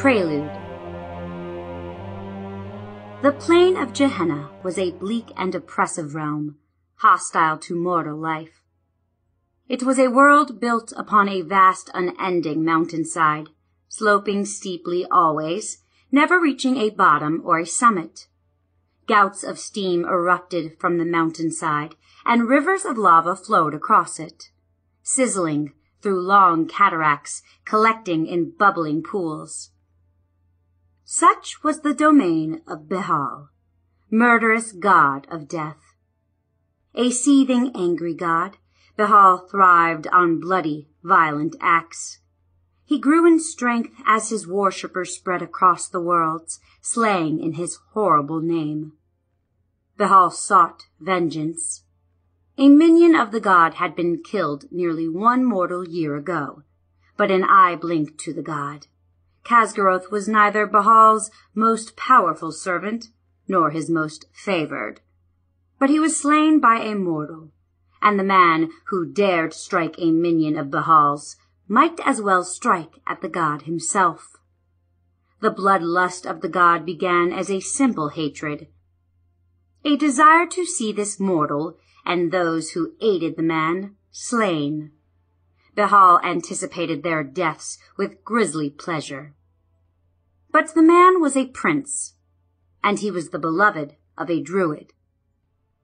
Prelude The plane of Gehenna was a bleak and oppressive realm, hostile to mortal life. It was a world built upon a vast unending mountainside, sloping steeply always, never reaching a bottom or a summit. Gouts of steam erupted from the mountainside, and rivers of lava flowed across it, sizzling through long cataracts, collecting in bubbling pools. Such was the domain of Bhaal, murderous god of death. A seething, angry god, Bhaal thrived on bloody, violent acts. He grew in strength as his worshippers spread across the worlds, slaying in his horrible name. Bhaal sought vengeance. A minion of the god had been killed nearly one mortal year ago, but an eye blinked to the god. Kazgaroth was neither Bhaal's most powerful servant nor his most favored, but he was slain by a mortal, and the man who dared strike a minion of Bhaal's might as well strike at the god himself. The bloodlust of the god began as a simple hatred, a desire to see this mortal and those who aided the man slain. Bhaal anticipated their deaths with grisly pleasure. But the man was a prince, and he was the beloved of a druid.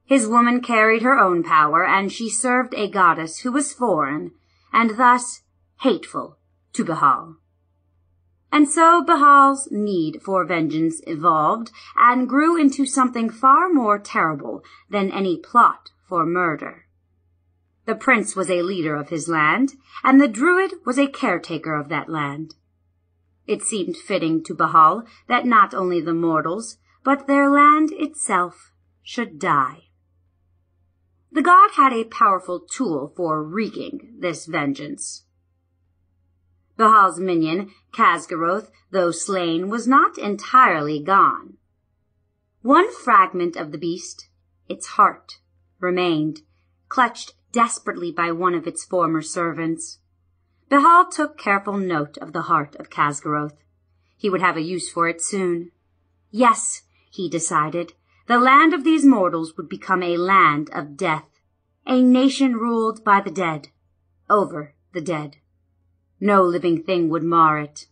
His woman carried her own power, and she served a goddess who was foreign, and thus hateful to Bhaal. And so Bhaal's need for vengeance evolved and grew into something far more terrible than any plot for murder. The prince was a leader of his land, and the druid was a caretaker of that land. It seemed fitting to Bhaal that not only the mortals, but their land itself should die. The god had a powerful tool for wreaking this vengeance. Bhaal's minion, Kazgaroth, though slain, was not entirely gone. One fragment of the beast, its heart, remained, clutched desperately by one of its former servants. Bhaal took careful note of the heart of Kazgaroth. He would have a use for it soon. Yes, he decided, the land of these mortals would become a land of death, a nation ruled by the dead, over the dead. No living thing would mar it.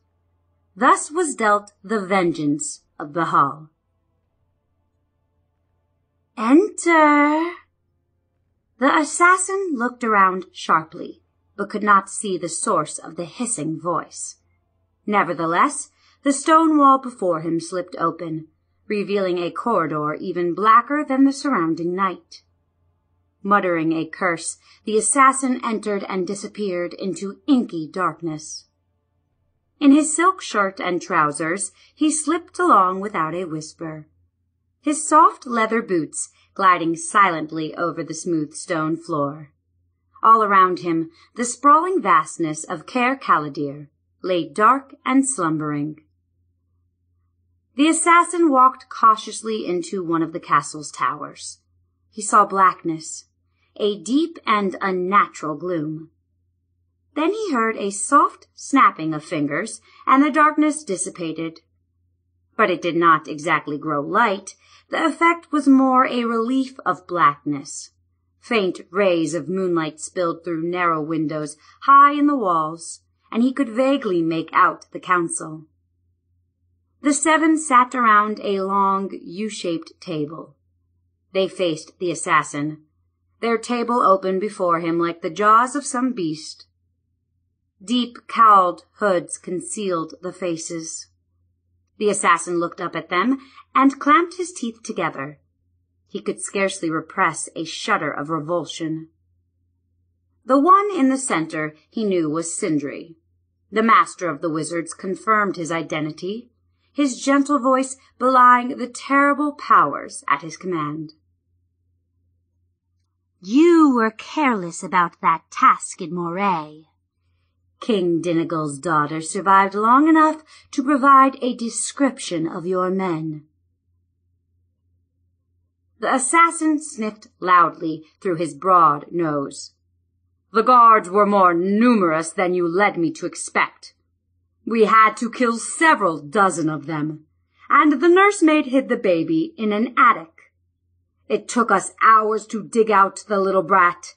Thus was dealt the vengeance of Bhaal. Enter! The assassin looked around sharply, but could not see the source of the hissing voice. Nevertheless, the stone wall before him slipped open, revealing a corridor even blacker than the surrounding night. Muttering a curse, the assassin entered and disappeared into inky darkness. In his silk shirt and trousers, he slipped along without a whisper. His soft leather boots gliding silently over the smooth stone floor. All around him, the sprawling vastness of Caer Callidyrr lay dark and slumbering. The assassin walked cautiously into one of the castle's towers. He saw blackness, a deep and unnatural gloom. Then he heard a soft snapping of fingers, and the darkness dissipated. But it did not exactly grow light. The effect was more a relief of blackness. Faint rays of moonlight spilled through narrow windows high in the walls, and he could vaguely make out the council. The seven sat around a long U-shaped table. They faced the assassin, their table open before him like the jaws of some beast. Deep cowled hoods concealed the faces. The assassin looked up at them and clamped his teeth together. He could scarcely repress a shudder of revulsion. The one in the center he knew was Cyndre. The master of the wizards confirmed his identity, his gentle voice belying the terrible powers at his command. You were careless about that task in Moray. King Dinagul's daughter survived long enough to provide a description of your men. The assassin sniffed loudly through his broad nose. The guards were more numerous than you led me to expect. We had to kill several dozen of them, and the nursemaid hid the baby in an attic. It took us hours to dig out the little brat.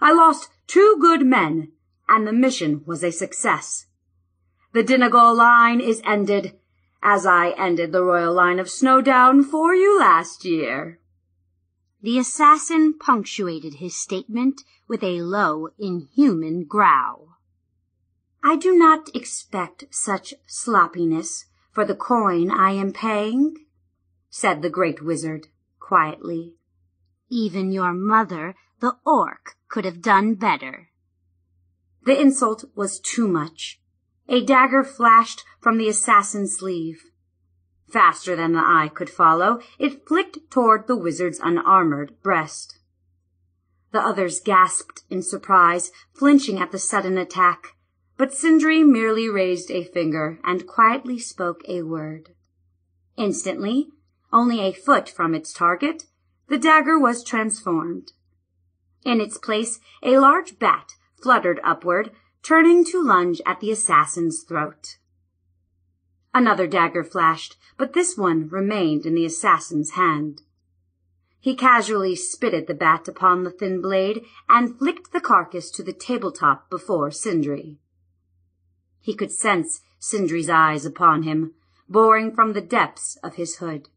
I lost two good men, and the mission was a success. The Dinagol line is ended, as I ended the royal line of Snowdown for you last year. The assassin punctuated his statement with a low, inhuman growl. I do not expect such sloppiness for the coin I am paying, said the great wizard quietly. Even your mother, the orc, could have done better. The insult was too much. A dagger flashed from the assassin's sleeve. Faster than the eye could follow, it flicked toward the wizard's unarmored breast. The others gasped in surprise, flinching at the sudden attack, but Cyndre merely raised a finger and quietly spoke a word. Instantly, only a foot from its target, the dagger was transformed. In its place, a large bat fluttered upward, turning to lunge at the assassin's throat. Another dagger flashed, but this one remained in the assassin's hand. He casually spitted the bat upon the thin blade and flicked the carcass to the tabletop before Cyndre. He could sense Cyndre's eyes upon him, boring from the depths of his hood.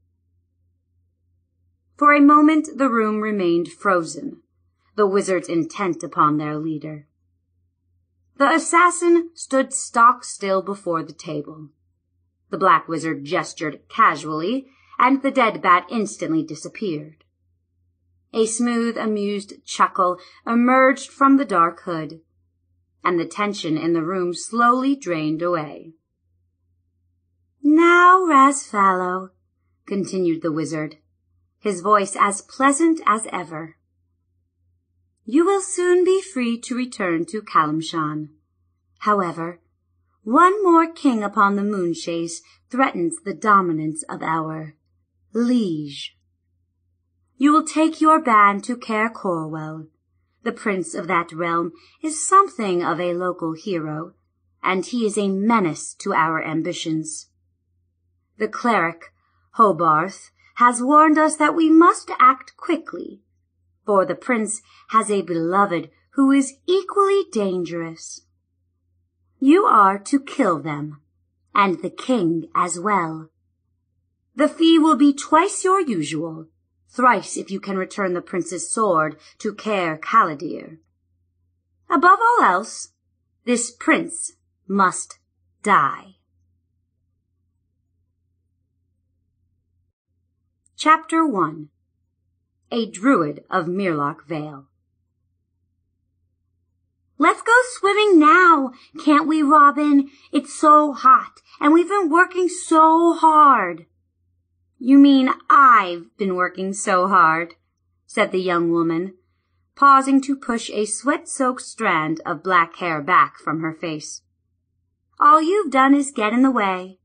For a moment the room remained frozen, the wizards intent upon their leader. The assassin stood stock still before the table. The black wizard gestured casually, and the dead bat instantly disappeared. A smooth, amused chuckle emerged from the dark hood, and the tension in the room slowly drained away. Now, Rasfallow, continued the wizard, his voice as pleasant as ever. You will soon be free to return to Calimshan. However, one more king upon the Moonshaes threatens the dominance of our liege. You will take your band to Caer Corwell. The prince of that realm is something of a local hero, and he is a menace to our ambitions. The cleric, Hobarth, has warned us that we must act quickly for the prince has a beloved who is equally dangerous. You are to kill them, and the king as well. The fee will be twice your usual, thrice if you can return the prince's sword to Caer Callidyrr. Above all else, this prince must die. Chapter 1 a druid of Myrloch Vale. Let's go swimming now, can't we, Robin? It's so hot, and we've been working so hard. You mean I've been working so hard, said the young woman, pausing to push a sweat-soaked strand of black hair back from her face. All you've done is get in the way.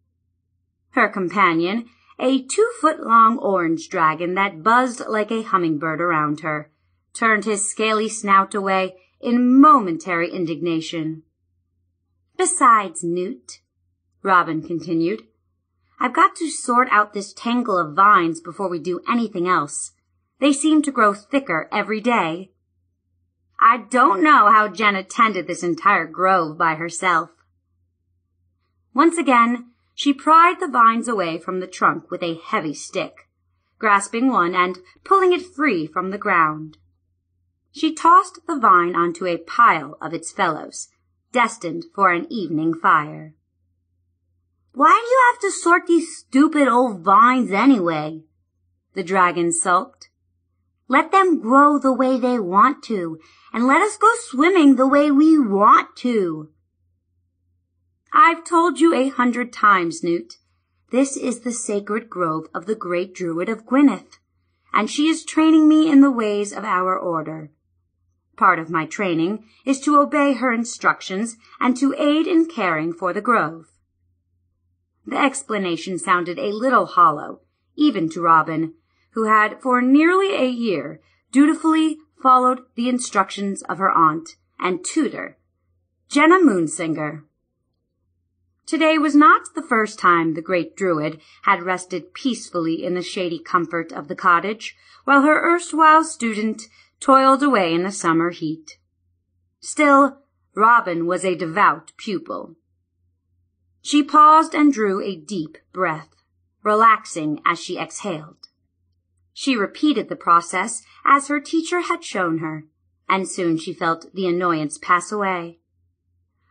Her companion, a two-foot-long orange dragon that buzzed like a hummingbird around her, turned his scaly snout away in momentary indignation. Besides, Newt, Robin continued, I've got to sort out this tangle of vines before we do anything else. They seem to grow thicker every day. I don't know how Jen attended this entire grove by herself. Once again, she pried the vines away from the trunk with a heavy stick, grasping one and pulling it free from the ground. She tossed the vine onto a pile of its fellows, destined for an evening fire. Why do you have to sort these stupid old vines anyway? The dragon sulked. Let them grow the way they want to, and let us go swimming the way we want to. I've told you a hundred times, Newt. This is the sacred grove of the great druid of Gwynneth, and she is training me in the ways of our order. Part of my training is to obey her instructions and to aid in caring for the grove. The explanation sounded a little hollow, even to Robin, who had for nearly a year dutifully followed the instructions of her aunt and tutor, Genna Moonsinger. Today was not the first time the great druid had rested peacefully in the shady comfort of the cottage, while her erstwhile student toiled away in the summer heat. Still, Robin was a devout pupil. She paused and drew a deep breath, relaxing as she exhaled. She repeated the process as her teacher had shown her, and soon she felt the annoyance pass away.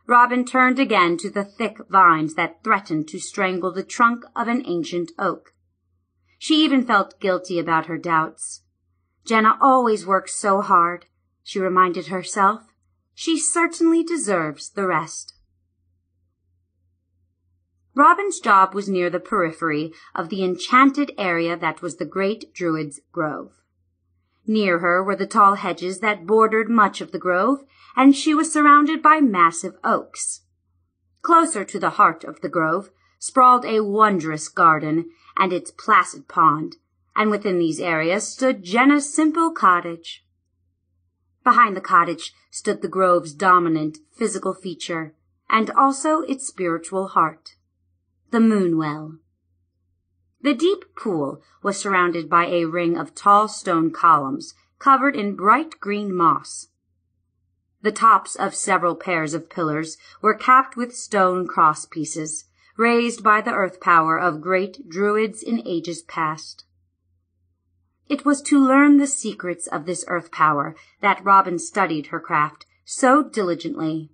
Robin turned again to the thick vines that threatened to strangle the trunk of an ancient oak. She even felt guilty about her doubts. Genna always works so hard, she reminded herself. She certainly deserves the rest. Robin's job was near the periphery of the enchanted area that was the great Druid's grove. Near her were the tall hedges that bordered much of the grove, and she was surrounded by massive oaks. Closer to the heart of the grove sprawled a wondrous garden and its placid pond, and within these areas stood Genna's simple cottage. Behind the cottage stood the grove's dominant physical feature, and also its spiritual heart the Moonwell. The deep pool was surrounded by a ring of tall stone columns covered in bright green moss. The tops of several pairs of pillars were capped with stone cross pieces, raised by the earth power of great druids in ages past. It was to learn the secrets of this earth power that Robin studied her craft so diligently.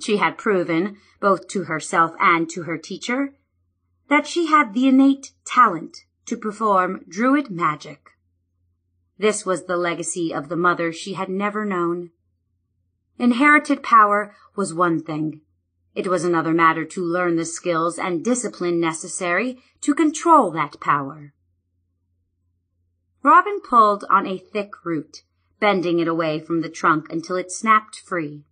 She had proven, both to herself and to her teacher, that she had the innate talent to perform druid magic. This was the legacy of the mother she had never known. Inherited power was one thing. It was another matter to learn the skills and discipline necessary to control that power. Robin pulled on a thick root, bending it away from the trunk until it snapped free.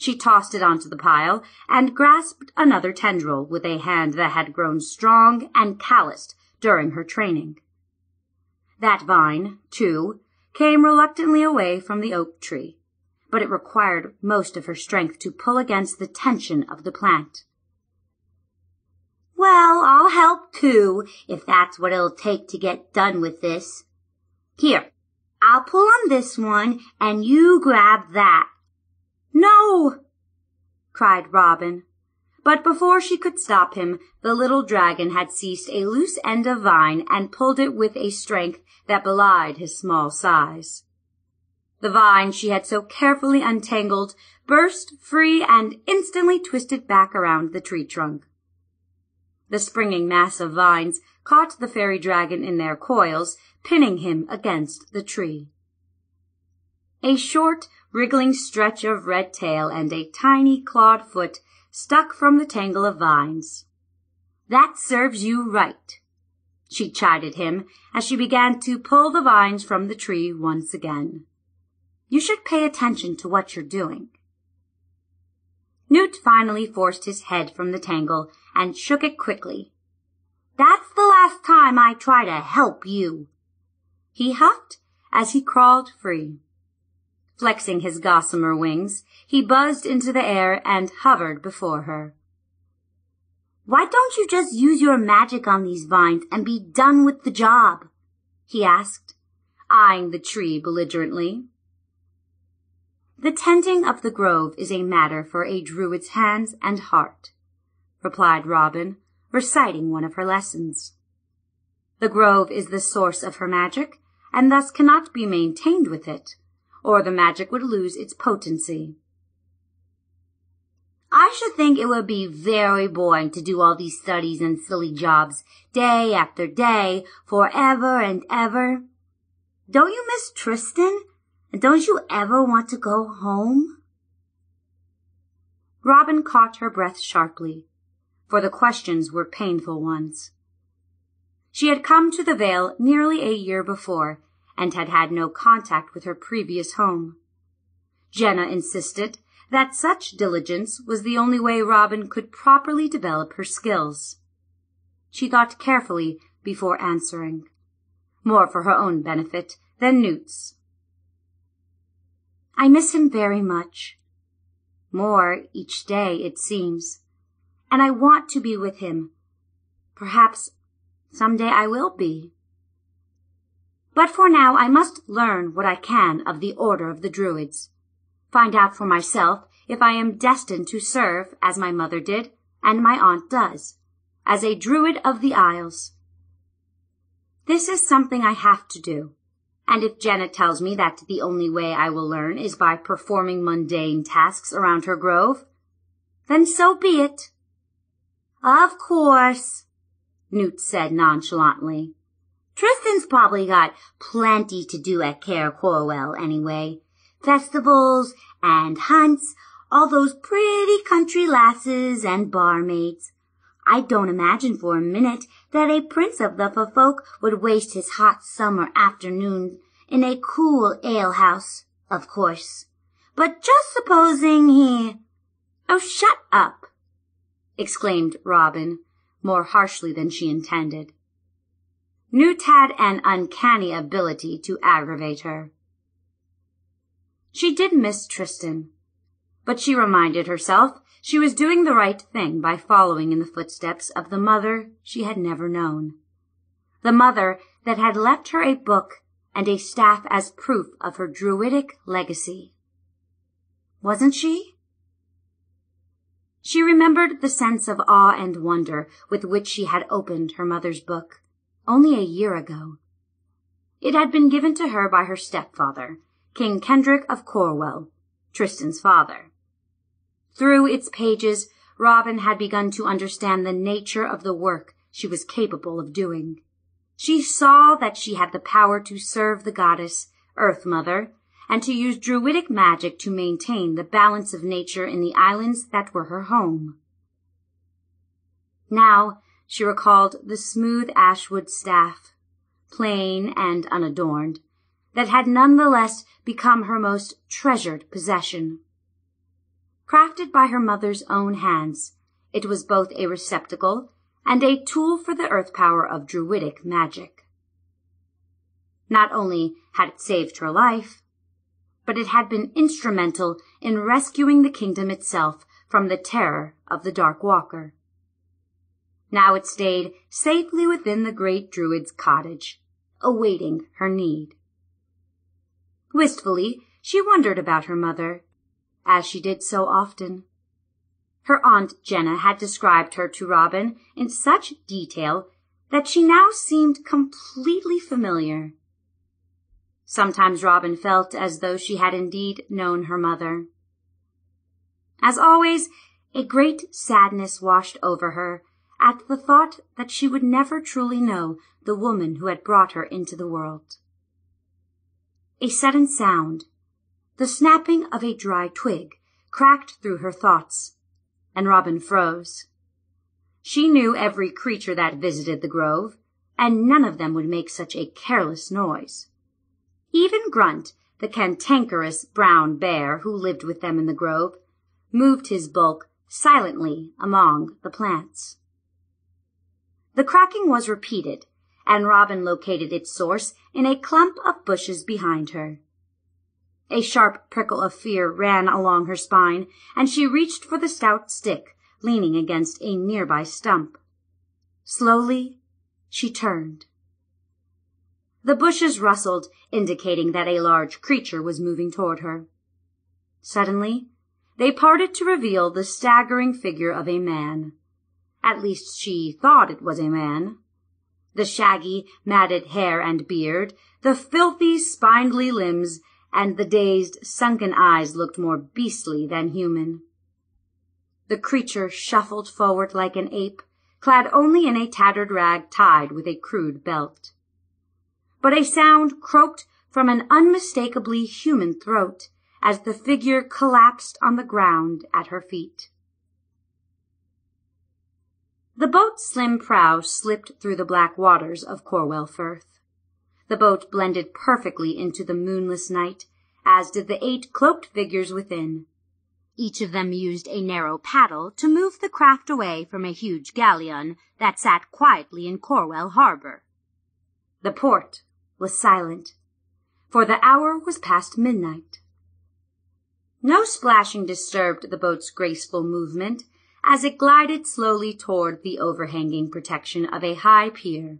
She tossed it onto the pile and grasped another tendril with a hand that had grown strong and calloused during her training. That vine, too, came reluctantly away from the oak tree, but it required most of her strength to pull against the tension of the plant. Well, I'll help too, if that's what it'll take to get done with this. Here, I'll pull on this one and you grab that. No! cried Robin. But before she could stop him, the little dragon had seized a loose end of vine and pulled it with a strength that belied his small size. The vine she had so carefully untangled burst free and instantly twisted back around the tree trunk. The springing mass of vines caught the fairy dragon in their coils, pinning him against the tree. A short, wriggling stretch of red tail and a tiny clawed foot stuck from the tangle of vines. That serves you right, she chided him as she began to pull the vines from the tree once again. You should pay attention to what you're doing. Newt finally forced his head from the tangle and shook it quickly. That's the last time I try to help you. He huffed as he crawled free. Flexing his gossamer wings, he buzzed into the air and hovered before her. Why don't you just use your magic on these vines and be done with the job? he asked, eyeing the tree belligerently. The tending of the grove is a matter for a druid's hands and heart, replied Robin, reciting one of her lessons. The grove is the source of her magic, and thus cannot be maintained with it or the magic would lose its potency. I should think it would be very boring to do all these studies and silly jobs day after day, forever and ever. Don't you miss Tristan? And don't you ever want to go home? Robin caught her breath sharply, for the questions were painful ones. She had come to the Vale nearly a year before and had had no contact with her previous home. Genna insisted that such diligence was the only way Robin could properly develop her skills. She thought carefully before answering, more for her own benefit than Newt's. I miss him very much. More each day, it seems. and I want to be with him. Perhaps some day I will be. But for now I must learn what I can of the order of the Druids, find out for myself if I am destined to serve as my mother did and my aunt does, as a Druid of the Isles. This is something I have to do, and if Genna tells me that the only way I will learn is by performing mundane tasks around her grove, then so be it. Of course, Newt said nonchalantly. Tristan's probably got plenty to do at Caer Corwell anyway. Festivals and hunts, all those pretty country lasses and barmaids. I don't imagine for a minute that a prince of the folk would waste his hot summer afternoon in a cool alehouse, of course. But just supposing he... Oh, shut up! exclaimed Robin, more harshly than she intended. Newt had an uncanny ability to aggravate her. She did miss Tristan, but she reminded herself she was doing the right thing by following in the footsteps of the mother she had never known. The mother that had left her a book and a staff as proof of her druidic legacy. Wasn't she? She remembered the sense of awe and wonder with which she had opened her mother's book only a year ago. It had been given to her by her stepfather, King Kendrick of Corwell, Tristan's father. Through its pages, Robin had begun to understand the nature of the work she was capable of doing. She saw that she had the power to serve the goddess, Earth Mother, and to use druidic magic to maintain the balance of nature in the islands that were her home. Now she recalled the smooth ashwood staff, plain and unadorned, that had none the less become her most treasured possession. Crafted by her mother's own hands, it was both a receptacle and a tool for the earth power of druidic magic. Not only had it saved her life, but it had been instrumental in rescuing the kingdom itself from the terror of the Dark Walker. Now it stayed safely within the great druid's cottage, awaiting her need. Wistfully, she wondered about her mother, as she did so often. Her aunt Genna had described her to Robin in such detail that she now seemed completely familiar. Sometimes Robin felt as though she had indeed known her mother. As always, a great sadness washed over her at the thought that she would never truly know the woman who had brought her into the world. A sudden sound, the snapping of a dry twig, cracked through her thoughts, and Robin froze. She knew every creature that visited the grove, and none of them would make such a careless noise. Even Grunt, the cantankerous brown bear who lived with them in the grove, moved his bulk silently among the plants. The cracking was repeated, and Robin located its source in a clump of bushes behind her. A sharp prickle of fear ran along her spine, and she reached for the stout stick leaning against a nearby stump. Slowly, she turned. The bushes rustled, indicating that a large creature was moving toward her. Suddenly, they parted to reveal the staggering figure of a man. At least she thought it was a man. The shaggy, matted hair and beard, the filthy, spindly limbs, and the dazed, sunken eyes looked more beastly than human. The creature shuffled forward like an ape, clad only in a tattered rag tied with a crude belt but a sound croaked from an unmistakably human throat as the figure collapsed on the ground at her feet. The boat's slim prow slipped through the black waters of Corwell Firth. The boat blended perfectly into the moonless night, as did the eight cloaked figures within. Each of them used a narrow paddle to move the craft away from a huge galleon that sat quietly in Corwell harbor. The port was silent, for the hour was past midnight. No splashing disturbed the boat's graceful movement as it glided slowly toward the overhanging protection of a high pier.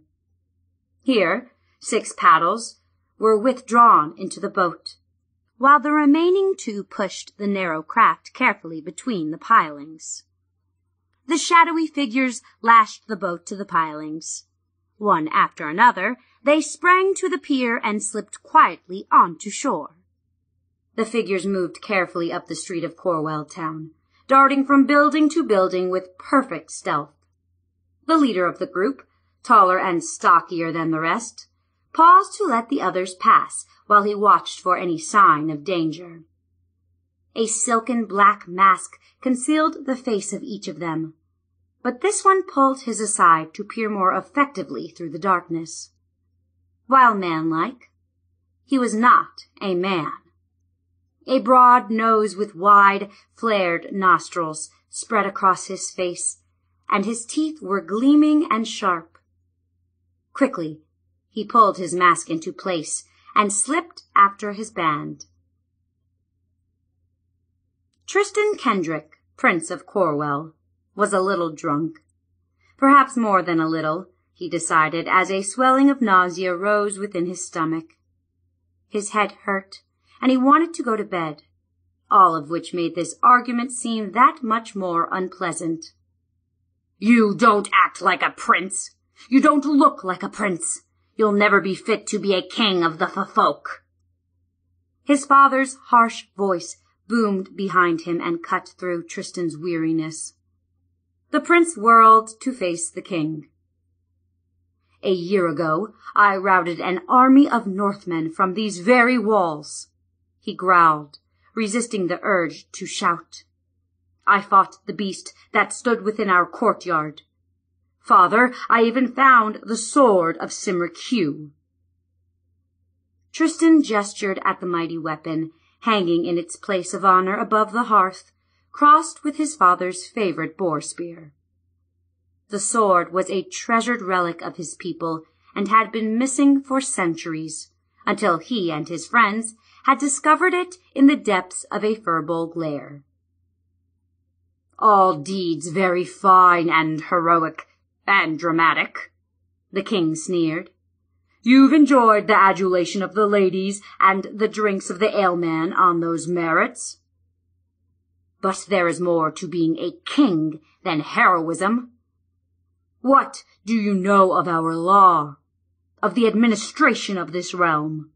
Here, six paddles were withdrawn into the boat, while the remaining two pushed the narrow craft carefully between the pilings. The shadowy figures lashed the boat to the pilings. One after another, they sprang to the pier and slipped quietly onto shore. The figures moved carefully up the street of Corwell town, darting from building to building with perfect stealth. The leader of the group, taller and stockier than the rest, paused to let the others pass while he watched for any sign of danger. A silken black mask concealed the face of each of them, but this one pulled his aside to peer more effectively through the darkness. While manlike, he was not a man. A broad nose with wide, flared nostrils spread across his face, and his teeth were gleaming and sharp. Quickly, he pulled his mask into place and slipped after his band. Tristan Kendrick, Prince of Corwell, was a little drunk. Perhaps more than a little, he decided as a swelling of nausea rose within his stomach. His head hurt, and he wanted to go to bed, all of which made this argument seem that much more unpleasant. You don't act like a prince. You don't look like a prince. You'll never be fit to be a king of the folk. His father's harsh voice boomed behind him and cut through Tristan's weariness. The prince whirled to face the king. A year ago, I routed an army of Northmen from these very walls, he growled, resisting the urge to shout. I fought the beast that stood within our courtyard. Father, I even found the sword of Cymrych Hugh. Tristan gestured at the mighty weapon, hanging in its place of honor above the hearth, crossed with his father's favorite boar spear. The sword was a treasured relic of his people and had been missing for centuries, until he and his friends had discovered it in the depths of a firbolg lair. All deeds very fine and heroic and dramatic, the king sneered. You've enjoyed the adulation of the ladies and the drinks of the aleman on those merits. But there is more to being a king than heroism. What do you know of our law, of the administration of this realm?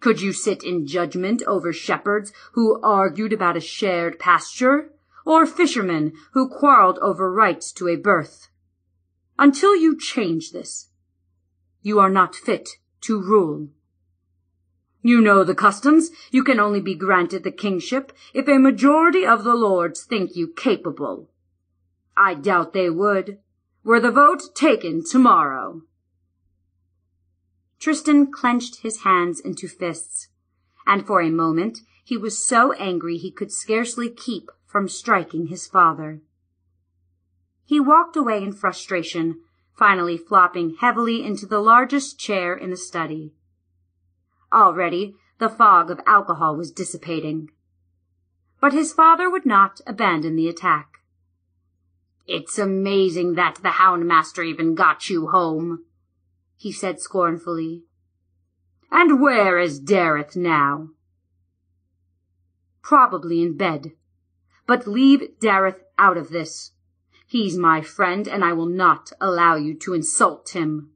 Could you sit in judgment over shepherds who argued about a shared pasture, or fishermen who quarreled over rights to a berth? Until you change this, you are not fit to rule. You know the customs. You can only be granted the kingship if a majority of the lords think you capable. I doubt they would, were the vote taken tomorrow. Tristan clenched his hands into fists, and for a moment he was so angry he could scarcely keep from striking his father. He walked away in frustration, finally flopping heavily into the largest chair in the study. Already the fog of alcohol was dissipating. But his father would not abandon the attack. It's amazing that the Houndmaster even got you home, he said scornfully. And where is Daryth now? Probably in bed. But leave Daryth out of this. He's my friend, and I will not allow you to insult him.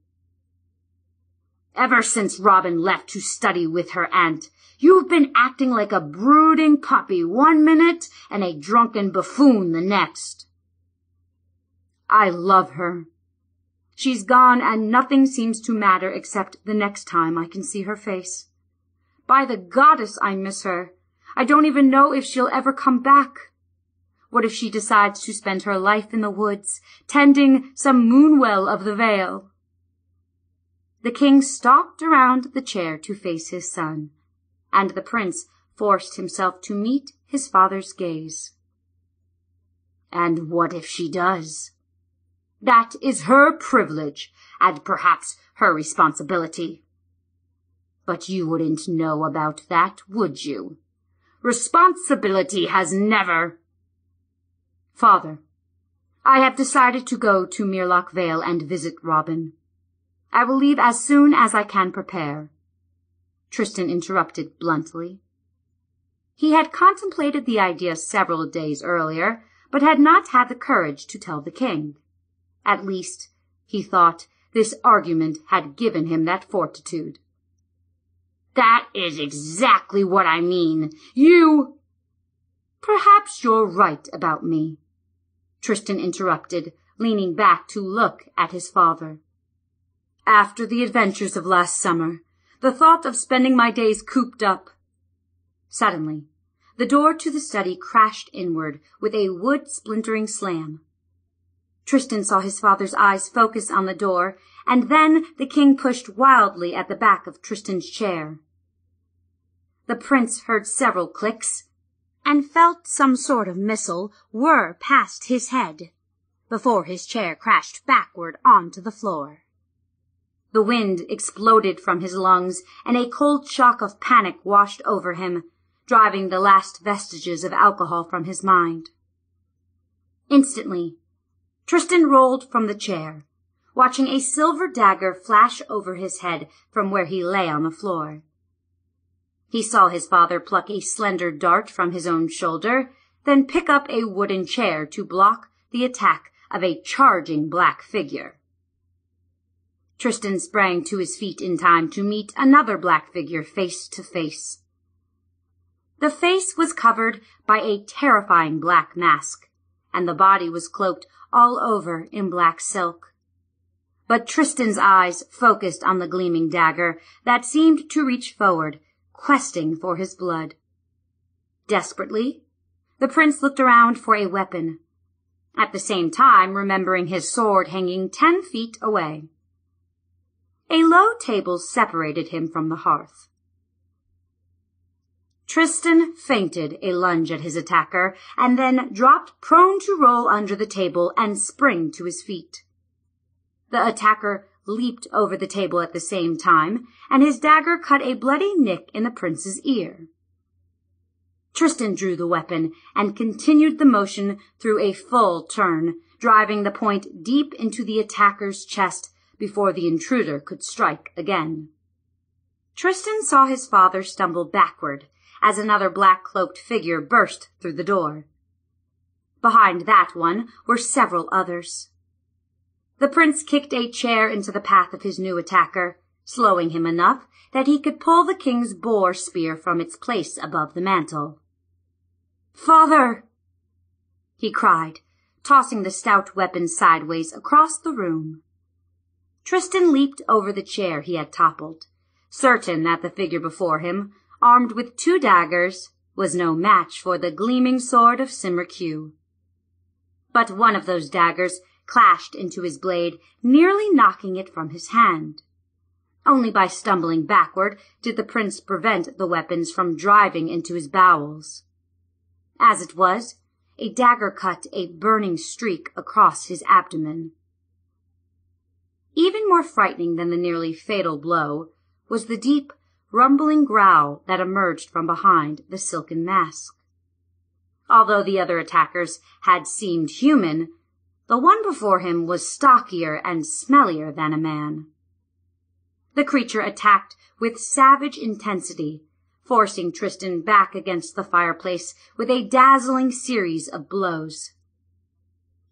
Ever since Robin left to study with her aunt, you've been acting like a brooding puppy one minute and a drunken buffoon the next. I love her. She's gone and nothing seems to matter except the next time I can see her face. By the goddess, I miss her. I don't even know if she'll ever come back. What if she decides to spend her life in the woods, tending some moonwell of the vale? The king stalked around the chair to face his son, and the prince forced himself to meet his father's gaze. And what if she does? That is her privilege, and perhaps her responsibility. But you wouldn't know about that, would you? Responsibility has never Father, I have decided to go to Myrloch Vale and visit Robin. I will leave as soon as I can prepare. Tristan interrupted bluntly. He had contemplated the idea several days earlier, but had not had the courage to tell the king. At least, he thought, this argument had given him that fortitude. That is exactly what I mean. You... Perhaps you're right about me, Tristan interrupted, leaning back to look at his father. After the adventures of last summer, the thought of spending my days cooped up. Suddenly, the door to the study crashed inward with a wood splintering slam. Tristan saw his father's eyes focus on the door, and then the king pushed wildly at the back of Tristan's chair. The prince heard several clicks, and felt some sort of missile whir past his head before his chair crashed backward onto the floor. The wind exploded from his lungs, and a cold shock of panic washed over him, driving the last vestiges of alcohol from his mind. Instantly, Tristan rolled from the chair, watching a silver dagger flash over his head from where he lay on the floor. He saw his father pluck a slender dart from his own shoulder, then pick up a wooden chair to block the attack of a charging black figure. Tristan sprang to his feet in time to meet another black figure face to face. The face was covered by a terrifying black mask, and the body was cloaked all over in black silk. But Tristan's eyes focused on the gleaming dagger that seemed to reach forward questing for his blood. Desperately, the prince looked around for a weapon, at the same time remembering his sword hanging ten feet away. A low table separated him from the hearth. Tristan feinted a lunge at his attacker and then dropped prone to roll under the table and spring to his feet. The attacker leaped over the table at the same time, and his dagger cut a bloody nick in the prince's ear. Tristan drew the weapon and continued the motion through a full turn, driving the point deep into the attacker's chest before the intruder could strike again. Tristan saw his father stumble backward as another black-cloaked figure burst through the door. Behind that one were several others. The prince kicked a chair into the path of his new attacker, slowing him enough that he could pull the king's boar spear from its place above the mantel. Father! he cried, tossing the stout weapon sideways across the room. Tristan leaped over the chair he had toppled, certain that the figure before him, armed with two daggers, was no match for the gleaming sword of Cymrych But one of those daggers clashed into his blade, nearly knocking it from his hand. Only by stumbling backward did the prince prevent the weapons from driving into his bowels. As it was, a dagger cut a burning streak across his abdomen. Even more frightening than the nearly fatal blow was the deep, rumbling growl that emerged from behind the silken mask. Although the other attackers had seemed human, the one before him was stockier and smellier than a man. The creature attacked with savage intensity, forcing Tristan back against the fireplace with a dazzling series of blows.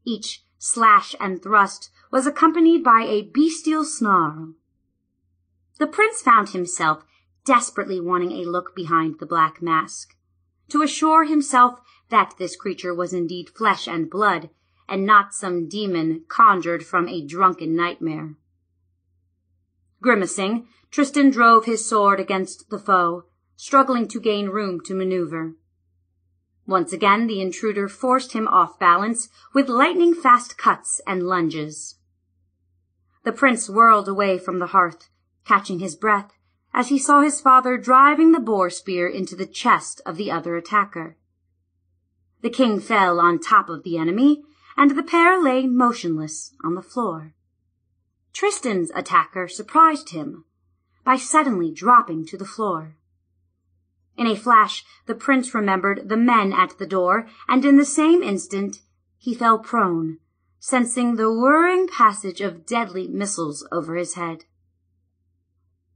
Each slash and thrust was accompanied by a bestial snarl. The prince found himself desperately wanting a look behind the black mask, to assure himself that this creature was indeed flesh and blood and not some demon conjured from a drunken nightmare. Grimacing, Tristan drove his sword against the foe, struggling to gain room to maneuver. Once again the intruder forced him off balance with lightning fast cuts and lunges. The prince whirled away from the hearth, catching his breath as he saw his father driving the boar spear into the chest of the other attacker. The king fell on top of the enemy and the pair lay motionless on the floor. Tristan's attacker surprised him by suddenly dropping to the floor. In a flash, the prince remembered the men at the door, and in the same instant, he fell prone, sensing the whirring passage of deadly missiles over his head.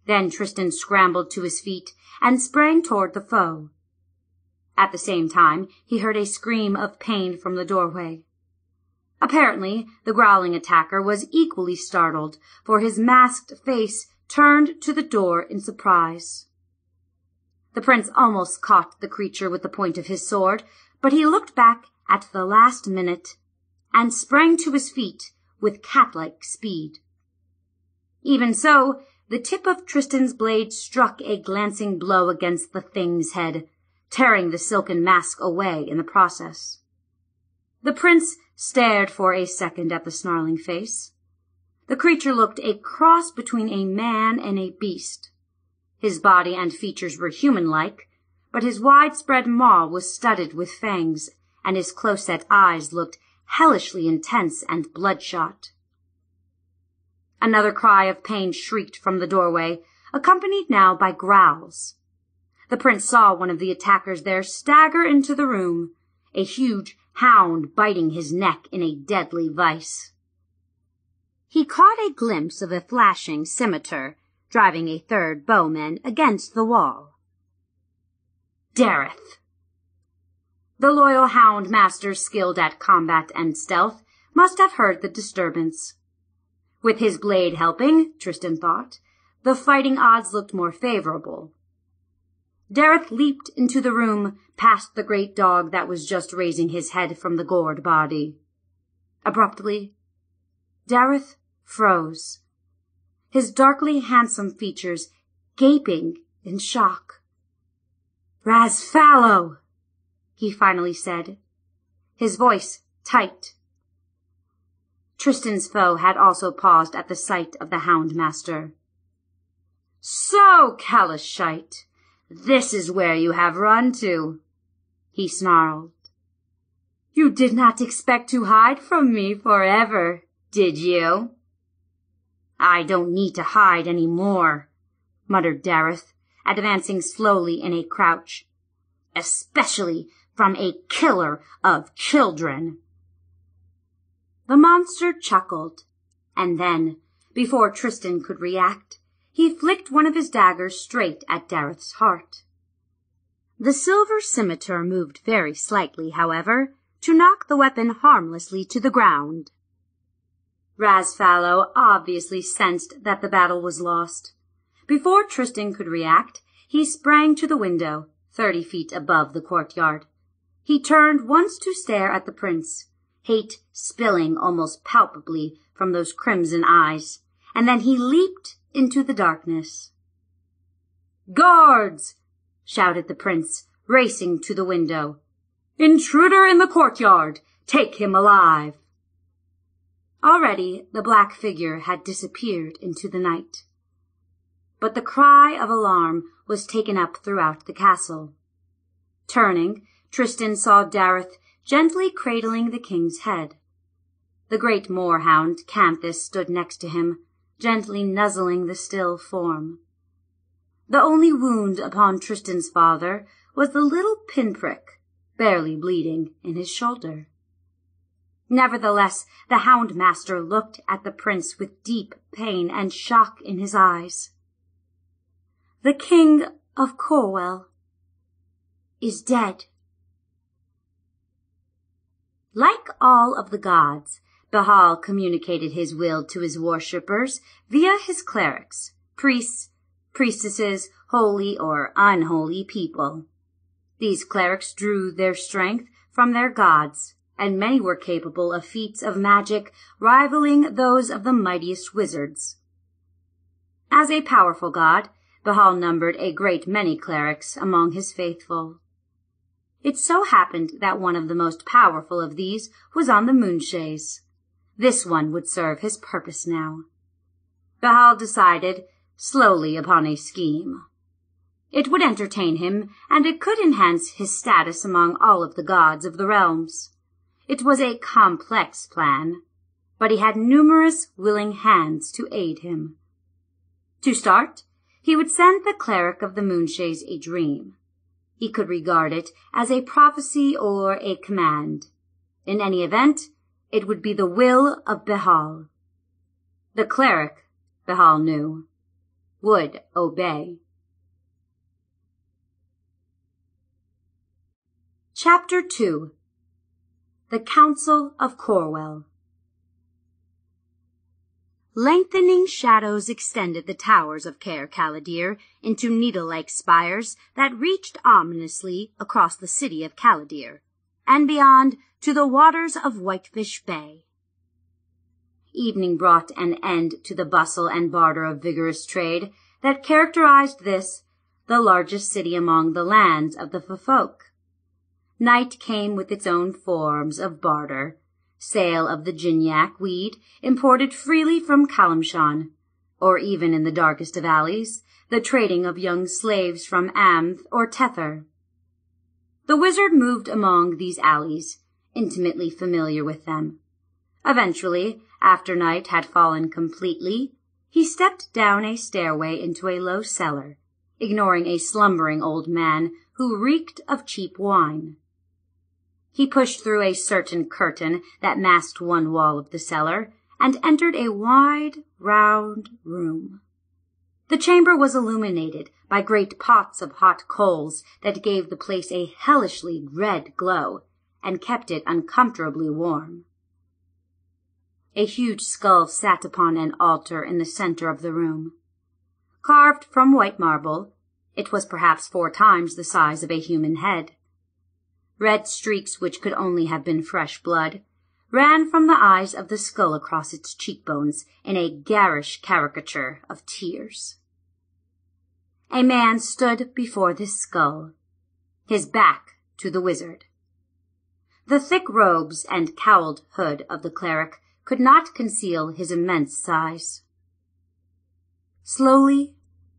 Then Tristan scrambled to his feet and sprang toward the foe. At the same time, he heard a scream of pain from the doorway. Apparently, the growling attacker was equally startled, for his masked face turned to the door in surprise. The prince almost caught the creature with the point of his sword, but he looked back at the last minute and sprang to his feet with cat-like speed. Even so, the tip of Tristan's blade struck a glancing blow against the thing's head, tearing the silken mask away in the process. The prince stared for a second at the snarling face. The creature looked a cross between a man and a beast. His body and features were human-like, but his widespread maw was studded with fangs, and his close-set eyes looked hellishly intense and bloodshot. Another cry of pain shrieked from the doorway, accompanied now by growls. The prince saw one of the attackers there stagger into the room, a huge hound biting his neck in a deadly vice. He caught a glimpse of a flashing scimitar driving a third bowman against the wall. Daryth. The loyal hound master skilled at combat and stealth must have heard the disturbance. With his blade helping, Tristan thought, the fighting odds looked more favorable. Daryth leaped into the room past the great dog that was just raising his head from the gored body. Abruptly, Daryth froze, his darkly handsome features gaping in shock. Rasfallow, he finally said, his voice tight Tristan's foe had also paused at the sight of the Houndmaster. So, Calishite, this is where you have run to, he snarled. You did not expect to hide from me forever, did you? I don't need to hide any more, muttered Daryth, advancing slowly in a crouch. Especially from a killer of children. The monster chuckled, and then, before Tristan could react, he flicked one of his daggers straight at Daryth's heart. The silver scimitar moved very slightly, however, to knock the weapon harmlessly to the ground. Rasfallow obviously sensed that the battle was lost. Before Tristan could react, he sprang to the window, thirty feet above the courtyard. He turned once to stare at the prince, hate spilling almost palpably from those crimson eyes, and then he leaped into the darkness. Guards! shouted the prince, racing to the window. Intruder in the courtyard! Take him alive! Already the black figure had disappeared into the night. But the cry of alarm was taken up throughout the castle. Turning, Tristan saw Daryth gently cradling the king's head. The great moorhound, Canthus, stood next to him, gently nuzzling the still form. The only wound upon Tristan's father was the little pinprick, barely bleeding, in his shoulder. Nevertheless, the hound master looked at the prince with deep pain and shock in his eyes. The king of Corwell is dead. Like all of the gods, Bhaal communicated his will to his worshippers via his clerics, priests, priestesses, holy or unholy people. These clerics drew their strength from their gods, and many were capable of feats of magic rivaling those of the mightiest wizards. As a powerful god, Bhaal numbered a great many clerics among his faithful. It so happened that one of the most powerful of these was on the Moonshaes. This one would serve his purpose now. Bhaal decided slowly upon a scheme. It would entertain him, and it could enhance his status among all of the gods of the realms. It was a complex plan, but he had numerous willing hands to aid him. To start, he would send the cleric of the Moonshaes a dream. He could regard it as a prophecy or a command. In any event, it would be the will of Bhaal. The cleric, Bhaal knew, would obey. Chapter 2 The Council of Corwell Lengthening shadows extended the towers of Caer Callidyrr into needle-like spires that reached ominously across the city of Callidyrr, and beyond to the waters of Whitefish Bay. Evening brought an end to the bustle and barter of vigorous trade that characterized this, the largest city among the lands of the folk. Night came with its own forms of barter, sale of the gignac weed imported freely from Calimshan, or even in the darkest of alleys, the trading of young slaves from Amn or Tethyr. The wizard moved among these alleys, intimately familiar with them. Eventually, after night had fallen completely, he stepped down a stairway into a low cellar, ignoring a slumbering old man who reeked of cheap wine. He pushed through a certain curtain that masked one wall of the cellar and entered a wide, round room. The chamber was illuminated by great pots of hot coals that gave the place a hellishly red glow and kept it uncomfortably warm. A huge skull sat upon an altar in the center of the room. Carved from white marble, it was perhaps four times the size of a human head. Red streaks, which could only have been fresh blood, ran from the eyes of the skull across its cheekbones in a garish caricature of tears. A man stood before this skull, his back to the wizard. The thick robes and cowled hood of the cleric could not conceal his immense size. Slowly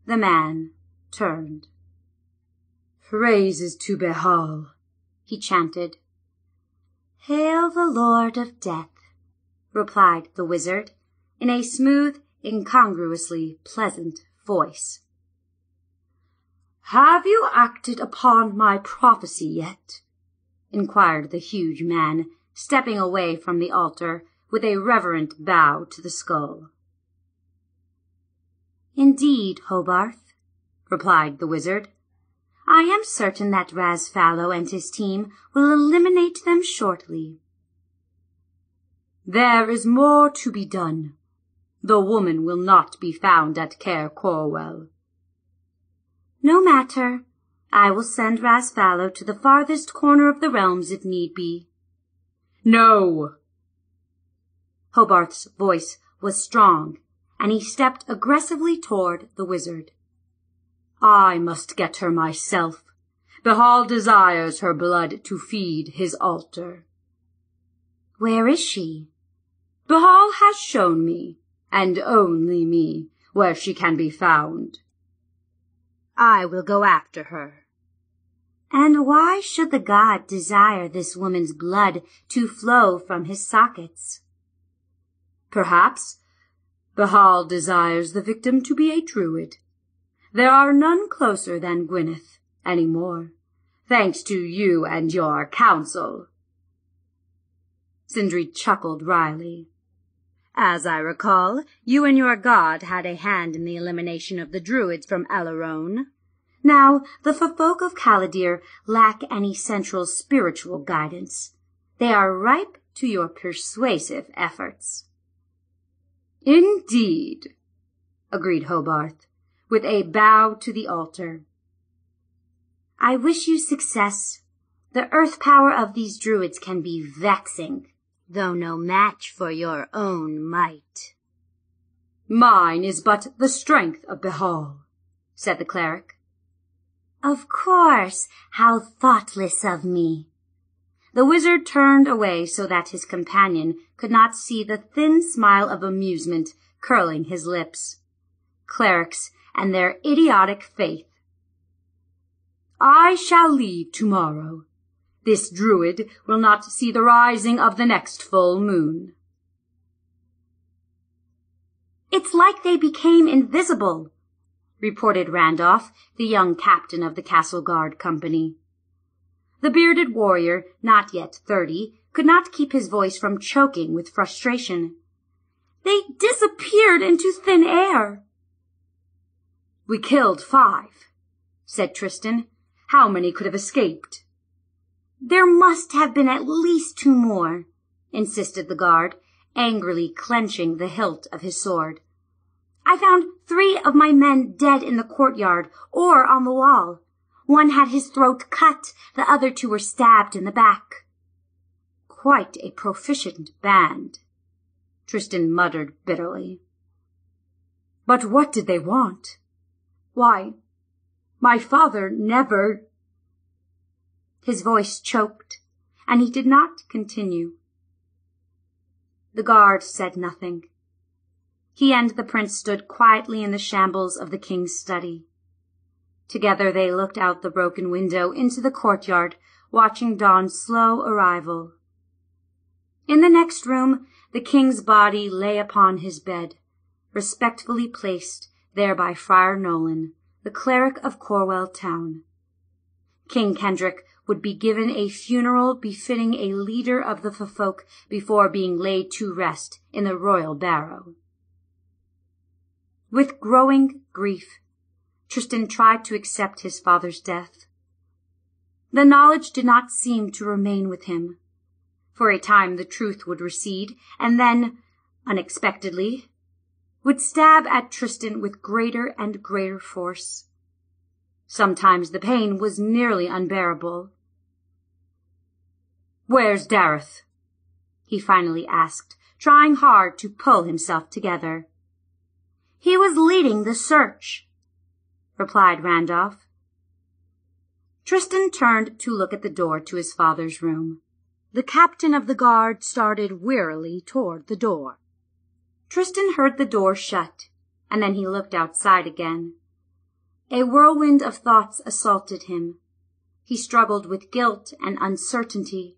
the man turned. Praises to Bhaal, he chanted. Hail the Lord of Death, replied the wizard in a smooth, incongruously pleasant voice. Have you acted upon my prophecy yet? inquired the huge man, stepping away from the altar with a reverent bow to the skull. Indeed, Hobarth, replied the wizard. I am certain that Rasfallow and his team will eliminate them shortly. There is more to be done. The woman will not be found at Caer Corwell. No matter. I will send Rasfallow to the farthest corner of the realms if need be. No! Hobarth's voice was strong, and he stepped aggressively toward the wizard. I must get her myself. Bhaal desires her blood to feed his altar. Where is she? Bhaal has shown me, and only me, where she can be found. I will go after her. And why should the god desire this woman's blood to flow from his sockets? Perhaps Bhaal desires the victim to be a druid, there are none closer than Gwynneth any more, thanks to you and your council. Cyndre chuckled wryly. As I recall, you and your god had a hand in the elimination of the druids from Alaron. Now, the folk of Callidyrr lack any central spiritual guidance. They are ripe to your persuasive efforts. Indeed, agreed Hobarth with a bow to the altar. I wish you success. The earth power of these druids can be vexing, though no match for your own might. Mine is but the strength of Bhaal, said the cleric. Of course, how thoughtless of me. The wizard turned away so that his companion could not see the thin smile of amusement curling his lips. Clerics and their idiotic faith. I shall leave tomorrow. This druid will not see the rising of the next full moon. It's like they became invisible, reported Randolph, the young captain of the Castle Guard Company. The bearded warrior, not yet thirty, could not keep his voice from choking with frustration. They disappeared into thin air. We killed five, said Tristan. How many could have escaped? There must have been at least two more, insisted the guard, angrily clenching the hilt of his sword. I found three of my men dead in the courtyard or on the wall. One had his throat cut, the other two were stabbed in the back. Quite a proficient band, Tristan muttered bitterly. But what did they want? Why, my father never... His voice choked, and he did not continue. The guard said nothing. He and the prince stood quietly in the shambles of the king's study. Together they looked out the broken window into the courtyard, watching dawn's slow arrival. In the next room, the king's body lay upon his bed, respectfully placed there by Friar Nolan, the cleric of Corwell town. King Kendrick would be given a funeral befitting a leader of the folk before being laid to rest in the royal barrow. With growing grief, Tristan tried to accept his father's death. The knowledge did not seem to remain with him. For a time the truth would recede, and then, unexpectedly, would stab at Tristan with greater and greater force. Sometimes the pain was nearly unbearable. Where's Daryth? he finally asked, trying hard to pull himself together. He was leading the search, replied Randolph. Tristan turned to look at the door to his father's room. The captain of the guard started wearily toward the door. Tristan heard the door shut, and then he looked outside again. A whirlwind of thoughts assaulted him. He struggled with guilt and uncertainty.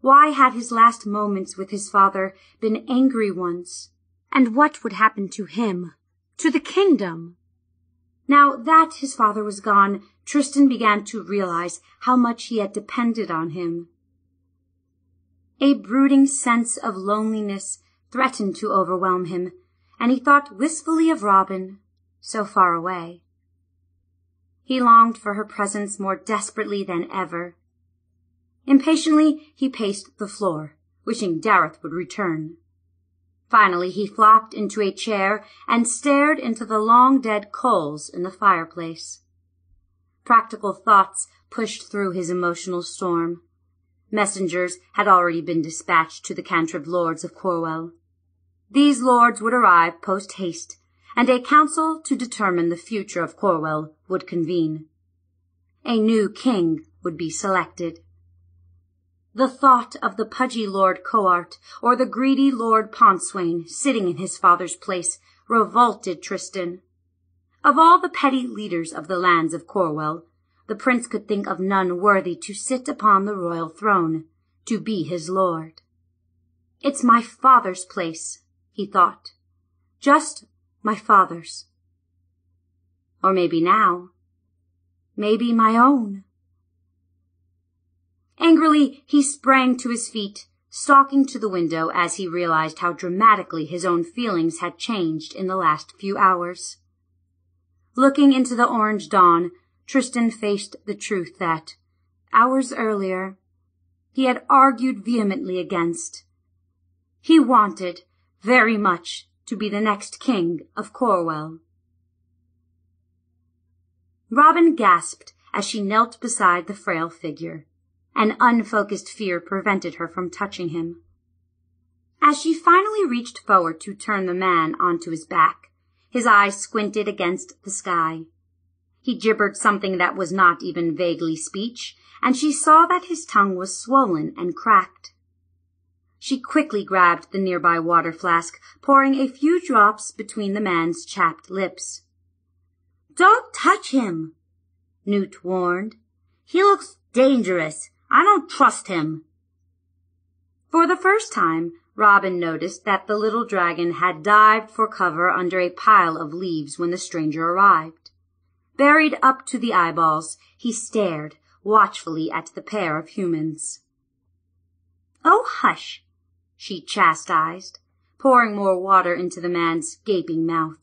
Why had his last moments with his father been angry ones? And what would happen to him, to the kingdom? Now that his father was gone, Tristan began to realize how much he had depended on him. A brooding sense of loneliness threatened to overwhelm him, and he thought wistfully of Robin, so far away. He longed for her presence more desperately than ever. Impatiently he paced the floor, wishing Daryth would return. Finally he flopped into a chair and stared into the long dead coals in the fireplace. Practical thoughts pushed through his emotional storm. Messengers had already been dispatched to the Cantrev lords of Corwell. These lords would arrive post haste, and a council to determine the future of Corwell would convene. A new king would be selected. The thought of the pudgy Lord Coart or the greedy Lord Pontswain sitting in his father's place revolted Tristan. Of all the petty leaders of the lands of Corwell, the prince could think of none worthy to sit upon the royal throne, to be his lord. It's my father's place, he thought. Just my father's. Or maybe now, maybe my own. Angrily, he sprang to his feet, stalking to the window as he realized how dramatically his own feelings had changed in the last few hours. Looking into the orange dawn, Tristan faced the truth that, hours earlier, he had argued vehemently against. He wanted, very much to be the next king of Corwell. Robin gasped as she knelt beside the frail figure. An unfocused fear prevented her from touching him. As she finally reached forward to turn the man onto his back, his eyes squinted against the sky. He gibbered something that was not even vaguely speech, and she saw that his tongue was swollen and cracked. She quickly grabbed the nearby water flask, pouring a few drops between the man's chapped lips. Don't touch him, Newt warned. He looks dangerous. I don't trust him. For the first time, Robin noticed that the little dragon had dived for cover under a pile of leaves when the stranger arrived. Buried up to the eyeballs, he stared watchfully at the pair of humans. Oh, hush, she chastised, pouring more water into the man's gaping mouth.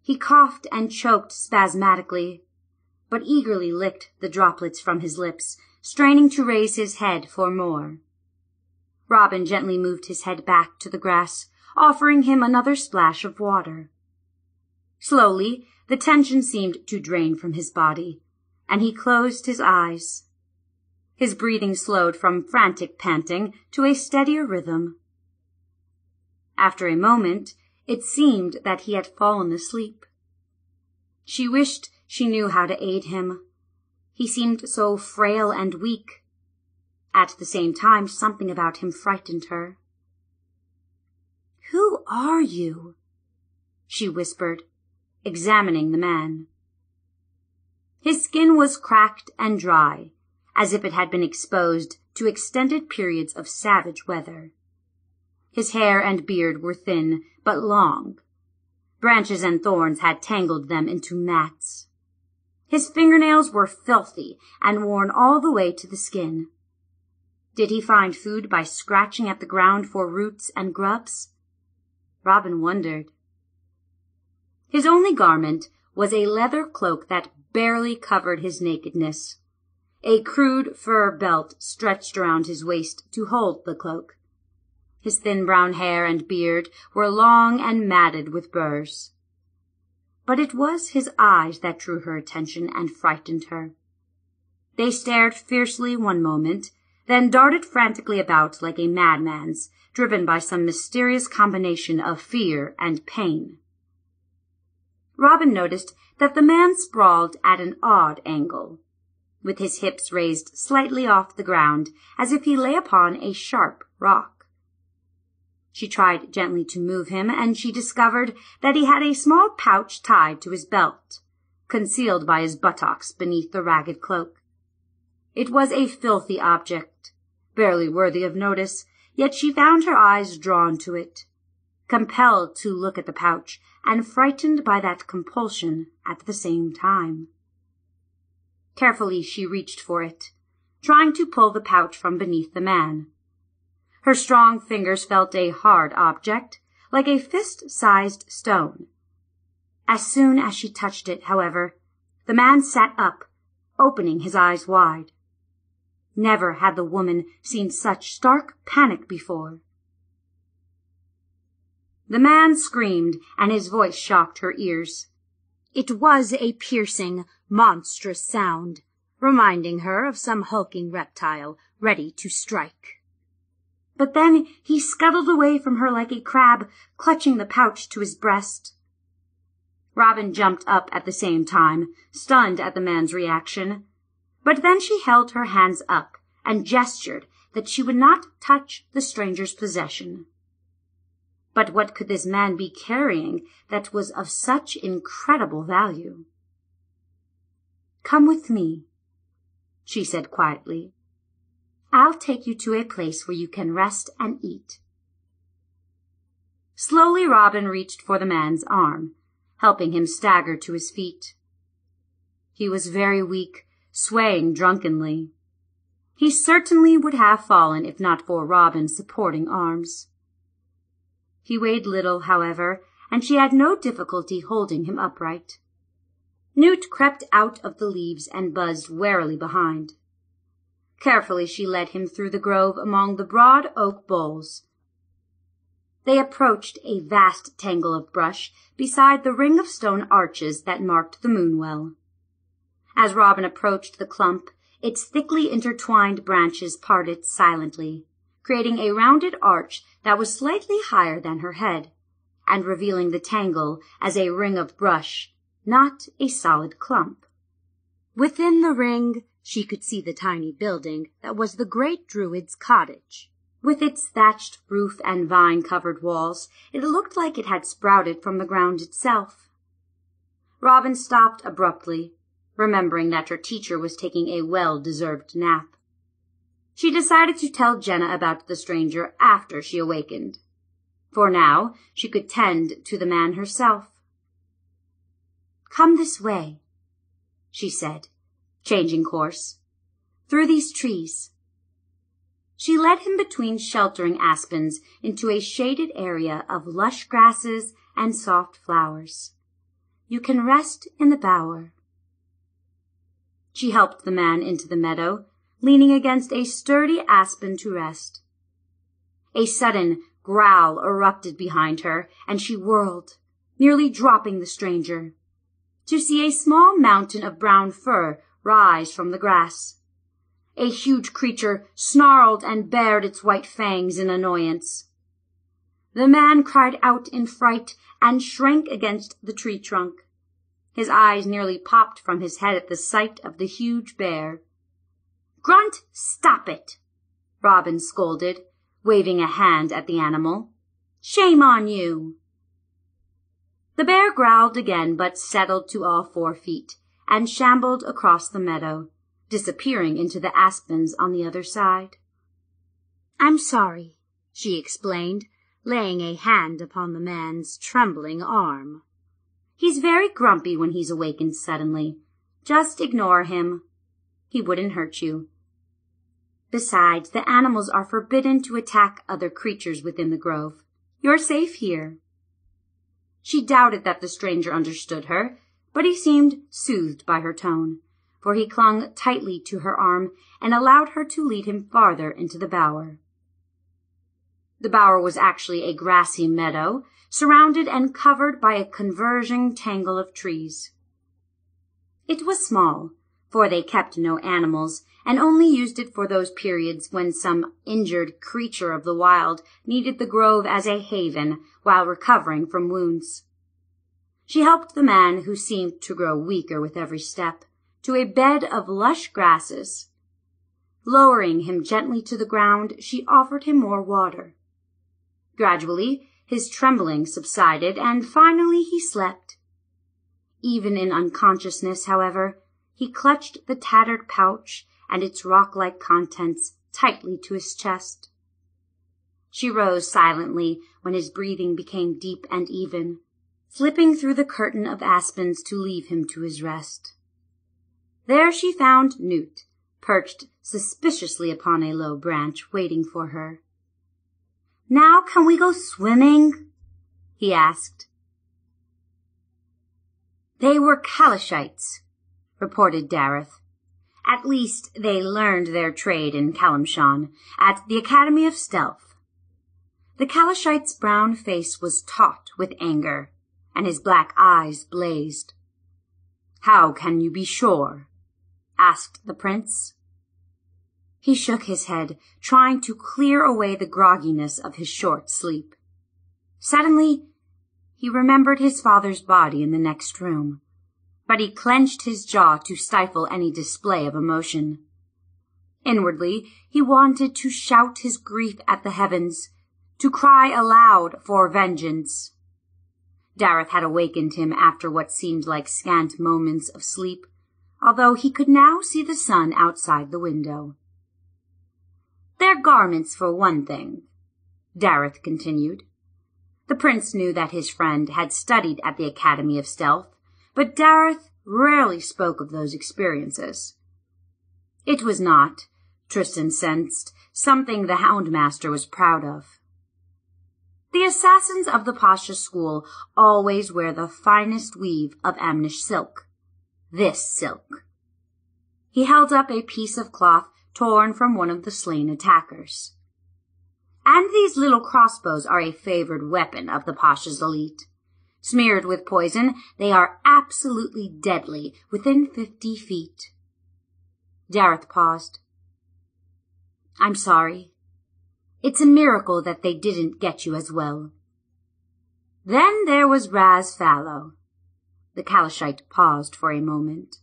He coughed and choked spasmodically, but eagerly licked the droplets from his lips, straining to raise his head for more. Robin gently moved his head back to the grass, offering him another splash of water. Slowly, the tension seemed to drain from his body, and he closed his eyes. His breathing slowed from frantic panting to a steadier rhythm. After a moment, it seemed that he had fallen asleep. She wished she knew how to aid him. He seemed so frail and weak. At the same time, something about him frightened her. Who are you? she whispered, examining the man. His skin was cracked and dry, as if it had been exposed to extended periods of savage weather. His hair and beard were thin, but long. Branches and thorns had tangled them into mats. His fingernails were filthy and worn all the way to the skin. Did he find food by scratching at the ground for roots and grubs? Robin wondered. His only garment was a leather cloak that barely covered his nakedness. A crude fur belt stretched around his waist to hold the cloak. His thin brown hair and beard were long and matted with burrs. But it was his eyes that drew her attention and frightened her. They stared fiercely one moment, then darted frantically about like a madman's, driven by some mysterious combination of fear and pain. Robin noticed that the man sprawled at an odd angle, with his hips raised slightly off the ground as if he lay upon a sharp rock. She tried gently to move him, and she discovered that he had a small pouch tied to his belt, concealed by his buttocks beneath the ragged cloak. It was a filthy object, barely worthy of notice, yet she found her eyes drawn to it, compelled to look at the pouch, and frightened by that compulsion at the same time. Carefully she reached for it, trying to pull the pouch from beneath the man. Her strong fingers felt a hard object, like a fist-sized stone. As soon as she touched it, however, the man sat up, opening his eyes wide. Never had the woman seen such stark panic before. The man screamed, and his voice shocked her ears. It was a piercing, monstrous sound, reminding her of some hulking reptile ready to strike. But then he scuttled away from her like a crab, clutching the pouch to his breast. Robin jumped up at the same time, stunned at the man's reaction. But then she held her hands up and gestured that she would not touch the stranger's possession. But what could this man be carrying that was of such incredible value? Come with me, she said quietly. I'll take you to a place where you can rest and eat. Slowly Robin reached for the man's arm, helping him stagger to his feet. He was very weak, swaying drunkenly. He certainly would have fallen if not for Robin's supporting arms. He weighed little, however, and she had no difficulty holding him upright. Newt crept out of the leaves and buzzed warily behind. Carefully she led him through the grove among the broad oak boles. They approached a vast tangle of brush beside the ring of stone arches that marked the moonwell. As Robin approached the clump, its thickly intertwined branches parted silently, creating a rounded arch that was slightly higher than her head, and revealing the tangle as a ring of brush, not a solid clump. Within the ring, she could see the tiny building that was the great druid's cottage. With its thatched roof and vine-covered walls, it looked like it had sprouted from the ground itself. Robin stopped abruptly, remembering that her teacher was taking a well-deserved nap. She decided to tell Genna about the stranger after she awakened. For now, she could tend to the man herself. Come this way, she said, changing course. Through these trees. She led him between sheltering aspens into a shaded area of lush grasses and soft flowers. You can rest in the bower. She helped the man into the meadow, leaning against a sturdy aspen to rest. A sudden growl erupted behind her, and she whirled, nearly dropping the stranger, to see a small mountain of brown fur rise from the grass. A huge creature snarled and bared its white fangs in annoyance. The man cried out in fright and shrank against the tree trunk. His eyes nearly popped from his head at the sight of the huge bear. Grunt, stop it! Robin scolded, waving a hand at the animal. Shame on you! The bear growled again, but settled to all four feet and shambled across the meadow, disappearing into the aspens on the other side. I'm sorry, she explained, laying a hand upon the man's trembling arm. He's very grumpy when he's awakened suddenly. Just ignore him. He wouldn't hurt you. Besides, the animals are forbidden to attack other creatures within the grove. You're safe here. She doubted that the stranger understood her, but he seemed soothed by her tone, for he clung tightly to her arm and allowed her to lead him farther into the bower. The bower was actually a grassy meadow, surrounded and covered by a converging tangle of trees. It was small, for they kept no animals, and only used it for those periods when some injured creature of the wild needed the grove as a haven while recovering from wounds. She helped the man, who seemed to grow weaker with every step, to a bed of lush grasses. Lowering him gently to the ground, she offered him more water. Gradually, his trembling subsided, and finally he slept. Even in unconsciousness, however, he clutched the tattered pouch and its rock-like contents tightly to his chest. She rose silently when his breathing became deep and even, slipping through the curtain of aspens to leave him to his rest. There she found Newt, perched suspiciously upon a low branch, waiting for her. Now can we go swimming? he asked. They were Calishites, reported Daryth. At least they learned their trade in Calimshan at the Academy of Stealth. The Calishite's brown face was taut with anger and his black eyes blazed. How can you be sure? asked the prince. He shook his head, trying to clear away the grogginess of his short sleep. Suddenly, he remembered his father's body in the next room, but he clenched his jaw to stifle any display of emotion. Inwardly, he wanted to shout his grief at the heavens, to cry aloud for vengeance. Daryth had awakened him after what seemed like scant moments of sleep, although he could now see the sun outside the window. Their garments, for one thing, Daryth continued. The prince knew that his friend had studied at the Academy of Stealth, but Daryth rarely spoke of those experiences. It was not, Tristan sensed, something the Houndmaster was proud of. The assassins of the Pasha school always wear the finest weave of Amnish silk. This silk. He held up a piece of cloth torn from one of the slain attackers. And these little crossbows are a favored weapon of the Pasha's elite. Smeared with poison, they are absolutely deadly within fifty feet. Daryth paused. I'm sorry, it's a miracle that they didn't get you as well. Then there was Rasfallow. The Calishite paused for a moment.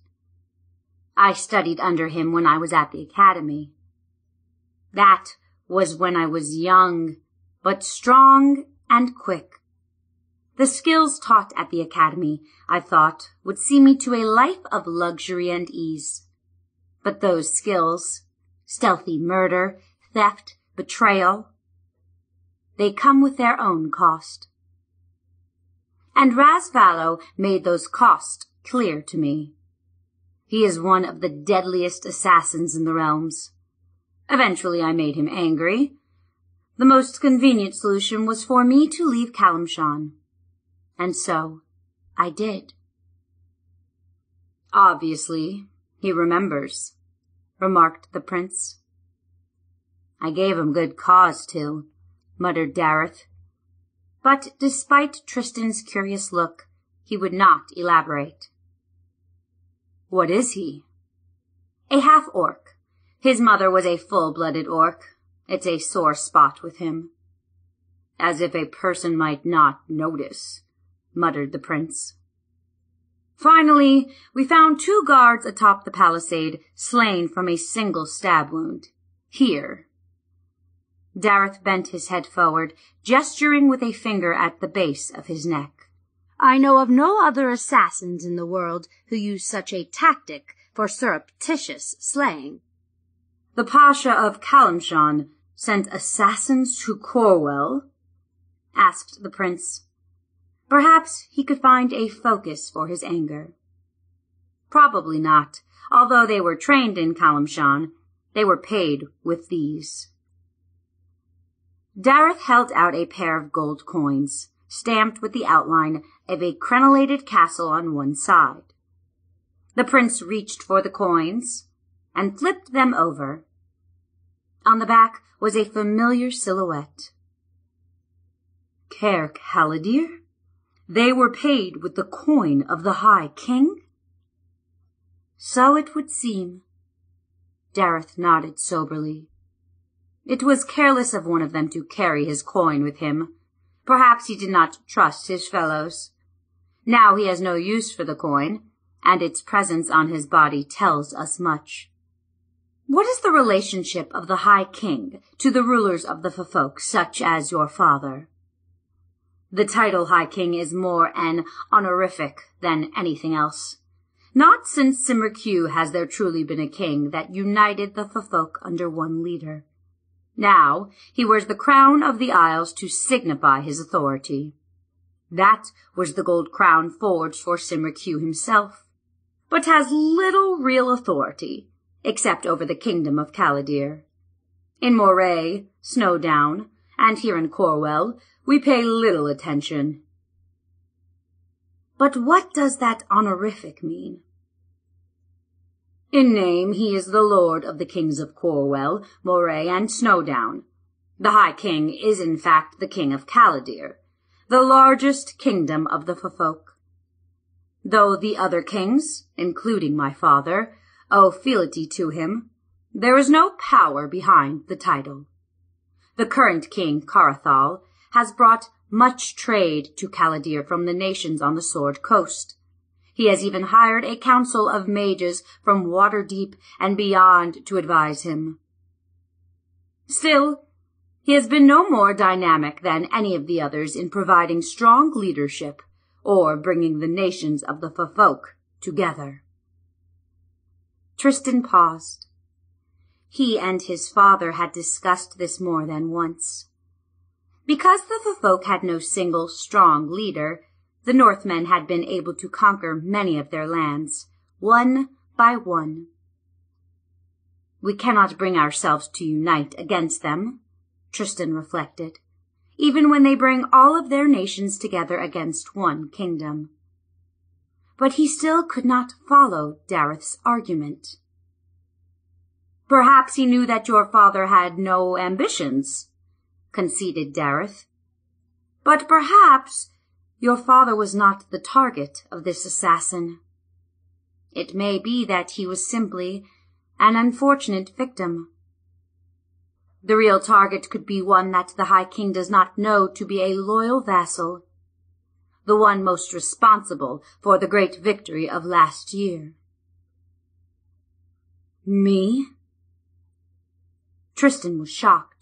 I studied under him when I was at the academy. That was when I was young, but strong and quick. The skills taught at the academy, I thought, would see me to a life of luxury and ease. But those skills, stealthy murder, theft, betrayal. They come with their own cost. And Ras made those costs clear to me. He is one of the deadliest assassins in the realms. Eventually I made him angry. The most convenient solution was for me to leave Calimshan. And so I did. Obviously, he remembers, remarked the prince. I gave him good cause to, muttered Daryth. But despite Tristan's curious look, he would not elaborate. What is he? A half-orc. His mother was a full-blooded orc. It's a sore spot with him. As if a person might not notice, muttered the prince. Finally, we found two guards atop the palisade, slain from a single stab wound. Here. Daryth bent his head forward, gesturing with a finger at the base of his neck. I know of no other assassins in the world who use such a tactic for surreptitious slaying. The Pasha of Calimshan sent assassins to Corwell? asked the prince. Perhaps he could find a focus for his anger. Probably not. Although they were trained in Calimshan, they were paid with these. Daryth held out a pair of gold coins, stamped with the outline of a crenellated castle on one side. The prince reached for the coins and flipped them over. On the back was a familiar silhouette. Caer Callidyrr? They were paid with the coin of the High King? So it would seem. Daryth nodded soberly. It was careless of one of them to carry his coin with him. Perhaps he did not trust his fellows. Now he has no use for the coin, and its presence on his body tells us much. What is the relationship of the High King to the rulers of the folk, such as your father? The title High King is more an honorific than anything else. Not since Cymrych has there truly been a king that united the folk under one leader. Now he wears the crown of the Isles to signify his authority. That was the gold crown forged for Cymrych himself, but has little real authority, except over the kingdom of Callidyrr. In Moray, Snowdown, and here in Corwell, we pay little attention. But what does that honorific mean? In name, he is the lord of the kings of Corwell, Moray, and Snowdown. The High King is in fact the king of Callidyrr, the largest kingdom of the folk. Though the other kings, including my father, owe fealty to him, there is no power behind the title. The current king, Carathal, has brought much trade to Callidyrr from the nations on the Sword Coast. He has even hired a council of mages from Waterdeep and beyond to advise him. Still, he has been no more dynamic than any of the others in providing strong leadership or bringing the nations of the folk together. Tristan paused. He and his father had discussed this more than once. Because the folk had no single strong leader, the Northmen had been able to conquer many of their lands, one by one. We cannot bring ourselves to unite against them, Tristan reflected, even when they bring all of their nations together against one kingdom. But he still could not follow Daryth's argument. Perhaps he knew that your father had no ambitions, conceded Daryth. But perhaps your father was not the target of this assassin. It may be that he was simply an unfortunate victim. The real target could be one that the High King does not know to be a loyal vassal, the one most responsible for the great victory of last year. Me? Tristan was shocked.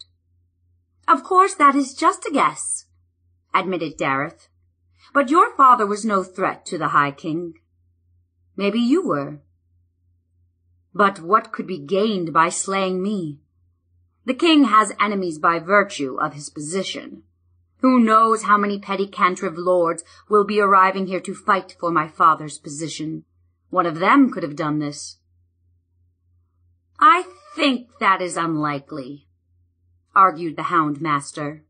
Of course, that is just a guess, admitted Daryth. But your father was no threat to the High King. Maybe you were. But what could be gained by slaying me? The king has enemies by virtue of his position. Who knows how many petty cantrev lords will be arriving here to fight for my father's position? One of them could have done this. I think that is unlikely, argued the Hound Master.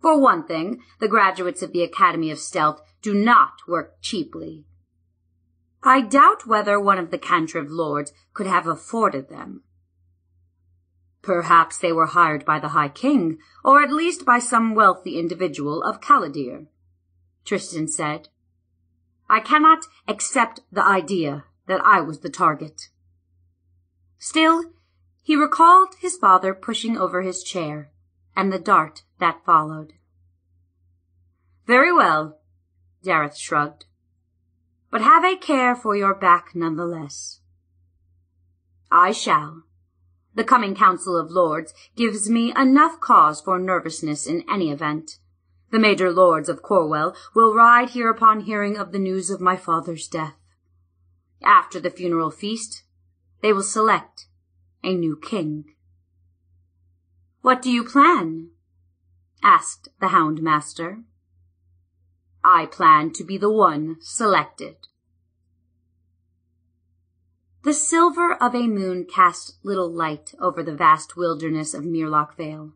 For one thing, the graduates of the Academy of Stealth do not work cheaply. I doubt whether one of the Cantrev lords could have afforded them. Perhaps they were hired by the High King, or at least by some wealthy individual of Callidyrr, Tristan said. I cannot accept the idea that I was the target. Still, he recalled his father pushing over his chair and the dart that followed. Very well, Daryth shrugged. But have a care for your back nonetheless. I shall. The coming Council of Lords gives me enough cause for nervousness in any event. The major lords of Corwell will ride here upon hearing of the news of my father's death. After the funeral feast, they will select a new king. What do you plan? asked the Hound Master. I plan to be the one selected. The silver of a moon cast little light over the vast wilderness of Myrloch Vale.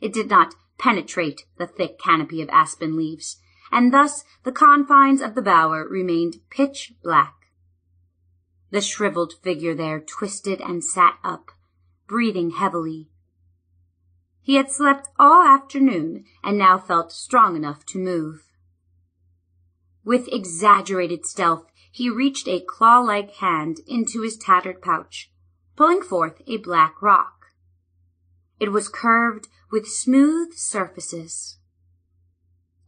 It did not penetrate the thick canopy of aspen leaves, and thus the confines of the bower remained pitch black. The shriveled figure there twisted and sat up, breathing heavily. He had slept all afternoon and now felt strong enough to move. With exaggerated stealth, he reached a claw-like hand into his tattered pouch, pulling forth a black rock. It was curved with smooth surfaces,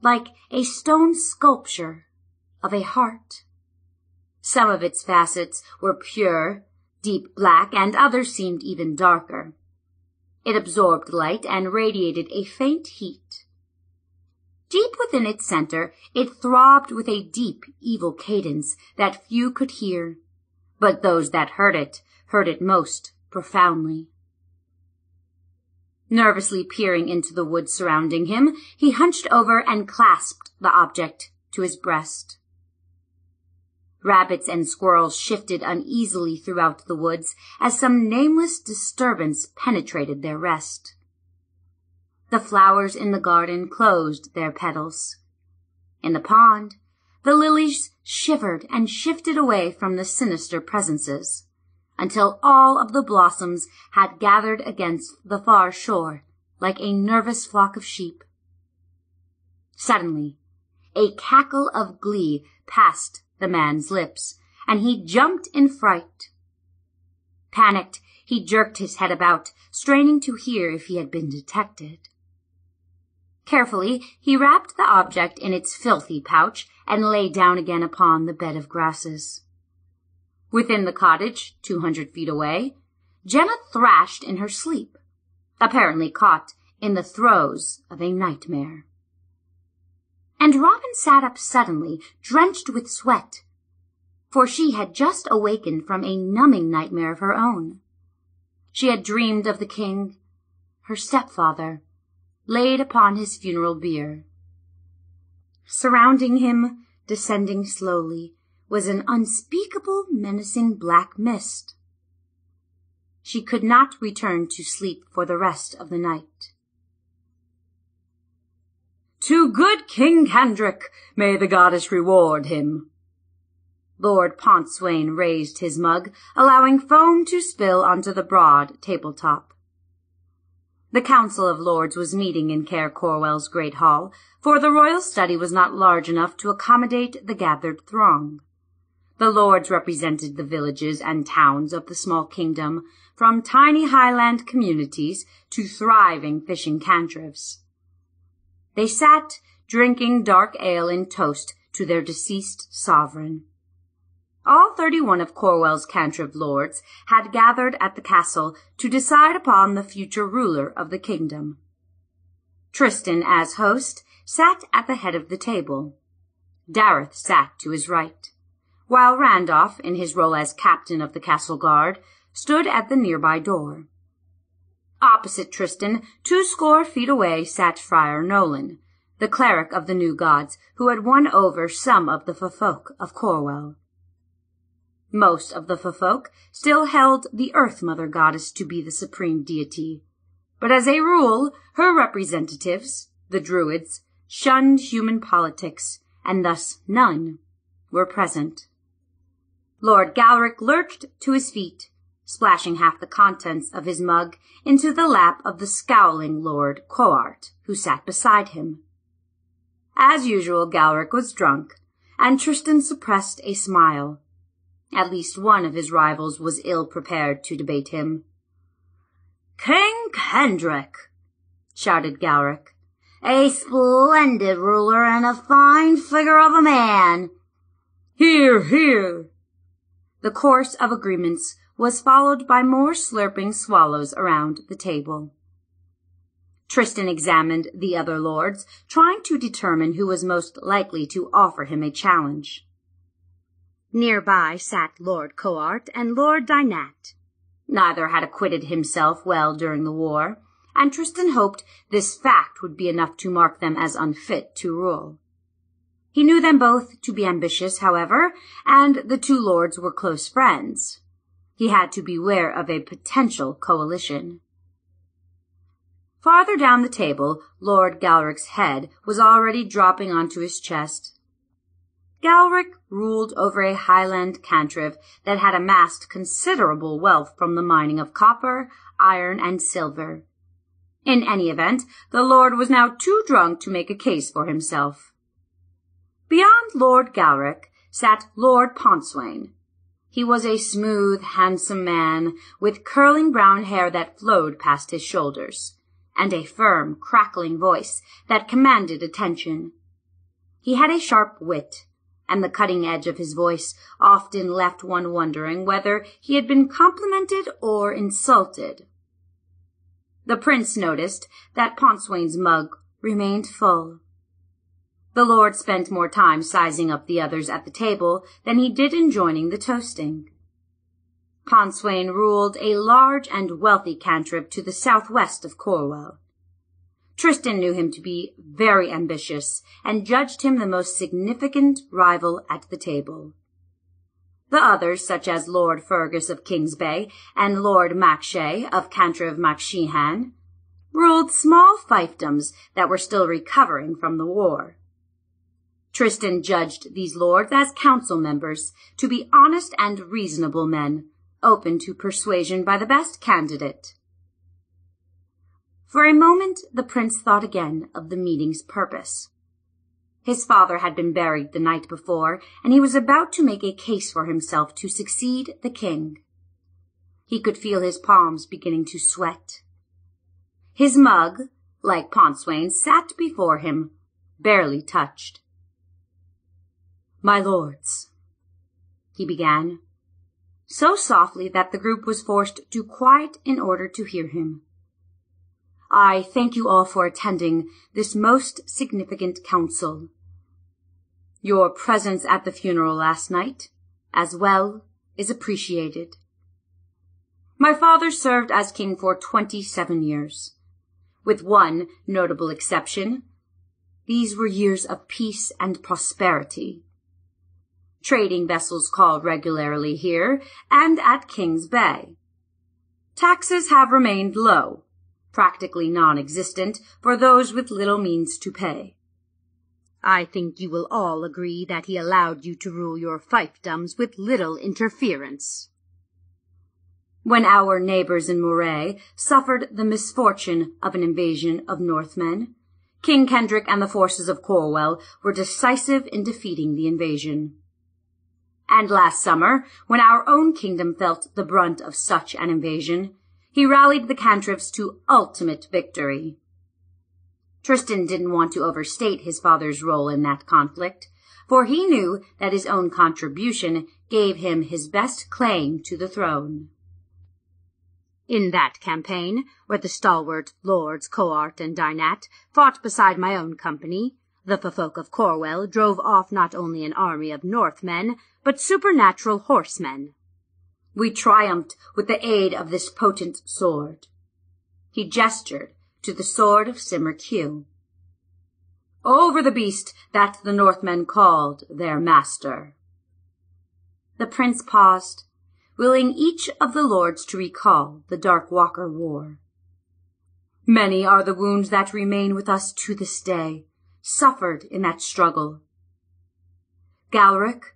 like a stone sculpture of a heart. Some of its facets were pure, deep black, and others seemed even darker. It absorbed light and radiated a faint heat. Deep within its center, it throbbed with a deep, evil cadence that few could hear, but those that heard it heard it most profoundly. Nervously peering into the woods surrounding him, he hunched over and clasped the object to his breast. Rabbits and squirrels shifted uneasily throughout the woods as some nameless disturbance penetrated their rest. The flowers in the garden closed their petals. In the pond, the lilies shivered and shifted away from the sinister presences, until all of the blossoms had gathered against the far shore like a nervous flock of sheep. Suddenly, a cackle of glee passed the man's lips, and he jumped in fright. Panicked, he jerked his head about, straining to hear if he had been detected. Carefully, he wrapped the object in its filthy pouch and lay down again upon the bed of grasses. Within the cottage, two hundred feet away, Genna thrashed in her sleep, apparently caught in the throes of a nightmare. And Robin sat up suddenly, drenched with sweat, for she had just awakened from a numbing nightmare of her own. She had dreamed of the king, her stepfather, laid upon his funeral bier. Surrounding him, descending slowly, was an unspeakable, menacing black mist. She could not return to sleep for the rest of the night. To good King Kendrick, may the goddess reward him. Lord Pontswain raised his mug, allowing foam to spill onto the broad tabletop. The Council of Lords was meeting in Caer Corwell's great hall, for the royal study was not large enough to accommodate the gathered throng. The lords represented the villages and towns of the small kingdom, from tiny highland communities to thriving fishing cantrevs. They sat drinking dark ale in toast to their deceased sovereign. All thirty-one of Corwell's Cantrev lords had gathered at the castle to decide upon the future ruler of the kingdom. Tristan, as host, sat at the head of the table. Daryth sat to his right, while Randolph, in his role as captain of the castle guard, stood at the nearby door. Opposite Tristan, two score feet away, sat Friar Nolan, the cleric of the new gods, who had won over some of the folk of Corwell. Most of the folk still held the Earth Mother Goddess to be the supreme deity, but as a rule, her representatives, the Druids, shunned human politics, and thus none were present. Lord Galric lurched to his feet, splashing half the contents of his mug into the lap of the scowling Lord Coart, who sat beside him. As usual, Galric was drunk, and Tristan suppressed a smile. At least one of his rivals was ill prepared to debate him. King Kendrick, shouted Galric, a splendid ruler and a fine figure of a man. Hear, hear! The course of agreements was followed by more slurping swallows around the table. Tristan examined the other lords, trying to determine who was most likely to offer him a challenge. Nearby sat Lord Coart and Lord Dynat. Neither had acquitted himself well during the war, and Tristan hoped this fact would be enough to mark them as unfit to rule. He knew them both to be ambitious, however, and the two lords were close friends. He had to beware of a potential coalition. Farther down the table, Lord Galric's head was already dropping onto his chest. Galric ruled over a highland cantrev that had amassed considerable wealth from the mining of copper, iron, and silver. In any event, the lord was now too drunk to make a case for himself. Beyond Lord Galric sat Lord Pontswain. He was a smooth, handsome man with curling brown hair that flowed past his shoulders, and a firm, crackling voice that commanded attention. He had a sharp wit, and the cutting edge of his voice often left one wondering whether he had been complimented or insulted. The prince noticed that Pontswain's mug remained full. The Lord spent more time sizing up the others at the table than he did in joining the toasting. Pontswain ruled a large and wealthy cantrev to the southwest of Corwell. Tristan knew him to be very ambitious and judged him the most significant rival at the table. The others, such as Lord Fergus of Kingsbay and Lord Macshay of Cantrev Macsheehan, ruled small fiefdoms that were still recovering from the war. Tristan judged these lords as council members to be honest and reasonable men, open to persuasion by the best candidate. For a moment the prince thought again of the meeting's purpose. His father had been buried the night before, and he was about to make a case for himself to succeed the king. He could feel his palms beginning to sweat. His mug, like Pontswain, sat before him, barely touched. My lords, he began, so softly that the group was forced to quiet in order to hear him. I thank you all for attending this most significant council. Your presence at the funeral last night, as well, is appreciated. My father served as king for twenty-seven years. With one notable exception, these were years of peace and prosperity. Trading vessels called regularly here and at Kings Bay. Taxes have remained low, practically non-existent for those with little means to pay. I think you will all agree that he allowed you to rule your fiefdoms with little interference. When our neighbors in Moray suffered the misfortune of an invasion of Northmen, King Kendrick and the forces of Corwell were decisive in defeating the invasion. And last summer, when our own kingdom felt the brunt of such an invasion, he rallied the cantrevs to ultimate victory. Tristan didn't want to overstate his father's role in that conflict, for he knew that his own contribution gave him his best claim to the throne. In that campaign, where the stalwart lords Coart and Dynat fought beside my own company, the folk of Corwell drove off not only an army of Northmen, but supernatural horsemen. We triumphed with the aid of this potent sword. He gestured to the sword of Cymrych Hugh. Over the beast that the Northmen called their master. The prince paused, willing each of the lords to recall the Dark Walker War. Many are the wounds that remain with us to this day, suffered in that struggle. Galric,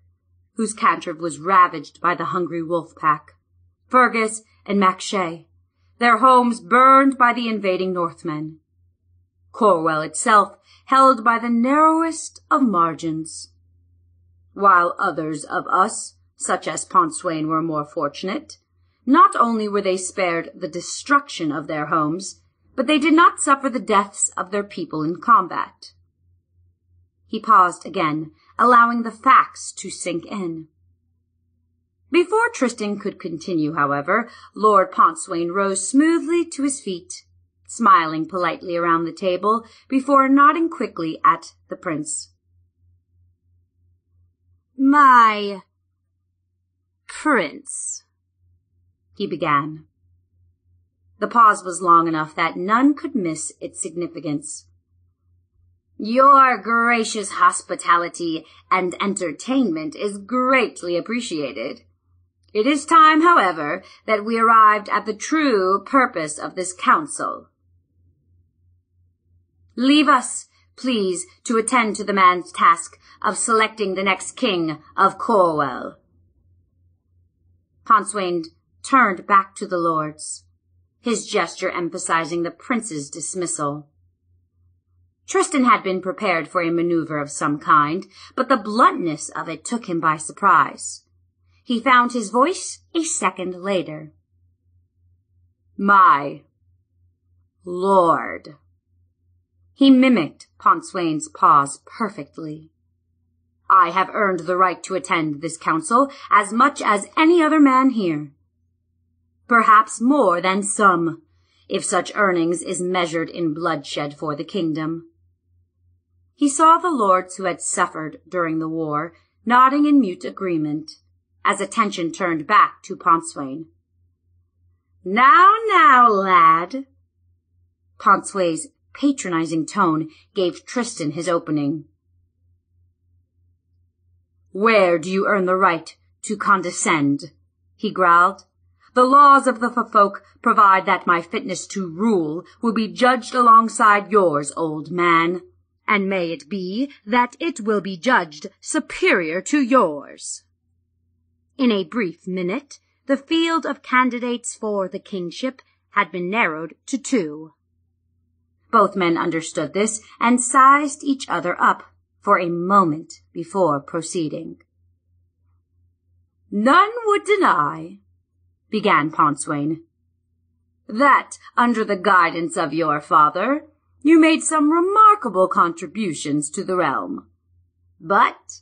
whose cantrev was ravaged by the hungry wolf pack, Fergus and MacShay, their homes burned by the invading Northmen. Corwell itself held by the narrowest of margins. While others of us, such as Pontswain, were more fortunate, not only were they spared the destruction of their homes, but they did not suffer the deaths of their people in combat. He paused again, allowing the facts to sink in. Before Tristan could continue, however, Lord Pontswain rose smoothly to his feet, smiling politely around the table before nodding quickly at the prince. My prince, he began. The pause was long enough that none could miss its significance. Your gracious hospitality and entertainment is greatly appreciated. It is time, however, that we arrived at the true purpose of this council. Leave us, please, to attend to the man's task of selecting the next king of Corwell. Pontswain turned back to the lords, his gesture emphasizing the prince's dismissal. Tristan had been prepared for a maneuver of some kind, but the bluntness of it took him by surprise. He found his voice a second later. My lord. He mimicked Pontswain's pause perfectly. I have earned the right to attend this council as much as any other man here. Perhaps more than some, if such earnings is measured in bloodshed for the kingdom. He saw the lords who had suffered during the war nodding in mute agreement as attention turned back to Pontswain. Now, now, lad. Pontswain's patronizing tone gave Tristan his opening. Where do you earn the right to condescend? he growled. The laws of the folk provide that my fitness to rule will be judged alongside yours, old man and may it be that it will be judged superior to yours. In a brief minute, the field of candidates for the kingship had been narrowed to two. Both men understood this and sized each other up for a moment before proceeding. None would deny, began Pontswain, that under the guidance of your father, you made some remarkable contributions to the realm. But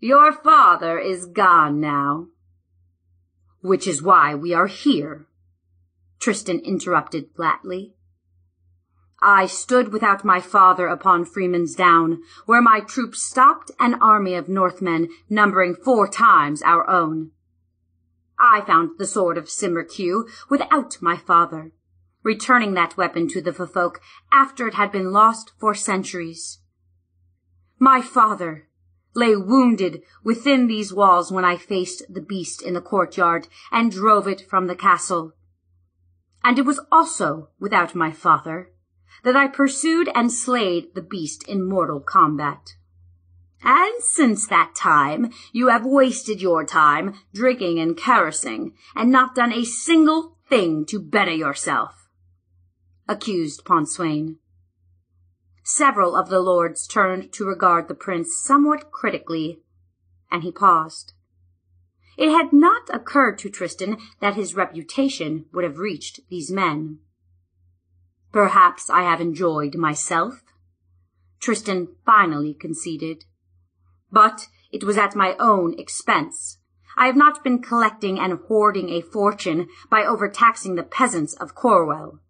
your father is gone now. Which is why we are here, Tristan interrupted flatly. I stood without my father upon Freeman's Down, where my troops stopped an army of Northmen numbering four times our own. I found the sword of Cymrych Hugh without my father, returning that weapon to the folk after it had been lost for centuries. My father lay wounded within these walls when I faced the beast in the courtyard and drove it from the castle. And it was also without my father that I pursued and slayed the beast in mortal combat. And since that time, you have wasted your time drinking and carousing, and not done a single thing to better yourself accused Pontswain. Several of the lords turned to regard the prince somewhat critically, and he paused. It had not occurred to Tristan that his reputation would have reached these men. Perhaps I have enjoyed myself, Tristan finally conceded. But it was at my own expense. I have not been collecting and hoarding a fortune by overtaxing the peasants of Corwell.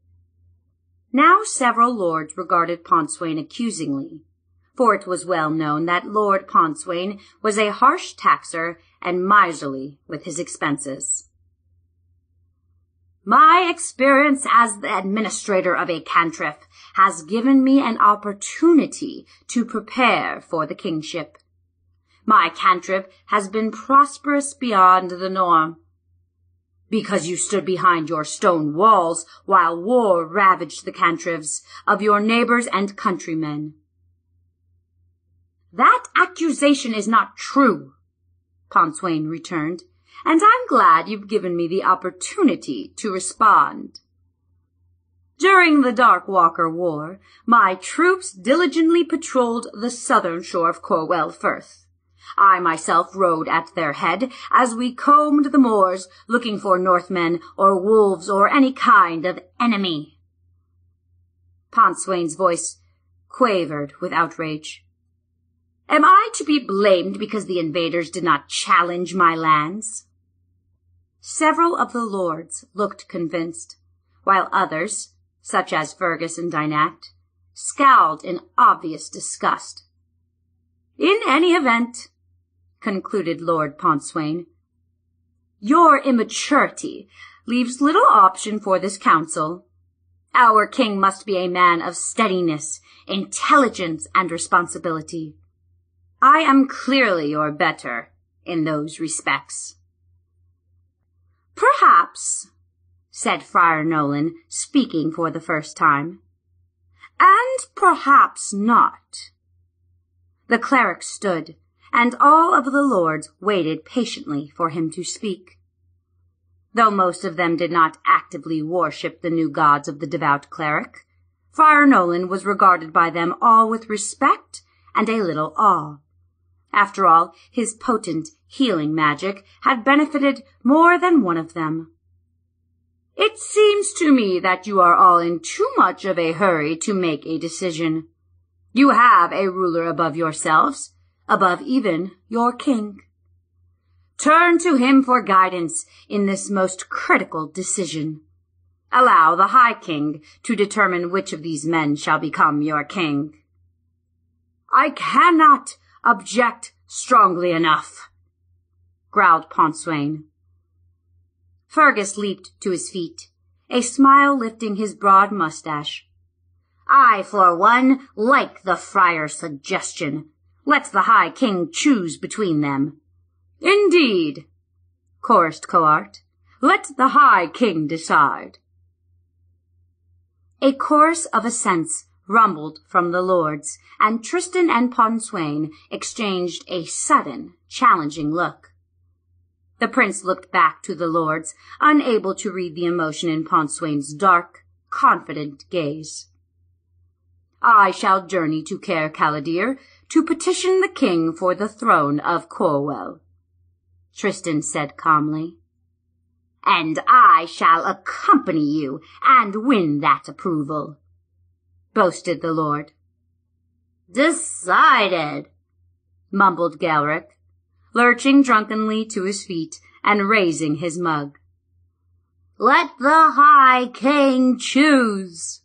Now several lords regarded Pontswain accusingly, for it was well known that Lord Pontswain was a harsh taxer and miserly with his expenses. My experience as the administrator of a cantrev has given me an opportunity to prepare for the kingship. My cantrev has been prosperous beyond the norm. Because you stood behind your stone walls while war ravaged the cantrevs of your neighbors and countrymen. That accusation is not true, Pontswain returned, and I'm glad you've given me the opportunity to respond. During the Dark Walker War, my troops diligently patrolled the southern shore of Corwell Firth. I myself rode at their head as we combed the moors looking for Northmen or wolves or any kind of enemy. Pontswain's voice quavered with outrage. Am I to be blamed because the invaders did not challenge my lands? Several of the lords looked convinced, while others, such as Fergus and Dynat, scowled in obvious disgust. In any event, concluded Lord Pontswain, your immaturity leaves little option for this council. Our king must be a man of steadiness, intelligence, and responsibility. I am clearly your better in those respects. Perhaps, said Friar Nolan, speaking for the first time. And perhaps not. The cleric stood, and all of the lords waited patiently for him to speak. Though most of them did not actively worship the new gods of the devout cleric, Friar Nolan was regarded by them all with respect and a little awe. After all, his potent healing magic had benefited more than one of them. It seems to me that you are all in too much of a hurry to make a decision. You have a ruler above yourselves, above even your king. Turn to him for guidance in this most critical decision. Allow the High King to determine which of these men shall become your king. I cannot object strongly enough, growled Pontswain. Fergus leaped to his feet, a smile lifting his broad mustache. I, for one, like the friar's suggestion. Let the High King choose between them. Indeed, chorused Coart. Let the High King decide. A chorus of assents rumbled from the lords, and Tristan and Pontswain exchanged a sudden, challenging look. The prince looked back to the lords, unable to read the emotion in Pontswain's dark, confident gaze. I shall journey to Caer Callidyrr to petition the king for the throne of Corwell, Tristan said calmly. And I shall accompany you and win that approval, boasted the lord. Decided, mumbled Galric, lurching drunkenly to his feet and raising his mug. Let the High King choose.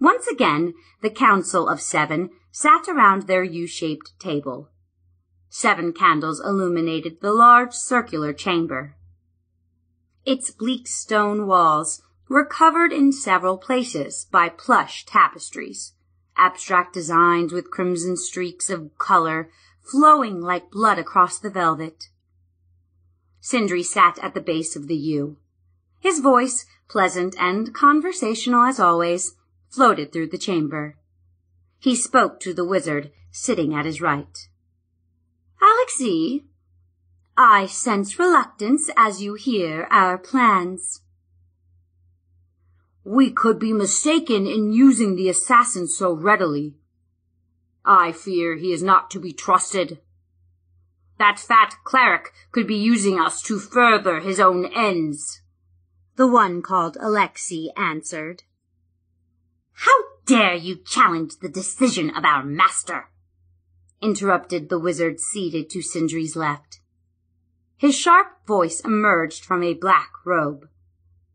Once again, the Council of Seven sat around their U-shaped table. Seven candles illuminated the large circular chamber. Its bleak stone walls were covered in several places by plush tapestries, abstract designs with crimson streaks of color flowing like blood across the velvet. Cyndre sat at the base of the U. His voice, pleasant and conversational as always, floated through the chamber. He spoke to the wizard sitting at his right. Alexei, I sense reluctance as you hear our plans. We could be mistaken in using the assassin so readily. I fear he is not to be trusted. That fat cleric could be using us to further his own ends. The one called Alexei answered. How dare you challenge the decision of our master? interrupted the wizard seated to Cyndre's left. His sharp voice emerged from a black robe.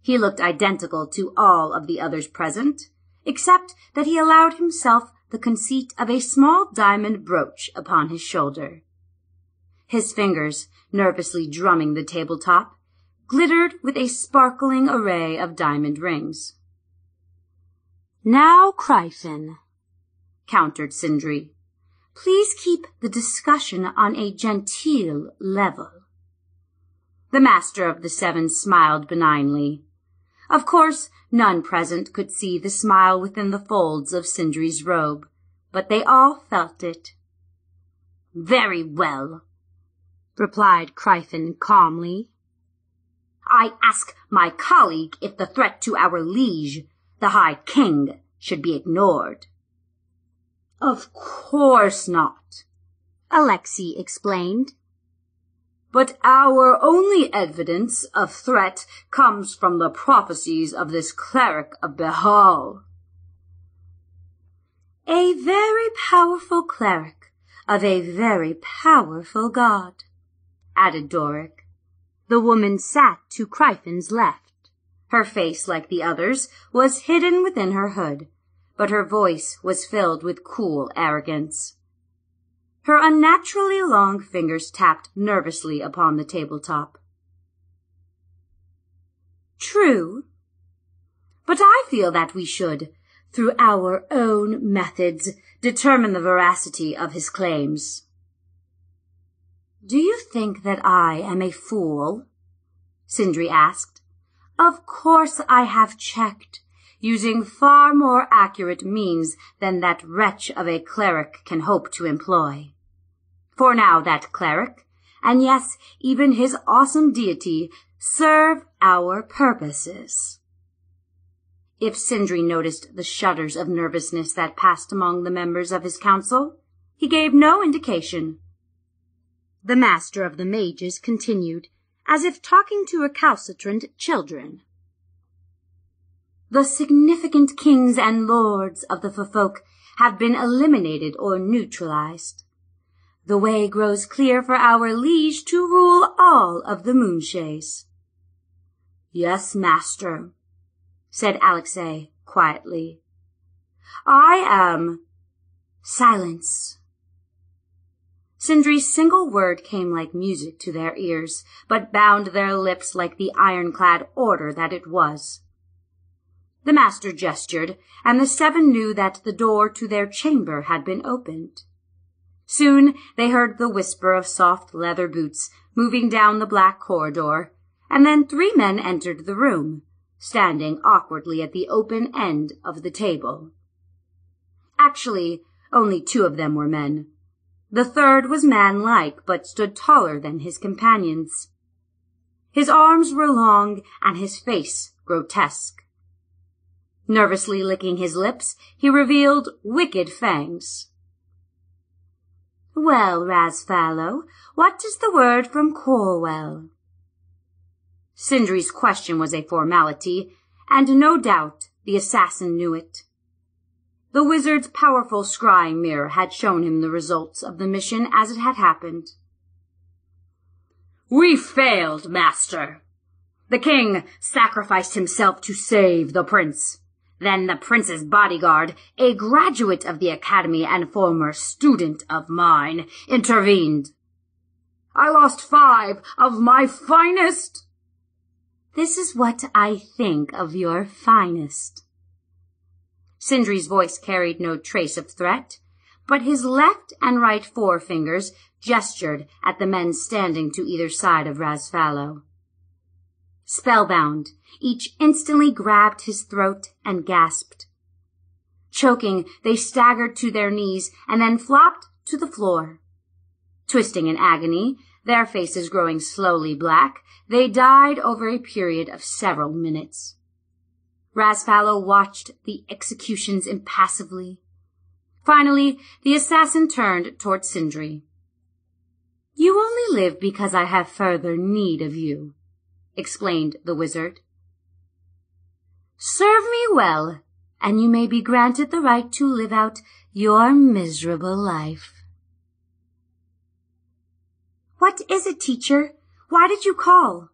He looked identical to all of the others present, except that he allowed himself the conceit of a small diamond brooch upon his shoulder. His fingers, nervously drumming the tabletop, glittered with a sparkling array of diamond rings. Now, Cryphon, countered Cyndre, Please keep the discussion on a genteel level. The master of the seven smiled benignly. Of course, none present could see the smile within the folds of Cyndre's robe, but they all felt it. Very well, replied Cryphon calmly. I ask my colleague if the threat to our liege, the High King, should be ignored. Of course not, Alexei explained. But our only evidence of threat comes from the prophecies of this cleric of Bhaal. A very powerful cleric of a very powerful god, added Doric. The woman sat to Cryphon's left. Her face, like the others, was hidden within her hood, but her voice was filled with cool arrogance. Her unnaturally long fingers tapped nervously upon the tabletop. True. But I feel that we should, through our own methods, determine the veracity of his claims. Do you think that I am a fool? Cyndre asked. Of course I have checked, using far more accurate means than that wretch of a cleric can hope to employ. For now that cleric, and yes, even his awesome deity, serve our purposes. If Cyndre noticed the shudders of nervousness that passed among the members of his council, he gave no indication. The master of the mages continued, as if talking to recalcitrant children. The significant kings and lords of the folk have been eliminated or neutralized. The way grows clear for our liege to rule all of the Moonshaes. Yes, master, said Alexei quietly. I am silence. Cyndre's single word came like music to their ears, but bound their lips like the ironclad order that it was. The master gestured, and the seven knew that the door to their chamber had been opened. Soon they heard the whisper of soft leather boots moving down the black corridor, and then three men entered the room, standing awkwardly at the open end of the table. Actually, only two of them were men. The third was man-like, but stood taller than his companions. His arms were long and his face grotesque. Nervously licking his lips, he revealed wicked fangs. Well, Rasfallow, what is the word from Corwell? Cyndre's question was a formality, and no doubt the assassin knew it. The wizard's powerful scrying mirror had shown him the results of the mission as it had happened. We failed, master. The king sacrificed himself to save the prince. Then the prince's bodyguard, a graduate of the academy and former student of mine, intervened. I lost five of my finest. This is what I think of your finest. Cyndre's voice carried no trace of threat, but his left and right forefingers gestured at the men standing to either side of Rasfallow. Spellbound, each instantly grabbed his throat and gasped. Choking, they staggered to their knees and then flopped to the floor. Twisting in agony, their faces growing slowly black, they died over a period of several minutes. Rasfallow watched the executions impassively. Finally, the assassin turned toward Cyndre. You only live because I have further need of you, explained the wizard. Serve me well, and you may be granted the right to live out your miserable life. What is it, teacher? Why did you call?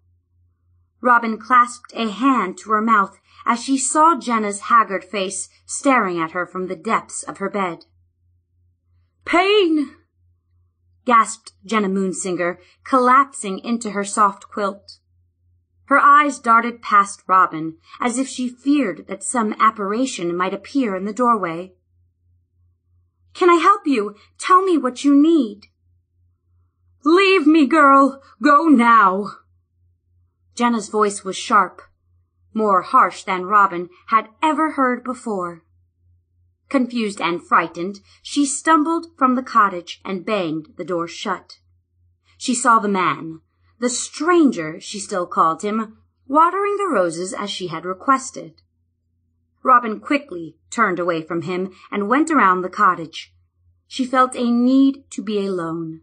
Robin clasped a hand to her mouth as she saw Genna's haggard face staring at her from the depths of her bed. Pain! gasped Genna Moonsinger, collapsing into her soft quilt. Her eyes darted past Robin, as if she feared that some apparition might appear in the doorway. Can I help you? Tell me what you need. Leave me, girl. Go now. Genna's voice was sharp, more harsh than Robin had ever heard before. Confused and frightened, she stumbled from the cottage and banged the door shut. She saw the man, the stranger she still called him, watering the roses as she had requested. Robin quickly turned away from him and went around the cottage. She felt a need to be alone.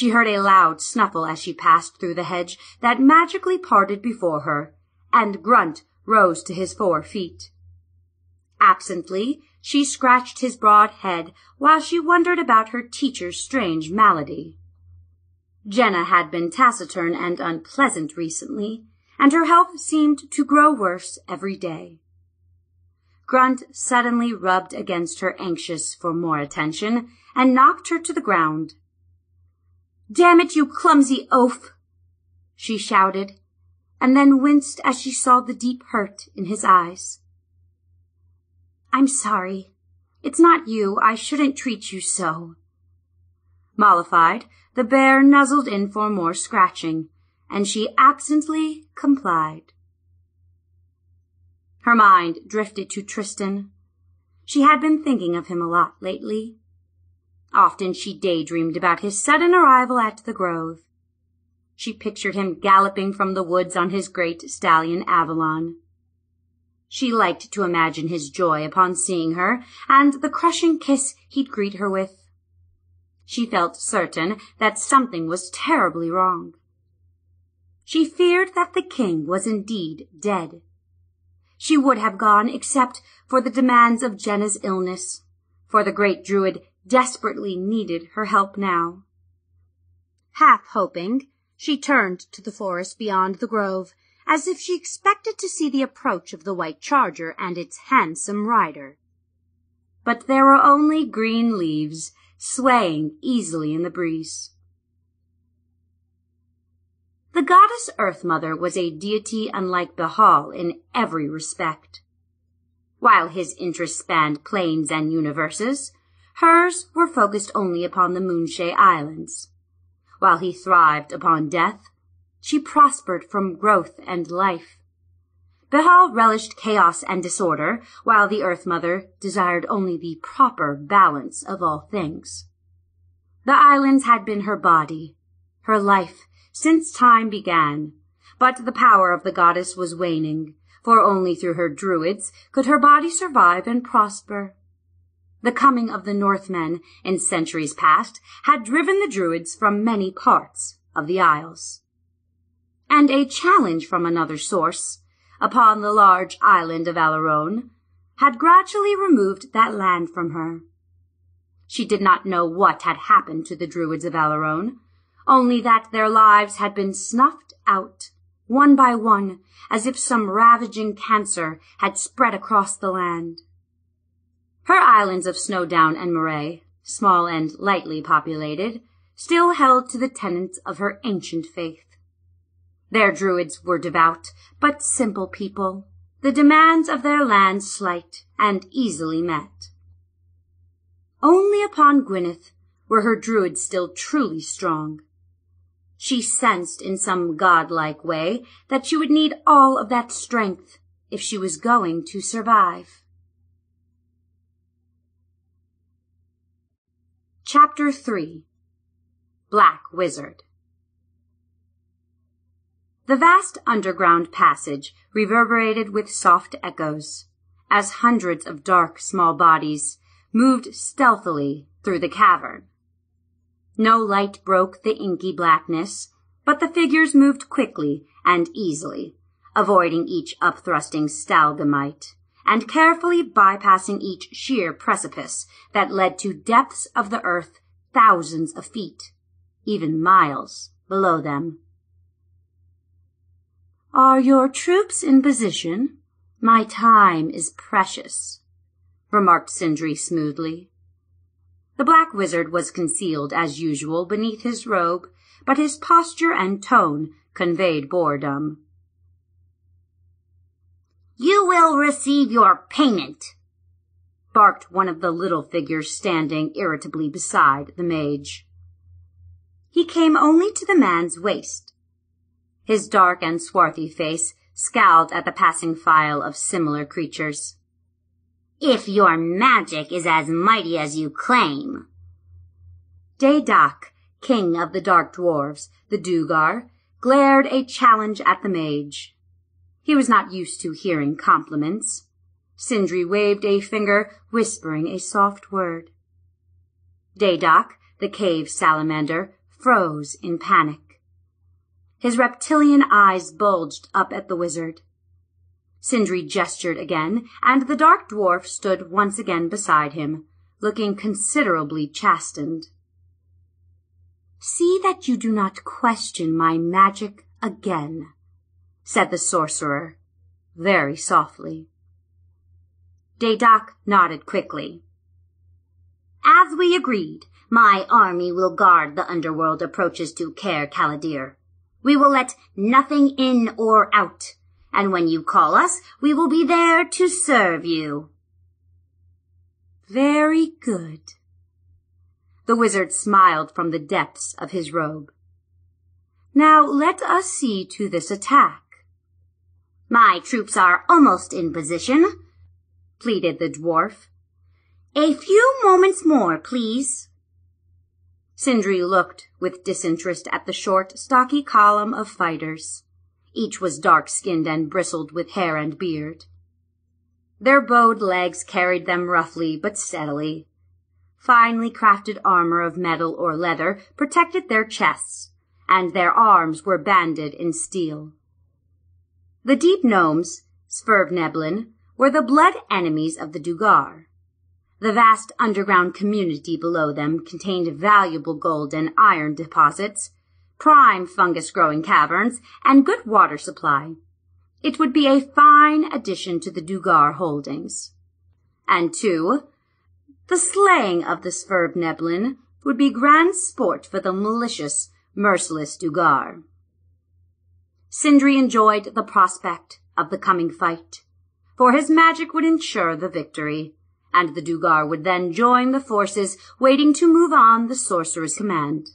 She heard a loud snuffle as she passed through the hedge that magically parted before her, and Grunt rose to his four feet. Absently, she scratched his broad head while she wondered about her teacher's strange malady. Genna had been taciturn and unpleasant recently, and her health seemed to grow worse every day. Grunt suddenly rubbed against her anxious for more attention and knocked her to the ground. Damn it, you clumsy oaf! she shouted, and then winced as she saw the deep hurt in his eyes. I'm sorry. It's not you. I shouldn't treat you so. Mollified, the bear nuzzled in for more scratching, and she absently complied. Her mind drifted to Tristan. She had been thinking of him a lot lately. Often she daydreamed about his sudden arrival at the grove. She pictured him galloping from the woods on his great stallion Avalon. She liked to imagine his joy upon seeing her, and the crushing kiss he'd greet her with. She felt certain that something was terribly wrong. She feared that the king was indeed dead. She would have gone except for the demands of Genna's illness, for the great druid desperately needed her help now. Half hoping, she turned to the forest beyond the grove, as if she expected to see the approach of the white charger and its handsome rider. But there were only green leaves, swaying easily in the breeze. The goddess Earth Mother was a deity unlike Bhaal in every respect. While his interests spanned planes and universes, hers were focused only upon the Moonshae Islands. While he thrived upon death, she prospered from growth and life. Bhaal relished chaos and disorder, while the Earth Mother desired only the proper balance of all things. The islands had been her body, her life, since time began, but the power of the goddess was waning, for only through her druids could her body survive and prosper. The coming of the Northmen in centuries past had driven the druids from many parts of the Isles. And a challenge from another source, upon the large island of Alaron, had gradually removed that land from her. She did not know what had happened to the druids of Alaron, only that their lives had been snuffed out, one by one, as if some ravaging cancer had spread across the land. Her islands of Snowdown and Moray, small and lightly populated, still held to the tenets of her ancient faith. Their druids were devout, but simple people, the demands of their land slight and easily met. Only upon Gwynneth were her druids still truly strong. She sensed in some godlike way that she would need all of that strength if she was going to survive. Chapter 3 Black Wizard. The vast underground passage reverberated with soft echoes as hundreds of dark small bodies moved stealthily through the cavern. No light broke the inky blackness, but the figures moved quickly and easily, avoiding each upthrusting stalagmite and carefully bypassing each sheer precipice that led to depths of the earth thousands of feet, even miles, below them. Are your troops in position? My time is precious remarked Cyndre smoothly. The black wizard was concealed as usual beneath his robe, but his posture and tone conveyed boredom. You will receive your payment. barked one of the little figures standing irritably beside the mage. He came only to the man's waist. His dark and swarthy face scowled at the passing file of similar creatures. If your magic is as mighty as you claim. Daydak, king of the dark dwarves, the Duergar, glared a challenge at the mage. He was not used to hearing compliments. Cyndre waved a finger, whispering a soft word. Daydak, the cave salamander, froze in panic. His reptilian eyes bulged up at the wizard. Cyndre gestured again, and the dark dwarf stood once again beside him, looking considerably chastened. See that you do not question my magic again, said the sorcerer, very softly. Daydak nodded quickly. As we agreed, my army will guard the underworld approaches to Caer Callidyrr. We will let nothing in or out, and when you call us, we will be there to serve you. Very good. The wizard smiled from the depths of his robe. Now let us see to this attack. My troops are almost in position, pleaded the dwarf. A few moments more, please. Cyndre looked with disinterest at the short, stocky column of fighters. Each was dark-skinned and bristled with hair and beard. Their bowed legs carried them roughly but steadily. Finely crafted armor of metal or leather protected their chests, and their arms were banded in steel. The deep gnomes, Svirfneblin, were the blood enemies of the Duergar. The vast underground community below them contained valuable gold and iron deposits, prime fungus growing caverns, and good water supply. It would be a fine addition to the Duergar holdings. And two, the slaying of the Svirfneblin would be grand sport for the malicious, merciless Duergar. Cyndre enjoyed the prospect of the coming fight for his magic would ensure the victory, and the Duergar would then join the forces waiting to move on the sorcerer's command.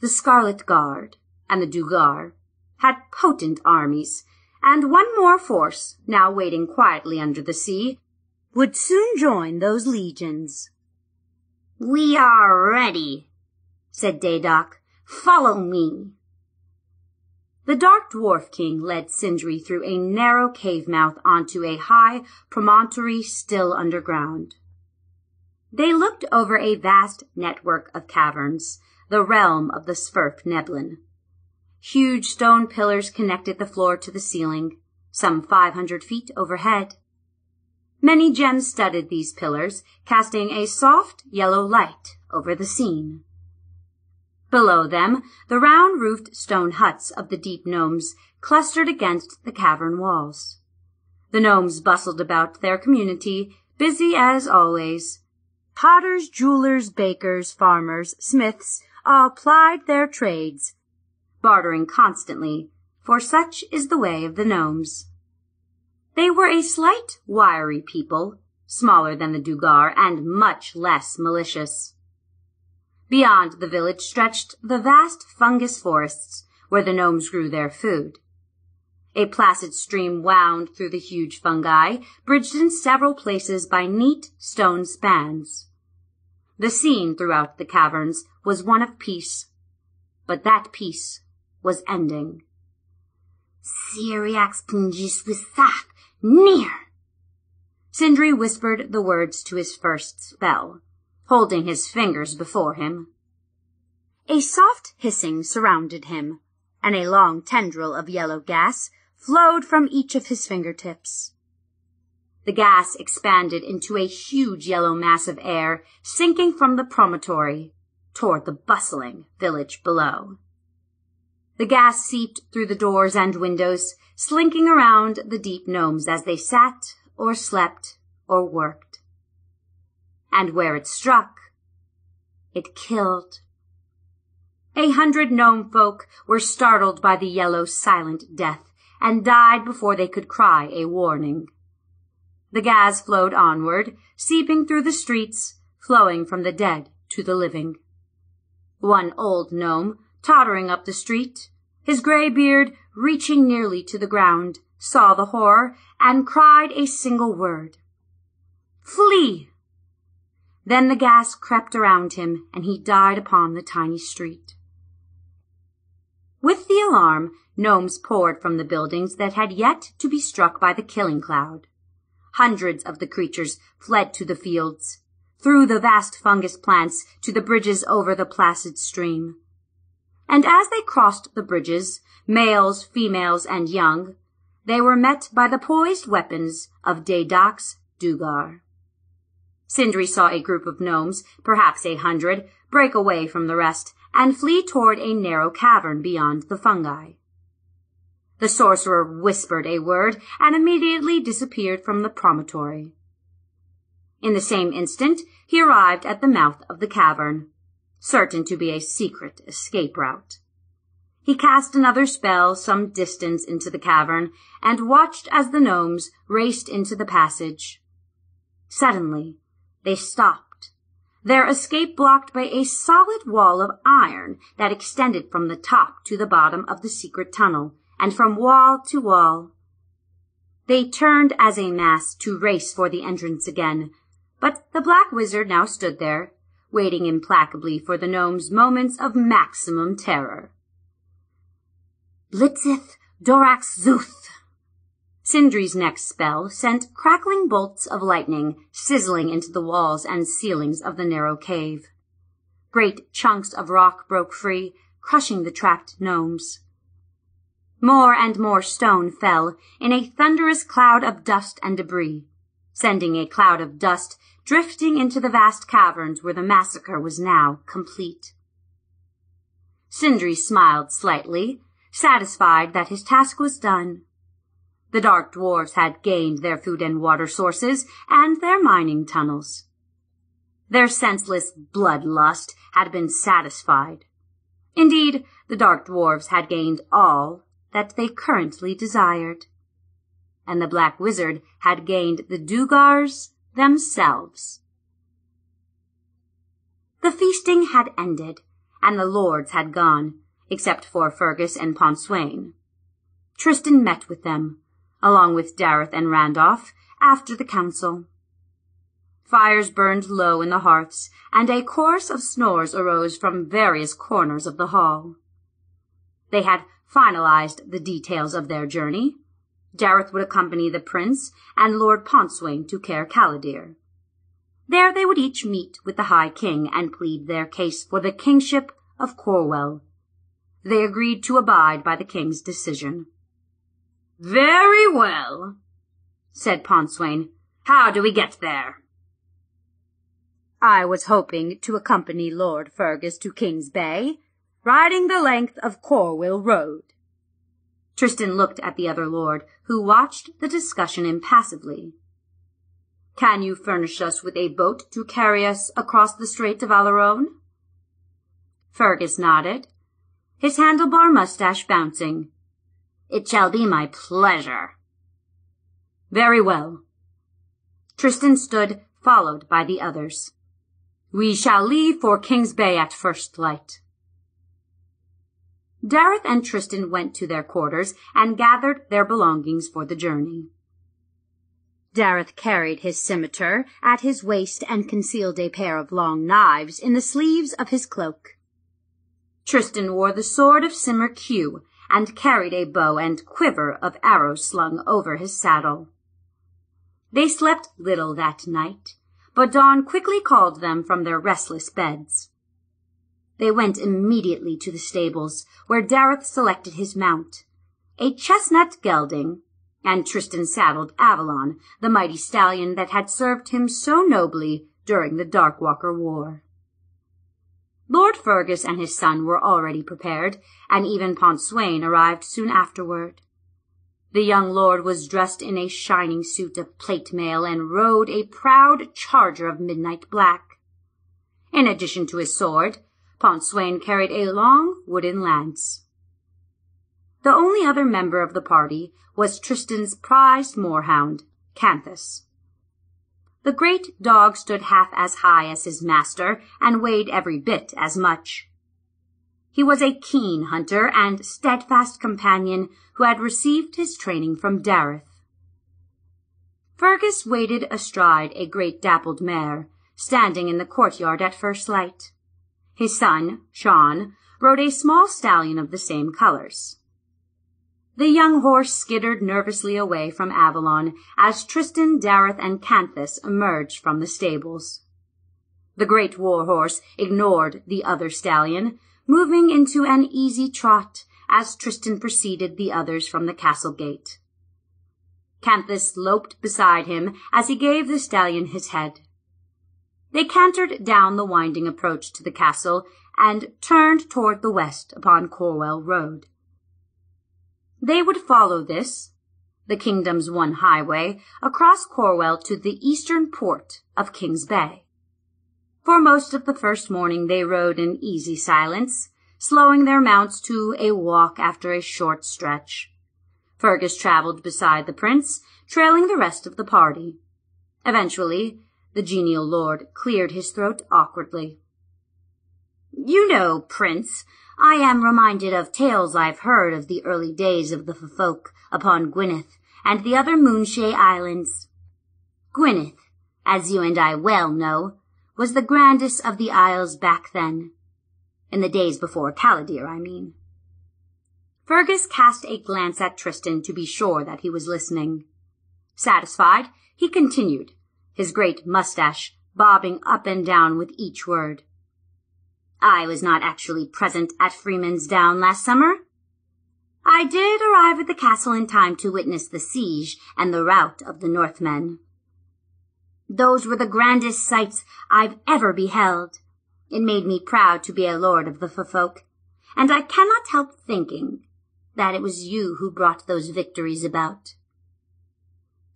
The Scarlet Guard and the Duergar had potent armies, and one more force, now waiting quietly under the sea, would soon join those legions. We are ready, said Daydak. Follow me. The Dark Dwarf King led Cyndre through a narrow cave mouth onto a high promontory still underground. They looked over a vast network of caverns, the realm of the Svirfneblin. Huge stone pillars connected the floor to the ceiling, some five hundred feet overhead. Many gems studded these pillars, casting a soft yellow light over the scene. Below them, the round-roofed stone huts of the deep gnomes clustered against the cavern walls. The gnomes bustled about their community, busy as always. Potters, jewelers, bakers, farmers, smiths all plied their trades, bartering constantly, for such is the way of the gnomes. They were a slight, wiry people, smaller than the Duergar and much less malicious. Beyond the village stretched the vast fungus forests where the gnomes grew their food. A placid stream wound through the huge fungi, bridged in several places by neat stone spans. The scene throughout the caverns was one of peace, but that peace was ending. Syriax pungis visach near. Cyndre whispered the words to his first spell holding his fingers before him. A soft hissing surrounded him, and a long tendril of yellow gas flowed from each of his fingertips. The gas expanded into a huge yellow mass of air sinking from the promontory toward the bustling village below. The gas seeped through the doors and windows, slinking around the deep gnomes as they sat or slept or worked and where it struck, it killed. A hundred gnome folk were startled by the yellow silent death and died before they could cry a warning. The gas flowed onward, seeping through the streets, flowing from the dead to the living. One old gnome, tottering up the street, his grey beard reaching nearly to the ground, saw the horror and cried a single word. Flee! Then the gas crept around him and he died upon the tiny street. With the alarm, gnomes poured from the buildings that had yet to be struck by the killing cloud. Hundreds of the creatures fled to the fields, through the vast fungus plants to the bridges over the placid stream. And as they crossed the bridges, males, females, and young, they were met by the poised weapons of Dadox Duergar. Cyndre saw a group of gnomes, perhaps a hundred, break away from the rest and flee toward a narrow cavern beyond the fungi. The sorcerer whispered a word and immediately disappeared from the promontory. In the same instant, he arrived at the mouth of the cavern, certain to be a secret escape route. He cast another spell some distance into the cavern and watched as the gnomes raced into the passage. Suddenly, they stopped, their escape blocked by a solid wall of iron that extended from the top to the bottom of the secret tunnel and from wall to wall. They turned as a mass to race for the entrance again, but the black wizard now stood there, waiting implacably for the gnome's moments of maximum terror. Blitzith Dorax Zuth! Cyndre's next spell sent crackling bolts of lightning sizzling into the walls and ceilings of the narrow cave. Great chunks of rock broke free, crushing the trapped gnomes. More and more stone fell in a thunderous cloud of dust and debris, sending a cloud of dust drifting into the vast caverns where the massacre was now complete. Cyndre smiled slightly, satisfied that his task was done. The dark dwarfs had gained their food and water sources and their mining tunnels. Their senseless bloodlust had been satisfied. Indeed, the dark dwarfs had gained all that they currently desired. And the Black Wizard had gained the Duergars themselves. The feasting had ended, and the lords had gone, except for Fergus and Pontswain. Tristan met with them, along with Daryth and Randolph, after the council. Fires burned low in the hearths, and a chorus of snores arose from various corners of the hall. They had finalized the details of their journey. Daryth would accompany the prince and Lord Pontswain to Caer Callidyrr. There they would each meet with the High King and plead their case for the kingship of Corwell. They agreed to abide by the king's decision. Very well, said Pontswain. How do we get there? I was hoping to accompany Lord Fergus to King's Bay, riding the length of Corwell Road. Tristan looked at the other lord, who watched the discussion impassively. Can you furnish us with a boat to carry us across the Strait of Alaron? Fergus nodded, his handlebar mustache bouncing. It shall be my pleasure. Very well. Tristan stood, followed by the others. We shall leave for King's Bay at first light. Daryth and Tristan went to their quarters and gathered their belongings for the journey. Daryth carried his scimitar at his waist and concealed a pair of long knives in the sleeves of his cloak. Tristan wore the sword of Cymrych Hugh and carried a bow and quiver of arrows slung over his saddle. They slept little that night, but dawn quickly called them from their restless beds. They went immediately to the stables, where Daryth selected his mount, a chestnut gelding, and Tristan saddled Avalon, the mighty stallion that had served him so nobly during the Darkwalker War. Lord Fergus and his son were already prepared, and even Pontswain arrived soon afterward. The young lord was dressed in a shining suit of plate mail and rode a proud charger of midnight black. In addition to his sword, Pontswain carried a long wooden lance. The only other member of the party was Tristan's prized moorhound, Canthus, The great dog stood half as high as his master and weighed every bit as much. He was a keen hunter and steadfast companion who had received his training from Daryth. Fergus waited astride a great dappled mare, standing in the courtyard at first light. His son, Sean, rode a small stallion of the same colors. The young horse skittered nervously away from Avalon as Tristan, Daryth, and Canthus emerged from the stables. The great war horse ignored the other stallion, moving into an easy trot as Tristan preceded the others from the castle gate. Canthus loped beside him as he gave the stallion his head. They cantered down the winding approach to the castle and turned toward the west upon Corwell Road. They would follow this, the kingdom's one highway, across Corwell to the eastern port of Kings Bay. For most of the first morning they rode in easy silence, slowing their mounts to a walk after a short stretch. Fergus traveled beside the prince, trailing the rest of the party. Eventually, the genial lord cleared his throat awkwardly. You know, Prince, I am reminded of tales I've heard of the early days of the folk upon Gwynneth and the other Moonshae Islands. Gwynneth, as you and I well know, was the grandest of the isles back then. In the days before Callidyrr, I mean. Fergus cast a glance at Tristan to be sure that he was listening. Satisfied, he continued, his great mustache bobbing up and down with each word. I was not actually present at Freeman's Down last summer. I did arrive at the castle in time to witness the siege and the rout of the Northmen. Those were the grandest sights I've ever beheld. It made me proud to be a lord of the folk, and I cannot help thinking that it was you who brought those victories about.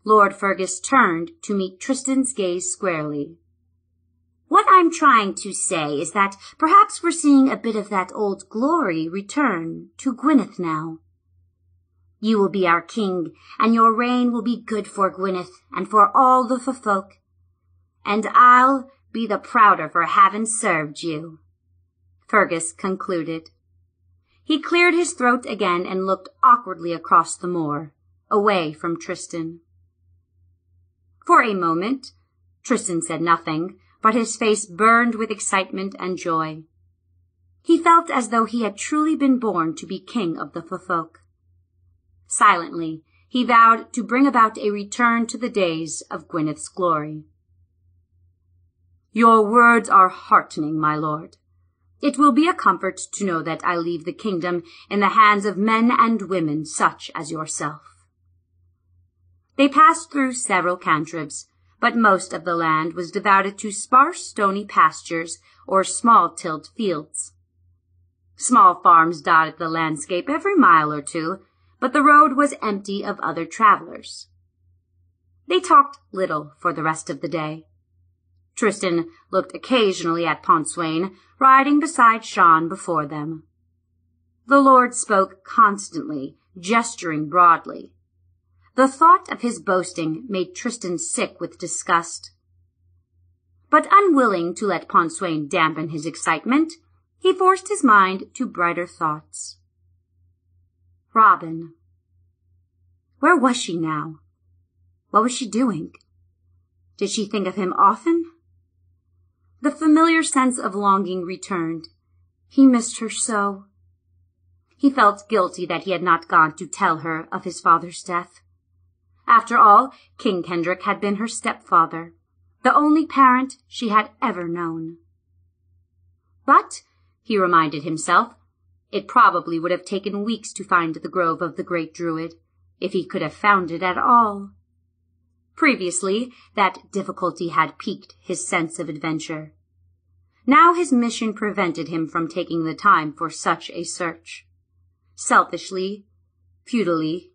Lord Fergus turned to meet Tristan's gaze squarely. What I'm trying to say is that perhaps we're seeing a bit of that old glory return to Gwynneth now. You will be our king, and your reign will be good for Gwynneth and for all the folk. And I'll be the prouder for having served you. Fergus concluded. He cleared his throat again and looked awkwardly across the moor, away from Tristan. For a moment, Tristan said nothing, but his face burned with excitement and joy. He felt as though he had truly been born to be king of the folk. Silently, he vowed to bring about a return to the days of Gwynneth's glory. Your words are heartening, my lord. It will be a comfort to know that I leave the kingdom in the hands of men and women such as yourself. They passed through several cantrevs, but most of the land was devoted to sparse stony pastures or small tilled fields. Small farms dotted the landscape every mile or two, but the road was empty of other travelers. They talked little for the rest of the day. Tristan looked occasionally at Pontswain, riding beside Sean before them. The Lord spoke constantly, gesturing broadly. The thought of his boasting made Tristan sick with disgust. But unwilling to let Pontswain dampen his excitement, he forced his mind to brighter thoughts. Robin. Where was she now? What was she doing? Did she think of him often? The familiar sense of longing returned. He missed her so. He felt guilty that he had not gone to tell her of his father's death. After all, King Kendrick had been her stepfather, the only parent she had ever known. But, he reminded himself, it probably would have taken weeks to find the grove of the great druid, if he could have found it at all. Previously, that difficulty had piqued his sense of adventure. Now his mission prevented him from taking the time for such a search. Selfishly, futilely,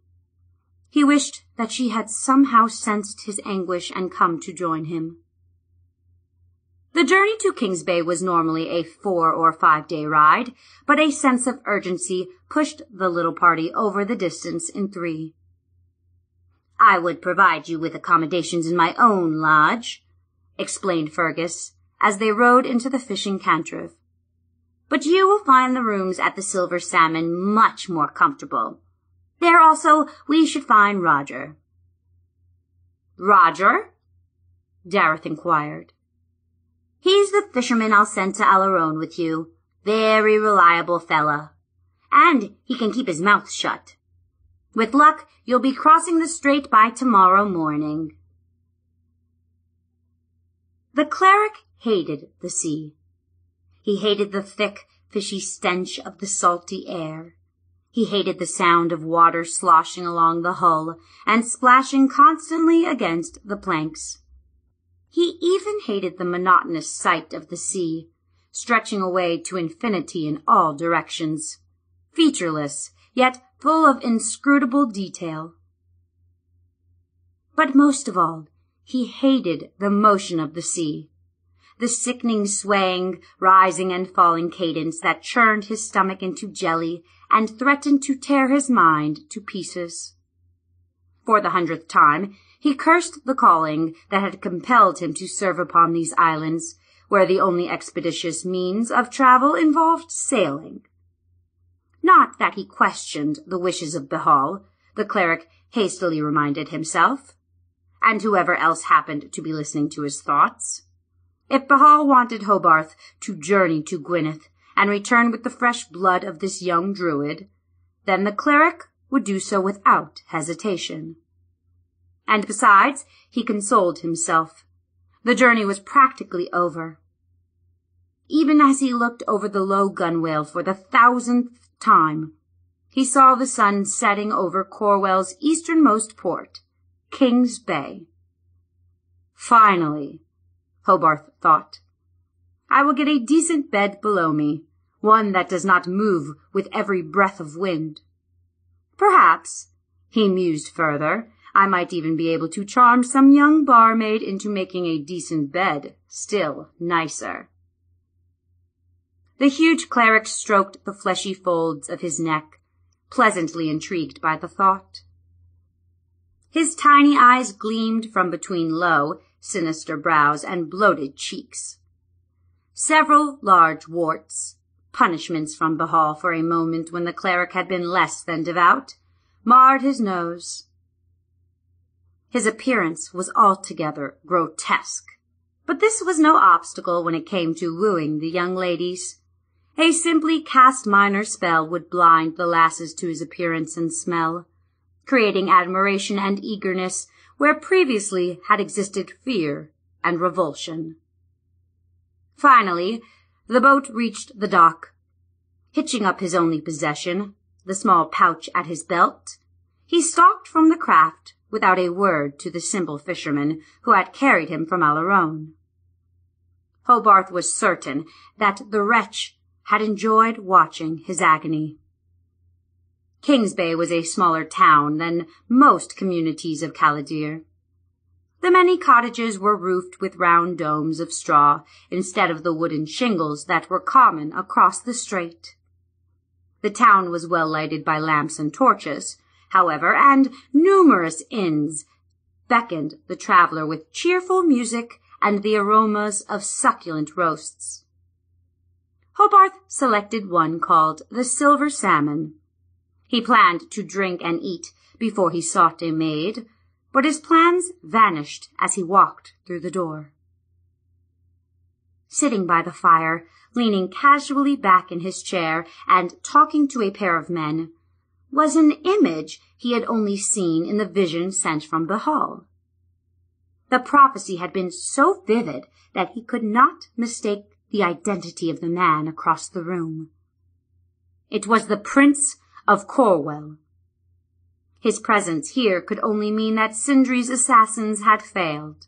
he wished that she had somehow sensed his anguish and come to join him. The journey to Kings Bay was normally a four or five day ride, but a sense of urgency pushed the little party over the distance in three. I would provide you with accommodations in my own lodge, explained Fergus, as they rode into the fishing cantrev. But you will find the rooms at the Silver Salmon much more comfortable. There also we should find Roger. Roger? Daryth inquired. He's the fisherman I'll send to Alaron with you. Very reliable fella. And he can keep his mouth shut. With luck, you'll be crossing the strait by tomorrow morning. The cleric hated the sea. He hated the thick, fishy stench of the salty air. He hated the sound of water sloshing along the hull and splashing constantly against the planks. He even hated the monotonous sight of the sea, stretching away to infinity in all directions, featureless, yet full of inscrutable detail. But most of all, he hated the motion of the sea, the sickening swaying, rising and falling cadence that churned his stomach into jelly and threatened to tear his mind to pieces. For the hundredth time, he cursed the calling that had compelled him to serve upon these islands, where the only expeditious means of travel involved sailing. Not that he questioned the wishes of Bhaal, the cleric hastily reminded himself and whoever else happened to be listening to his thoughts. If Bhaal wanted Hobarth to journey to Gwynneth and return with the fresh blood of this young druid, then the cleric would do so without hesitation. And besides, he consoled himself. The journey was practically over. Even as he looked over the low gunwale for the thousandth time, he saw the sun setting over Corwell's easternmost port, King's Bay. Finally, Hobarth thought, I will get a decent bed below me, one that does not move with every breath of wind. Perhaps, he mused further, I might even be able to charm some young barmaid into making a decent bed still nicer. The huge cleric stroked the fleshy folds of his neck, pleasantly intrigued by the thought. His tiny eyes gleamed from between low, sinister brows and bloated cheeks. Several large warts, punishments from Bhaal for a moment when the cleric had been less than devout, marred his nose. His appearance was altogether grotesque, but this was no obstacle when it came to wooing the young ladies. A simply cast minor spell would blind the lasses to his appearance and smell creating admiration and eagerness where previously had existed fear and revulsion. Finally, the boat reached the dock. Hitching up his only possession, the small pouch at his belt, he stalked from the craft without a word to the simple fisherman who had carried him from Alaron. Hobarth was certain that the wretch had enjoyed watching his agony. Kingsbay was a smaller town than most communities of Callidyrr. The many cottages were roofed with round domes of straw instead of the wooden shingles that were common across the strait. The town was well lighted by lamps and torches, however, and numerous inns beckoned the traveler with cheerful music and the aromas of succulent roasts. Hobarth selected one called the Silver Salmon, he planned to drink and eat before he sought a maid, but his plans vanished as he walked through the door. Sitting by the fire, leaning casually back in his chair and talking to a pair of men, was an image he had only seen in the vision sent from Bhaal. The prophecy had been so vivid that he could not mistake the identity of the man across the room. It was the Prince of Corwell. His presence here could only mean that Cyndre's assassins had failed.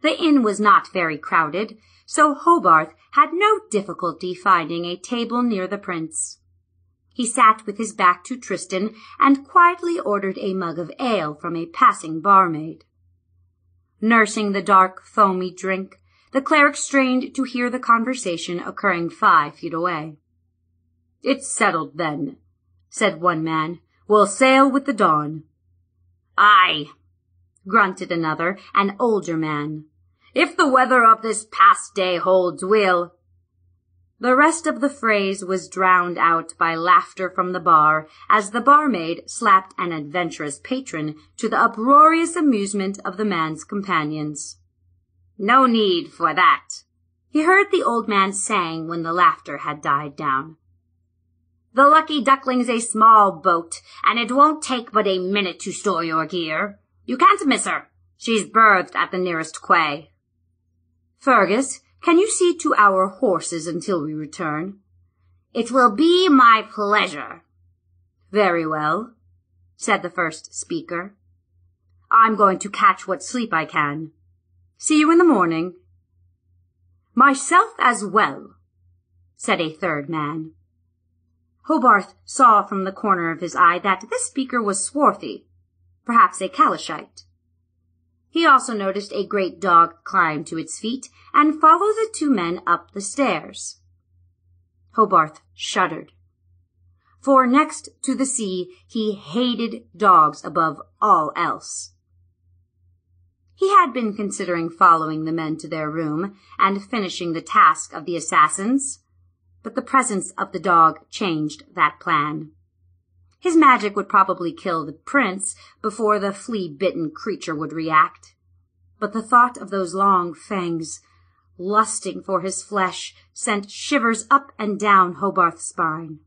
The inn was not very crowded, so Hobarth had no difficulty finding a table near the prince. He sat with his back to Tristan and quietly ordered a mug of ale from a passing barmaid. Nursing the dark, foamy drink, the cleric strained to hear the conversation occurring five feet away. It's settled then, said one man. We'll sail with the dawn. Aye, grunted another, an older man. If the weather of this past day holds, we'll. The rest of the phrase was drowned out by laughter from the bar as the barmaid slapped an adventurous patron to the uproarious amusement of the man's companions. No need for that, he heard the old man saying when the laughter had died down. The Lucky Duckling's a small boat, and it won't take but a minute to store your gear. You can't miss her. She's berthed at the nearest quay. Fergus, can you see to our horses until we return? It will be my pleasure. Very well, said the first speaker. I'm going to catch what sleep I can. See you in the morning. Myself as well, said a third man. Hobarth saw from the corner of his eye that this speaker was swarthy, perhaps a Calishite. He also noticed a great dog climb to its feet and follow the two men up the stairs. Hobarth shuddered. For next to the sea, he hated dogs above all else. He had been considering following the men to their room and finishing the task of the assassins, but the presence of the dog changed that plan. His magic would probably kill the prince before the flea-bitten creature would react. But the thought of those long fangs, lusting for his flesh, sent shivers up and down Hobarth's spine.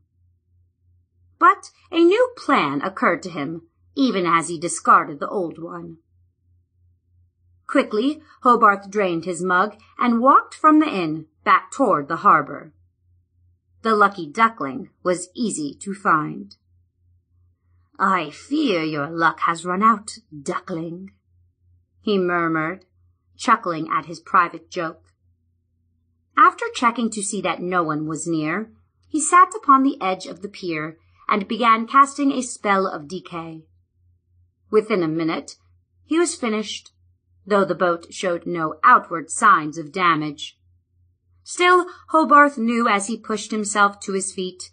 But a new plan occurred to him, even as he discarded the old one. Quickly, Hobarth drained his mug and walked from the inn back toward the harbor. The lucky duckling was easy to find. I fear your luck has run out, duckling, he murmured, chuckling at his private joke. After checking to see that no one was near, he sat upon the edge of the pier and began casting a spell of decay. Within a minute, he was finished though the boat showed no outward signs of damage. Still, Hobarth knew as he pushed himself to his feet,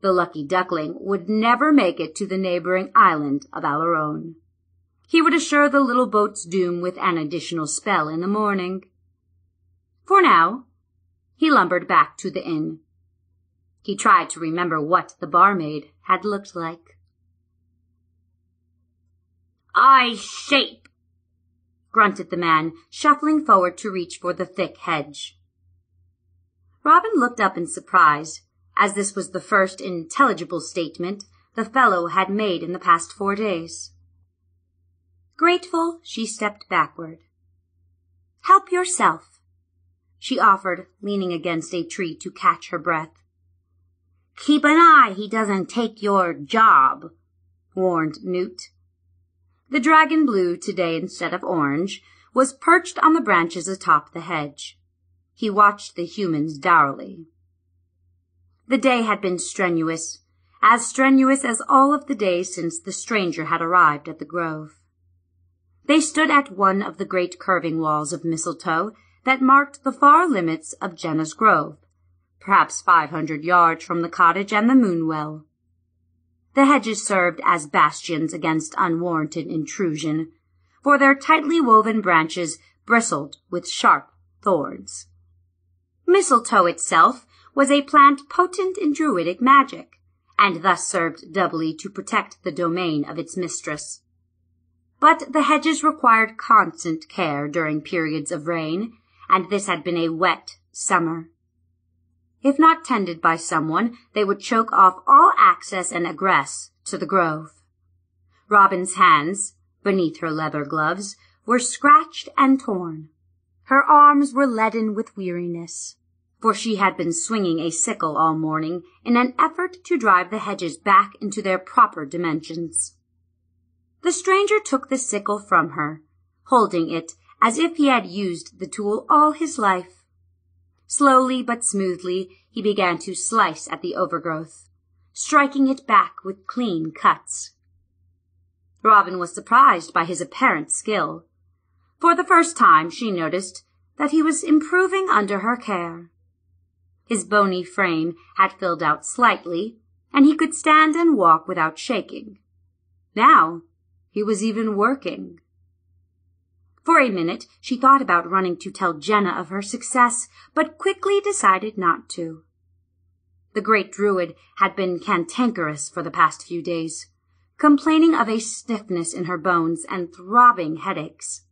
the lucky duckling would never make it to the neighboring island of Alaron. He would assure the little boat's doom with an additional spell in the morning. For now, he lumbered back to the inn. He tried to remember what the barmaid had looked like. I shape grunted the man, shuffling forward to reach for the thick hedge. Robin looked up in surprise, as this was the first intelligible statement the fellow had made in the past four days. Grateful, she stepped backward. Help yourself, she offered, leaning against a tree to catch her breath. Keep an eye he doesn't take your job, warned Newt. The dragon blue today instead of orange was perched on the branches atop the hedge. He watched the humans dourly. The day had been strenuous, as strenuous as all of the days since the stranger had arrived at the grove. They stood at one of the great curving walls of mistletoe that marked the far limits of Genna's Grove, perhaps five hundred yards from the cottage and the moonwell. The hedges served as bastions against unwarranted intrusion, for their tightly woven branches bristled with sharp thorns. Mistletoe itself was a plant potent in druidic magic, and thus served doubly to protect the domain of its mistress. But the hedges required constant care during periods of rain, and this had been a wet summer. If not tended by someone, they would choke off all access and egress to the grove. Robin's hands, beneath her leather gloves, were scratched and torn. Her arms were leaden with weariness, for she had been swinging a sickle all morning in an effort to drive the hedges back into their proper dimensions. The stranger took the sickle from her, holding it as if he had used the tool all his life. Slowly but smoothly, he began to slice at the overgrowth, striking it back with clean cuts. Robin was surprised by his apparent skill. For the first time she noticed that he was improving under her care. His bony frame had filled out slightly, and he could stand and walk without shaking. Now he was even working. For a minute she thought about running to tell Genna of her success, but quickly decided not to. The great druid had been cantankerous for the past few days, complaining of a stiffness in her bones and throbbing headaches.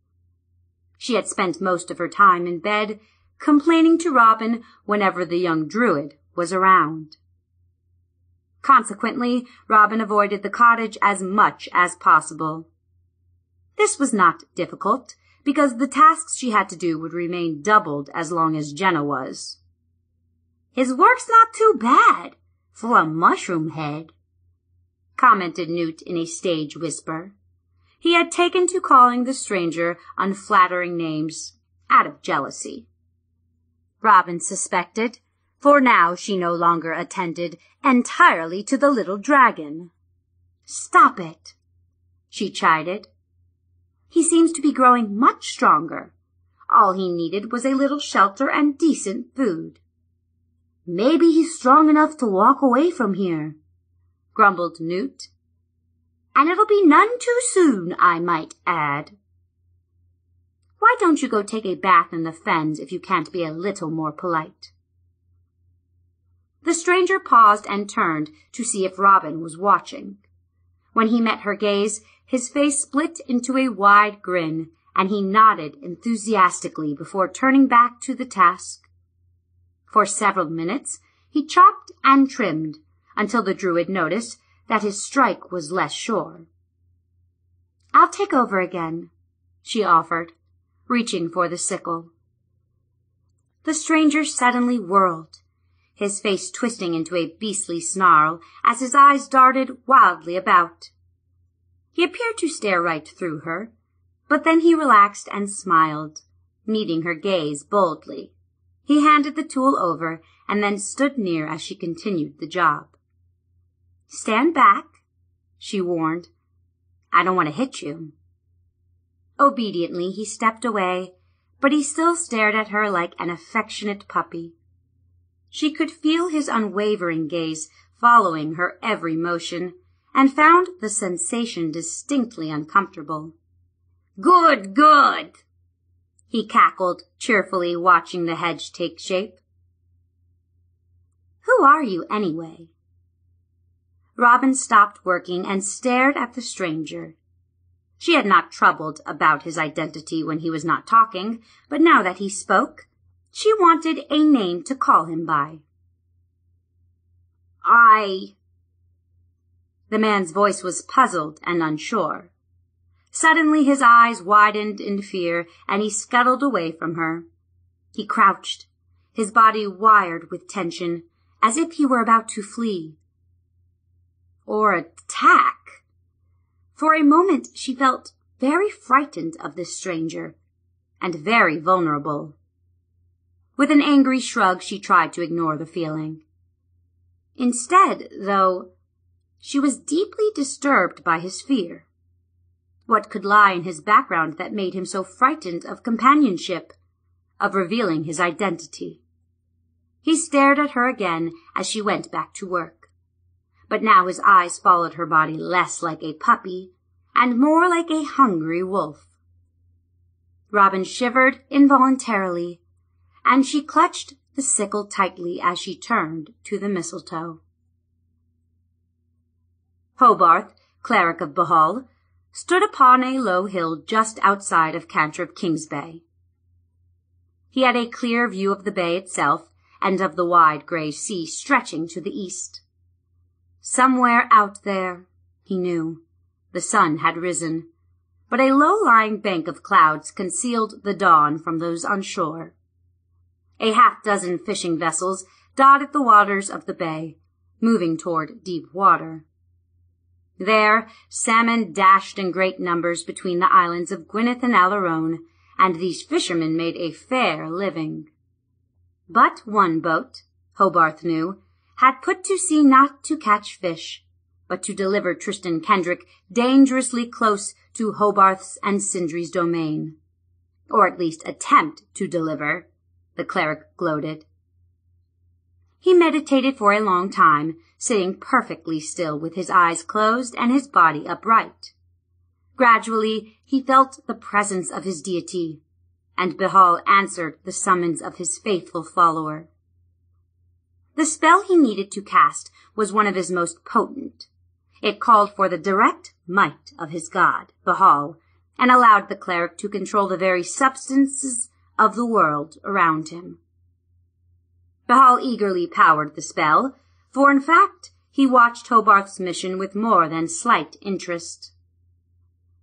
She had spent most of her time in bed, complaining to Robin whenever the young druid was around. Consequently, Robin avoided the cottage as much as possible. This was not difficult, because the tasks she had to do would remain doubled as long as Genna was. His work's not too bad for a mushroom head, commented Newt in a stage whisper. He had taken to calling the stranger unflattering names out of jealousy. Robin suspected, for now she no longer attended entirely to the little dragon. Stop it, she chided. He seems to be growing much stronger. All he needed was a little shelter and decent food. Maybe he's strong enough to walk away from here, grumbled Newt. And it'll be none too soon, I might add. Why don't you go take a bath in the fens if you can't be a little more polite? The stranger paused and turned to see if Robin was watching. When he met her gaze, his face split into a wide grin, and he nodded enthusiastically before turning back to the task. For several minutes he chopped and trimmed until the druid noticed that his strike was less sure. I'll take over again, she offered, reaching for the sickle. The stranger suddenly whirled, his face twisting into a beastly snarl as his eyes darted wildly about. He appeared to stare right through her, but then he relaxed and smiled, meeting her gaze boldly. He handed the tool over and then stood near as she continued the job. Stand back, she warned. I don't want to hit you. Obediently, he stepped away, but he still stared at her like an affectionate puppy. She could feel his unwavering gaze following her every motion, and found the sensation distinctly uncomfortable. Good, good! He cackled, cheerfully watching the hedge take shape. Who are you, anyway? Robin stopped working and stared at the stranger. She had not troubled about his identity when he was not talking, but now that he spoke, she wanted a name to call him by. I the man's voice was puzzled and unsure. Suddenly his eyes widened in fear, and he scuttled away from her. He crouched, his body wired with tension, as if he were about to flee. Or attack. For a moment she felt very frightened of this stranger, and very vulnerable. With an angry shrug she tried to ignore the feeling. Instead, though, she was deeply disturbed by his fear. What could lie in his background that made him so frightened of companionship, of revealing his identity? He stared at her again as she went back to work. But now his eyes followed her body less like a puppy and more like a hungry wolf. Robin shivered involuntarily, and she clutched the sickle tightly as she turned to the mistletoe. Hobarth, cleric of Bhaal, stood upon a low hill just outside of Cantrev Kingsbay. He had a clear view of the bay itself and of the wide grey sea stretching to the east. Somewhere out there, he knew, the sun had risen, but a low-lying bank of clouds concealed the dawn from those on shore. A half dozen fishing vessels dotted the waters of the bay, moving toward deep water. There, salmon dashed in great numbers between the islands of Gwynneth and Alaron, and these fishermen made a fair living. But one boat, Hobarth knew, had put to sea not to catch fish, but to deliver Tristan Kendrick dangerously close to Hobarth's and Cyndre's domain. Or at least attempt to deliver, the cleric gloated. He meditated for a long time, sitting perfectly still with his eyes closed and his body upright. Gradually, he felt the presence of his deity, and Bhaal answered the summons of his faithful follower. The spell he needed to cast was one of his most potent. It called for the direct might of his god, Bhaal, and allowed the cleric to control the very substances of the world around him. Bhaal eagerly powered the spell, for in fact he watched Hobarth's mission with more than slight interest.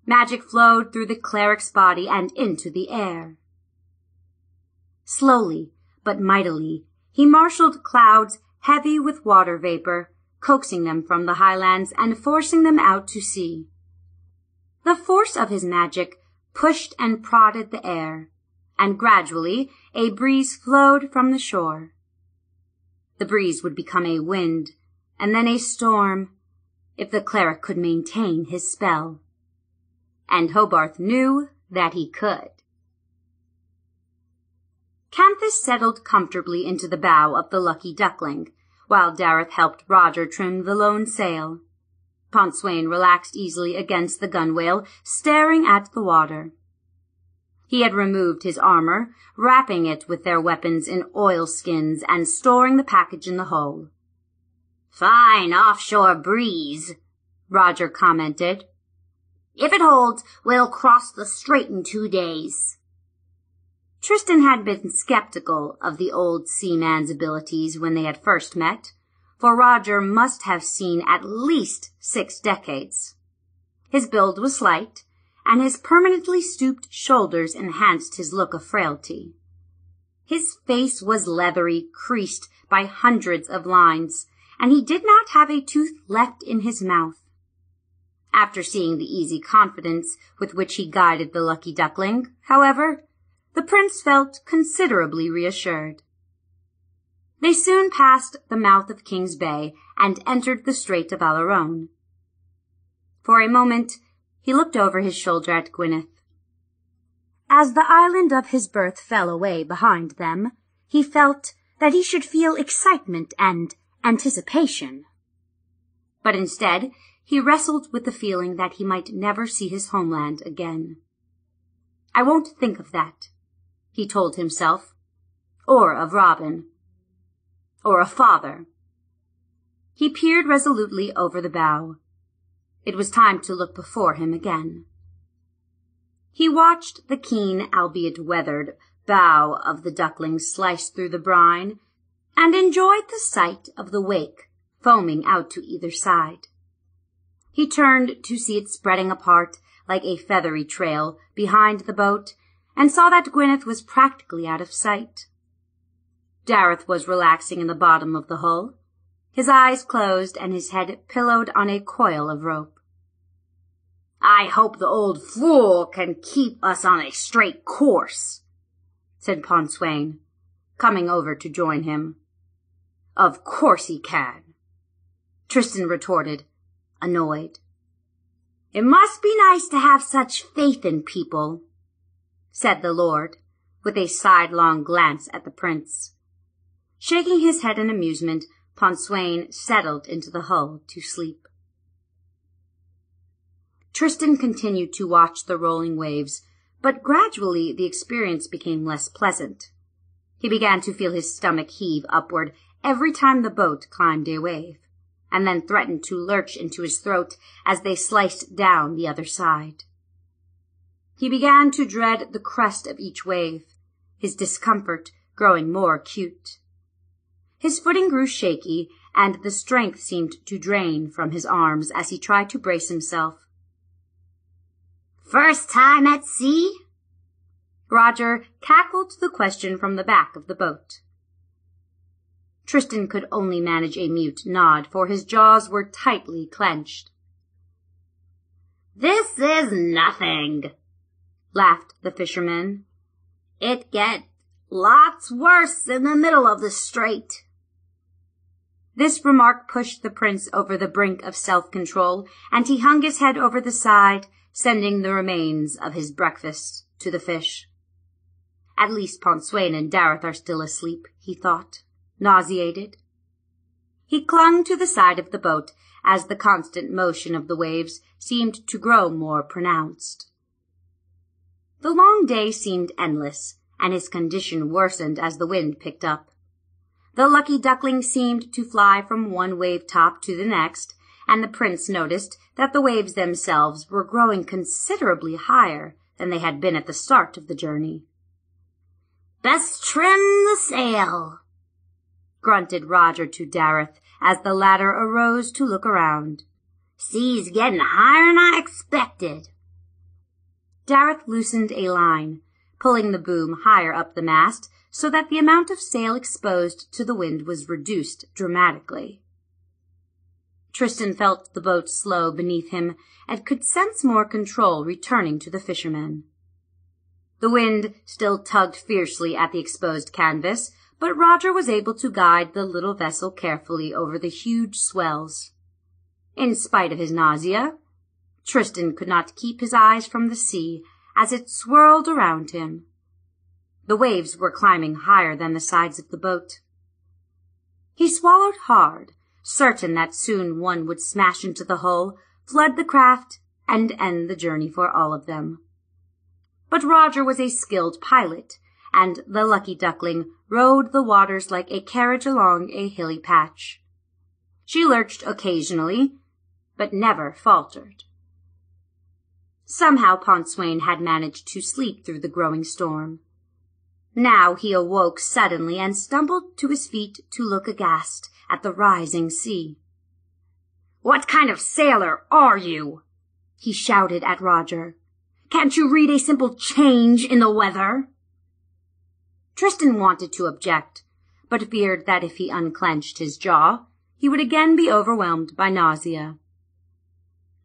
Magic flowed through the cleric's body and into the air. Slowly, but mightily, he marshaled clouds heavy with water vapor, coaxing them from the highlands and forcing them out to sea. The force of his magic pushed and prodded the air, and gradually a breeze flowed from the shore. The breeze would become a wind, and then a storm, if the cleric could maintain his spell. And Hobarth knew that he could. Canthus settled comfortably into the bow of the Lucky Duckling, while Daryth helped Roger trim the lone sail. Pontswain relaxed easily against the gunwale, staring at the water. He had removed his armor, wrapping it with their weapons in oilskins and storing the package in the hull. Fine offshore breeze, Roger commented. If it holds, we'll cross the strait in two days. Tristan had been skeptical of the old seaman's abilities when they had first met, for Roger must have seen at least six decades. His build was slight, and his permanently stooped shoulders enhanced his look of frailty. His face was leathery, creased by hundreds of lines, and he did not have a tooth left in his mouth. After seeing the easy confidence with which he guided the lucky duckling, however, the prince felt considerably reassured. They soon passed the mouth of King's Bay and entered the Strait of Alaron. For a moment, he looked over his shoulder at Gwynneth. As the island of his birth fell away behind them, he felt that he should feel excitement and anticipation. But instead, he wrestled with the feeling that he might never see his homeland again. I won't think of that, he told himself, or of Robyn, or a father. He peered resolutely over the bow. It was time to look before him again. He watched the keen, albeit weathered, bow of the duckling slice through the brine, and enjoyed the sight of the wake foaming out to either side. He turned to see it spreading apart like a feathery trail behind the boat and saw that Gwynneth was practically out of sight. Daryth was relaxing in the bottom of the hull, his eyes closed and his head pillowed on a coil of rope. I hope the old fool can keep us on a straight course, said Pontswain, coming over to join him. Of course he can, Tristan retorted, annoyed. It must be nice to have such faith in people, said the lord, with a sidelong glance at the prince. Shaking his head in amusement, Pontswain settled into the hull to sleep. Tristan continued to watch the rolling waves, but gradually the experience became less pleasant. He began to feel his stomach heave upward every time the boat climbed a wave, and then threatened to lurch into his throat as they sliced down the other side. He began to dread the crest of each wave, his discomfort growing more acute. His footing grew shaky, and the strength seemed to drain from his arms as he tried to brace himself. First time at sea? Roger cackled the question from the back of the boat. Tristan could only manage a mute nod, for his jaws were tightly clenched. This is nothing, laughed the fisherman. It get lots worse in the middle of the strait. This remark pushed the prince over the brink of self-control, and he hung his head over the side, sending the remains of his breakfast to the fish. At least Pontswain and Daryth are still asleep, he thought, nauseated. He clung to the side of the boat as the constant motion of the waves seemed to grow more pronounced. The long day seemed endless, and his condition worsened as the wind picked up. The lucky duckling seemed to fly from one wave top to the next, and the prince noticed that the waves themselves were growing considerably higher than they had been at the start of the journey. Best trim the sail, grunted Roger to Daryth as the latter arose to look around. Sea's getting higher'n I expected. Daryth loosened a line, pulling the boom higher up the mast so that the amount of sail exposed to the wind was reduced dramatically. Tristan felt the boat slow beneath him and could sense more control returning to the fishermen. The wind still tugged fiercely at the exposed canvas, but Roger was able to guide the little vessel carefully over the huge swells. In spite of his nausea, Tristan could not keep his eyes from the sea as it swirled around him. The waves were climbing higher than the sides of the boat. He swallowed hard, certain that soon one would smash into the hull, flood the craft, and end the journey for all of them. But Roger was a skilled pilot, and the lucky duckling rode the waters like a carriage along a hilly patch. She lurched occasionally, but never faltered. Somehow Pontswain had managed to sleep through the growing storm. Now he awoke suddenly and stumbled to his feet to look aghast at the rising sea. What kind of sailor are you? he shouted at Roger. Can't you read a simple change in the weather? Tristan wanted to object, but feared that if he unclenched his jaw, he would again be overwhelmed by nausea.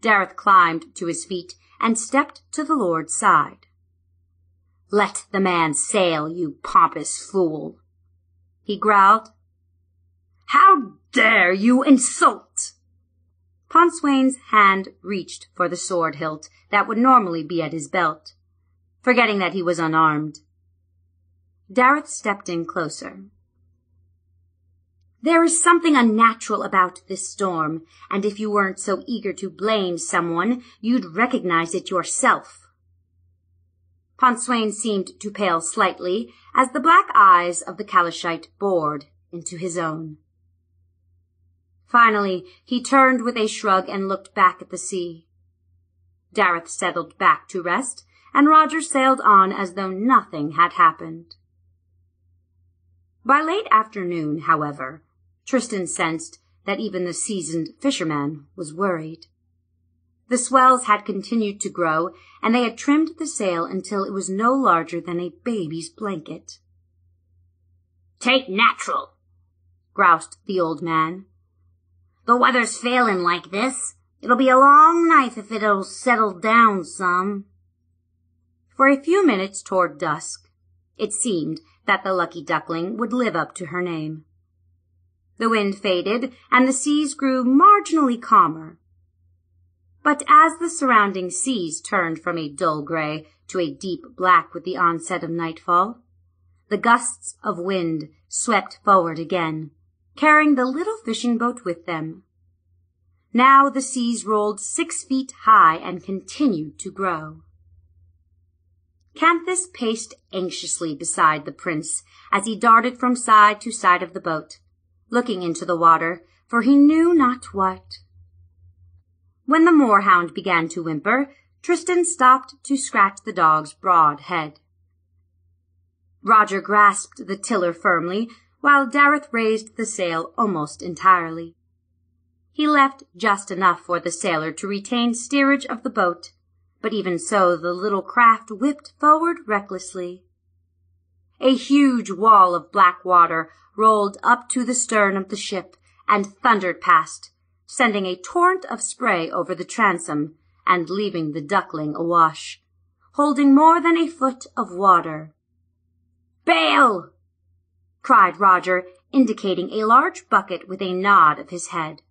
Daryth climbed to his feet and stepped to the Lord's side. Let the man sail, you pompous fool, he growled. How dare you insult? Pontswain's hand reached for the sword hilt that would normally be at his belt, forgetting that he was unarmed. Daryth stepped in closer. There is something unnatural about this storm, and if you weren't so eager to blame someone, you'd recognize it yourself. Pontswain seemed to pale slightly as the black eyes of the Calishite bored into his own. Finally, he turned with a shrug and looked back at the sea. Daryth settled back to rest, and Roger sailed on as though nothing had happened. By late afternoon, however, Tristan sensed that even the seasoned fisherman was worried. The swells had continued to grow, and they had trimmed the sail until it was no larger than a baby's blanket. Take natural, groused the old man. The weather's failing like this. It'll be a long night if it'll settle down some. For a few minutes toward dusk, it seemed that the lucky duckling would live up to her name. The wind faded, and the seas grew marginally calmer. But as the surrounding seas turned from a dull gray to a deep black with the onset of nightfall, the gusts of wind swept forward again, carrying the little fishing boat with them. Now the seas rolled six feet high and continued to grow. Canthus paced anxiously beside the prince as he darted from side to side of the boat, looking into the water, for he knew not what. When the moorhound began to whimper, Tristan stopped to scratch the dog's broad head. Roger grasped the tiller firmly, while Daryth raised the sail almost entirely. He left just enough for the sailor to retain steerage of the boat but even so the little craft whipped forward recklessly. A huge wall of black water rolled up to the stern of the ship and thundered past, sending a torrent of spray over the transom and leaving the duckling awash, holding more than a foot of water. Bail! cried Roger, indicating a large bucket with a nod of his head.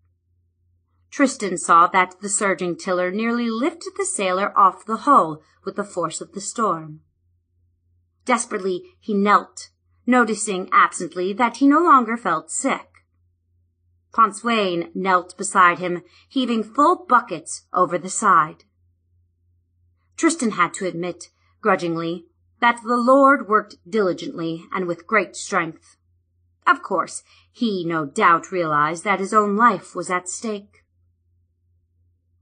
Tristan saw that the surging tiller nearly lifted the sailor off the hull with the force of the storm. Desperately he knelt, noticing absently that he no longer felt sick. Pontswain knelt beside him, heaving full buckets over the side. Tristan had to admit, grudgingly, that the Lord worked diligently and with great strength. Of course, he no doubt realized that his own life was at stake.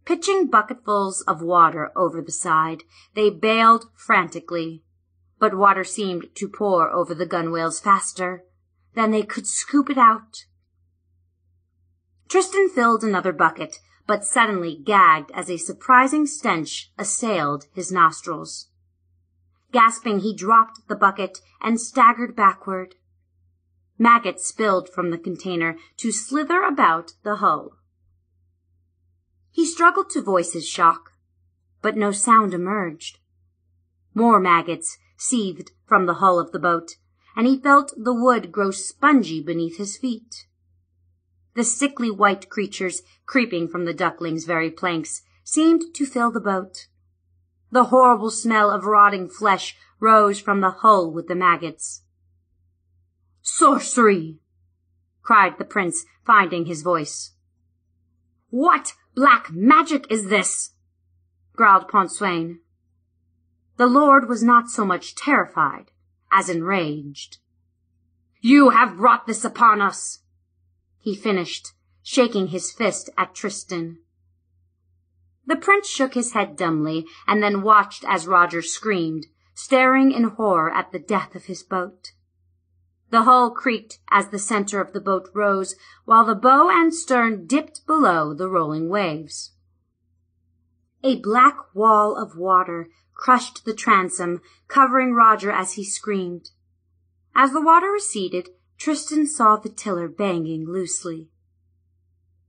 Pitching bucketfuls of water over the side, they bailed frantically, but water seemed to pour over the gunwales faster than they could scoop it out. Tristan filled another bucket, but suddenly gagged as a surprising stench assailed his nostrils. Gasping, he dropped the bucket and staggered backward. Maggots spilled from the container to slither about the hull. He struggled to voice his shock, but no sound emerged. More maggots seethed from the hull of the boat, and he felt the wood grow spongy beneath his feet. The sickly white creatures creeping from the duckling's very planks seemed to fill the boat. The horrible smell of rotting flesh rose from the hull with the maggots. Sorcery! cried the prince, finding his voice. What black magic is this? growled Pontswain. The lord was not so much terrified as enraged. You have brought this upon us, he finished, shaking his fist at Tristan. The prince shook his head dumbly and then watched as Roger screamed, staring in horror at the death of his boat. The hull creaked as the center of the boat rose, while the bow and stern dipped below the rolling waves. A black wall of water crushed the transom, covering Roger as he screamed. As the water receded, Tristan saw the tiller banging loosely.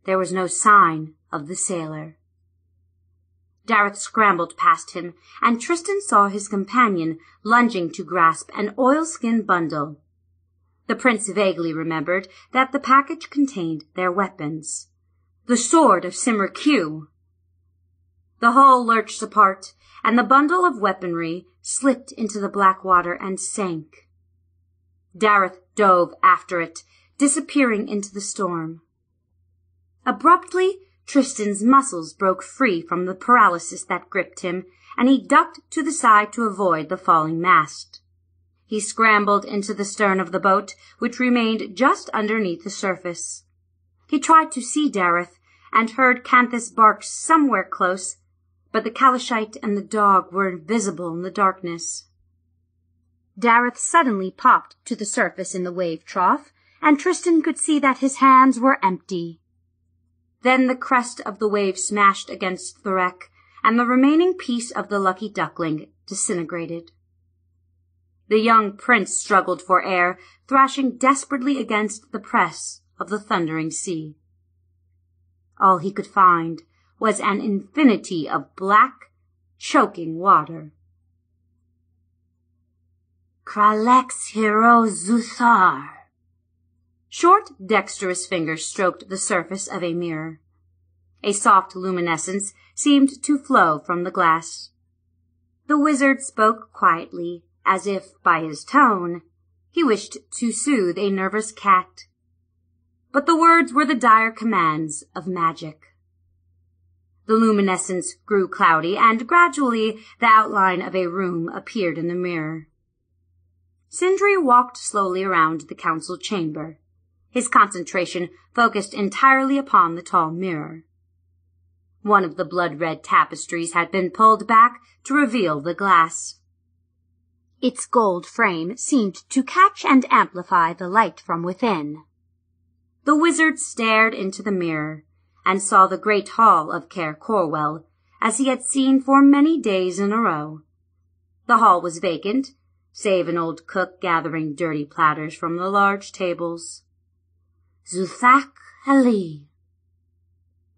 There was no sign of the sailor. Daryth scrambled past him, and Tristan saw his companion lunging to grasp an oilskin bundle. The prince vaguely remembered that the package contained their weapons. The sword of Cymrych Hugh. The hull lurched apart, and the bundle of weaponry slipped into the black water and sank. Daryth dove after it, disappearing into the storm. Abruptly, Tristan's muscles broke free from the paralysis that gripped him, and he ducked to the side to avoid the falling mast. He scrambled into the stern of the boat, which remained just underneath the surface. He tried to see Daryth, and heard Canthus bark somewhere close, but the Calishite and the dog were invisible in the darkness. Daryth suddenly popped to the surface in the wave trough, and Tristan could see that his hands were empty. Then the crest of the wave smashed against the wreck, and the remaining piece of the lucky duckling disintegrated. The young prince struggled for air, thrashing desperately against the press of the thundering sea. All he could find was an infinity of black, choking water. Kralex hero Zuthar. Short, dexterous fingers stroked the surface of a mirror. A soft luminescence seemed to flow from the glass. The wizard spoke quietly, as if, by his tone, he wished to soothe a nervous cat. But the words were the dire commands of magic. The luminescence grew cloudy, and gradually the outline of a room appeared in the mirror. Cyndre walked slowly around the council chamber, his concentration focused entirely upon the tall mirror. One of the blood-red tapestries had been pulled back to reveal the glass. Its gold frame seemed to catch and amplify the light from within. The wizard stared into the mirror and saw the great hall of Caer Corwell, as he had seen for many days in a row. The hall was vacant, save an old cook gathering dirty platters from the large tables. Zuthak Ali.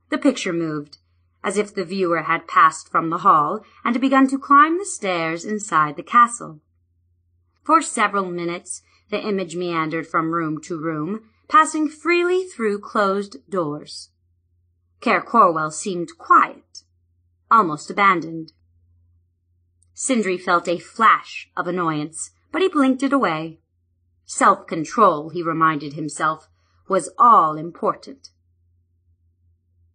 The picture moved, as if the viewer had passed from the hall and begun to climb the stairs inside the castle. For several minutes the image meandered from room to room, passing freely through closed doors. Caer Corwell seemed quiet, almost abandoned. Cyndre felt a flash of annoyance, but he blinked it away. Self-control, he reminded himself, was all important.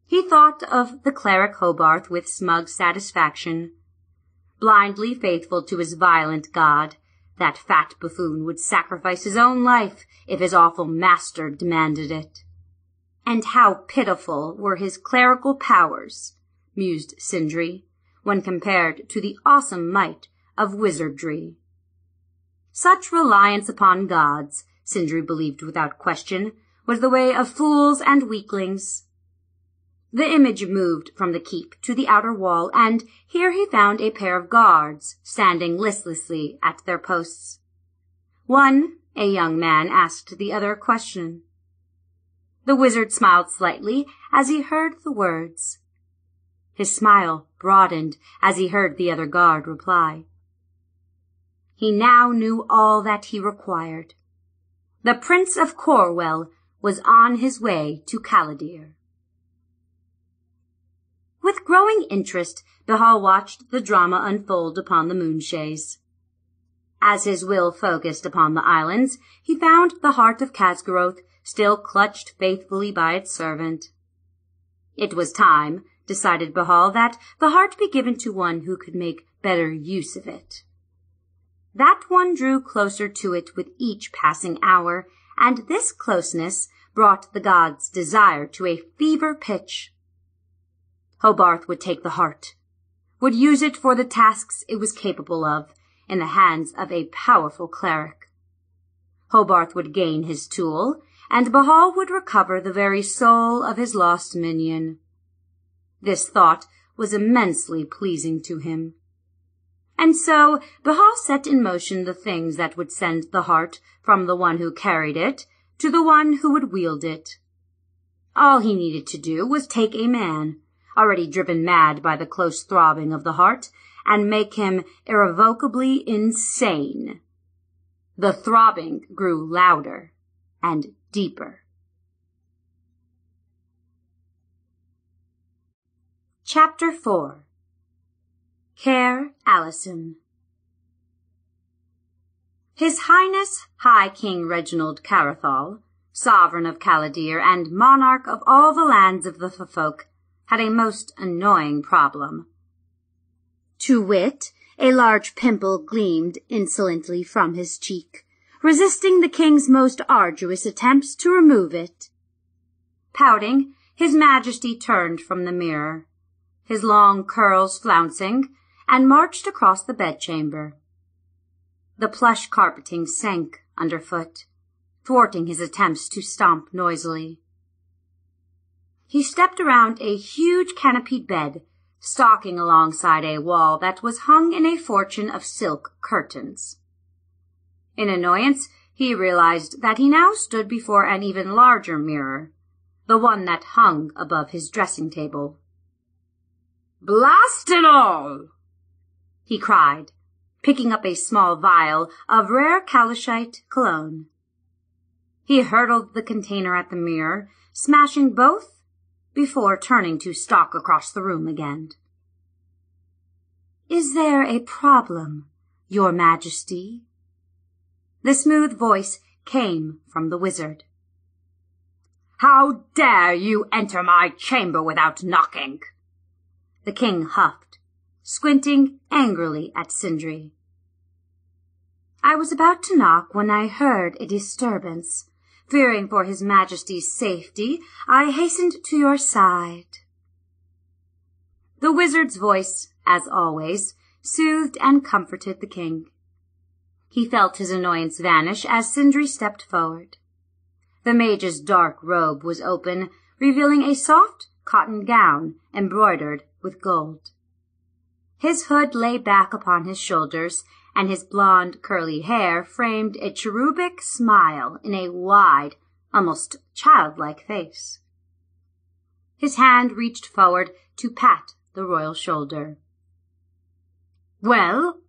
He thought of the cleric Hobarth with smug satisfaction. Blindly faithful to his violent god, that fat buffoon would sacrifice his own life if his awful master demanded it. And how pitiful were his clerical powers, mused Cyndre, when compared to the awesome might of wizardry. Such reliance upon gods, Cyndre believed without question, was the way of fools and weaklings. The image moved from the keep to the outer wall, and here he found a pair of guards standing listlessly at their posts. One, a young man, asked the other a question. The wizard smiled slightly as he heard the words. His smile broadened as he heard the other guard reply. He now knew all that he required. The Prince of Corwell was on his way to Callidyrr. With growing interest, Bhaal watched the drama unfold upon the moonshaes. As his will focused upon the islands, he found the heart of Kazgaroth still clutched faithfully by its servant. It was time, decided Bhaal, that the heart be given to one who could make better use of it. That one drew closer to it with each passing hour, and this closeness brought the god's desire to a fever pitch. Hobarth would take the heart, would use it for the tasks it was capable of in the hands of a powerful cleric. Hobarth would gain his tool, and Bhaal would recover the very soul of his lost minion. This thought was immensely pleasing to him. And so Bhaal set in motion the things that would send the heart from the one who carried it to the one who would wield it. All he needed to do was take a man, already driven mad by the close throbbing of the heart, and make him irrevocably insane. The throbbing grew louder and deeper. Chapter 4 Care Allison His Highness High King Reginald Carethal, sovereign of Callidyrr and monarch of all the lands of the folk, had a most annoying problem. To wit, a large pimple gleamed insolently from his cheek, resisting the king's most arduous attempts to remove it. Pouting, his majesty turned from the mirror, his long curls flouncing, and marched across the bedchamber. The plush carpeting sank underfoot, thwarting his attempts to stomp noisily. He stepped around a huge canopied bed, stalking alongside a wall that was hung in a fortune of silk curtains. In annoyance, he realized that he now stood before an even larger mirror, the one that hung above his dressing table. Blast it all! he cried, picking up a small vial of rare Calishite cologne. He hurled the container at the mirror, smashing both before turning to stalk across the room again. Is there a problem, your majesty? The smooth voice came from the wizard. How dare you enter my chamber without knocking? The king huffed, squinting angrily at Cyndre. I was about to knock when I heard a disturbance, Fearing for his majesty's safety, I hastened to your side. The wizard's voice, as always, soothed and comforted the king. He felt his annoyance vanish as Cyndre stepped forward. The mage's dark robe was open, revealing a soft cotton gown embroidered with gold. His hood lay back upon his shoulders, and his blond curly hair framed a cherubic smile in a wide, almost childlike face. His hand reached forward to pat the royal shoulder. Well,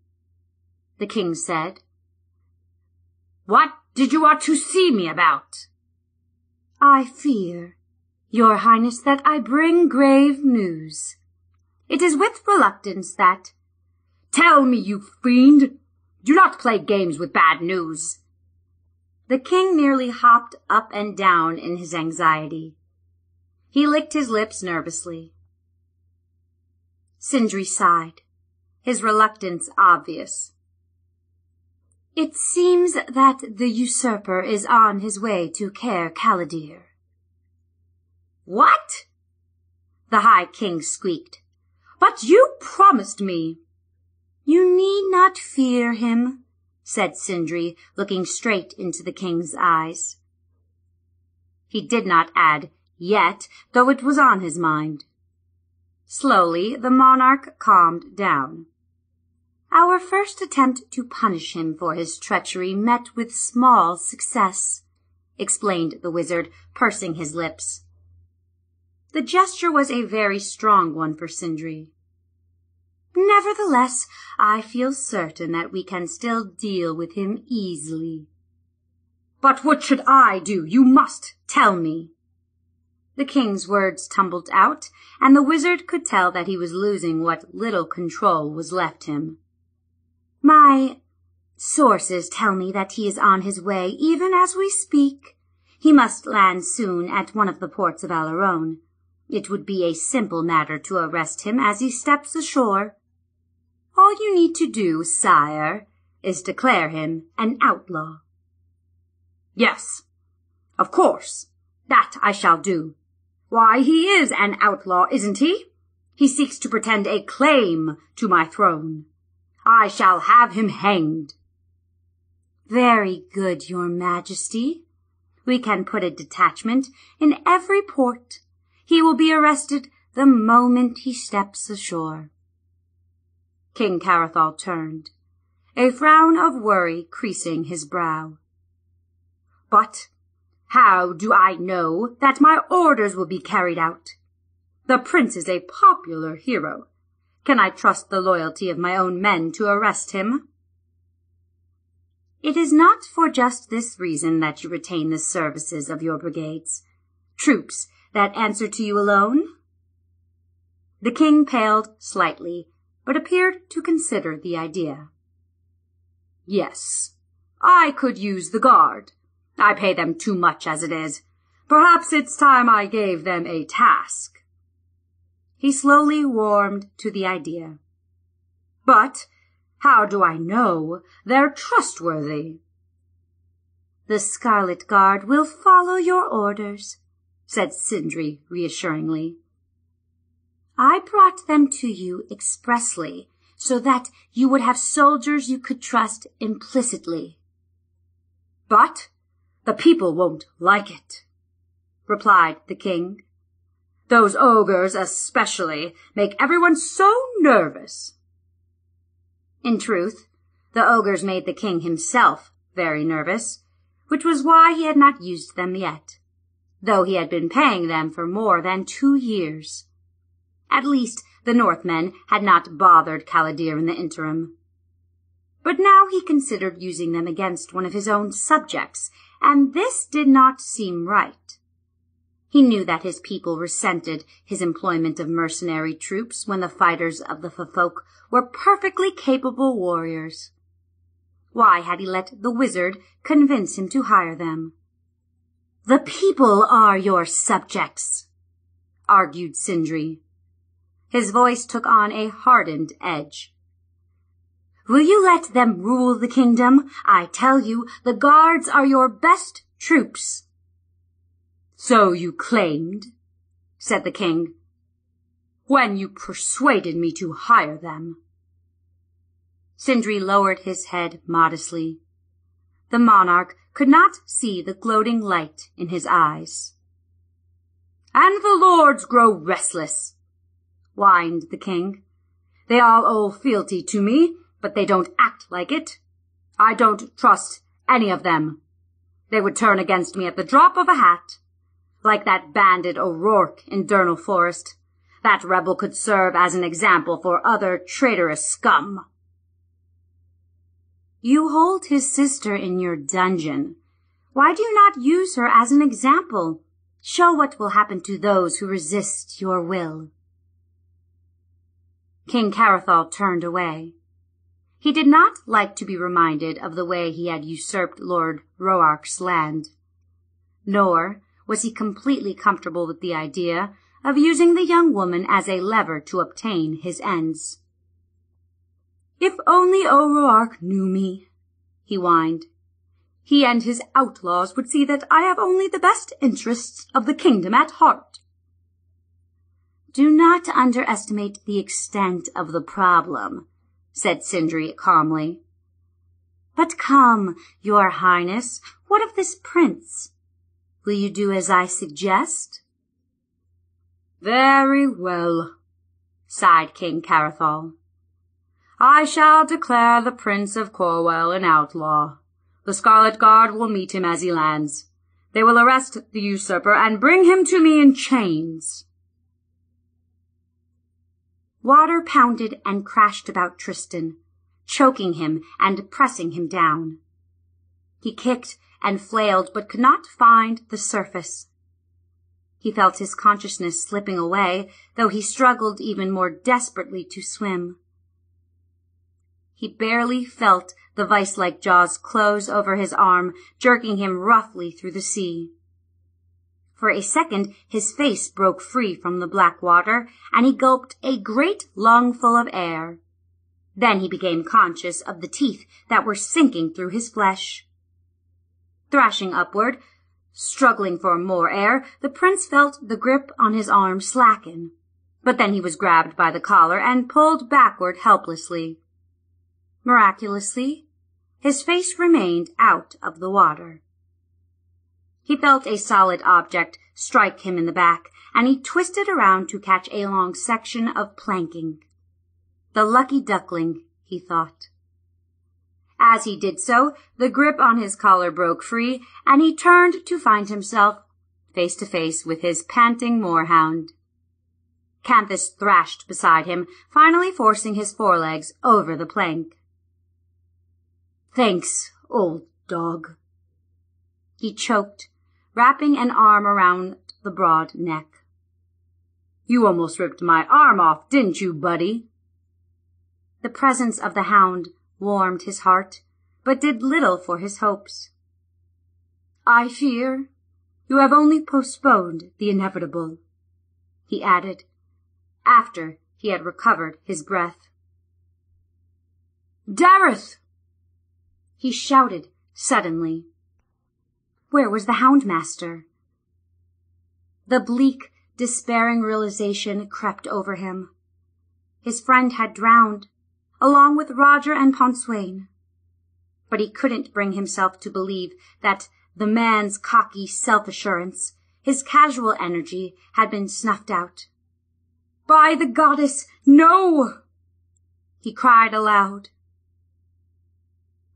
the king said, what did you want to see me about? I fear, your highness, that I bring grave news. It is with reluctance that Tell me, you fiend! Do not play games with bad news. The king nearly hopped up and down in his anxiety. He licked his lips nervously. Cyndre sighed, his reluctance obvious. It seems that the usurper is on his way to Caer Callidyrr. What? The High King squeaked. But you promised me. You need not fear him, said Cyndre, looking straight into the king's eyes. He did not add yet, though it was on his mind. Slowly the monarch calmed down. Our first attempt to punish him for his treachery met with small success, explained the wizard, pursing his lips. The gesture was a very strong one for Cyndre. Nevertheless, I feel certain that we can still deal with him easily. But what should I do? You must tell me. The king's words tumbled out, and the wizard could tell that he was losing what little control was left him. My sources tell me that he is on his way even as we speak. He must land soon at one of the ports of Alaron. It would be a simple matter to arrest him as he steps ashore. All you need to do, sire, is declare him an outlaw. Yes, of course, that I shall do. Why, he is an outlaw, isn't he? He seeks to pretend a claim to my throne. I shall have him hanged. Very good, your majesty. We can put a detachment in every port. He will be arrested the moment he steps ashore. King Carethal turned, a frown of worry creasing his brow. But how do I know that my orders will be carried out? The prince is a popular hero. Can I trust the loyalty of my own men to arrest him? It is not for just this reason that you retain the services of your brigades. Troops that answer to you alone? The king paled slightly but appeared to consider the idea. Yes, I could use the guard. I pay them too much as it is. Perhaps it's time I gave them a task. He slowly warmed to the idea. But how do I know they're trustworthy? The Scarlet Guard will follow your orders, said Cyndre reassuringly. I brought them to you expressly so that you would have soldiers you could trust implicitly. But the people won't like it, replied the king. Those ogres especially make everyone so nervous. In truth, the ogres made the king himself very nervous, which was why he had not used them yet, though he had been paying them for more than two years. At least the Northmen had not bothered Callidyrr in the interim. But now he considered using them against one of his own subjects, and this did not seem right. He knew that his people resented his employment of mercenary troops when the fighters of the Folk were perfectly capable warriors. Why had he let the wizard convince him to hire them? The people are your subjects, argued Cyndre. His voice took on a hardened edge. Will you let them rule the kingdom? I tell you, the guards are your best troops. So you claimed, said the king, when you persuaded me to hire them. Cyndre lowered his head modestly. The monarch could not see the gloating light in his eyes. And the lords grow restless, whined the king. They all owe fealty to me, but they don't act like it. I don't trust any of them. They would turn against me at the drop of a hat. Like that bandit O'Rourke in Durnal Forest. That rebel could serve as an example for other traitorous scum. You hold his sister in your dungeon. Why do you not use her as an example? Show what will happen to those who resist your will. King Carethal turned away. He did not like to be reminded of the way he had usurped Lord Roark's land. Nor was he completely comfortable with the idea of using the young woman as a lever to obtain his ends. If only O'Rourke knew me, he whined. He and his outlaws would see that I have only the best interests of the kingdom at heart. Do not underestimate the extent of the problem, said Cyndre calmly. But come, your highness, what of this prince? Will you do as I suggest? Very well, sighed King Carethal. I shall declare the Prince of Corwell an outlaw. The Scarlet Guard will meet him as he lands. They will arrest the usurper and bring him to me in chains. Water pounded and crashed about Tristan, choking him and pressing him down. He kicked and flailed but could not find the surface. He felt his consciousness slipping away, though he struggled even more desperately to swim. He barely felt the vice-like jaws close over his arm, jerking him roughly through the sea. For a second, his face broke free from the black water, and he gulped a great lungful of air. Then he became conscious of the teeth that were sinking through his flesh. Thrashing upward, struggling for more air, the prince felt the grip on his arm slacken. But then he was grabbed by the collar and pulled backward helplessly. Miraculously, his face remained out of the water. He felt a solid object strike him in the back, and he twisted around to catch a long section of planking. The lucky duckling, he thought. As he did so, the grip on his collar broke free, and he turned to find himself face to face with his panting moorhound. Canthus thrashed beside him, finally forcing his forelegs over the plank. Thanks, old dog. He choked, wrapping an arm around the broad neck. You almost ripped my arm off, didn't you, buddy? The presence of the hound warmed his heart, but did little for his hopes. I fear you have only postponed the inevitable, he added, after he had recovered his breath. Daryth! he shouted suddenly. Where was the houndmaster? The bleak, despairing realization crept over him. His friend had drowned, along with Roger and Pontswain. But he couldn't bring himself to believe that the man's cocky self-assurance, his casual energy, had been snuffed out. By the goddess, no! He cried aloud.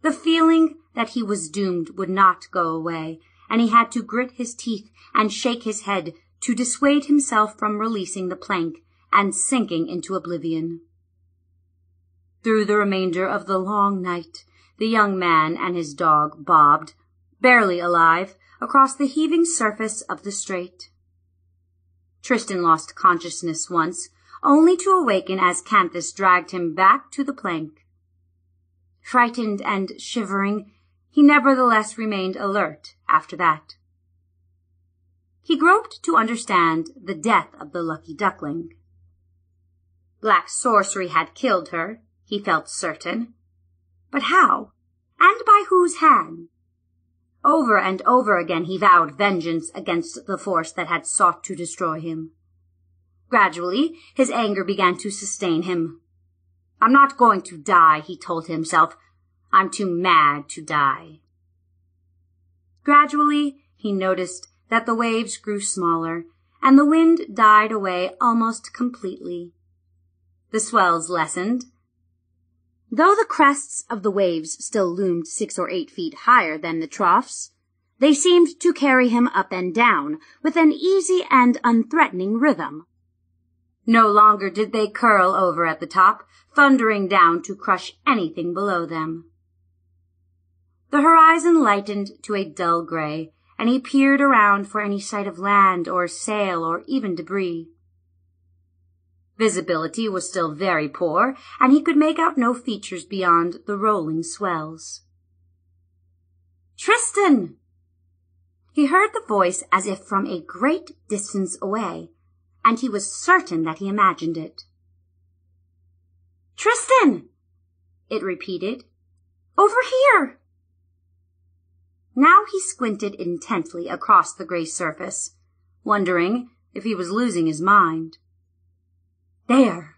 The feeling that he was doomed would not go away, and he had to grit his teeth and shake his head to dissuade himself from releasing the plank and sinking into oblivion. Through the remainder of the long night, the young man and his dog bobbed, barely alive, across the heaving surface of the strait. Tristan lost consciousness once, only to awaken as Canthus dragged him back to the plank. Frightened and shivering, he nevertheless remained alert after that. He groped to understand the death of the lucky duckling. Black sorcery had killed her, he felt certain. But how? And by whose hand? Over and over again he vowed vengeance against the force that had sought to destroy him. Gradually, his anger began to sustain him. I'm not going to die, he told himself. I'm too mad to die. Gradually, he noticed that the waves grew smaller and the wind died away almost completely. The swells lessened. Though the crests of the waves still loomed six or eight feet higher than the troughs, they seemed to carry him up and down with an easy and unthreatening rhythm. No longer did they curl over at the top, thundering down to crush anything below them. The horizon lightened to a dull gray, and he peered around for any sight of land or sail or even debris. Visibility was still very poor, and he could make out no features beyond the rolling swells. Tristan! He heard the voice as if from a great distance away, and he was certain that he imagined it. Tristan! It repeated. Over here! Now he squinted intently across the gray surface, wondering if he was losing his mind. There!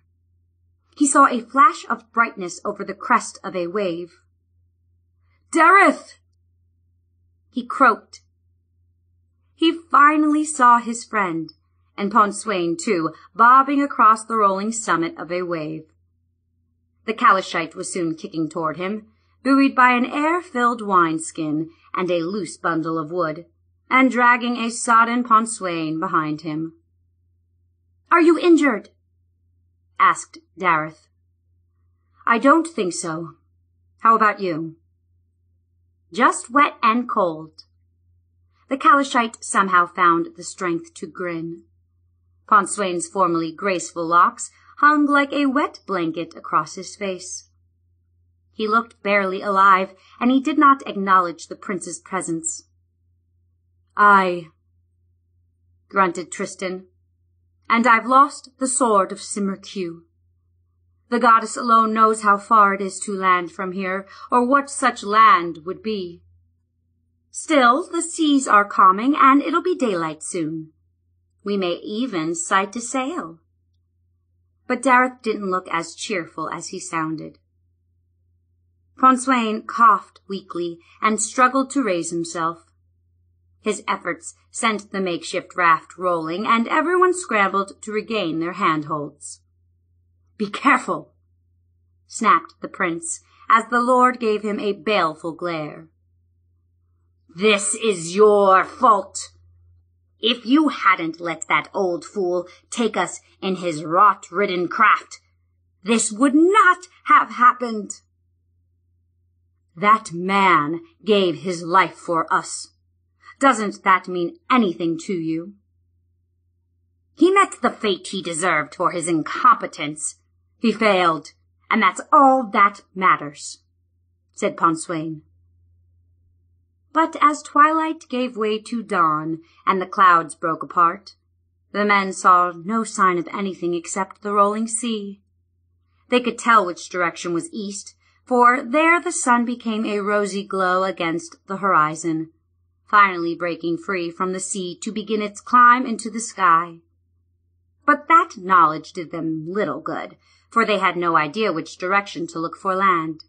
He saw a flash of brightness over the crest of a wave. Daryth! He croaked. He finally saw his friend, and Pontswain too, bobbing across the rolling summit of a wave. The Calishite was soon kicking toward him, buoyed by an air-filled wineskin and a loose bundle of wood, and dragging a sodden Pontswain behind him. Are you injured? Asked Daryth. I don't think so. How about you? Just wet and cold. The Calishite somehow found the strength to grin. Pontswain's formerly graceful locks hung like a wet blanket across his face. He looked barely alive, and he did not acknowledge the prince's presence. I, grunted Tristan, and I've lost the sword of Cymrych. The goddess alone knows how far it is to land from here, or what such land would be. Still, the seas are calming, and it'll be daylight soon. We may even sight a sail. But Daryth didn't look as cheerful as he sounded. Pontswain coughed weakly and struggled to raise himself. His efforts sent the makeshift raft rolling, and everyone scrambled to regain their handholds. Be careful, snapped the prince, as the lord gave him a baleful glare. This is your fault. If you hadn't let that old fool take us in his rot-ridden craft, this would not have happened. That man gave his life for us. Doesn't that mean anything to you? He met the fate he deserved for his incompetence. He failed, and that's all that matters, said Pontswain. But as twilight gave way to dawn and the clouds broke apart, the men saw no sign of anything except the rolling sea. They could tell which direction was east for there the sun became a rosy glow against the horizon, finally breaking free from the sea to begin its climb into the sky. But that knowledge did them little good, for they had no idea which direction to look for land.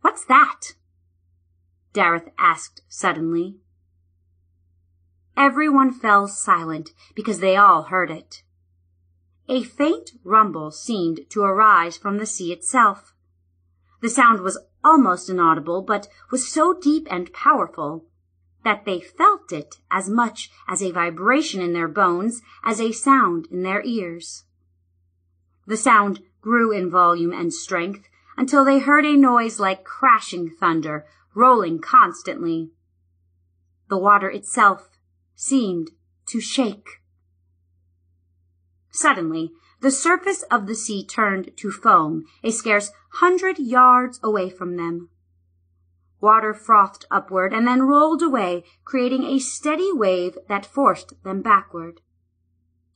What's that? Daryth asked suddenly. Everyone fell silent because they all heard it. A faint rumble seemed to arise from the sea itself. The sound was almost inaudible, but was so deep and powerful that they felt it as much as a vibration in their bones as a sound in their ears. The sound grew in volume and strength until they heard a noise like crashing thunder rolling constantly. The water itself seemed to shake. Suddenly, the surface of the sea turned to foam a scarce hundred yards away from them. Water frothed upward and then rolled away, creating a steady wave that forced them backward.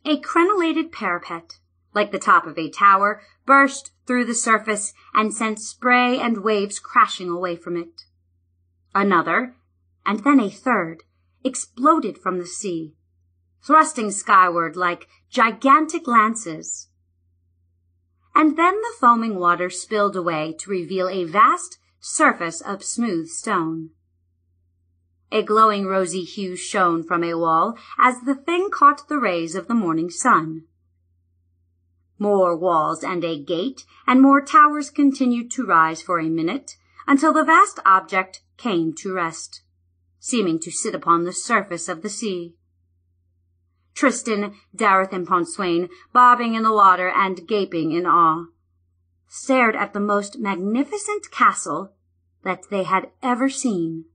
A crenellated parapet, like the top of a tower, burst through the surface and sent spray and waves crashing away from it. Another, and then a third, exploded from the sea, thrusting skyward like gigantic lances. And then the foaming water spilled away to reveal a vast surface of smooth stone. A glowing rosy hue shone from a wall as the thing caught the rays of the morning sun. More walls and a gate and more towers continued to rise for a minute until the vast object came to rest, seeming to sit upon the surface of the sea. Tristan, Daryth, and Pontswain, bobbing in the water and gaping in awe, stared at the most magnificent castle that they had ever seen.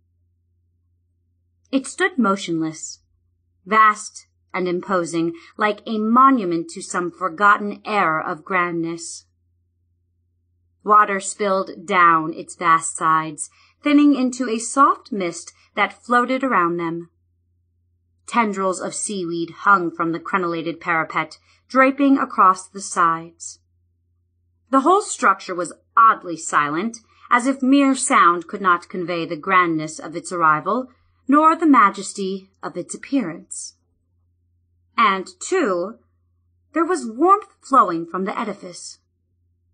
It stood motionless, vast and imposing, like a monument to some forgotten era of grandness. Water spilled down its vast sides, thinning into a soft mist that floated around them. Tendrils of seaweed hung from the crenellated parapet, draping across the sides. The whole structure was oddly silent, as if mere sound could not convey the grandness of its arrival, nor the majesty of its appearance. And, too, there was warmth flowing from the edifice.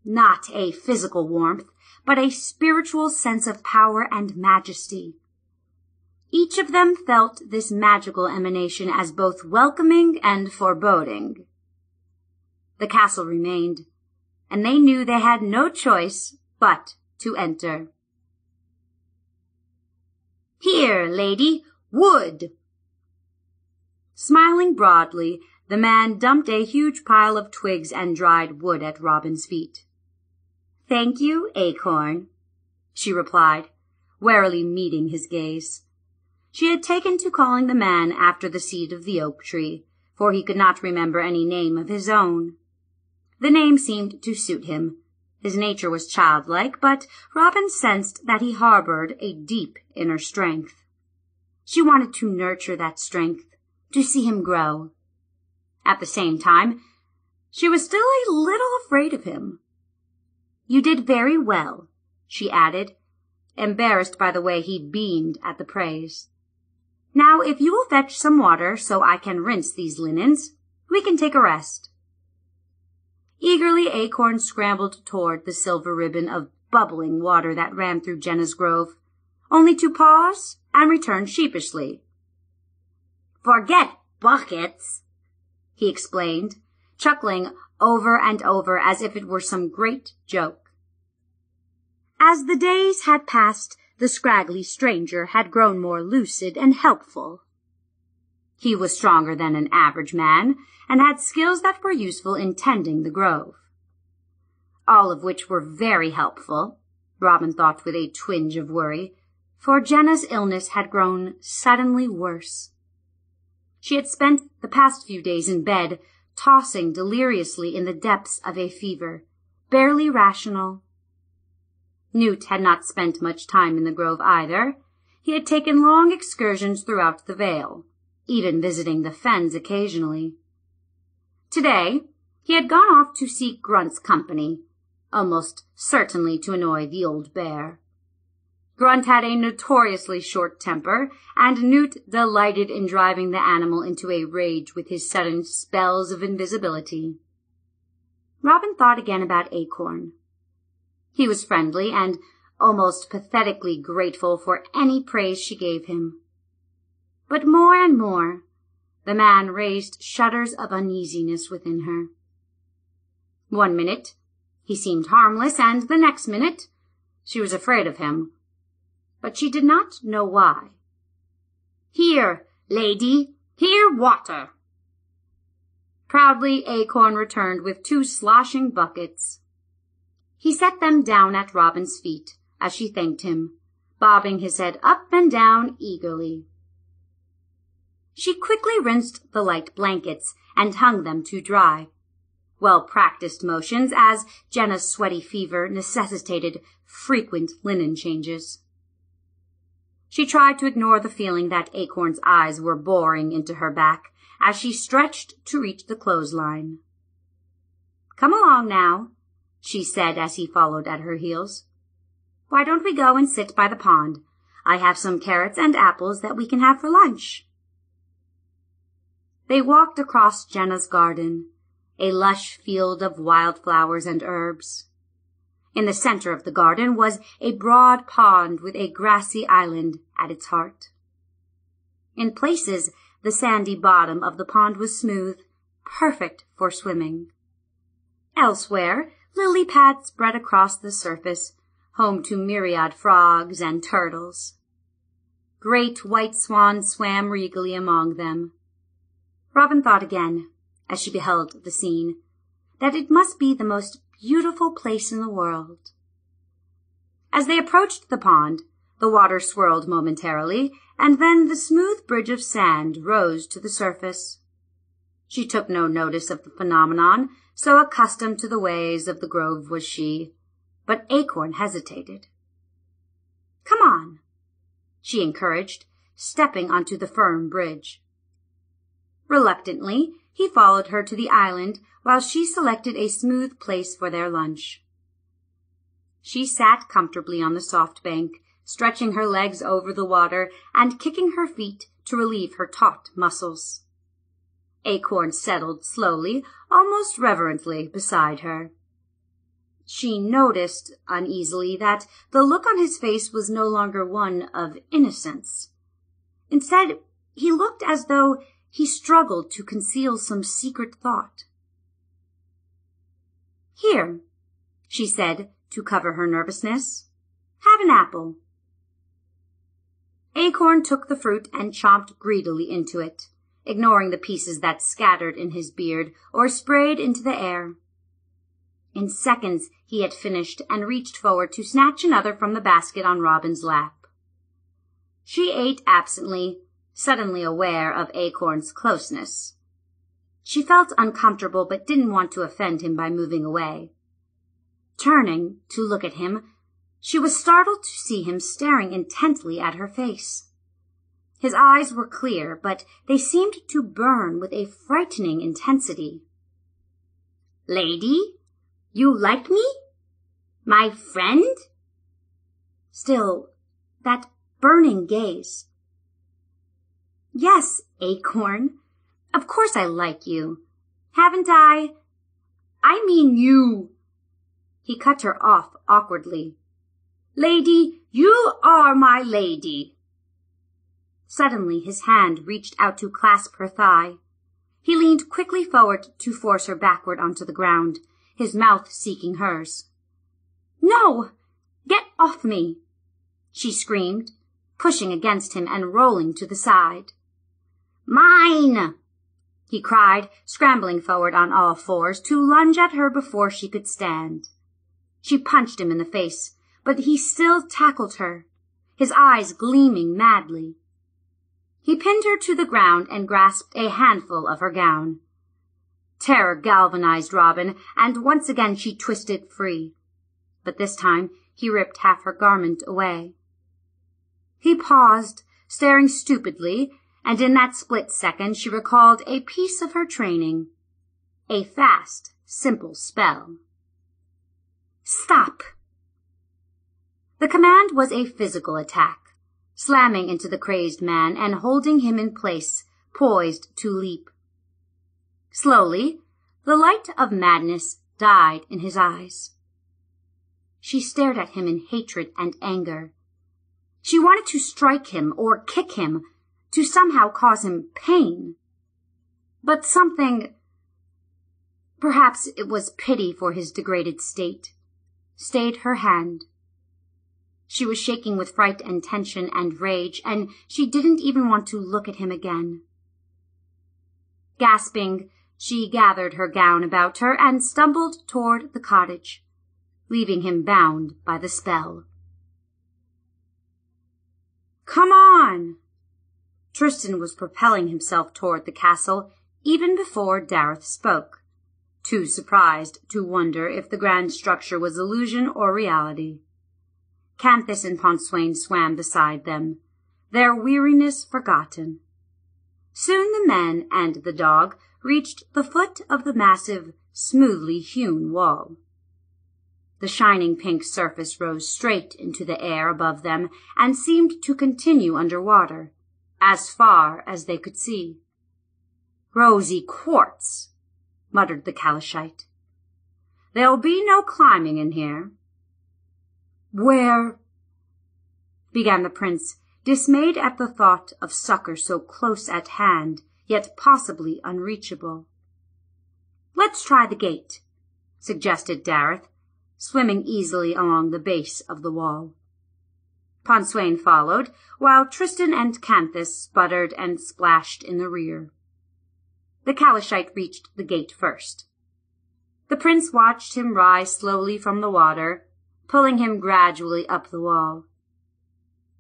Not a physical warmth, but a spiritual sense of power and majesty. Each of them felt this magical emanation as both welcoming and foreboding. The castle remained, and they knew they had no choice but to enter. Here, lady, wood! Smiling broadly, the man dumped a huge pile of twigs and dried wood at Robyn's feet. Thank you, Acorn, she replied, warily meeting his gaze. She had taken to calling the man after the seed of the oak tree, for he could not remember any name of his own. The name seemed to suit him. His nature was childlike, but Robyn sensed that he harbored a deep inner strength. She wanted to nurture that strength, to see him grow. At the same time, she was still a little afraid of him. You did very well, she added, embarrassed by the way he beamed at the praise. Now, if you will fetch some water so I can rinse these linens, we can take a rest. Eagerly Acorn scrambled toward the silver ribbon of bubbling water that ran through Genna's grove, only to pause and return sheepishly. Forget buckets, he explained, chuckling over and over as if it were some great joke. As the days had passed, the scraggly stranger had grown more lucid and helpful. He was stronger than an average man, and had skills that were useful in tending the grove. All of which were very helpful, Robyn thought with a twinge of worry, for Genna's illness had grown suddenly worse. She had spent the past few days in bed, tossing deliriously in the depths of a fever, barely rational. Newt had not spent much time in the grove either. He had taken long excursions throughout the vale, even visiting the fens occasionally. Today, he had gone off to seek Grunt's company, almost certainly to annoy the old bear. Grunt had a notoriously short temper, and Newt delighted in driving the animal into a rage with his sudden spells of invisibility. Robyn thought again about Acorn. He was friendly and almost pathetically grateful for any praise she gave him. But more and more, the man raised shudders of uneasiness within her. One minute, he seemed harmless, and the next minute, she was afraid of him but she did not know why. Here, lady, here water. Proudly Acorn returned with two sloshing buckets. He set them down at Robyn's feet as she thanked him, bobbing his head up and down eagerly. She quickly rinsed the light blankets and hung them to dry. Well-practiced motions as Genna's sweaty fever necessitated frequent linen changes. She tried to ignore the feeling that Acorn's eyes were boring into her back as she stretched to reach the clothesline. Come along now, she said as he followed at her heels. Why don't we go and sit by the pond? I have some carrots and apples that we can have for lunch. They walked across Genna's garden, a lush field of wildflowers and herbs. In the center of the garden was a broad pond with a grassy island at its heart. In places, the sandy bottom of the pond was smooth, perfect for swimming. Elsewhere, lily pads spread across the surface, home to myriad frogs and turtles. Great white swans swam regally among them. Robyn thought again, as she beheld the scene, that it must be the most beautiful place in the world. As they approached the pond, the water swirled momentarily, and then the smooth bridge of sand rose to the surface. She took no notice of the phenomenon, so accustomed to the ways of the grove was she. But Acorn hesitated. Come on, she encouraged, stepping onto the firm bridge. Reluctantly, he followed her to the island while she selected a smooth place for their lunch. She sat comfortably on the soft bank, stretching her legs over the water and kicking her feet to relieve her taut muscles. Acorn settled slowly, almost reverently, beside her. She noticed uneasily that the look on his face was no longer one of innocence. Instead, he looked as though he struggled to conceal some secret thought. Here, she said to cover her nervousness. Have an apple. Acorn took the fruit and chomped greedily into it, ignoring the pieces that scattered in his beard or sprayed into the air. In seconds he had finished and reached forward to snatch another from the basket on Robyn's lap. She ate absently, suddenly aware of Acorn's closeness. She felt uncomfortable but didn't want to offend him by moving away. Turning to look at him, she was startled to see him staring intently at her face. His eyes were clear, but they seemed to burn with a frightening intensity. Lady, you like me? My friend? Still, that burning gaze Yes, Acorn. Of course I like you. Haven't I? I mean you. He cut her off awkwardly. Lady, you are my lady. Suddenly his hand reached out to clasp her thigh. He leaned quickly forward to force her backward onto the ground, his mouth seeking hers. No! Get off me! She screamed, pushing against him and rolling to the side. Mine! he cried, scrambling forward on all fours to lunge at her before she could stand. She punched him in the face, but he still tackled her, his eyes gleaming madly. He pinned her to the ground and grasped a handful of her gown. Terror galvanized Robyn, and once again she twisted free. But this time he ripped half her garment away. He paused, staring stupidly, and in that split second she recalled a piece of her training. A fast, simple spell. Stop! The command was a physical attack, slamming into the crazed man and holding him in place, poised to leap. Slowly, the light of madness died in his eyes. She stared at him in hatred and anger. She wanted to strike him or kick him, to somehow cause him pain. But something, perhaps it was pity for his degraded state, stayed her hand. She was shaking with fright and tension and rage, and she didn't even want to look at him again. Gasping, she gathered her gown about her and stumbled toward the cottage, leaving him bound by the spell. Come on! Tristan was propelling himself toward the castle even before Daryth spoke, too surprised to wonder if the grand structure was illusion or reality. Canthus and Pontswain swam beside them, their weariness forgotten. Soon the men and the dog reached the foot of the massive, smoothly hewn wall. The shining pink surface rose straight into the air above them and seemed to continue under water, as far as they could see. Rosy quartz, muttered the Calishite. There'll be no climbing in here. Where? began the prince, dismayed at the thought of succor so close at hand, yet possibly unreachable. Let's try the gate, suggested Daryth, swimming easily along the base of the wall. Pontswain followed, while Tristan and Canthus sputtered and splashed in the rear. The Calishite reached the gate first. The prince watched him rise slowly from the water, pulling him gradually up the wall.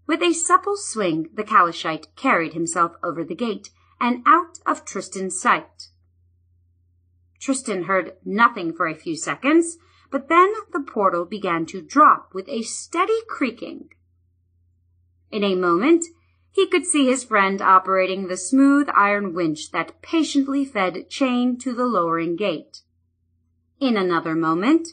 With a supple swing, the Calishite carried himself over the gate and out of Tristan's sight. Tristan heard nothing for a few seconds, but then the portal began to drop with a steady creaking. In a moment, he could see his friend operating the smooth iron winch that patiently fed chain to the lowering gate. In another moment,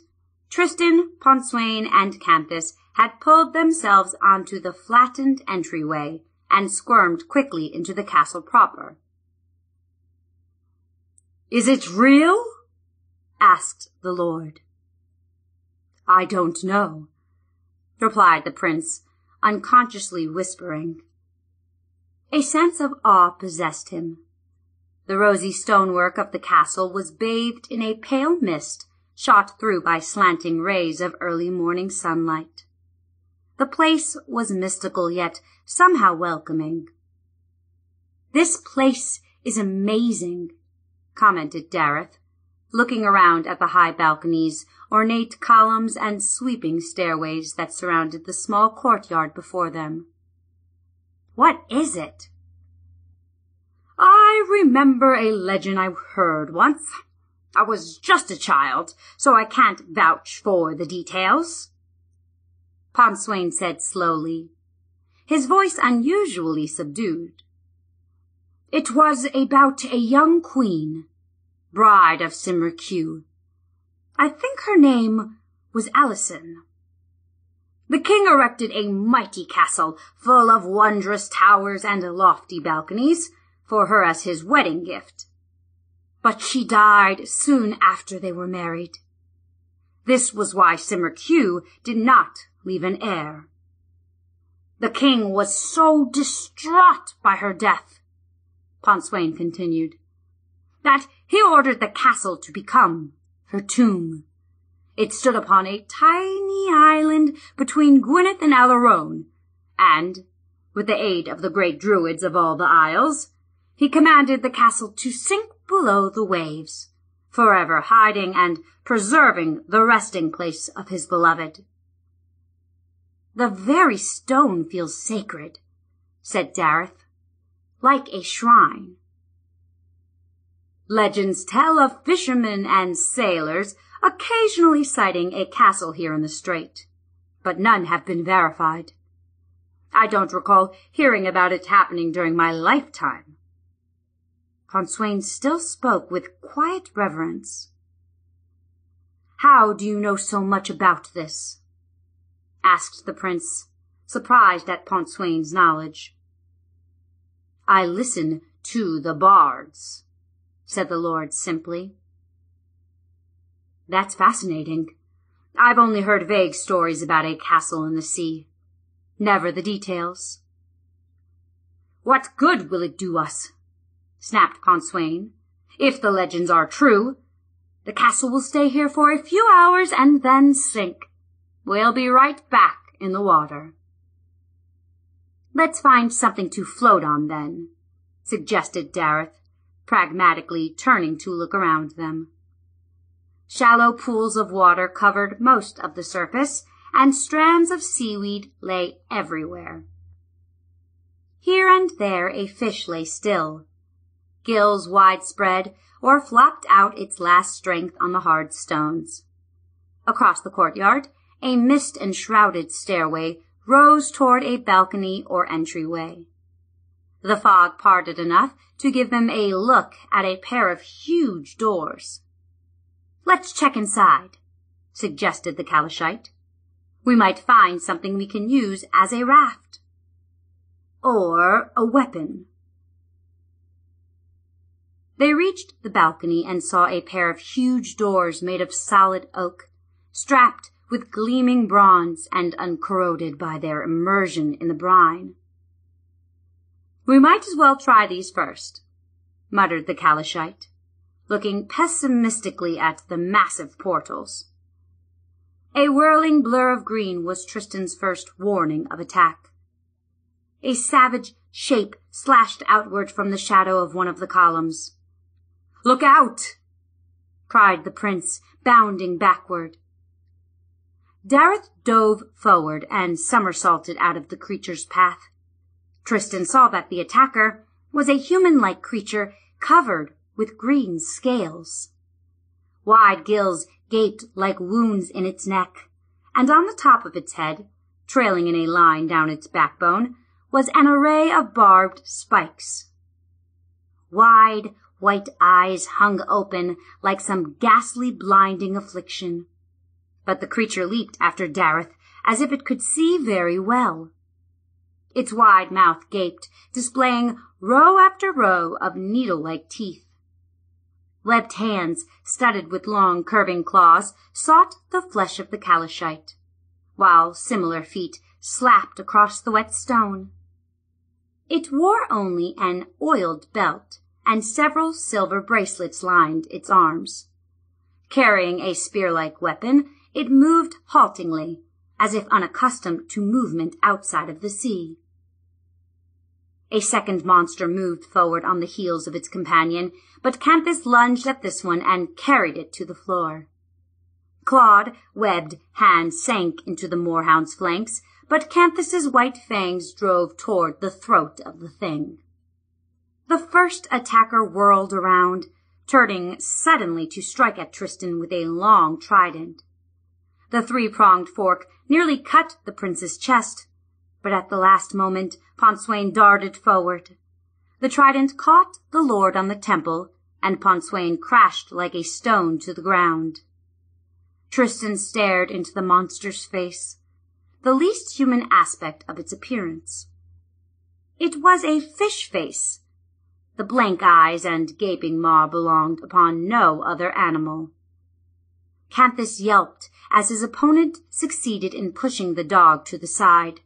Tristan, Pontswain, and Canthus had pulled themselves onto the flattened entryway and squirmed quickly into the castle proper. Is it real? asked the lord. I don't know, replied the prince, unconsciously whispering. A sense of awe possessed him. The rosy stonework of the castle was bathed in a pale mist shot through by slanting rays of early morning sunlight. The place was mystical yet somehow welcoming. This place is amazing, commented Daryth, looking around at the high balconies, ornate columns, and sweeping stairways that surrounded the small courtyard before them. What is it? I remember a legend I heard once. I was just a child, so I can't vouch for the details. Pontswain said slowly, his voice unusually subdued. It was about a young queen, bride of Cymrych I think her name was Alysanne. The king erected a mighty castle full of wondrous towers and lofty balconies for her as his wedding gift but she died soon after they were married. This was why Cymrych Hugh did not leave an heir. The king was so distraught by her death, Pontswain continued, that he ordered the castle to become her tomb. It stood upon a tiny island between Gwynneth and Alaron, and, with the aid of the great druids of all the isles, he commanded the castle to sink below the waves, forever hiding and preserving the resting place of his beloved. The very stone feels sacred, said Daryth, like a shrine. Legends tell of fishermen and sailors occasionally sighting a castle here in the strait, but none have been verified. I don't recall hearing about it happening during my lifetime. Pontswain still spoke with quiet reverence. How do you know so much about this? asked the prince, surprised at Pontswain's knowledge. I listen to the bards, said the lord simply. That's fascinating. I've only heard vague stories about a castle in the sea. Never the details. What good will it do us? Snapped Pontswain. If the legends are true, the castle will stay here for a few hours and then sink. We'll be right back in the water. Let's find something to float on then, suggested Daryth, pragmatically turning to look around them. Shallow pools of water covered most of the surface, and strands of seaweed lay everywhere. Here and there a fish lay still, gills widespread, or flopped out its last strength on the hard stones. Across the courtyard, a mist-enshrouded stairway rose toward a balcony or entryway. The fog parted enough to give them a look at a pair of huge doors. Let's check inside, suggested the Calishite. We might find something we can use as a raft. Or a weapon, they reached the balcony and saw a pair of huge doors made of solid oak, strapped with gleaming bronze and uncorroded by their immersion in the brine. We might as well try these first, muttered the Calishite, looking pessimistically at the massive portals. A whirling blur of green was Tristan's first warning of attack. A savage shape slashed outward from the shadow of one of the columns. Look out! cried the prince, bounding backward. Daryth dove forward and somersaulted out of the creature's path. Tristan saw that the attacker was a human-like creature covered with green scales. Wide gills gaped like wounds in its neck, and on the top of its head, trailing in a line down its backbone, was an array of barbed spikes. Wide, white eyes hung open like some ghastly blinding affliction. But the creature leaped after Daryth as if it could see very well. Its wide mouth gaped, displaying row after row of needle-like teeth. Webbed hands, studded with long curving claws, sought the flesh of the Calishite, while similar feet slapped across the wet stone. It wore only an oiled belt, and several silver bracelets lined its arms. Carrying a spear-like weapon, it moved haltingly, as if unaccustomed to movement outside of the sea. A second monster moved forward on the heels of its companion, but Canthus lunged at this one and carried it to the floor. Clawed, webbed hands sank into the moorhound's flanks, but Canthus's white fangs drove toward the throat of the thing. The first attacker whirled around, turning suddenly to strike at Tristan with a long trident. The three-pronged fork nearly cut the prince's chest, but at the last moment Pontswain darted forward. The trident caught the lord on the temple, and Pontswain crashed like a stone to the ground. Tristan stared into the monster's face, the least human aspect of its appearance. It was a fish face. The blank eyes and gaping maw belonged upon no other animal. Canthus yelped as his opponent succeeded in pushing the dog to the side.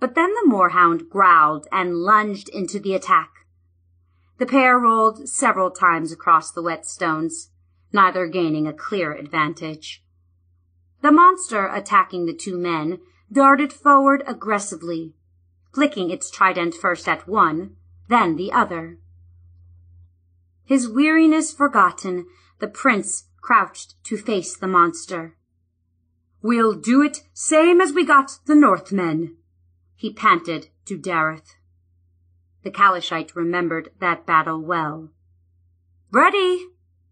But then the moorhound growled and lunged into the attack. The pair rolled several times across the wet stones, neither gaining a clear advantage. The monster attacking the two men darted forward aggressively, flicking its trident first at one, then the other. His weariness forgotten, the prince crouched to face the monster. We'll do it same as we got the Northmen, he panted to Daryth. The Calishite remembered that battle well. Ready,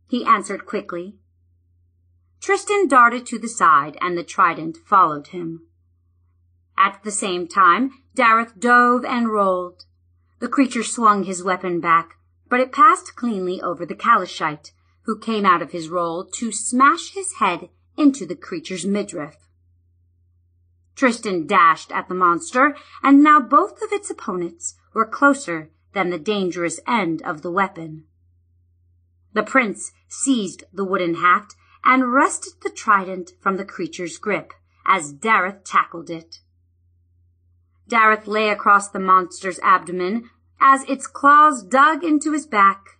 he answered quickly. Tristan darted to the side, and the trident followed him. At the same time, Daryth dove and rolled. The creature swung his weapon back, but it passed cleanly over the Calishite, who came out of his roll to smash his head into the creature's midriff. Tristan dashed at the monster, and now both of its opponents were closer than the dangerous end of the weapon. The prince seized the wooden haft and wrested the trident from the creature's grip as Daryth tackled it. Daryth lay across the monster's abdomen as its claws dug into his back.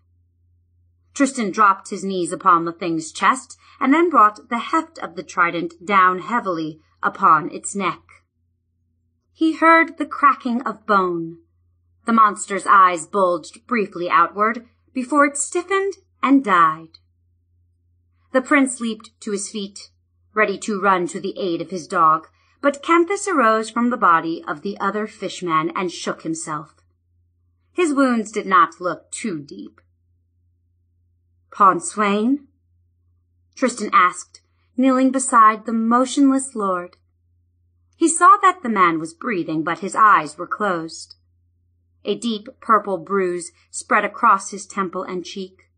Tristan dropped his knees upon the thing's chest and then brought the heft of the trident down heavily upon its neck. He heard the cracking of bone. The monster's eyes bulged briefly outward before it stiffened and died. The prince leaped to his feet, ready to run to the aid of his dog, but Canthus arose from the body of the other fishman and shook himself. His wounds did not look too deep. Pontswain? Tristan asked, kneeling beside the motionless lord. He saw that the man was breathing, but his eyes were closed. A deep purple bruise spread across his temple and cheek.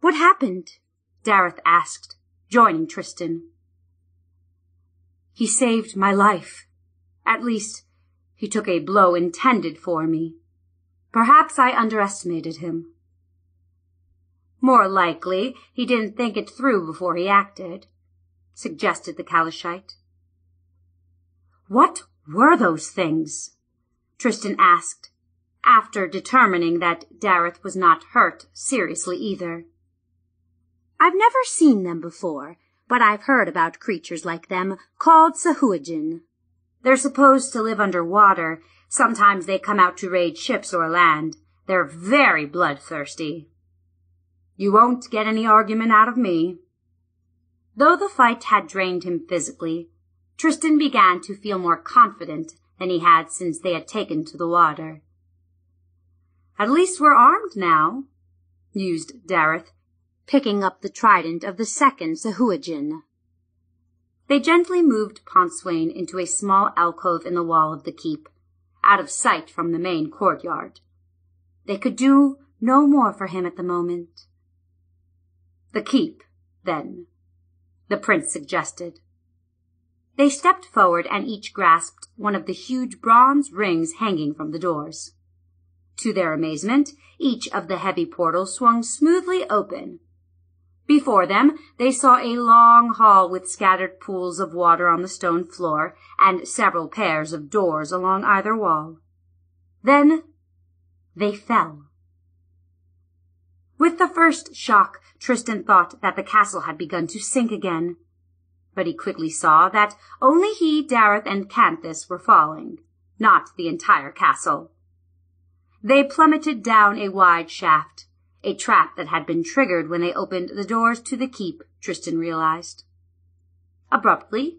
What happened? Daryth asked, joining Tristan. He saved my life. At least, he took a blow intended for me. Perhaps I underestimated him. More likely, he didn't think it through before he acted, suggested the Calishite. What were those things? Tristan asked, after determining that Daryth was not hurt seriously either. I've never seen them before, but I've heard about creatures like them called Sahuagin. They're supposed to live under water. Sometimes they come out to raid ships or land. They're very bloodthirsty. You won't get any argument out of me. Though the fight had drained him physically, Tristan began to feel more confident than he had since they had taken to the water. At least we're armed now, mused Daryth, picking up the trident of the second Sahuagin. They gently moved Pontswain into a small alcove in the wall of the keep, out of sight from the main courtyard. They could do no more for him at the moment. The keep, then, the prince suggested. They stepped forward and each grasped one of the huge bronze rings hanging from the doors. To their amazement, each of the heavy portals swung smoothly open. Before them, they saw a long hall with scattered pools of water on the stone floor and several pairs of doors along either wall. Then they fell. With the first shock, Tristan thought that the castle had begun to sink again. But he quickly saw that only he, Daryth, and Canthus were falling, not the entire castle. They plummeted down a wide shaft, a trap that had been triggered when they opened the doors to the keep, Tristan realized. Abruptly,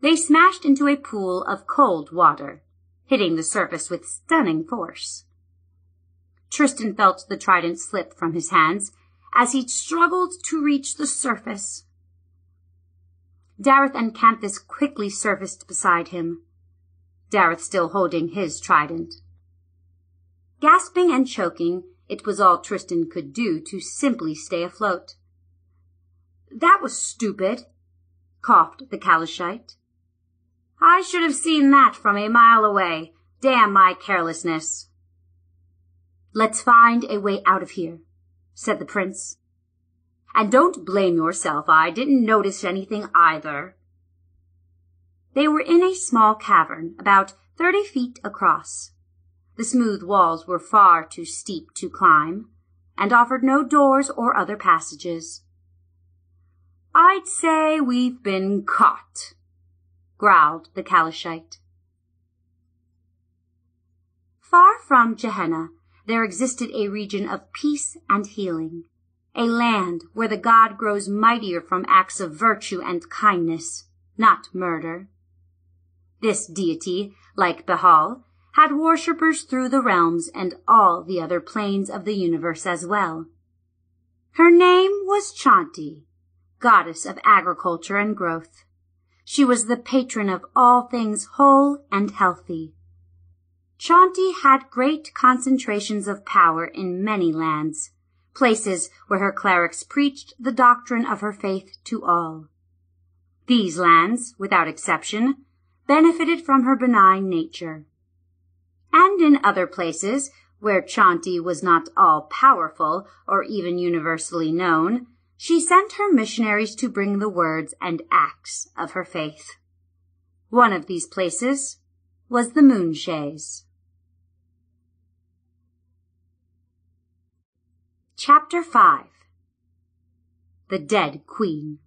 they smashed into a pool of cold water, hitting the surface with stunning force. Tristan felt the trident slip from his hands as he struggled to reach the surface. Daryth and Canthus quickly surfaced beside him, Daryth still holding his trident. Gasping and choking, it was all Tristan could do to simply stay afloat. That was stupid, coughed the Calishite. I should have seen that from a mile away. Damn my carelessness. Let's find a way out of here, said the prince. And don't blame yourself. I didn't notice anything either. They were in a small cavern, about thirty feet across. The smooth walls were far too steep to climb, and offered no doors or other passages. I'd say we've been caught, growled the Calishite. Far from Gehenna, there existed a region of peace and healing, a land where the god grows mightier from acts of virtue and kindness, not murder. This deity, like Bhaal, had worshippers through the realms and all the other planes of the universe as well. Her name was Chauntea, goddess of agriculture and growth. She was the patron of all things whole and healthy. Chauntea had great concentrations of power in many lands, places where her clerics preached the doctrine of her faith to all. These lands, without exception, benefited from her benign nature and in other places where Chauntea was not all powerful or even universally known, she sent her missionaries to bring the words and acts of her faith. One of these places was the Moonshaes. Chapter 5 The Dead Queen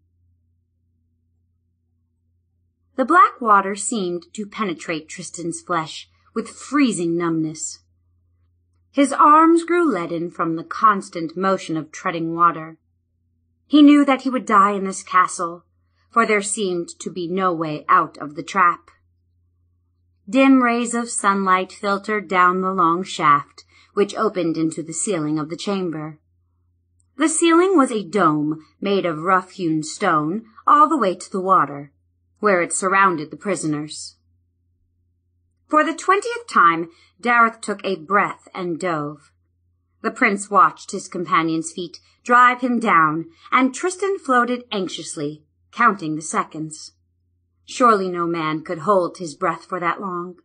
The black water seemed to penetrate Tristan's flesh, with freezing numbness. His arms grew leaden from the constant motion of treading water. He knew that he would die in this castle, for there seemed to be no way out of the trap. Dim rays of sunlight filtered down the long shaft, which opened into the ceiling of the chamber. The ceiling was a dome made of rough-hewn stone all the way to the water, where it surrounded the prisoners. For the twentieth time, Daryth took a breath and dove. The prince watched his companion's feet drive him down, and Tristan floated anxiously, counting the seconds. Surely no man could hold his breath for that long.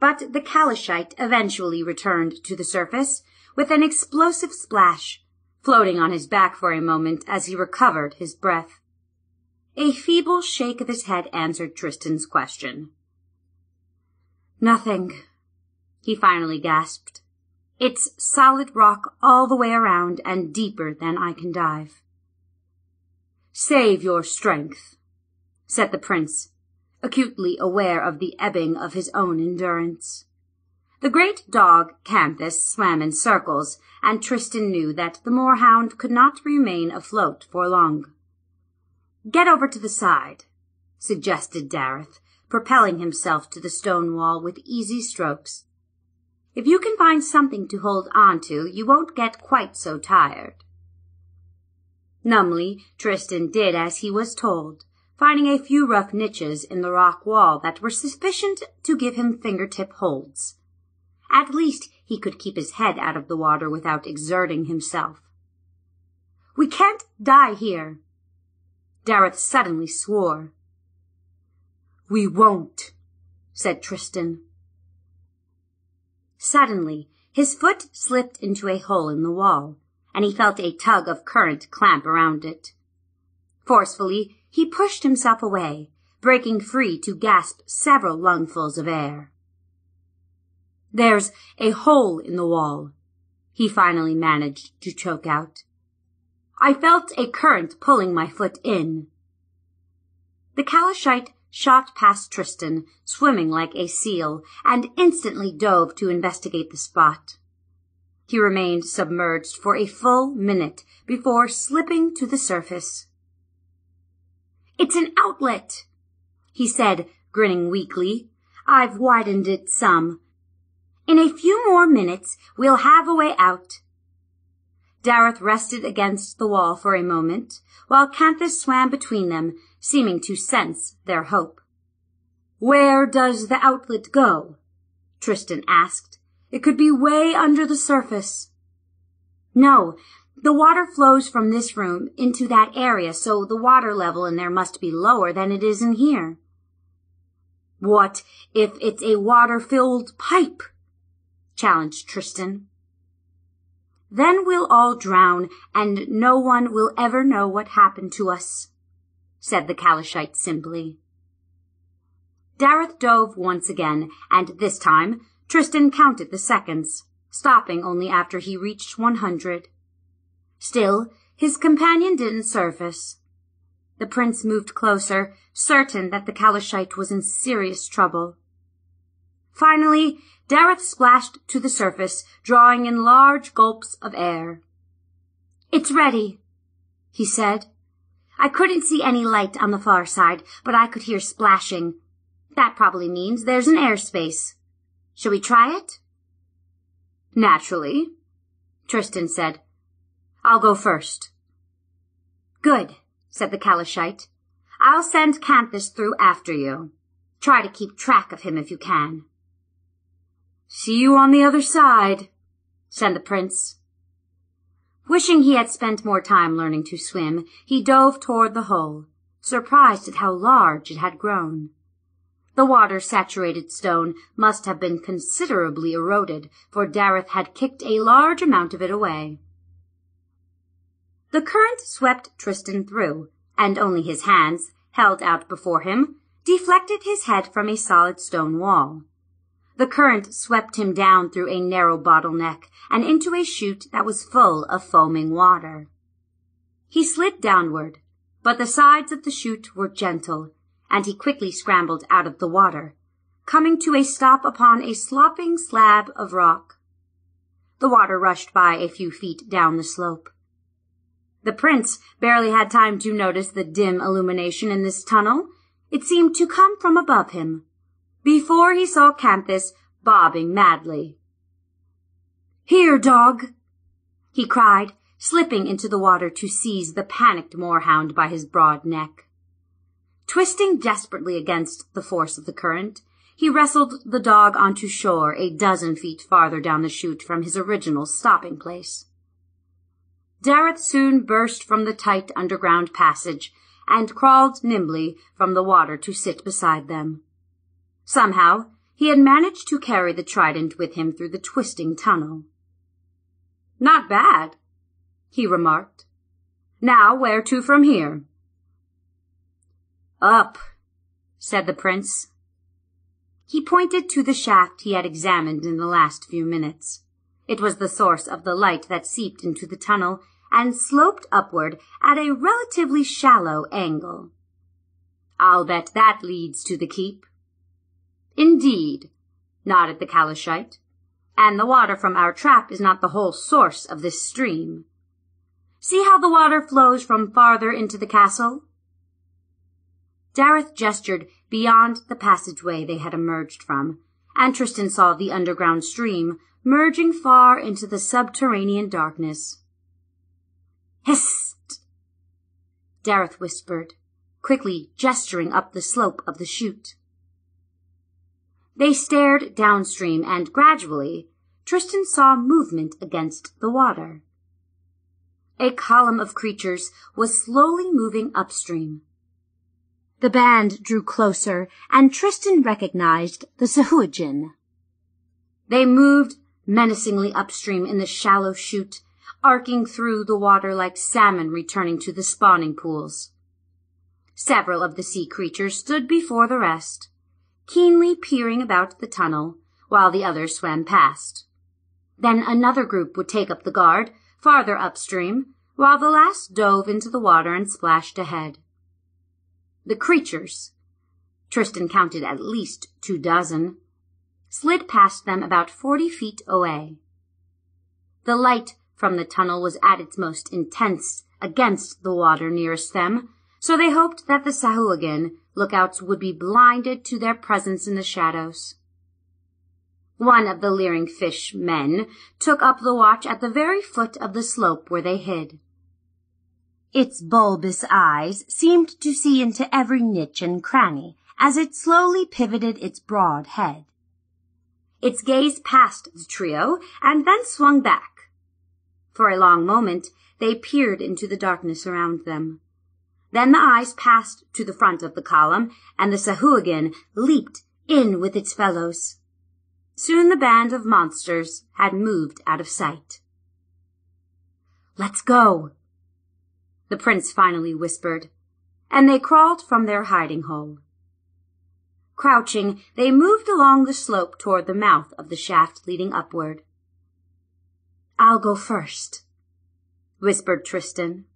But the Calishite eventually returned to the surface with an explosive splash, floating on his back for a moment as he recovered his breath. A feeble shake of his head answered Tristan's question. Nothing, he finally gasped. It's solid rock all the way around and deeper than I can dive. Save your strength, said the prince, acutely aware of the ebbing of his own endurance. The great dog, Canthus, swam in circles, and Tristan knew that the moorhound could not remain afloat for long. Get over to the side, suggested Daryth, propelling himself to the stone wall with easy strokes. If you can find something to hold on to, you won't get quite so tired. Numbly, Tristan did as he was told, finding a few rough niches in the rock wall that were sufficient to give him fingertip holds. At least he could keep his head out of the water without exerting himself. We can't die here. Daryth suddenly swore. We won't, said Tristan. Suddenly, his foot slipped into a hole in the wall, and he felt a tug of current clamp around it. Forcefully, he pushed himself away, breaking free to gasp several lungfuls of air. There's a hole in the wall, he finally managed to choke out. I felt a current pulling my foot in. The Calishite shot past Tristan, swimming like a seal, and instantly dove to investigate the spot. He remained submerged for a full minute before slipping to the surface. It's an outlet, he said, grinning weakly. I've widened it some. In a few more minutes, we'll have a way out. Daryth rested against the wall for a moment, while Canthus swam between them, seeming to sense their hope. Where does the outlet go? Tristan asked. It could be way under the surface. No, the water flows from this room into that area, so the water level in there must be lower than it is in here. What if it's a water-filled pipe? challenged Tristan. Then we'll all drown, and no one will ever know what happened to us, said the Calishite simply. Daryth dove once again, and this time Tristan counted the seconds, stopping only after he reached one hundred. Still, his companion didn't surface. The prince moved closer, certain that the Calishite was in serious trouble. Finally, Daryth splashed to the surface, drawing in large gulps of air. It's ready, he said. I couldn't see any light on the far side, but I could hear splashing. That probably means there's an airspace. Shall we try it? Naturally, Tristan said. I'll go first. Good, said the Calishite. I'll send Canthus through after you. Try to keep track of him if you can. See you on the other side, said the prince. Wishing he had spent more time learning to swim, he dove toward the hole, surprised at how large it had grown. The water-saturated stone must have been considerably eroded, for Daryth had kicked a large amount of it away. The current swept Tristan through, and only his hands, held out before him, deflected his head from a solid stone wall. The current swept him down through a narrow bottleneck and into a chute that was full of foaming water. He slid downward, but the sides of the chute were gentle, and he quickly scrambled out of the water, coming to a stop upon a slopping slab of rock. The water rushed by a few feet down the slope. The prince barely had time to notice the dim illumination in this tunnel. It seemed to come from above him, before he saw Canthus bobbing madly. Here, dog! he cried, slipping into the water to seize the panicked moorhound by his broad neck. Twisting desperately against the force of the current, he wrestled the dog onto shore a dozen feet farther down the chute from his original stopping place. Daryth soon burst from the tight underground passage and crawled nimbly from the water to sit beside them. Somehow, he had managed to carry the trident with him through the twisting tunnel. Not bad, he remarked. Now where to from here? Up, said the prince. He pointed to the shaft he had examined in the last few minutes. It was the source of the light that seeped into the tunnel and sloped upward at a relatively shallow angle. I'll bet that leads to the keep. Indeed, nodded the Calishite, and the water from our trap is not the whole source of this stream. See how the water flows from farther into the castle? Daryth gestured beyond the passageway they had emerged from, and Tristan saw the underground stream merging far into the subterranean darkness. Hist! Daryth whispered, quickly gesturing up the slope of the chute. They stared downstream and gradually Tristan saw movement against the water. A column of creatures was slowly moving upstream. The band drew closer, and Tristan recognized the Sahuagin. They moved menacingly upstream in the shallow chute, arcing through the water like salmon returning to the spawning pools. Several of the sea creatures stood before the rest, keenly peering about the tunnel, while the others swam past. Then another group would take up the guard, farther upstream, while the last dove into the water and splashed ahead. The creatures, Tristan counted at least two dozen, slid past them about forty feet away. The light from the tunnel was at its most intense against the water nearest them, so they hoped that the Sahuagin lookouts would be blinded to their presence in the shadows. One of the leering fish men took up the watch at the very foot of the slope where they hid. Its bulbous eyes seemed to see into every niche and cranny as it slowly pivoted its broad head. Its gaze passed the trio and then swung back. For a long moment, they peered into the darkness around them. Then the eyes passed to the front of the column, and the Sahuagin leaped in with its fellows. Soon the band of monsters had moved out of sight. Let's go, the prince finally whispered, and they crawled from their hiding hole. Crouching, they moved along the slope toward the mouth of the shaft leading upward. I'll go first, whispered Tristan.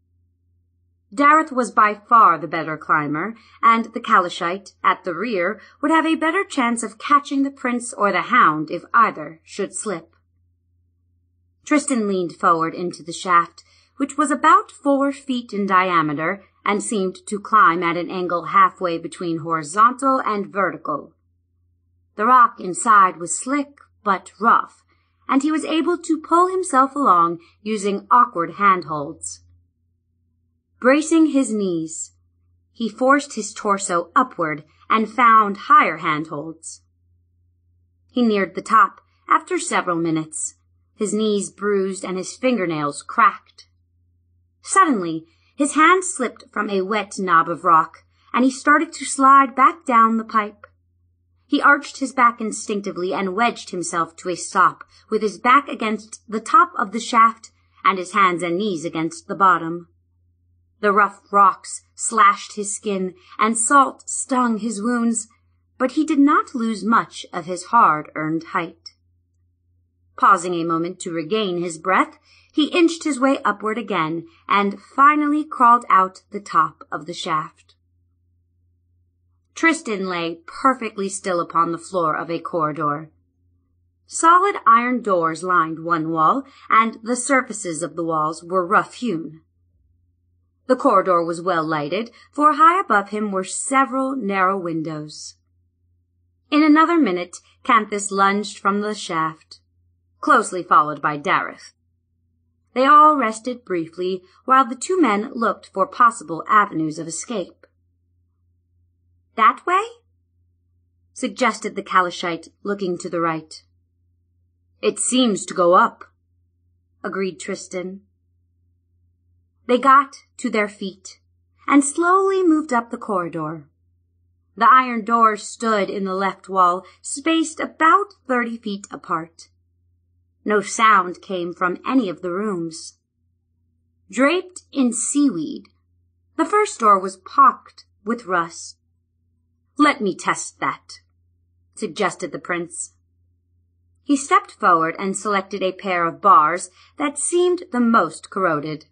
Daryth was by far the better climber, and the Calishite, at the rear, would have a better chance of catching the prince or the hound if either should slip. Tristan leaned forward into the shaft, which was about four feet in diameter and seemed to climb at an angle halfway between horizontal and vertical. The rock inside was slick but rough, and he was able to pull himself along using awkward handholds. Bracing his knees, he forced his torso upward and found higher handholds. He neared the top after several minutes, his knees bruised and his fingernails cracked. Suddenly, his hand slipped from a wet knob of rock, and he started to slide back down the pipe. He arched his back instinctively and wedged himself to a stop, with his back against the top of the shaft and his hands and knees against the bottom. The rough rocks slashed his skin, and salt stung his wounds, but he did not lose much of his hard-earned height. Pausing a moment to regain his breath, he inched his way upward again, and finally crawled out the top of the shaft. Tristan lay perfectly still upon the floor of a corridor. Solid iron doors lined one wall, and the surfaces of the walls were rough hewn. The corridor was well lighted, for high above him were several narrow windows. In another minute, Canthus lunged from the shaft, closely followed by Daryth. They all rested briefly while the two men looked for possible avenues of escape. That way? suggested the Calishite, looking to the right. It seems to go up, agreed Tristan. They got to their feet and slowly moved up the corridor. The iron doors stood in the left wall, spaced about thirty feet apart. No sound came from any of the rooms. Draped in seaweed, the first door was pocked with rust. Let me test that, suggested the prince. He stepped forward and selected a pair of bars that seemed the most corroded.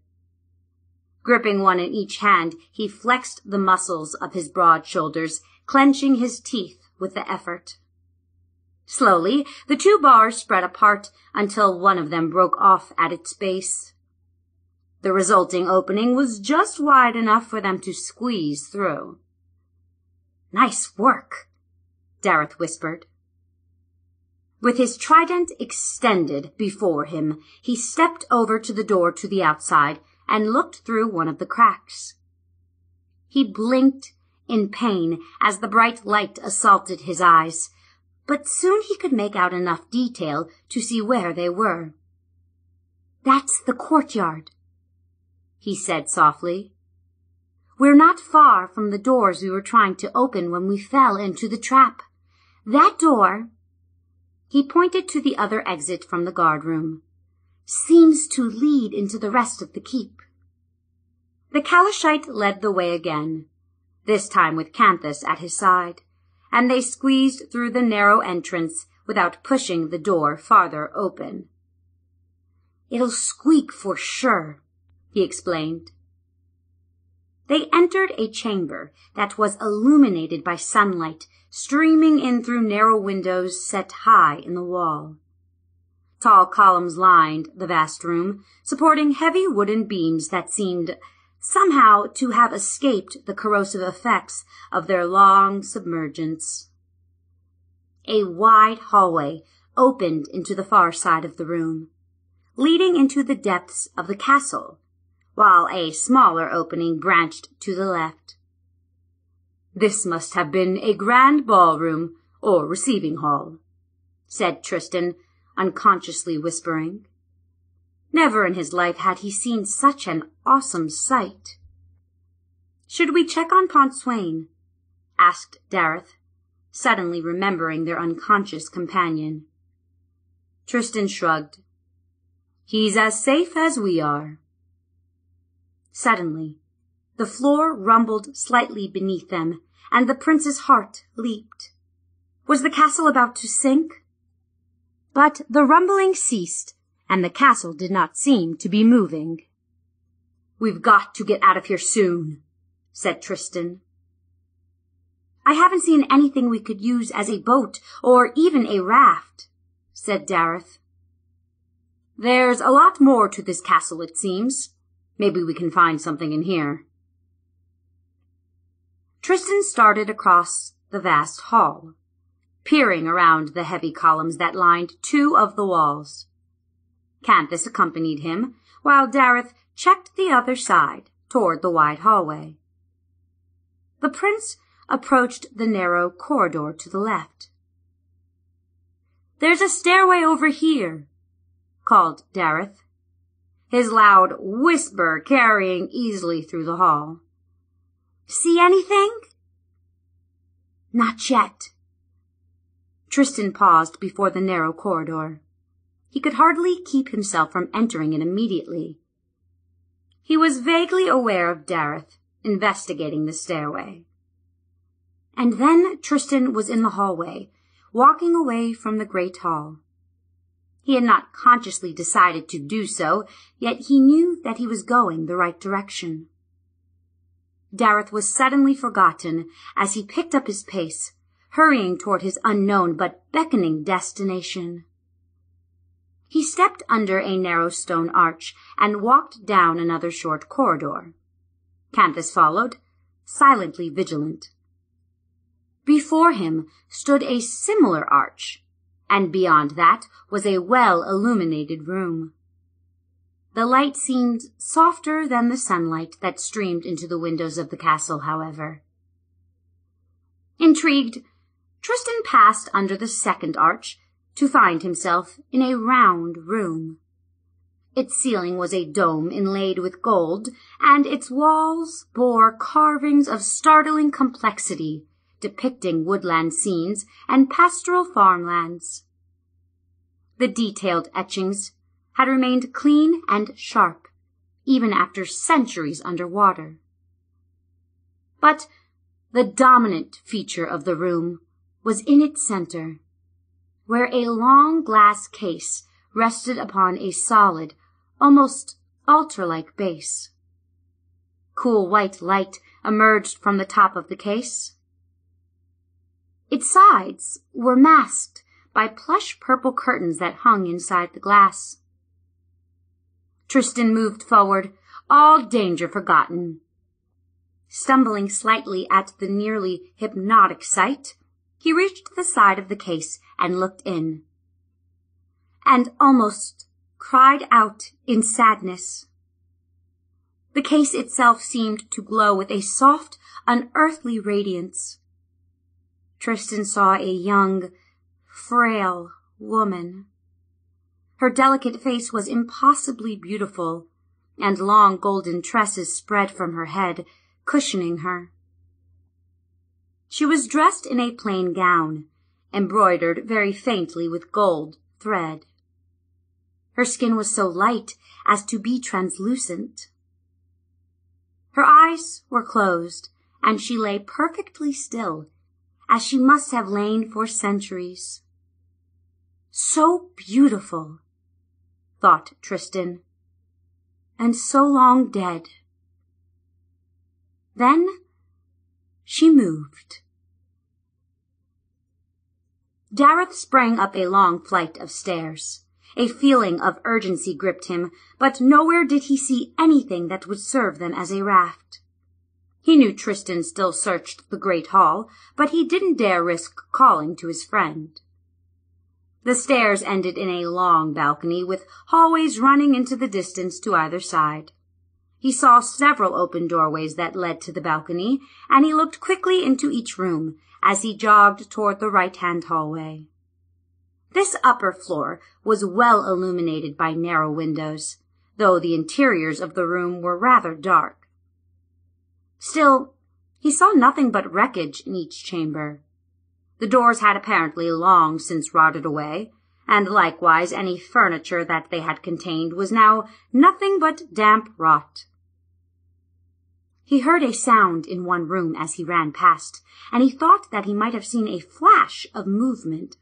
Gripping one in each hand, he flexed the muscles of his broad shoulders, clenching his teeth with the effort. Slowly, the two bars spread apart until one of them broke off at its base. The resulting opening was just wide enough for them to squeeze through. Nice work, Daryth whispered. With his trident extended before him, he stepped over to the door to the outside and looked through one of the cracks. He blinked in pain as the bright light assaulted his eyes, but soon he could make out enough detail to see where they were. That's the courtyard, he said softly. We're not far from the doors we were trying to open when we fell into the trap. That door, he pointed to the other exit from the guard room, seems to lead into the rest of the keep. The Calishite led the way again, this time with Canthus at his side, and they squeezed through the narrow entrance without pushing the door farther open. It'll squeak for sure, he explained. They entered a chamber that was illuminated by sunlight streaming in through narrow windows set high in the wall. Tall columns lined the vast room, supporting heavy wooden beams that seemed somehow to have escaped the corrosive effects of their long submergence. A wide hallway opened into the far side of the room, leading into the depths of the castle, while a smaller opening branched to the left. This must have been a grand ballroom or receiving hall, said Tristan, unconsciously whispering. Never in his life had he seen such an awesome sight. Should we check on Pontswain? asked Daryth, suddenly remembering their unconscious companion. Tristan shrugged. He's as safe as we are. Suddenly, the floor rumbled slightly beneath them, and the prince's heart leaped. Was the castle about to sink? But the rumbling ceased, and the castle did not seem to be moving. We've got to get out of here soon, said Tristan. I haven't seen anything we could use as a boat or even a raft, said Daryth. There's a lot more to this castle, it seems. Maybe we can find something in here. Tristan started across the vast hall, peering around the heavy columns that lined two of the walls. Canthus accompanied him, while Daryth checked the other side toward the wide hallway. The prince approached the narrow corridor to the left. There's a stairway over here, called Daryth, his loud whisper carrying easily through the hall. See anything? Not yet. Tristan paused before the narrow corridor. He could hardly keep himself from entering it immediately. He was vaguely aware of Daryth investigating the stairway. And then Tristan was in the hallway, walking away from the great hall. He had not consciously decided to do so, yet he knew that he was going the right direction. Daryth was suddenly forgotten as he picked up his pace, hurrying toward his unknown but beckoning destination. He stepped under a narrow stone arch and walked down another short corridor. Canthus followed, silently vigilant. Before him stood a similar arch, and beyond that was a well-illuminated room. The light seemed softer than the sunlight that streamed into the windows of the castle, however. Intrigued, Tristan passed under the second arch to find himself in a round room. Its ceiling was a dome inlaid with gold, and its walls bore carvings of startling complexity, depicting woodland scenes and pastoral farmlands. The detailed etchings had remained clean and sharp, even after centuries under water. But the dominant feature of the room was in its center where a long glass case rested upon a solid, almost altar-like base. Cool white light emerged from the top of the case. Its sides were masked by plush purple curtains that hung inside the glass. Tristan moved forward, all danger forgotten. Stumbling slightly at the nearly hypnotic sight, he reached the side of the case and looked in, and almost cried out in sadness. The case itself seemed to glow with a soft, unearthly radiance. Tristan saw a young, frail woman. Her delicate face was impossibly beautiful, and long golden tresses spread from her head, cushioning her. She was dressed in a plain gown, embroidered very faintly with gold thread. Her skin was so light as to be translucent. Her eyes were closed, and she lay perfectly still, as she must have lain for centuries. So beautiful, thought Tristan, and so long dead. Then she moved. Daryth sprang up a long flight of stairs. A feeling of urgency gripped him, but nowhere did he see anything that would serve them as a raft. He knew Tristan still searched the great hall, but he didn't dare risk calling to his friend. The stairs ended in a long balcony with hallways running into the distance to either side. He saw several open doorways that led to the balcony, and he looked quickly into each room as he jogged toward the right-hand hallway. This upper floor was well illuminated by narrow windows, though the interiors of the room were rather dark. Still, he saw nothing but wreckage in each chamber. The doors had apparently long since rotted away, and likewise any furniture that they had contained was now nothing but damp rot. He heard a sound in one room as he ran past, and he thought that he might have seen a flash of movement.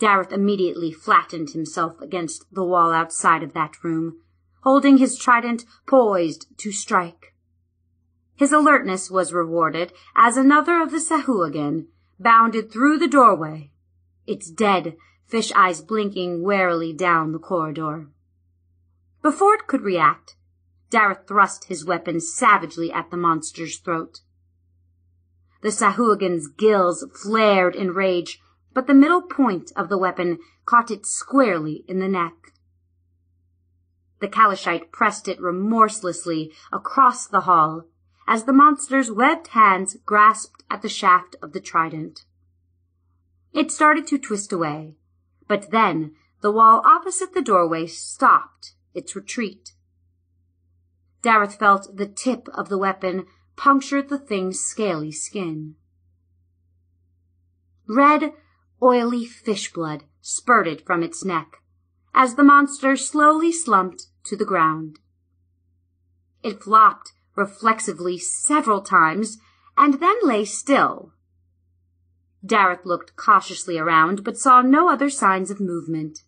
Daryth immediately flattened himself against the wall outside of that room, holding his trident poised to strike. His alertness was rewarded as another of the Sahuagin bounded through the doorway, its dead fish eyes blinking warily down the corridor. Before it could react, Daryth thrust his weapon savagely at the monster's throat. The Sahuagin's gills flared in rage, but the middle point of the weapon caught it squarely in the neck. The Calishite pressed it remorselessly across the hall as the monster's webbed hands grasped at the shaft of the trident. It started to twist away, but then the wall opposite the doorway stopped its retreat. Daryth felt the tip of the weapon puncture the thing's scaly skin. Red, oily fish blood spurted from its neck as the monster slowly slumped to the ground. It flopped reflexively several times and then lay still. Daryth looked cautiously around but saw no other signs of movement.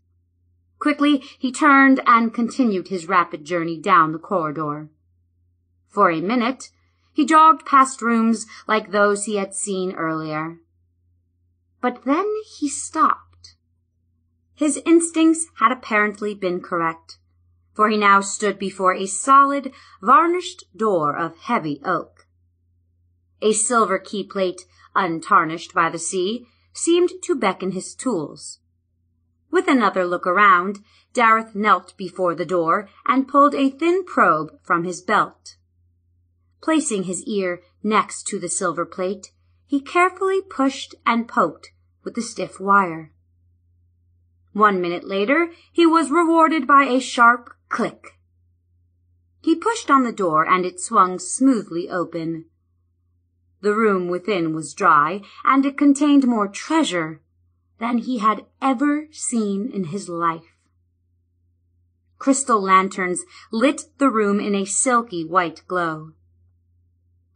Quickly he turned and continued his rapid journey down the corridor. For a minute, he jogged past rooms like those he had seen earlier. But then he stopped. His instincts had apparently been correct, for he now stood before a solid, varnished door of heavy oak. A silver key plate, untarnished by the sea, seemed to beckon his tools. With another look around, Daryth knelt before the door and pulled a thin probe from his belt. Placing his ear next to the silver plate, he carefully pushed and poked with the stiff wire. One minute later, he was rewarded by a sharp click. He pushed on the door and it swung smoothly open. The room within was dry and it contained more treasure than he had ever seen in his life. Crystal lanterns lit the room in a silky white glow.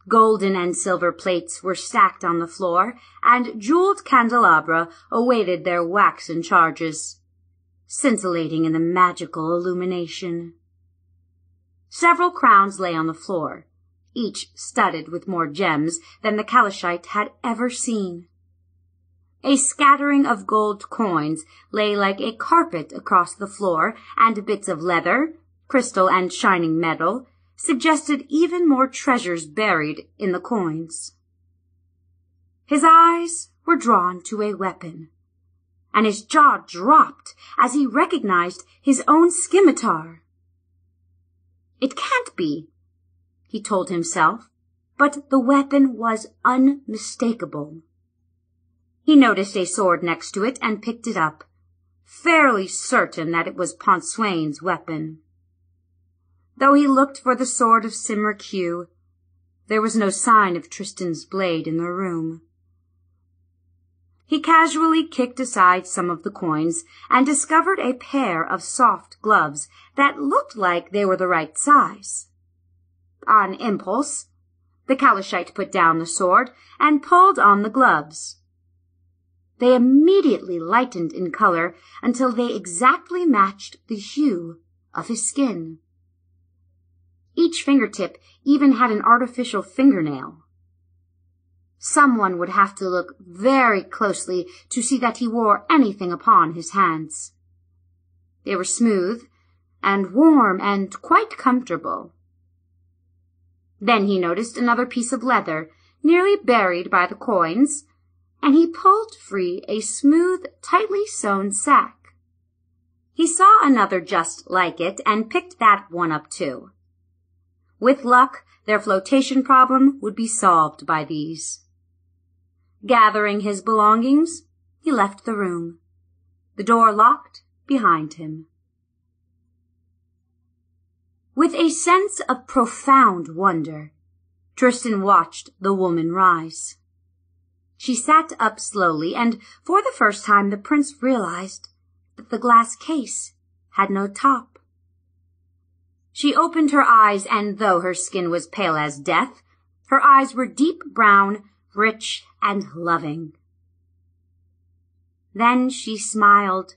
Golden and silver plates were stacked on the floor, and jeweled candelabra awaited their waxen charges, scintillating in the magical illumination. Several crowns lay on the floor, each studded with more gems than the Calishite had ever seen. A scattering of gold coins lay like a carpet across the floor, and bits of leather, crystal, and shining metal suggested even more treasures buried in the coins. His eyes were drawn to a weapon, and his jaw dropped as he recognized his own scimitar. It can't be, he told himself, but the weapon was unmistakable. He noticed a sword next to it and picked it up, fairly certain that it was Pontswain's weapon. Though he looked for the sword of Cymrych Hugh, there was no sign of Tristan's blade in the room. He casually kicked aside some of the coins and discovered a pair of soft gloves that looked like they were the right size. On impulse, the Calishite put down the sword and pulled on the gloves. They immediately lightened in color until they exactly matched the hue of his skin. Each fingertip even had an artificial fingernail. Someone would have to look very closely to see that he wore anything upon his hands. They were smooth and warm and quite comfortable. Then he noticed another piece of leather nearly buried by the coins and he pulled free a smooth, tightly sewn sack. He saw another just like it and picked that one up too. With luck, their flotation problem would be solved by these. Gathering his belongings, he left the room, the door locked behind him. With a sense of profound wonder, Tristan watched the woman rise. She sat up slowly, and for the first time the prince realized that the glass case had no top. She opened her eyes, and though her skin was pale as death, her eyes were deep brown, rich, and loving. Then she smiled,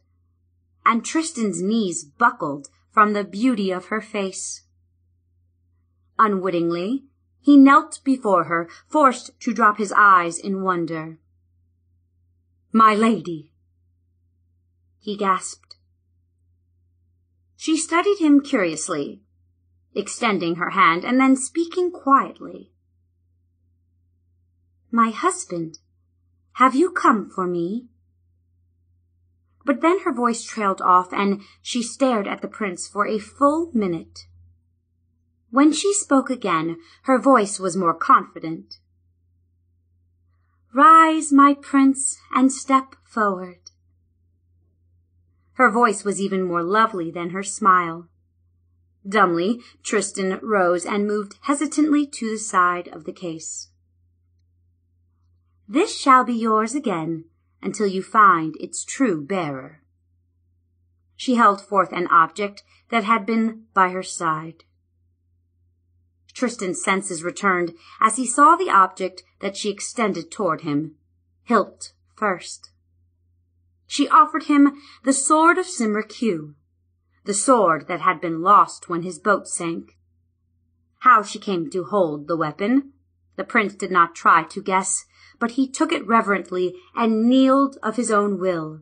and Tristan's knees buckled from the beauty of her face. Unwittingly, he knelt before her, forced to drop his eyes in wonder. My lady, he gasped. She studied him curiously, extending her hand and then speaking quietly. My husband, have you come for me? But then her voice trailed off and she stared at the prince for a full minute. When she spoke again, her voice was more confident. Rise, my prince, and step forward. Her voice was even more lovely than her smile. Dumbly, Tristan rose and moved hesitantly to the side of the case. This shall be yours again until you find its true bearer. She held forth an object that had been by her side. Tristan's senses returned as he saw the object that she extended toward him, hilt first. She offered him the sword of Hugh, the sword that had been lost when his boat sank. How she came to hold the weapon, the prince did not try to guess, but he took it reverently and kneeled of his own will.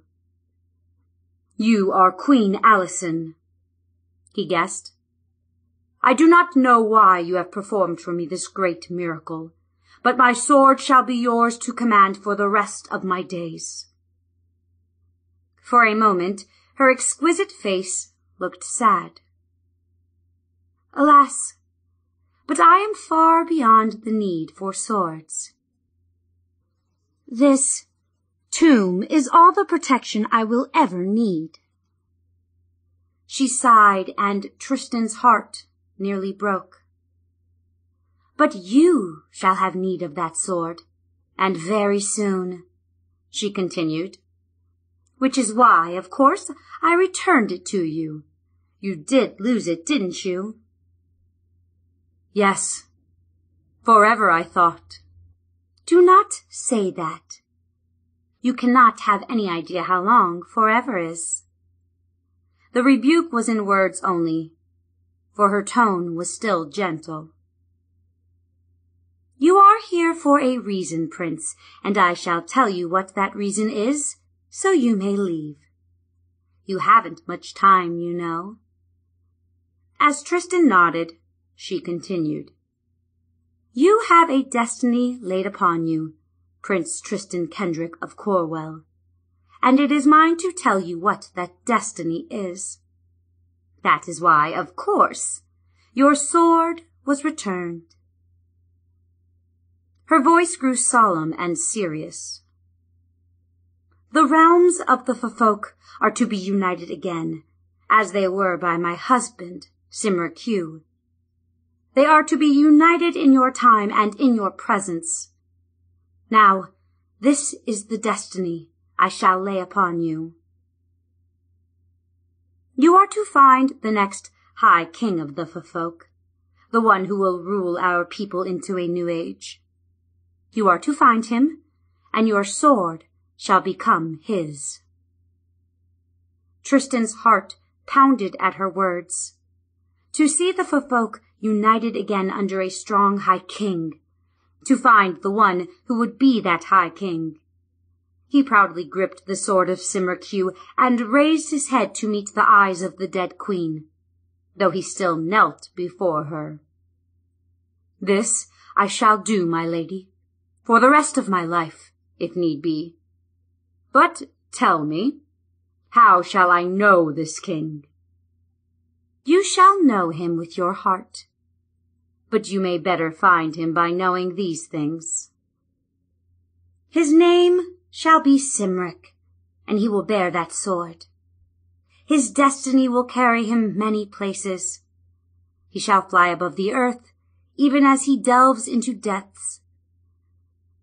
You are Queen Alysanne, he guessed. I do not know why you have performed for me this great miracle, but my sword shall be yours to command for the rest of my days. For a moment, her exquisite face looked sad. Alas, but I am far beyond the need for swords. This tomb is all the protection I will ever need. She sighed, and Tristan's heart nearly broke. But you shall have need of that sword, and very soon, she continued. Which is why, of course, I returned it to you. You did lose it, didn't you? Yes. Forever, I thought. Do not say that. You cannot have any idea how long forever is. The rebuke was in words only, for her tone was still gentle. You are here for a reason, Prince, and I shall tell you what that reason is, so you may leave. You haven't much time, you know. As Tristan nodded, she continued. You have a destiny laid upon you, Prince Tristan Kendrick of Corwell, and it is mine to tell you what that destiny is. That is why, of course, your sword was returned. Her voice grew solemn and serious. The realms of the Folk are to be united again, as they were by my husband, Cymrych Hugh. They are to be united in your time and in your presence. Now, this is the destiny I shall lay upon you. You are to find the next High King of the Folk, the one who will rule our people into a new age. You are to find him, and your sword shall become his. Tristan's heart pounded at her words. To see the Folk united again under a strong High King, to find the one who would be that High King. He proudly gripped the sword of Cymrych and raised his head to meet the eyes of the dead queen, though he still knelt before her. This I shall do, my lady, for the rest of my life, if need be. But tell me, how shall I know this king? You shall know him with your heart, but you may better find him by knowing these things. His name shall be Cymrych, and he will bear that sword. His destiny will carry him many places. He shall fly above the earth, even as he delves into depths.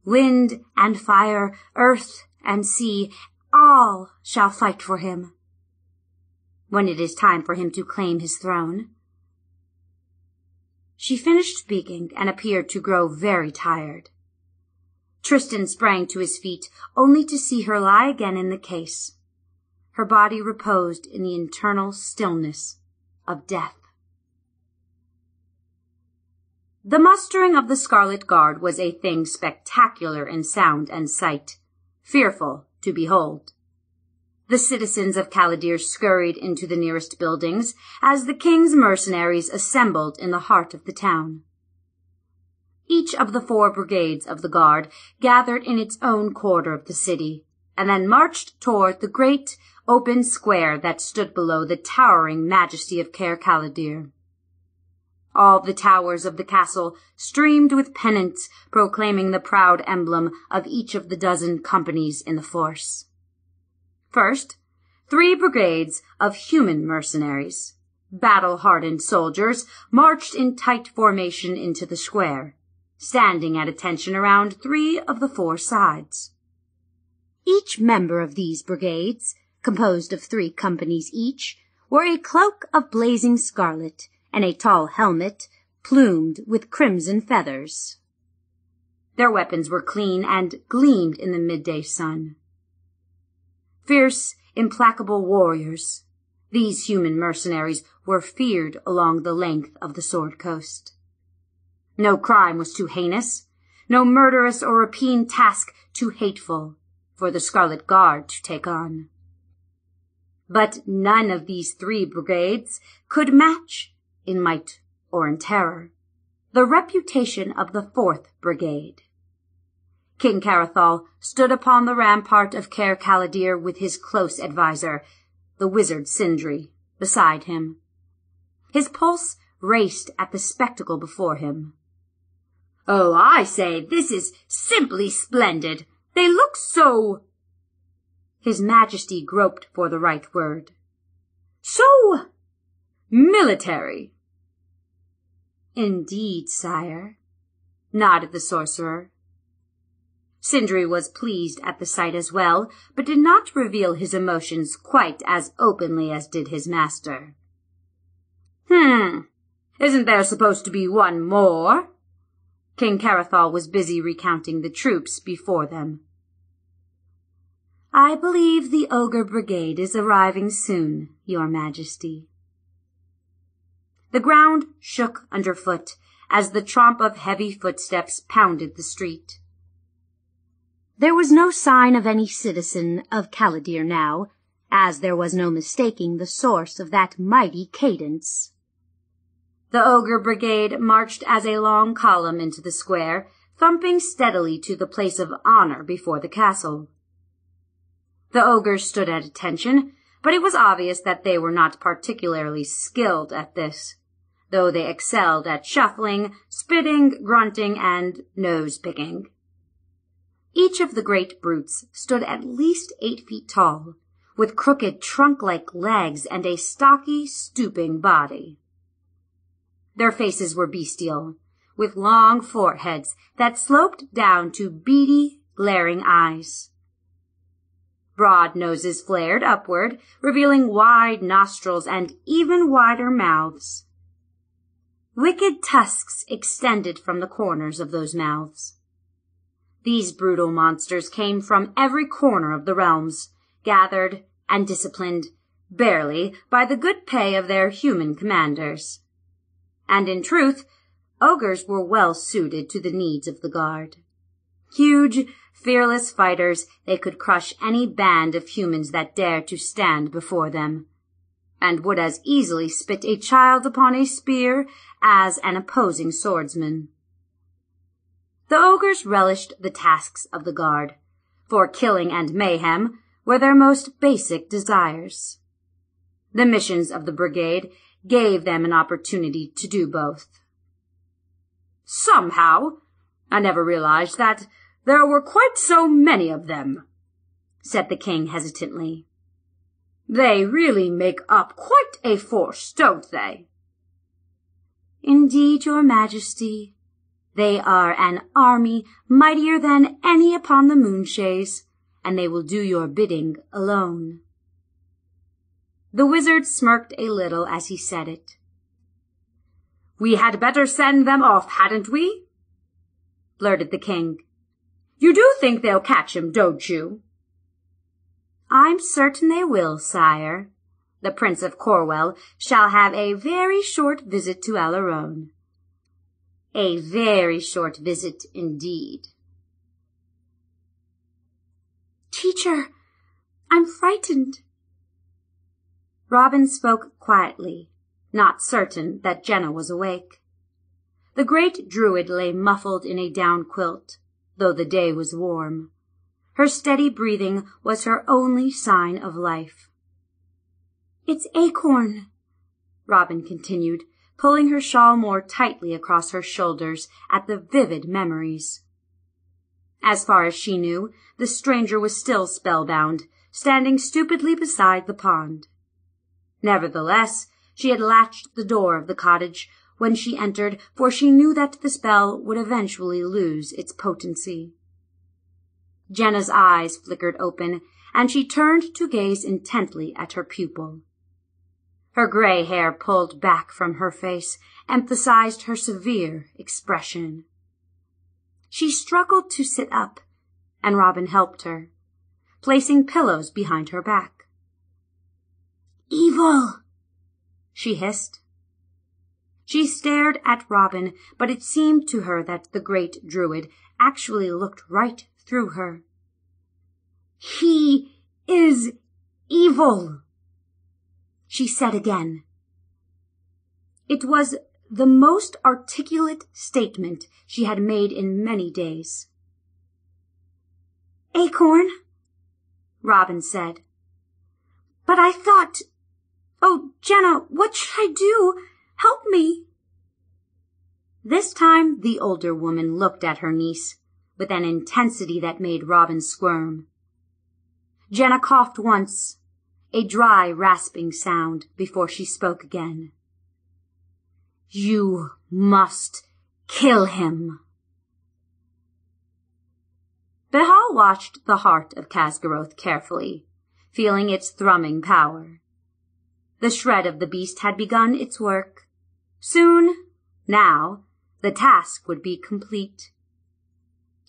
Wind and fire, earth and sea, all shall fight for him. When it is time for him to claim his throne. She finished speaking and appeared to grow very tired. Tristan sprang to his feet, only to see her lie again in the case. Her body reposed in the eternal stillness of death. The mustering of the Scarlet Guard was a thing spectacular in sound and sight, fearful to behold. The citizens of Callidyrr scurried into the nearest buildings as the king's mercenaries assembled in the heart of the town. Each of the four brigades of the guard gathered in its own quarter of the city, and then marched toward the great open square that stood below the towering majesty of Caer Callidyrr. All the towers of the castle streamed with pennants proclaiming the proud emblem of each of the dozen companies in the force. First, three brigades of human mercenaries, battle-hardened soldiers, marched in tight formation into the square standing at attention around three of the four sides. Each member of these brigades, composed of three companies each, wore a cloak of blazing scarlet and a tall helmet plumed with crimson feathers. Their weapons were clean and gleamed in the midday sun. Fierce, implacable warriors, these human mercenaries were feared along the length of the Sword Coast. No crime was too heinous, no murderous or rapine task too hateful for the Scarlet Guard to take on. But none of these three brigades could match, in might or in terror, the reputation of the Fourth Brigade. King Carathal stood upon the rampart of Caer Callidyrr with his close adviser, the wizard Cyndre, beside him. His pulse raced at the spectacle before him. Oh, I say, this is simply splendid. They look so... His Majesty groped for the right word. So... military. Indeed, sire, nodded the sorcerer. Cyndre was pleased at the sight as well, but did not reveal his emotions quite as openly as did his master. Hmm, isn't there supposed to be one more? King Carathal was busy recounting the troops before them. I believe the Ogre Brigade is arriving soon, Your Majesty. The ground shook underfoot as the tromp of heavy footsteps pounded the street. There was no sign of any citizen of Callidyrr now, as there was no mistaking the source of that mighty cadence. The Ogre Brigade marched as a long column into the square, thumping steadily to the place of honor before the castle. The ogres stood at attention, but it was obvious that they were not particularly skilled at this. though they excelled at shuffling, spitting, grunting, and nose-picking. Each of the great brutes stood at least eight feet tall, with crooked trunk-like legs and a stocky, stooping body. Their faces were bestial, with long foreheads that sloped down to beady, glaring eyes. Broad noses flared upward, revealing wide nostrils and even wider mouths. Wicked tusks extended from the corners of those mouths. These brutal monsters came from every corner of the realms, gathered and disciplined, barely, by the good pay of their human commanders. And in truth, ogres were well suited to the needs of the guard. Huge, fearless fighters, they could crush any band of humans that dared to stand before them, and would as easily spit a child upon a spear as an opposing swordsman. The ogres relished the tasks of the guard, for killing and mayhem were their most basic desires. The missions of the brigade gave them an opportunity to do both. Somehow, I never realized that there were quite so many of them, said the king hesitantly. They really make up quite a force, don't they? Indeed, your majesty, they are an army mightier than any upon the Moonshaes, and they will do your bidding alone. The wizard smirked a little as he said it. We had better send them off, hadn't we? blurted the king. You do think they'll catch him, don't you? I'm certain they will, sire. The Prince of Corwell shall have a very short visit to Alaron. A very short visit indeed. Teacher, I'm frightened. Robyn spoke quietly, not certain that Genna was awake. The great druid lay muffled in a down quilt, though the day was warm. Her steady breathing was her only sign of life. It's Acorn, Robyn continued, pulling her shawl more tightly across her shoulders at the vivid memories. As far as she knew, the stranger was still spellbound, standing stupidly beside the pond. Nevertheless, she had latched the door of the cottage when she entered, for she knew that the spell would eventually lose its potency. Genna's eyes flickered open, and she turned to gaze intently at her pupil. Her gray hair pulled back from her face emphasized her severe expression. She struggled to sit up, and Robyn helped her, placing pillows behind her back. Evil! she hissed. She stared at Robyn, but it seemed to her that the great druid actually looked right through her. He is evil, she said again. It was the most articulate statement she had made in many days. Acorn, Robyn said. But I thought, oh, Genna, what should I do? Help me. This time the older woman looked at her niece with an intensity that made Robyn squirm. Genna coughed once, a dry, rasping sound, before she spoke again. You must kill him. Bhaal watched the heart of Kazgaroth carefully, feeling its thrumming power. The shred of the beast had begun its work. Soon, now, the task would be complete.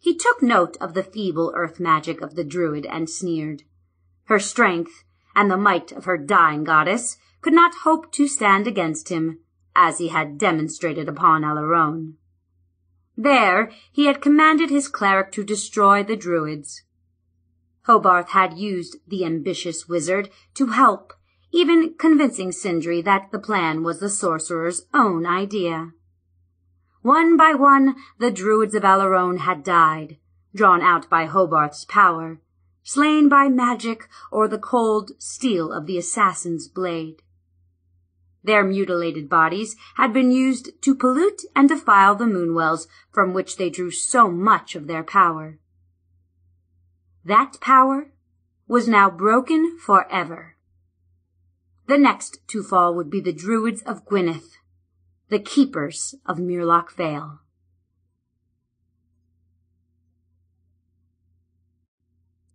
He took note of the feeble earth magic of the druid and sneered. Her strength and the might of her dying goddess could not hope to stand against him, as he had demonstrated upon Alaron. There he had commanded his cleric to destroy the druids. Hobarth had used the ambitious wizard to help, even convincing Cyndre that the plan was the sorcerer's own idea. One by one, the druids of Alaron had died, drawn out by Hobarth's power, slain by magic or the cold steel of the assassin's blade. Their mutilated bodies had been used to pollute and defile the moonwells from which they drew so much of their power. That power was now broken forever. The next to fall would be the Druids of Gwynneth, the keepers of Myrloch Vale.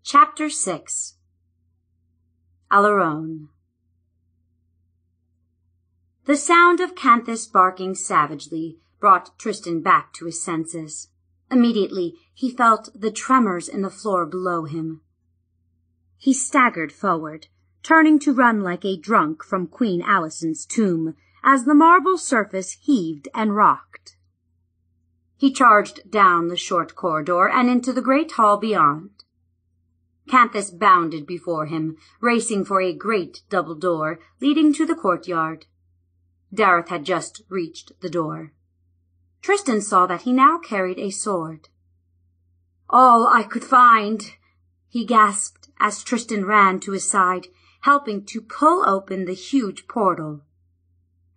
Chapter 6 Alaron The sound of Canthus barking savagely brought Tristan back to his senses. Immediately he felt the tremors in the floor below him. He staggered forward, turning to run like a drunk from Queen Alysanne's tomb, as the marble surface heaved and rocked. He charged down the short corridor and into the great hall beyond. Canthus bounded before him, racing for a great double door leading to the courtyard. Daryth had just reached the door. Tristan saw that he now carried a sword. All I could find, he gasped as Tristan ran to his side, helping to pull open the huge portal.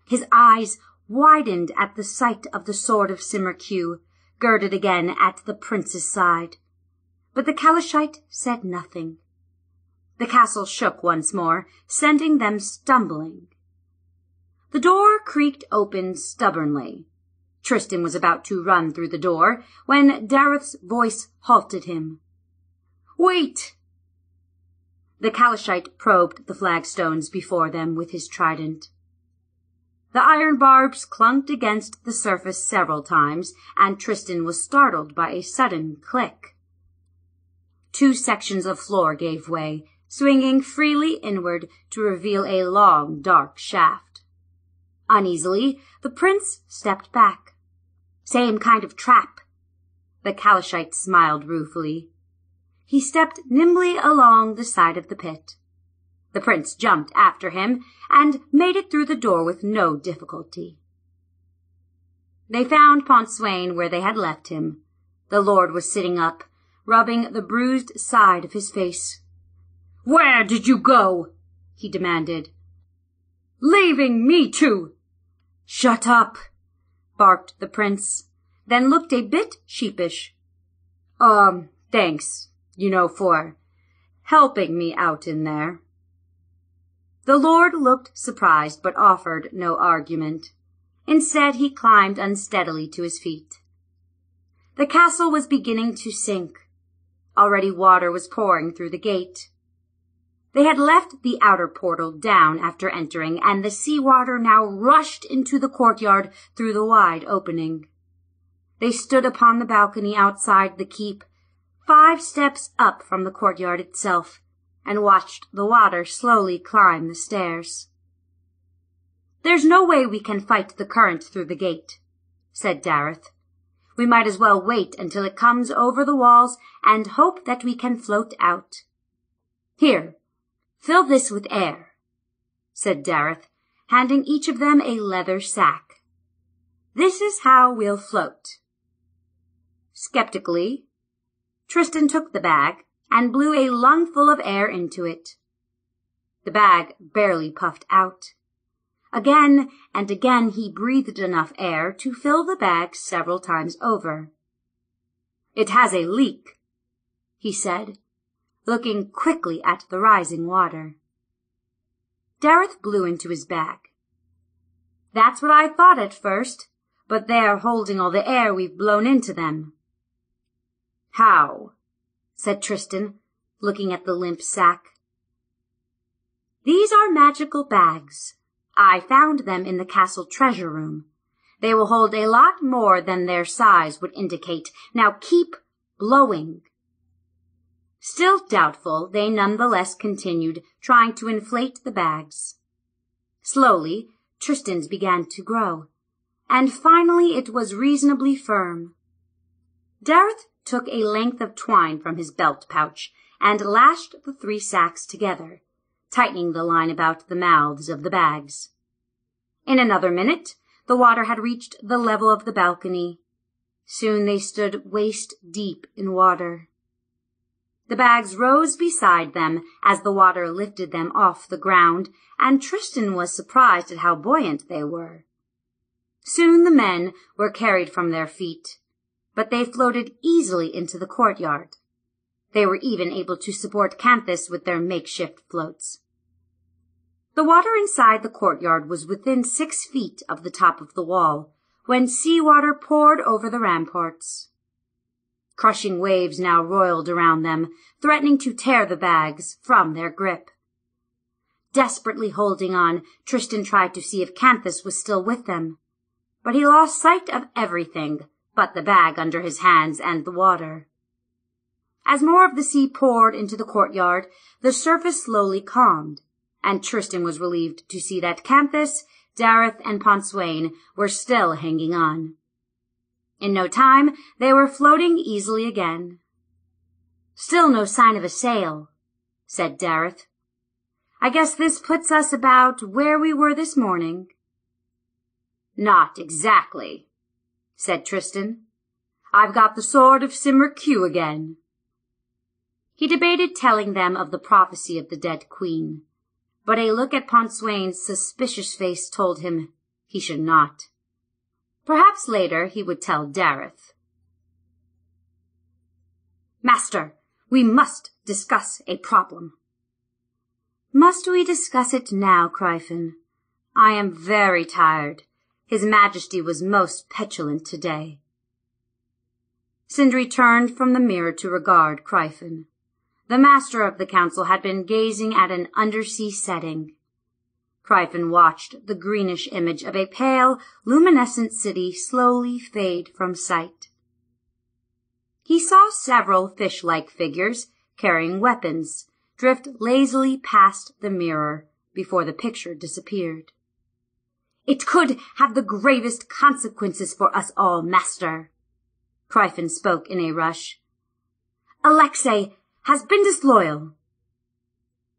His eyes widened at the sight of the sword of Cymrych, girded again at the prince's side. But the Calishite said nothing. The castle shook once more, sending them stumbling. The door creaked open stubbornly. Tristan was about to run through the door when Daryth's voice halted him. Wait! The Calishite probed the flagstones before them with his trident. The iron barbs clunked against the surface several times, and Tristan was startled by a sudden click. Two sections of floor gave way, swinging freely inward to reveal a long, dark shaft. Uneasily, the prince stepped back. Same kind of trap. The Calishite smiled ruefully. He stepped nimbly along the side of the pit. The prince jumped after him and made it through the door with no difficulty. They found Pontswain where they had left him. The lord was sitting up, rubbing the bruised side of his face. Where did you go? he demanded. Leaving me too. Shut up, barked the prince, then looked a bit sheepish. Um, thanks, you know, for helping me out in there. The lord looked surprised but offered no argument. Instead, he climbed unsteadily to his feet. The castle was beginning to sink. Already water was pouring through the gate. They had left the outer portal down after entering, and the sea water now rushed into the courtyard through the wide opening. They stood upon the balcony outside the keep, five steps up from the courtyard itself, and watched the water slowly climb the stairs. There's no way we can fight the current through the gate, said Daryth. We might as well wait until it comes over the walls and hope that we can float out. Here, fill this with air, said Daryth, handing each of them a leather sack. This is how we'll float. Skeptically, Tristan took the bag and blew a lungful of air into it. The bag barely puffed out. Again and again he breathed enough air to fill the bag several times over. It has a leak, he said, looking quickly at the rising water. Daryth blew into his bag. That's what I thought at first, but they're holding all the air we've blown into them. How? said Tristan, looking at the limp sack. These are magical bags, I found them in the castle treasure room. They will hold a lot more than their size would indicate. Now keep blowing. Still doubtful, they nonetheless continued, trying to inflate the bags. Slowly, Tristan's began to grow, and finally it was reasonably firm. Daryth took a length of twine from his belt pouch and lashed the three sacks together tightening the line about the mouths of the bags. In another minute, the water had reached the level of the balcony. Soon they stood waist deep in water. The bags rose beside them as the water lifted them off the ground, and Tristan was surprised at how buoyant they were. Soon the men were carried from their feet, but they floated easily into the courtyard. They were even able to support Canthus with their makeshift floats. The water inside the courtyard was within six feet of the top of the wall when sea water poured over the ramparts. Crushing waves now roiled around them, threatening to tear the bags from their grip. Desperately holding on, Tristan tried to see if Canthus was still with them, but he lost sight of everything but the bag under his hands and the water. As more of the sea poured into the courtyard, the surface slowly calmed, and Tristan was relieved to see that Canthus, Daryth, and Pontswain were still hanging on. In no time, they were floating easily again. Still no sign of a sail, said Daryth. I guess this puts us about where we were this morning. Not exactly, said Tristan. I've got the sword of Cymrych Hugh again. He debated telling them of the prophecy of the dead queen, but a look at Pontswain's suspicious face told him he should not. Perhaps later he would tell Daryth. Master, we must discuss a problem. Must we discuss it now, Cryphon? I am very tired. His Majesty was most petulant today. Cyndre turned from the mirror to regard Cryphon. The master of the council had been gazing at an undersea setting. Cryphon watched the greenish image of a pale, luminescent city slowly fade from sight. He saw several fish-like figures carrying weapons drift lazily past the mirror before the picture disappeared. It could have the gravest consequences for us all, master. Cryphon spoke in a rush. Alexei has been disloyal.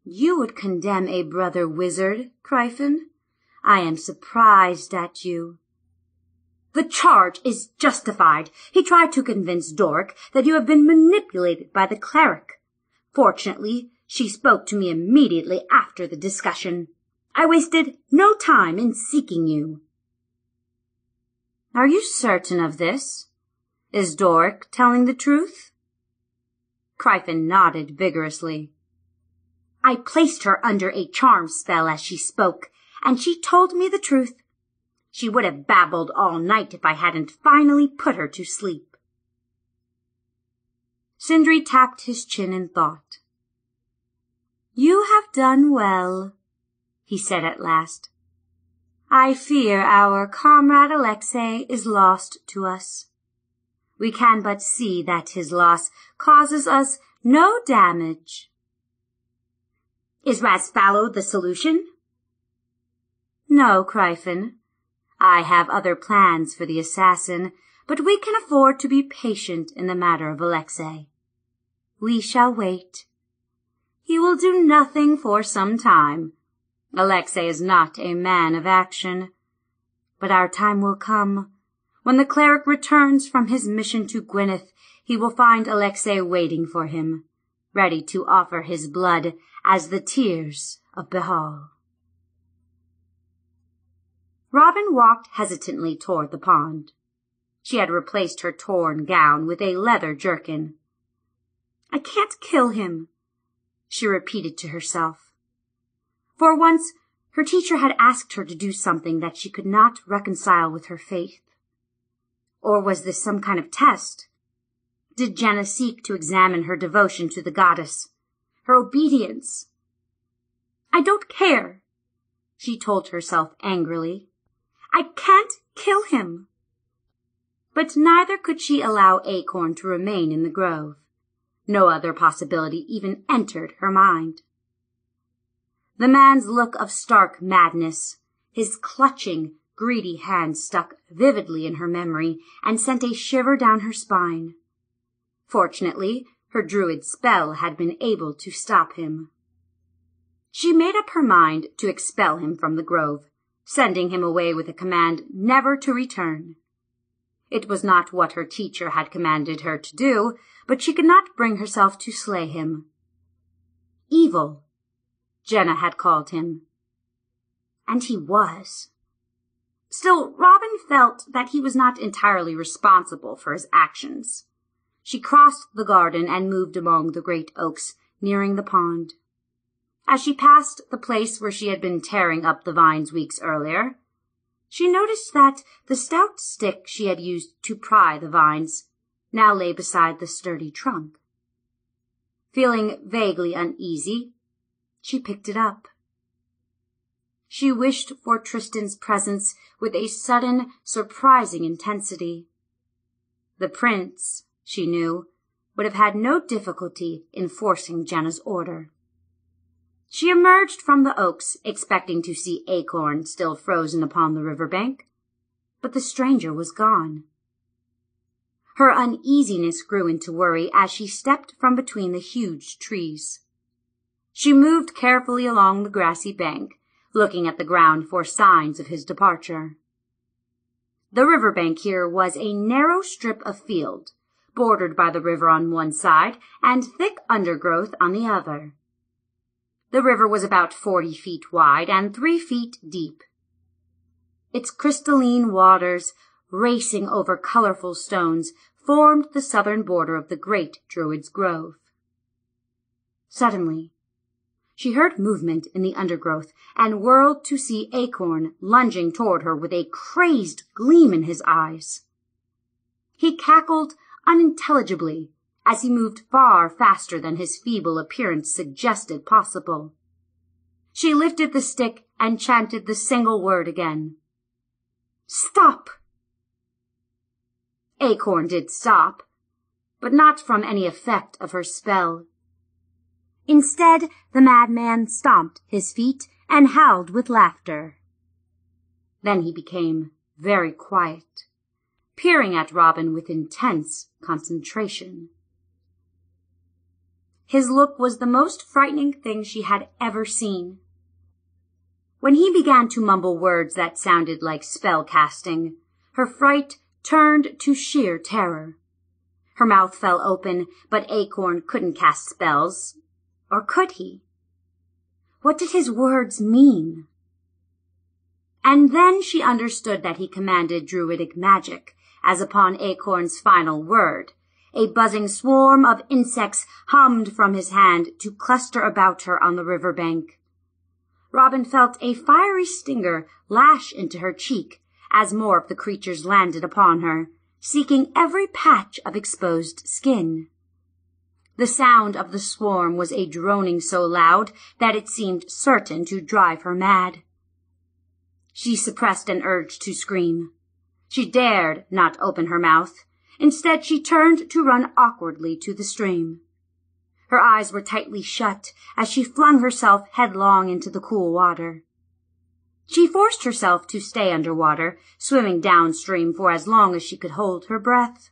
You would condemn a brother wizard, Cryphon? I am surprised at you. The charge is justified. He tried to convince Doric that you have been manipulated by the cleric. Fortunately, she spoke to me immediately after the discussion. I wasted no time in seeking you. Are you certain of this? Is Doric telling the truth? Cryphon nodded vigorously. I placed her under a charm spell as she spoke, and she told me the truth. She would have babbled all night if I hadn't finally put her to sleep. Cyndre tapped his chin in thought. You have done well, he said at last. I fear our comrade Alexei is lost to us. We can but see that his loss causes us no damage. Is Rasfallow the solution? No, Cryphon. I have other plans for the assassin, but we can afford to be patient in the matter of Alexei. We shall wait. He will do nothing for some time, Alexei is not a man of action. But our time will come. When the cleric returns from his mission to Gwynneth, he will find Alexei waiting for him, ready to offer his blood as the tears of Bhaal. Robyn walked hesitantly toward the pond. She had replaced her torn gown with a leather jerkin. I can't kill him, she repeated to herself. For once, her teacher had asked her to do something that she could not reconcile with her faith. Or was this some kind of test? Did Genna seek to examine her devotion to the goddess, her obedience? I don't care, she told herself angrily. I can't kill him. But neither could she allow Acorn to remain in the grove. No other possibility even entered her mind. The man's look of stark madness, his clutching, greedy hand stuck vividly in her memory and sent a shiver down her spine. Fortunately, her druid spell had been able to stop him. She made up her mind to expel him from the grove, sending him away with a command never to return. It was not what her teacher had commanded her to do, but she could not bring herself to slay him. Evil, Genna had called him. And he was. Still, Robyn felt that he was not entirely responsible for his actions. She crossed the garden and moved among the great oaks, nearing the pond. As she passed the place where she had been tearing up the vines weeks earlier, she noticed that the stout stick she had used to pry the vines now lay beside the sturdy trunk. Feeling vaguely uneasy, she picked it up. She wished for Tristan's presence with a sudden, surprising intensity. The prince, she knew, would have had no difficulty in forcing Genna's order. She emerged from the oaks, expecting to see Acorn still frozen upon the river bank, but the stranger was gone. Her uneasiness grew into worry as she stepped from between the huge trees. She moved carefully along the grassy bank, looking at the ground for signs of his departure. The river bank here was a narrow strip of field, bordered by the river on one side and thick undergrowth on the other. The river was about forty feet wide and three feet deep. Its crystalline waters, racing over colorful stones, formed the southern border of the great Druid's Grove. Suddenly, she heard movement in the undergrowth and whirled to see Acorn lunging toward her with a crazed gleam in his eyes. He cackled unintelligibly as he moved far faster than his feeble appearance suggested possible. She lifted the stick and chanted the single word again. Stop! Acorn did stop, but not from any effect of her spell. Instead, the madman stomped his feet and howled with laughter. Then he became very quiet, peering at Robyn with intense concentration. His look was the most frightening thing she had ever seen. When he began to mumble words that sounded like spell casting, her fright turned to sheer terror. Her mouth fell open, but Acorn couldn't cast spells, or could he? What did his words mean? And then she understood that he commanded druidic magic, as upon Acorn's final word. A buzzing swarm of insects hummed from his hand to cluster about her on the river bank. Robyn felt a fiery stinger lash into her cheek as more of the creatures landed upon her, seeking every patch of exposed skin. The sound of the swarm was a droning so loud that it seemed certain to drive her mad. She suppressed an urge to scream. She dared not open her mouth. Instead, she turned to run awkwardly to the stream. Her eyes were tightly shut as she flung herself headlong into the cool water. She forced herself to stay underwater, swimming downstream for as long as she could hold her breath.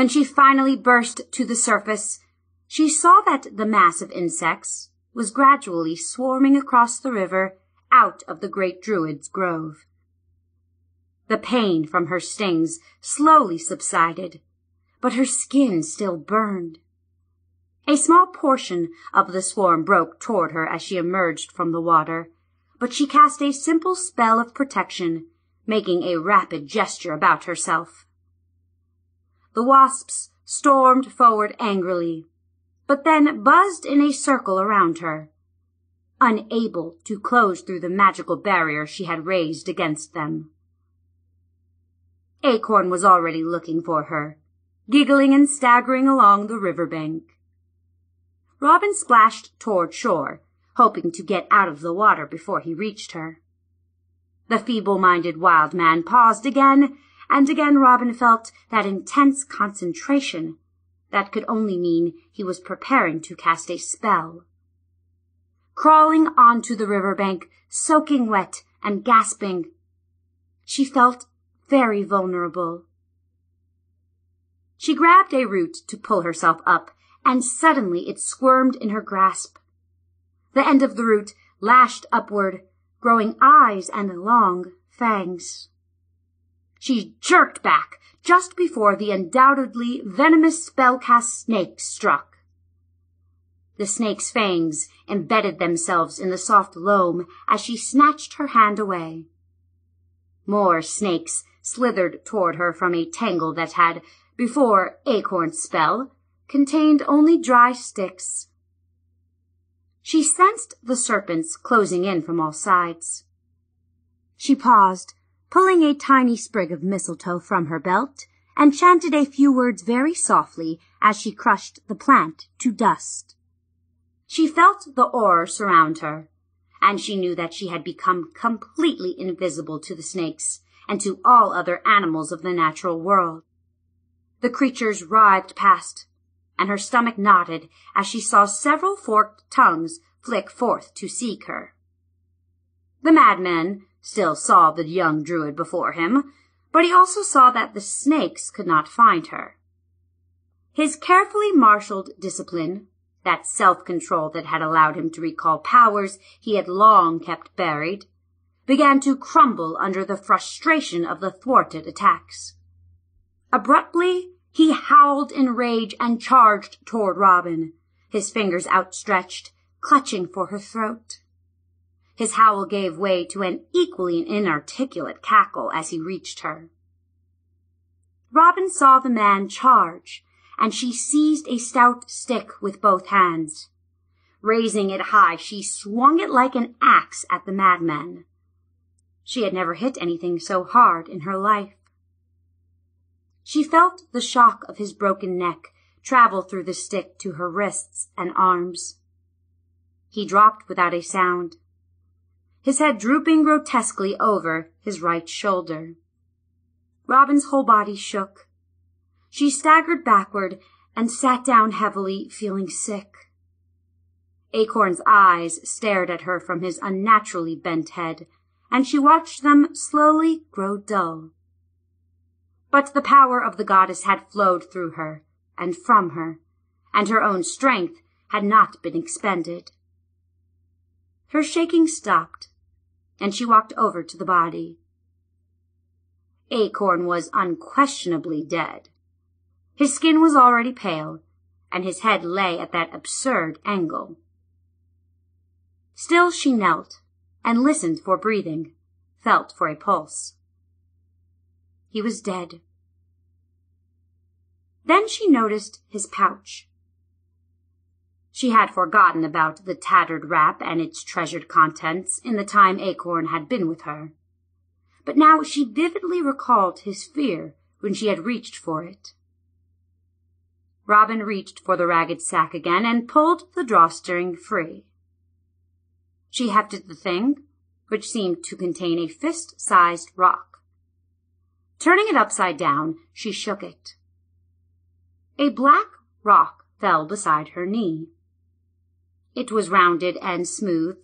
When she finally burst to the surface, she saw that the mass of insects was gradually swarming across the river out of the great druid's grove. The pain from her stings slowly subsided, but her skin still burned. A small portion of the swarm broke toward her as she emerged from the water, but she cast a simple spell of protection, making a rapid gesture about herself. The wasps stormed forward angrily, but then buzzed in a circle around her, unable to close through the magical barrier she had raised against them. Acorn was already looking for her, giggling and staggering along the river bank. Robyn splashed toward shore, hoping to get out of the water before he reached her. The feeble-minded wild man paused again and again Robyn felt that intense concentration that could only mean he was preparing to cast a spell. Crawling onto the river bank, soaking wet and gasping, she felt very vulnerable. She grabbed a root to pull herself up, and suddenly it squirmed in her grasp. The end of the root lashed upward, growing eyes and long fangs. She jerked back just before the undoubtedly venomous spell-cast snake struck. The snake's fangs embedded themselves in the soft loam as she snatched her hand away. More snakes slithered toward her from a tangle that had, before Acorn's spell, contained only dry sticks. She sensed the serpents closing in from all sides. She paused, pulling a tiny sprig of mistletoe from her belt, and chanted a few words very softly as she crushed the plant to dust. She felt the aura surround her, and she knew that she had become completely invisible to the snakes and to all other animals of the natural world. The creatures writhed past, and her stomach knotted as she saw several forked tongues flick forth to seek her. The madman still saw the young druid before him, but he also saw that the snakes could not find her. His carefully marshaled discipline, that self-control that had allowed him to recall powers he had long kept buried, began to crumble under the frustration of the thwarted attacks. Abruptly, he howled in rage and charged toward Robyn, his fingers outstretched, clutching for her throat. His howl gave way to an equally inarticulate cackle as he reached her. Robyn saw the man charge, and she seized a stout stick with both hands. Raising it high, she swung it like an axe at the madman. She had never hit anything so hard in her life. She felt the shock of his broken neck travel through the stick to her wrists and arms. He dropped without a sound his head drooping grotesquely over his right shoulder. Robyn's whole body shook. She staggered backward and sat down heavily, feeling sick. Acorn's eyes stared at her from his unnaturally bent head, and she watched them slowly grow dull. But the power of the goddess had flowed through her and from her, and her own strength had not been expended. Her shaking stopped, and she walked over to the body. Acorn was unquestionably dead. His skin was already pale, and his head lay at that absurd angle. Still she knelt and listened for breathing, felt for a pulse. He was dead. Then she noticed his pouch. She had forgotten about the tattered wrap and its treasured contents in the time Acorn had been with her. But now she vividly recalled his fear when she had reached for it. Robyn reached for the ragged sack again and pulled the drawstring free. She hefted the thing, which seemed to contain a fist-sized rock. Turning it upside down, she shook it. A black rock fell beside her knee. It was rounded and smooth,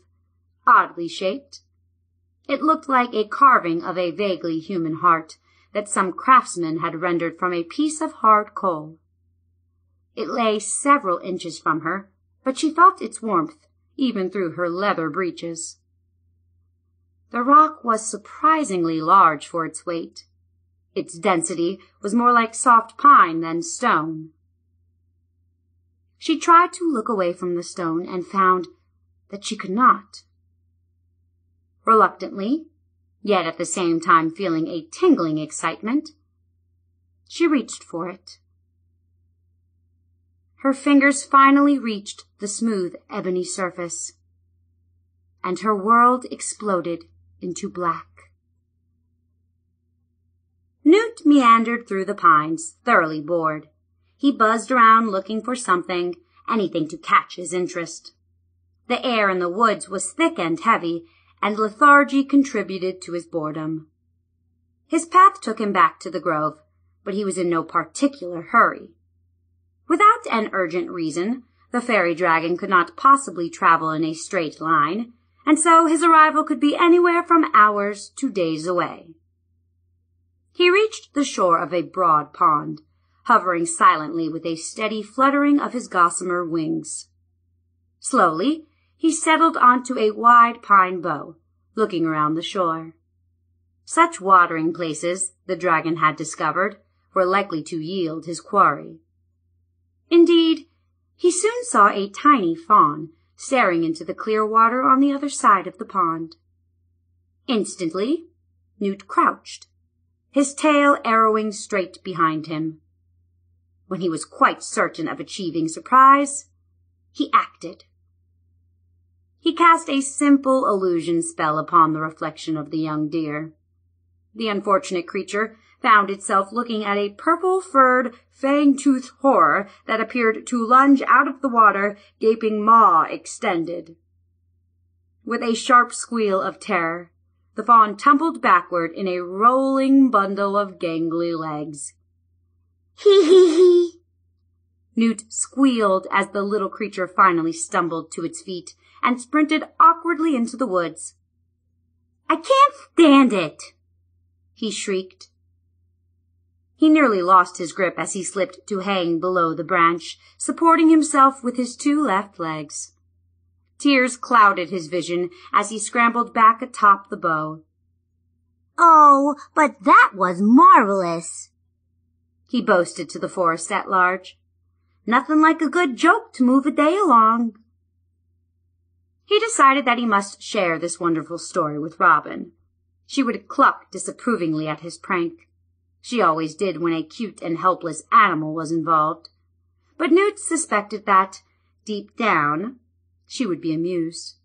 oddly shaped. It looked like a carving of a vaguely human heart that some craftsman had rendered from a piece of hard coal. It lay several inches from her, but she felt its warmth even through her leather breeches. The rock was surprisingly large for its weight. Its density was more like soft pine than stone. She tried to look away from the stone and found that she could not. Reluctantly, yet at the same time feeling a tingling excitement, she reached for it. Her fingers finally reached the smooth ebony surface, and her world exploded into black. Newt meandered through the pines, thoroughly bored. He buzzed around looking for something, anything to catch his interest. The air in the woods was thick and heavy, and lethargy contributed to his boredom. His path took him back to the grove, but he was in no particular hurry. Without an urgent reason, the fairy dragon could not possibly travel in a straight line, and so his arrival could be anywhere from hours to days away. He reached the shore of a broad pond, hovering silently with a steady fluttering of his gossamer wings. Slowly, he settled onto a wide pine bough, looking around the shore. Such watering places, the dragon had discovered, were likely to yield his quarry. Indeed, he soon saw a tiny fawn staring into the clear water on the other side of the pond. Instantly, Newt crouched, his tail arrowing straight behind him. When he was quite certain of achieving surprise, he acted. He cast a simple illusion spell upon the reflection of the young deer. The unfortunate creature found itself looking at a purple-furred, fang-toothed horror that appeared to lunge out of the water, gaping maw extended. With a sharp squeal of terror, the fawn tumbled backward in a rolling bundle of gangly legs. Hee hee hee! Newt squealed as the little creature finally stumbled to its feet and sprinted awkwardly into the woods. I can't stand it! he shrieked. He nearly lost his grip as he slipped to hang below the branch, supporting himself with his two left legs. Tears clouded his vision as he scrambled back atop the bow. Oh, but that was marvelous, he boasted to the forest at large. Nothing like a good joke to move a day along. He decided that he must share this wonderful story with Robyn. She would cluck disapprovingly at his prank. She always did when a cute and helpless animal was involved. But Newt suspected that, deep down, she would be amused.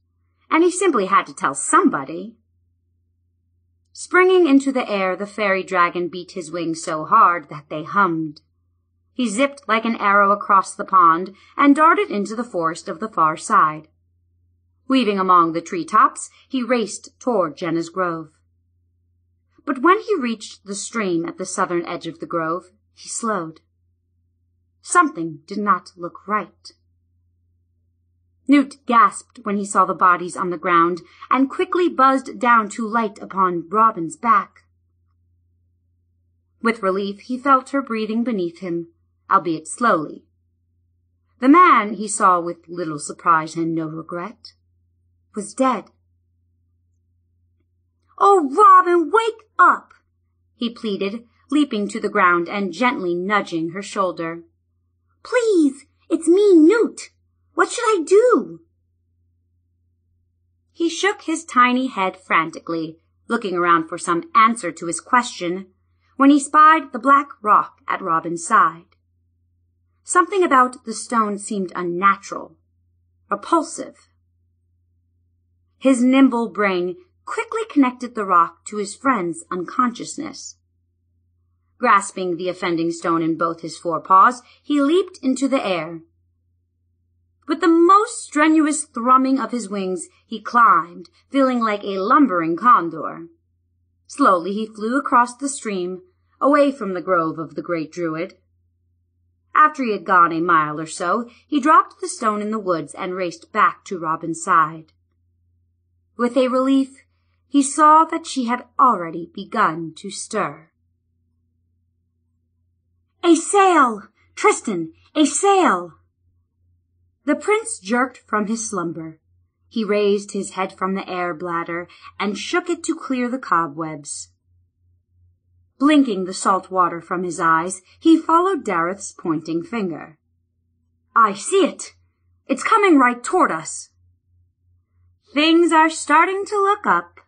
And he simply had to tell somebody. Springing into the air, the fairy dragon beat his wings so hard that they hummed. He zipped like an arrow across the pond and darted into the forest of the far side. Weaving among the tree tops, he raced toward Genna's grove. But when he reached the stream at the southern edge of the grove, he slowed. Something did not look right. Newt gasped when he saw the bodies on the ground and quickly buzzed down to light upon Robyn's back. With relief, he felt her breathing beneath him, albeit slowly. The man, he saw with little surprise and no regret, was dead. Oh, Robyn, wake up! he pleaded, leaping to the ground and gently nudging her shoulder. Please, it's me, Newt. What should I do? He shook his tiny head frantically, looking around for some answer to his question, when he spied the black rock at Robyn's side. Something about the stone seemed unnatural, repulsive. His nimble brain quickly connected the rock to his friend's unconsciousness. Grasping the offending stone in both his forepaws, he leaped into the air. With the most strenuous thrumming of his wings, he climbed, feeling like a lumbering condor. Slowly he flew across the stream, away from the grove of the great druid. After he had gone a mile or so, he dropped the stone in the woods and raced back to Robyn's side. With a relief he saw that she had already begun to stir. A sail! Tristan, a sail! The prince jerked from his slumber. He raised his head from the air bladder and shook it to clear the cobwebs. Blinking the salt water from his eyes, he followed Daryth's pointing finger. I see it! It's coming right toward us! Things are starting to look up,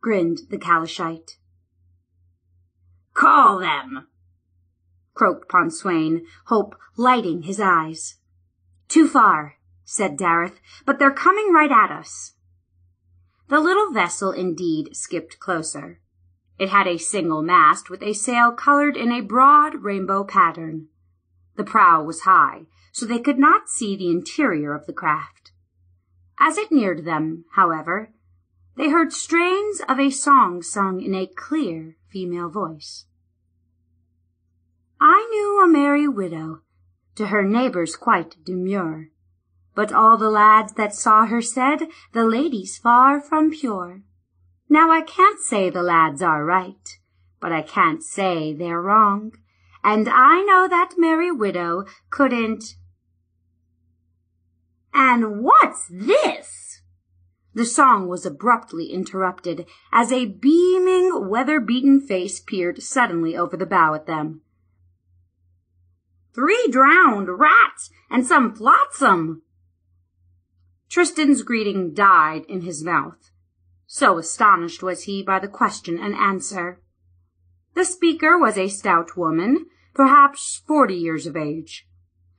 grinned the Calishite. Call them, croaked Pontswain, hope lighting his eyes. Too far, said Daryth, but they're coming right at us. The little vessel indeed skipped closer. It had a single mast with a sail colored in a broad rainbow pattern. The prow was high, so they could not see the interior of the craft. As it neared them, however, they heard strains of a song sung in a clear female voice. I knew a merry widow, to her neighbors quite demure, but all the lads that saw her said the lady's far from pure. Now I can't say the lads are right, but I can't say they're wrong, and I know that merry widow couldn't. And what's this? The song was abruptly interrupted as a beaming, weather-beaten face peered suddenly over the bow at them. Three drowned, rats, and some flotsam! Tristan's greeting died in his mouth. So astonished was he by the question and answer. The speaker was a stout woman, perhaps forty years of age.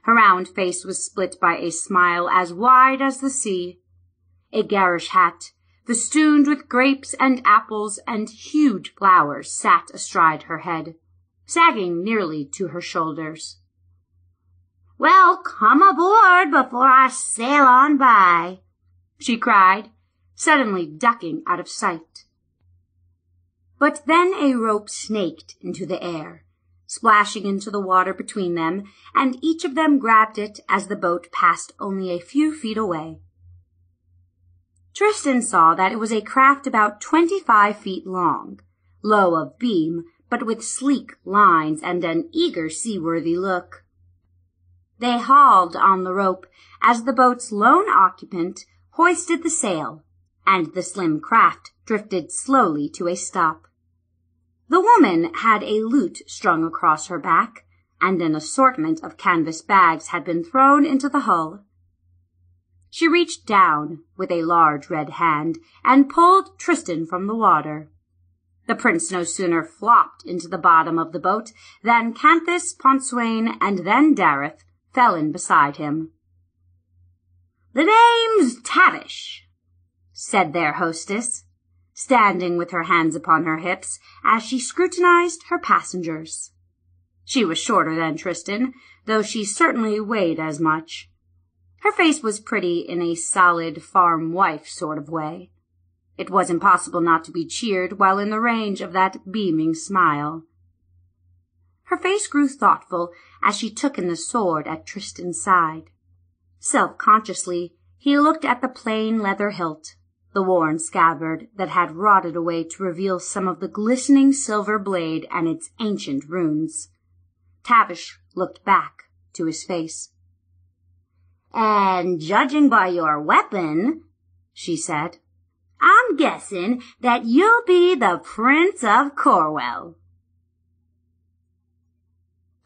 Her round face was split by a smile as wide as the sea a garish hat, festooned with grapes and apples and huge flowers, sat astride her head, sagging nearly to her shoulders. Well, come aboard before I sail on by, she cried, suddenly ducking out of sight. But then a rope snaked into the air, splashing into the water between them, and each of them grabbed it as the boat passed only a few feet away. Tristan saw that it was a craft about twenty-five feet long, low of beam, but with sleek lines and an eager seaworthy look. They hauled on the rope as the boat's lone occupant hoisted the sail, and the slim craft drifted slowly to a stop. The woman had a lute strung across her back, and an assortment of canvas bags had been thrown into the hull. She reached down with a large red hand and pulled Tristan from the water. The prince no sooner flopped into the bottom of the boat than Canthus, Pontswain, and then Daryth fell in beside him. The name's Tavish, said their hostess, standing with her hands upon her hips as she scrutinized her passengers. She was shorter than Tristan, though she certainly weighed as much. Her face was pretty in a solid farm wife sort of way. It was impossible not to be cheered while in the range of that beaming smile. Her face grew thoughtful as she took in the sword at Tristan's side. Self-consciously, he looked at the plain leather hilt, the worn scabbard that had rotted away to reveal some of the glistening silver blade and its ancient runes. Tavish looked back to his face. And judging by your weapon, she said, I'm guessing that you'll be the Prince of Corwell.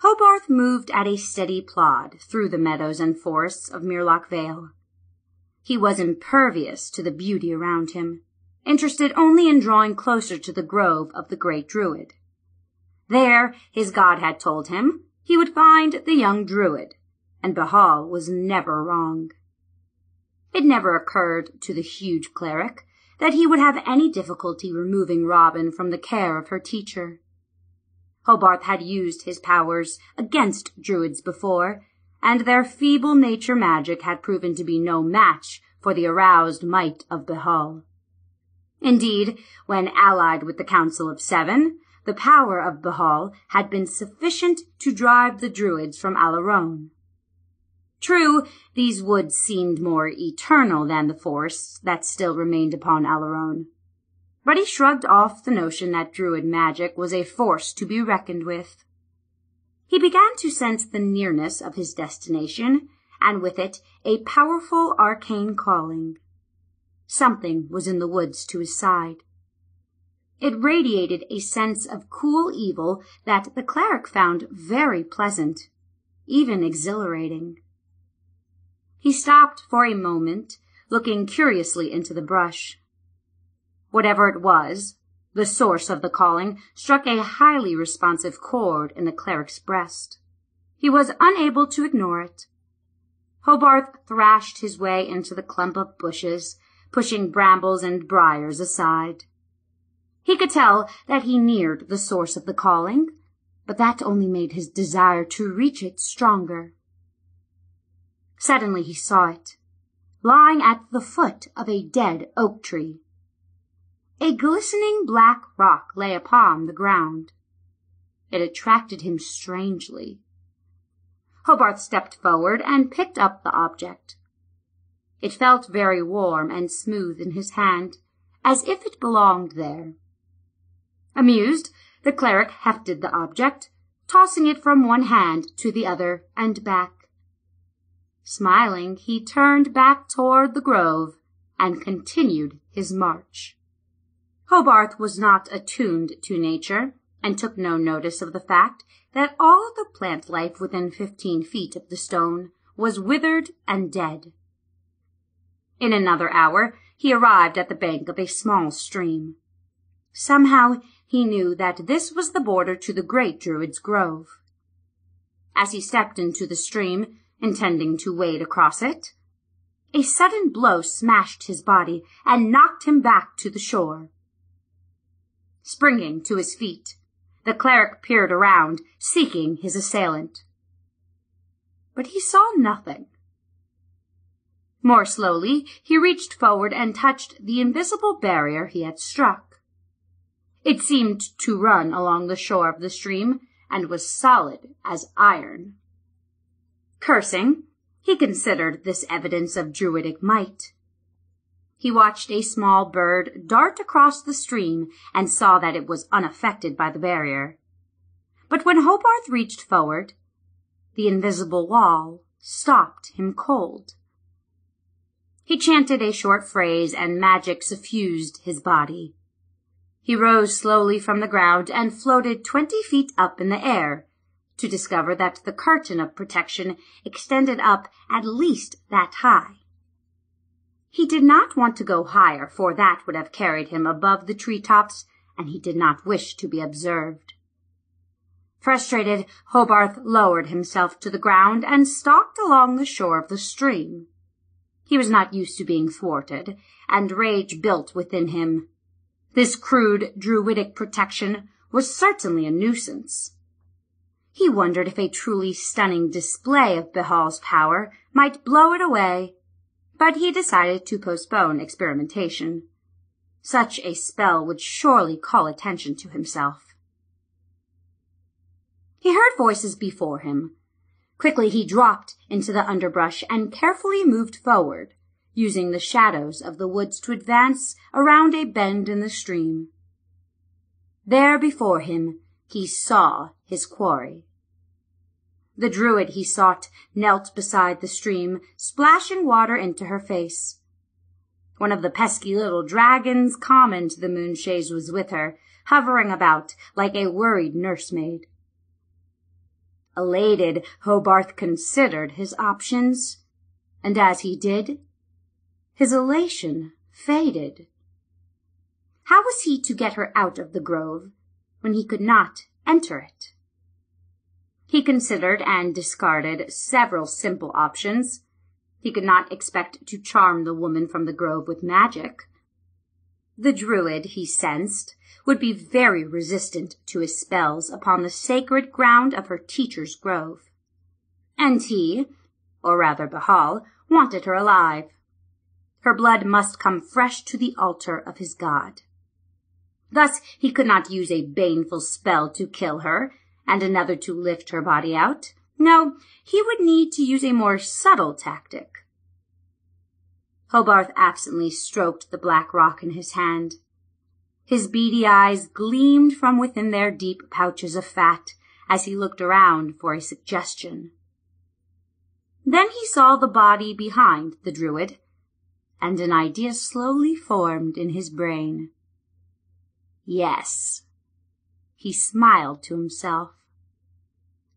Hobarth moved at a steady plod through the meadows and forests of Myrloch Vale. He was impervious to the beauty around him, interested only in drawing closer to the grove of the great druid. There, his god had told him, he would find the young druid, and Bhaal was never wrong. It never occurred to the huge cleric that he would have any difficulty removing Robyn from the care of her teacher. Hobarth had used his powers against druids before, and their feeble nature magic had proven to be no match for the aroused might of Bhaal. Indeed, when allied with the Council of Seven, the power of Bhaal had been sufficient to drive the druids from Alaron. True, these woods seemed more eternal than the forests that still remained upon Alaron. But he shrugged off the notion that druid magic was a force to be reckoned with. He began to sense the nearness of his destination, and with it a powerful arcane calling. Something was in the woods to his side. It radiated a sense of cool evil that the cleric found very pleasant, even exhilarating. He stopped for a moment, looking curiously into the brush. Whatever it was, the source of the calling struck a highly responsive chord in the cleric's breast. He was unable to ignore it. Hobarth thrashed his way into the clump of bushes, pushing brambles and briars aside. He could tell that he neared the source of the calling, but that only made his desire to reach it stronger. Suddenly he saw it, lying at the foot of a dead oak tree. A glistening black rock lay upon the ground. It attracted him strangely. Hobarth stepped forward and picked up the object. It felt very warm and smooth in his hand, as if it belonged there. Amused, the cleric hefted the object, tossing it from one hand to the other and back. Smiling, he turned back toward the grove, and continued his march. Hobarth was not attuned to nature and took no notice of the fact that all the plant life within fifteen feet of the stone was withered and dead. In another hour he arrived at the bank of a small stream. Somehow he knew that this was the border to the great Druid's grove. As he stepped into the stream, intending to wade across it, a sudden blow smashed his body and knocked him back to the shore. Springing to his feet, the cleric peered around, seeking his assailant. But he saw nothing. More slowly, he reached forward and touched the invisible barrier he had struck. It seemed to run along the shore of the stream and was solid as iron. Cursing, he considered this evidence of druidic might. He watched a small bird dart across the stream and saw that it was unaffected by the barrier. But when Hobarth reached forward, the invisible wall stopped him cold. He chanted a short phrase and magic suffused his body. He rose slowly from the ground and floated twenty feet up in the air to discover that the curtain of protection extended up at least that high. He did not want to go higher, for that would have carried him above the tree tops, and he did not wish to be observed. Frustrated, Hobarth lowered himself to the ground and stalked along the shore of the stream. He was not used to being thwarted, and rage built within him. This crude, druidic protection was certainly a nuisance. He wondered if a truly stunning display of Bhaal's power might blow it away, but he decided to postpone experimentation. Such a spell would surely call attention to himself. He heard voices before him, Quickly he dropped into the underbrush and carefully moved forward, using the shadows of the woods to advance around a bend in the stream. There before him he saw his quarry. The druid he sought knelt beside the stream, splashing water into her face. One of the pesky little dragons common to the Moonshaes was with her, hovering about like a worried nursemaid. Elated, Hobarth considered his options, and as he did, his elation faded. How was he to get her out of the grove when he could not enter it? He considered and discarded several simple options. He could not expect to charm the woman from the grove with magic. The druid, he sensed, would be very resistant to his spells upon the sacred ground of her teacher's grove. And he, or rather Bhaal, wanted her alive. Her blood must come fresh to the altar of his god. Thus he could not use a baneful spell to kill her, and another to lift her body out. No, he would need to use a more subtle tactic. Hobarth absently stroked the black rock in his hand. His beady eyes gleamed from within their deep pouches of fat as he looked around for a suggestion. Then he saw the body behind the druid, and an idea slowly formed in his brain. Yes, he smiled to himself.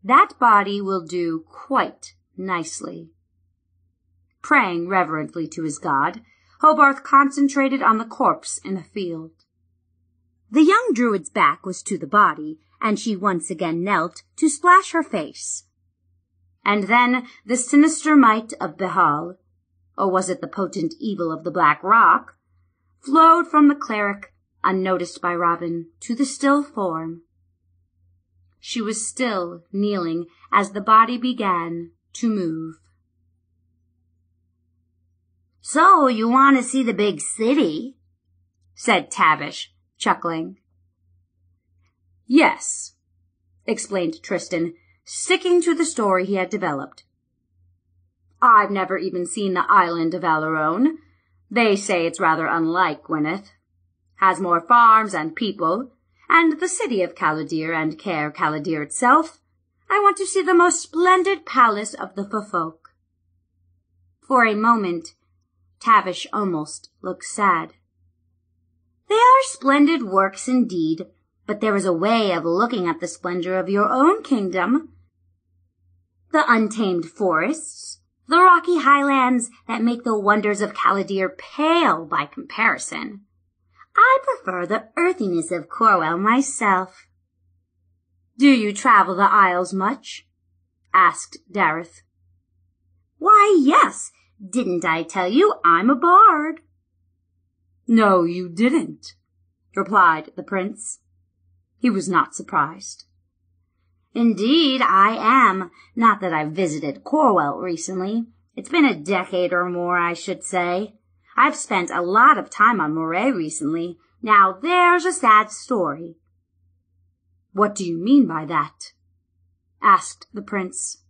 That body will do quite nicely. Praying reverently to his god, Hobarth concentrated on the corpse in the field. The young druid's back was to the body, and she once again knelt to splash her face. And then the sinister might of Bhaal, or was it the potent evil of the black rock, flowed from the cleric, unnoticed by Robyn, to the still form. She was still kneeling as the body began to move. So you want to see the big city? said Tavish, chuckling. Yes, explained Tristan, sticking to the story he had developed. I've never even seen the island of Alaron. They say it's rather unlike Gwynneth. Has more farms and people, and the city of Callidyrr and Caer Callidyrr itself. I want to see the most splendid palace of the Ffolk. For a moment, Tavish almost looked sad. They are splendid works indeed, but there is a way of looking at the splendor of your own kingdom. The untamed forests, the rocky highlands that make the wonders of Callidyrr pale by comparison. I prefer the earthiness of Corwell myself. Do you travel the Isles much? asked Daryth. Why, yes. Didn't I tell you I'm a bard? No, you didn't, replied the prince. He was not surprised. Indeed, I am. Not that I've visited Corwell recently. It's been a decade or more, I should say. I've spent a lot of time on Moray recently. Now there's a sad story. What do you mean by that? asked the prince.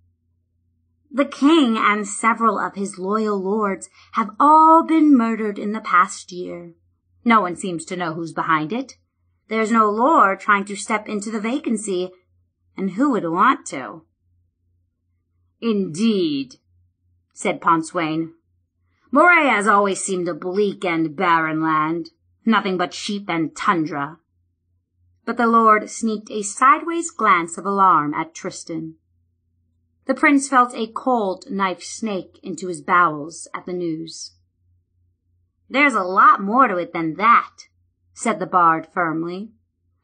The king and several of his loyal lords have all been murdered in the past year. No one seems to know who's behind it. There's no lord trying to step into the vacancy, and who would want to? Indeed, said Pontswain. Moray has always seemed a bleak and barren land, nothing but sheep and tundra. But the lord sneaked a sideways glance of alarm at Tristan. The prince felt a cold knife snake into his bowels at the news. There's a lot more to it than that, said the bard firmly.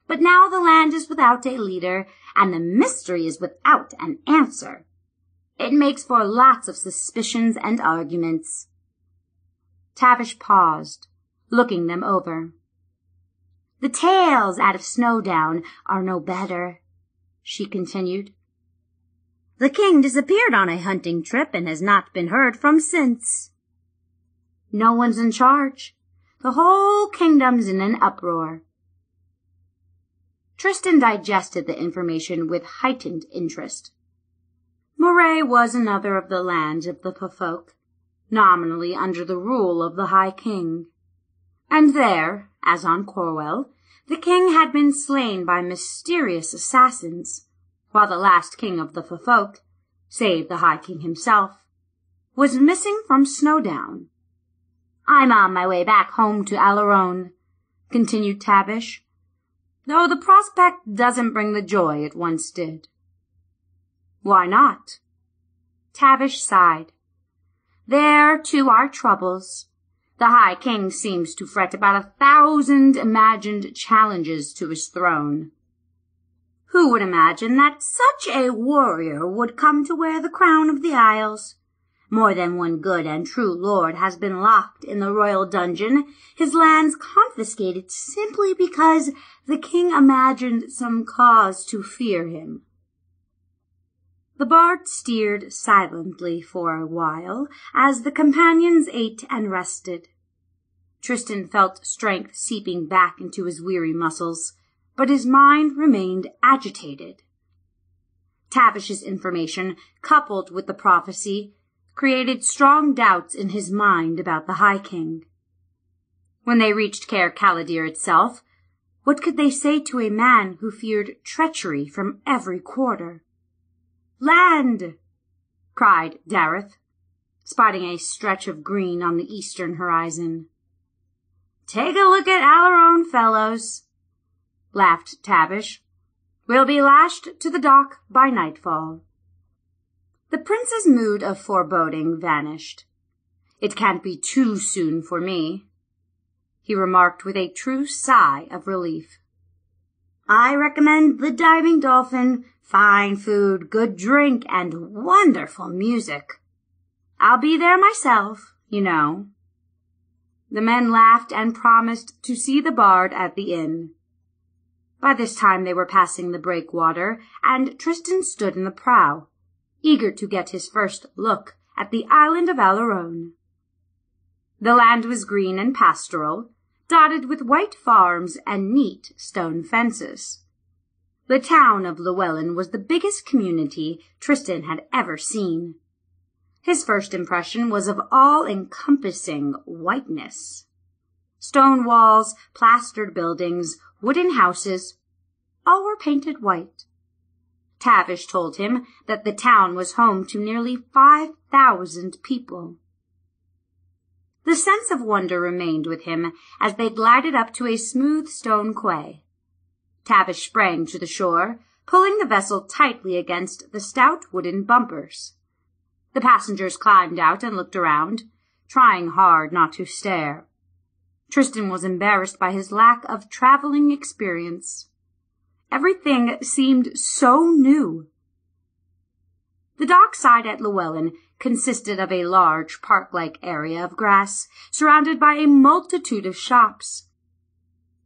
But now the land is without a leader, and the mystery is without an answer. It makes for lots of suspicions and arguments. Tavish paused, looking them over. The tales out of Snowdown are no better, she continued. The king disappeared on a hunting trip and has not been heard from since. No one's in charge. The whole kingdom's in an uproar. Tristan digested the information with heightened interest. Moray was another of the lands of the Ffolk, nominally under the rule of the High King. And there, as on Corwell, the king had been slain by mysterious assassins while the last king of the Ffolk, save the High King himself, was missing from Snowdown. I'm on my way back home to Alaron, continued Tavish, though the prospect doesn't bring the joy it once did. Why not? Tavish sighed. There, too, are troubles. The High King seems to fret about a thousand imagined challenges to his throne. Who would imagine that such a warrior would come to wear the crown of the Isles? More than one good and true lord has been locked in the royal dungeon, his lands confiscated simply because the king imagined some cause to fear him. The bard steered silently for a while as the companions ate and rested. Tristan felt strength seeping back into his weary muscles but his mind remained agitated. Tavish's information, coupled with the prophecy, created strong doubts in his mind about the High King. When they reached Caer Callidyrr itself, what could they say to a man who feared treachery from every quarter? Land! cried Daryth, spotting a stretch of green on the eastern horizon. Take a look at Alaron, fellows laughed Tavish. We'll be lashed to the dock by nightfall. The prince's mood of foreboding vanished. It can't be too soon for me, he remarked with a true sigh of relief. I recommend the diving dolphin, fine food, good drink, and wonderful music. I'll be there myself, you know. The men laughed and promised to see the bard at the inn. By this time they were passing the breakwater, and Tristan stood in the prow, eager to get his first look at the island of Alaron. The land was green and pastoral, dotted with white farms and neat stone fences. The town of Llewellyn was the biggest community Tristan had ever seen. His first impression was of all-encompassing whiteness. Stone walls, plastered buildings, wooden houses, all were painted white. Tavish told him that the town was home to nearly five thousand people. The sense of wonder remained with him as they glided up to a smooth stone quay. Tavish sprang to the shore, pulling the vessel tightly against the stout wooden bumpers. The passengers climbed out and looked around, trying hard not to stare. Tristan was embarrassed by his lack of traveling experience. Everything seemed so new. The dockside at Llewellyn consisted of a large park-like area of grass surrounded by a multitude of shops.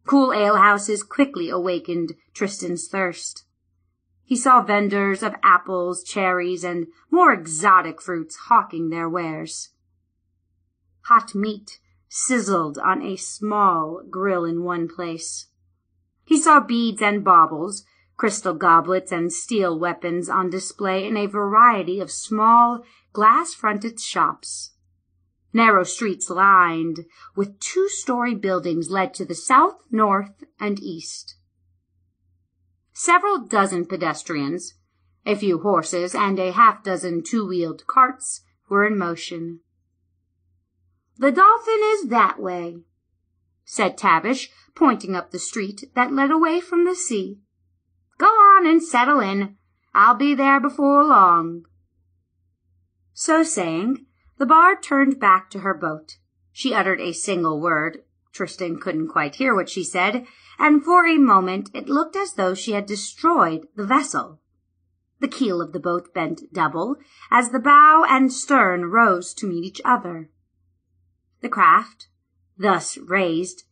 Cool alehouses quickly awakened Tristan's thirst. He saw vendors of apples, cherries, and more exotic fruits hawking their wares. Hot meat sizzled on a small grill in one place. He saw beads and baubles, crystal goblets and steel weapons on display in a variety of small, glass-fronted shops. Narrow streets lined with two-story buildings led to the south, north, and east. Several dozen pedestrians, a few horses, and a half-dozen two-wheeled carts were in motion. The dolphin is that way, said Tavish, pointing up the street that led away from the sea. Go on and settle in. I'll be there before long. So saying, the bard turned back to her boat. She uttered a single word. Tristan couldn't quite hear what she said, and for a moment it looked as though she had destroyed the vessel. The keel of the boat bent double as the bow and stern rose to meet each other. The craft, thus raised,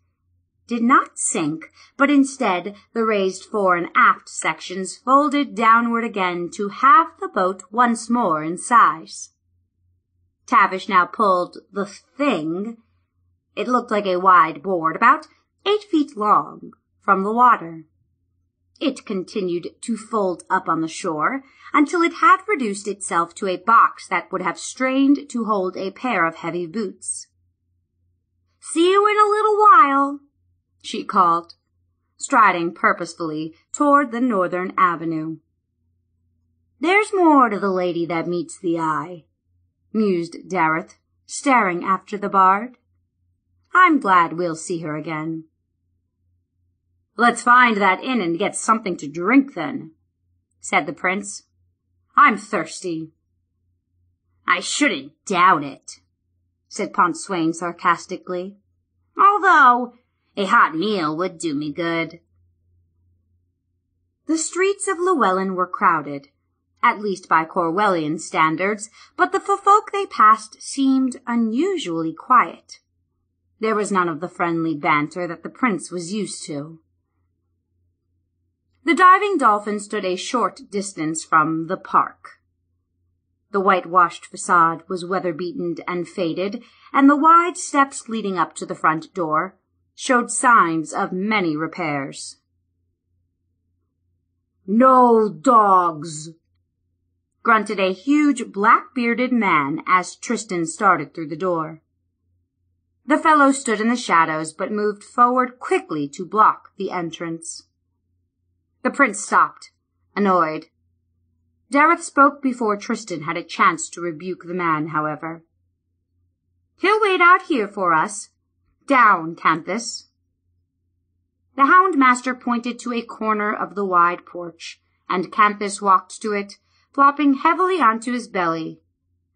did not sink, but instead the raised fore and aft sections folded downward again to halve the boat once more in size. Tavish now pulled the thing. It looked like a wide board, about eight feet long, from the water. It continued to fold up on the shore until it had reduced itself to a box that would have strained to hold a pair of heavy boots. See you in a little while, she called, striding purposefully toward the northern avenue. There's more to the lady that meets the eye, mused Daryth, staring after the bard. I'm glad we'll see her again. Let's find that inn and get something to drink then, said the prince. I'm thirsty. I shouldn't doubt it, said Pontswain sarcastically. Although a hot meal would do me good. The streets of Llewellyn were crowded, at least by Corwellian standards, but the folk they passed seemed unusually quiet. There was none of the friendly banter that the prince was used to. The diving dolphin stood a short distance from the park. The whitewashed facade was weather-beaten and faded, and the wide steps leading up to the front door showed signs of many repairs. No dogs! Grunted a huge black-bearded man as Tristan started through the door. The fellow stood in the shadows but moved forward quickly to block the entrance. The prince stopped, annoyed. Daryth spoke before Tristan had a chance to rebuke the man, however. He'll wait out here for us, down, Canthus. The houndmaster pointed to a corner of the wide porch, and Canthus walked to it, flopping heavily onto his belly.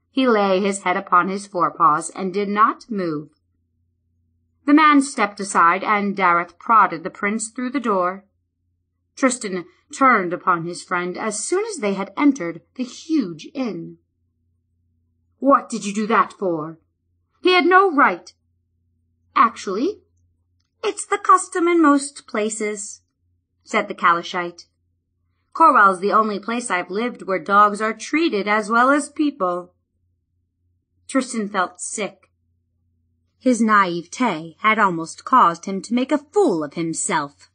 He lay his head upon his forepaws and did not move. The man stepped aside, and Daryth prodded the prince through the door. Tristan turned upon his friend as soon as they had entered the huge inn. What did you do that for? He had no right Actually, it's the custom in most places, said the Calishite. Corwell's the only place I've lived where dogs are treated as well as people. Tristan felt sick. His naivete had almost caused him to make a fool of himself.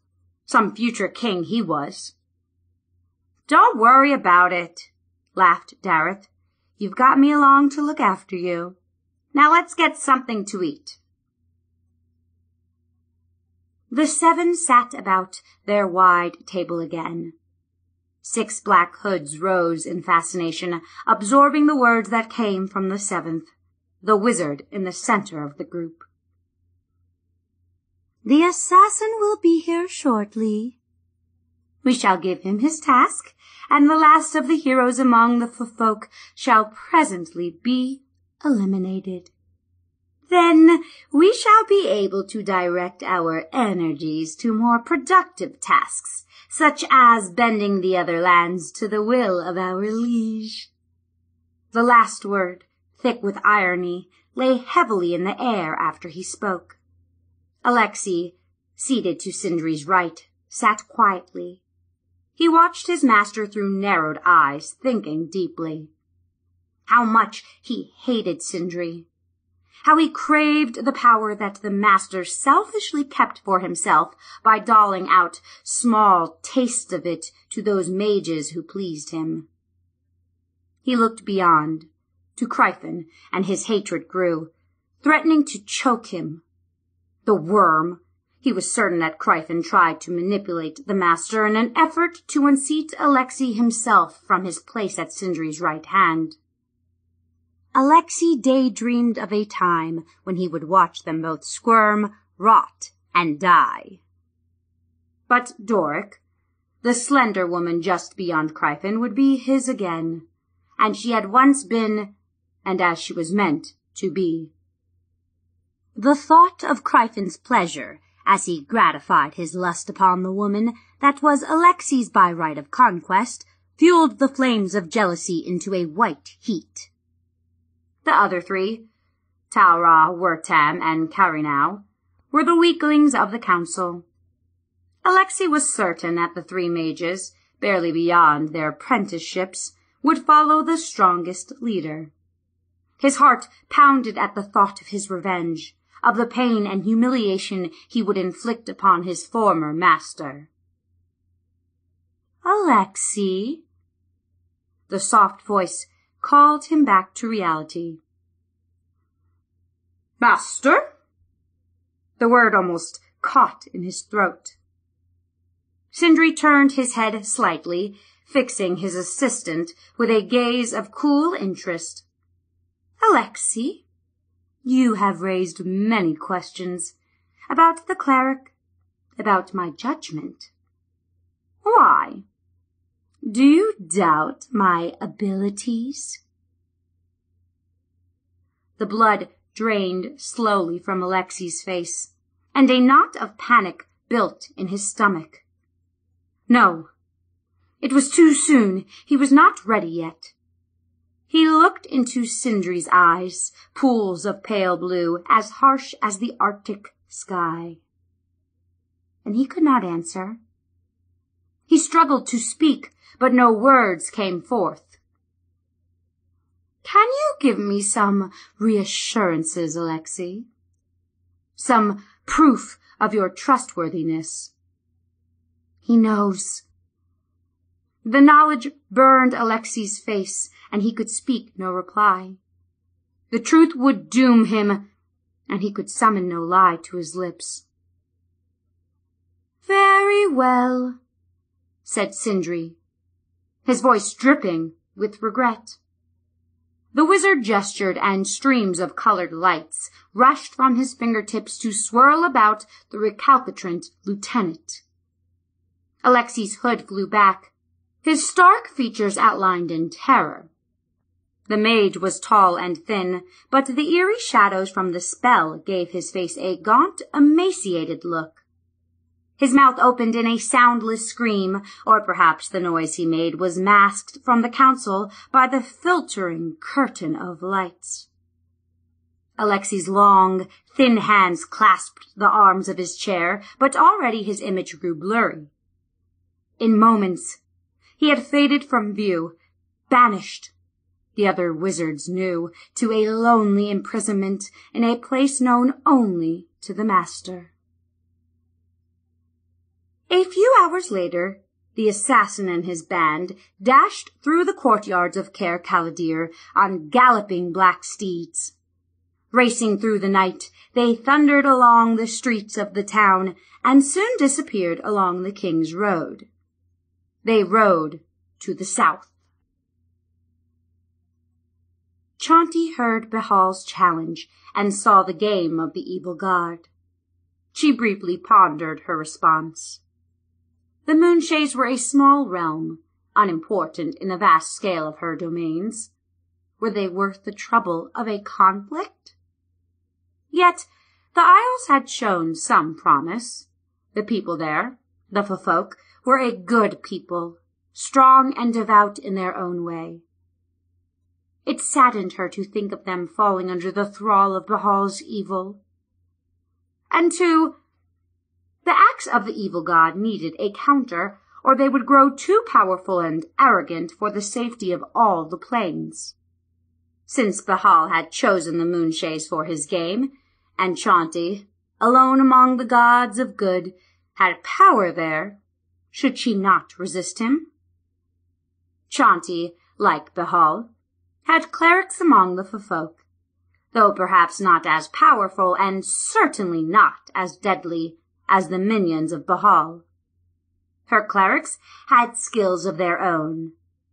Some future king he was. Don't worry about it, laughed Daryth. You've got me along to look after you. Now let's get something to eat. The seven sat about their wide table again. Six black hoods rose in fascination, absorbing the words that came from the seventh. the wizard in the center of the group. The assassin will be here shortly. We shall give him his task, and the last of the heroes among the folk shall presently be eliminated. Then we shall be able to direct our energies to more productive tasks, such as bending the other lands to the will of our liege. The last word, thick with irony, lay heavily in the air after he spoke. Alexei, seated to Cyndre's right, sat quietly. He watched his master through narrowed eyes, thinking deeply. How much he hated Cyndre. How he craved the power that the master selfishly kept for himself by doling out small tastes of it to those mages who pleased him. He looked beyond, to Cryphon, and his hatred grew, threatening to choke him. The worm! He was certain that Cryphon tried to manipulate the master in an effort to unseat Alexei himself from his place at Cyndre's right hand. Alexei daydreamed of a time when he would watch them both squirm, rot, and die. But Doric, the slender woman just beyond Cryphon, would be his again, and she had once been, and as she was meant to be. The thought of Cryphon's pleasure, as he gratified his lust upon the woman that was Alexei's by right of conquest, fueled the flames of jealousy into a white heat. The other three, Talra, Wertam, and Karinau, were the weaklings of the council. Alexei was certain that the three mages, barely beyond their apprenticeships, would follow the strongest leader. His heart pounded at the thought of his revenge of the pain and humiliation he would inflict upon his former master. Alexei, the soft voice called him back to reality. Master? The word almost caught in his throat. Cyndre turned his head slightly, fixing his assistant with a gaze of cool interest. Alexei, you have raised many questions about the cleric, about my judgment. Why? Do you doubt my abilities? The blood drained slowly from Alexei's face, and a knot of panic built in his stomach. No, it was too soon. He was not ready yet. He looked into Cyndre's eyes, pools of pale blue, as harsh as the Arctic sky. And he could not answer. He struggled to speak, but no words came forth. Can you give me some reassurances, Alexei? Some proof of your trustworthiness? He knows. The knowledge burned Alexei's face, and he could speak no reply. The truth would doom him, and he could summon no lie to his lips. Very well, said Cyndre, his voice dripping with regret. The wizard gestured and streams of colored lights rushed from his fingertips to swirl about the recalcitrant lieutenant. Alexei's hood flew back, his stark features outlined in terror. The mage was tall and thin, but the eerie shadows from the spell gave his face a gaunt, emaciated look. His mouth opened in a soundless scream, or perhaps the noise he made was masked from the council by the filtering curtain of lights. Alexei's long, thin hands clasped the arms of his chair, but already his image grew blurry. In moments, he had faded from view, banished, the other wizards knew, to a lonely imprisonment in a place known only to the master. A few hours later, the assassin and his band dashed through the courtyards of Caer Callidyrr on galloping black steeds. Racing through the night, they thundered along the streets of the town and soon disappeared along the King's Road. They rode to the south. Chauntea heard Bhaal's challenge and saw the game of the evil god. She briefly pondered her response. The Moonshaes were a small realm, unimportant in the vast scale of her domains. Were they worth the trouble of a conflict? Yet the Isles had shown some promise. The people there, the Ffolk, were a good people, strong and devout in their own way. It saddened her to think of them falling under the thrall of Bhaal's evil. And two, the acts of the evil god needed a counter, or they would grow too powerful and arrogant for the safety of all the planes. Since Bhaal had chosen the Moonshaes for his game, and Chauntea, alone among the gods of good, had power there, should she not resist him? Chauntea, like Bhaal, had clerics among the Ffolk, though perhaps not as powerful and certainly not as deadly as the minions of Bhaal. Her clerics had skills of their own,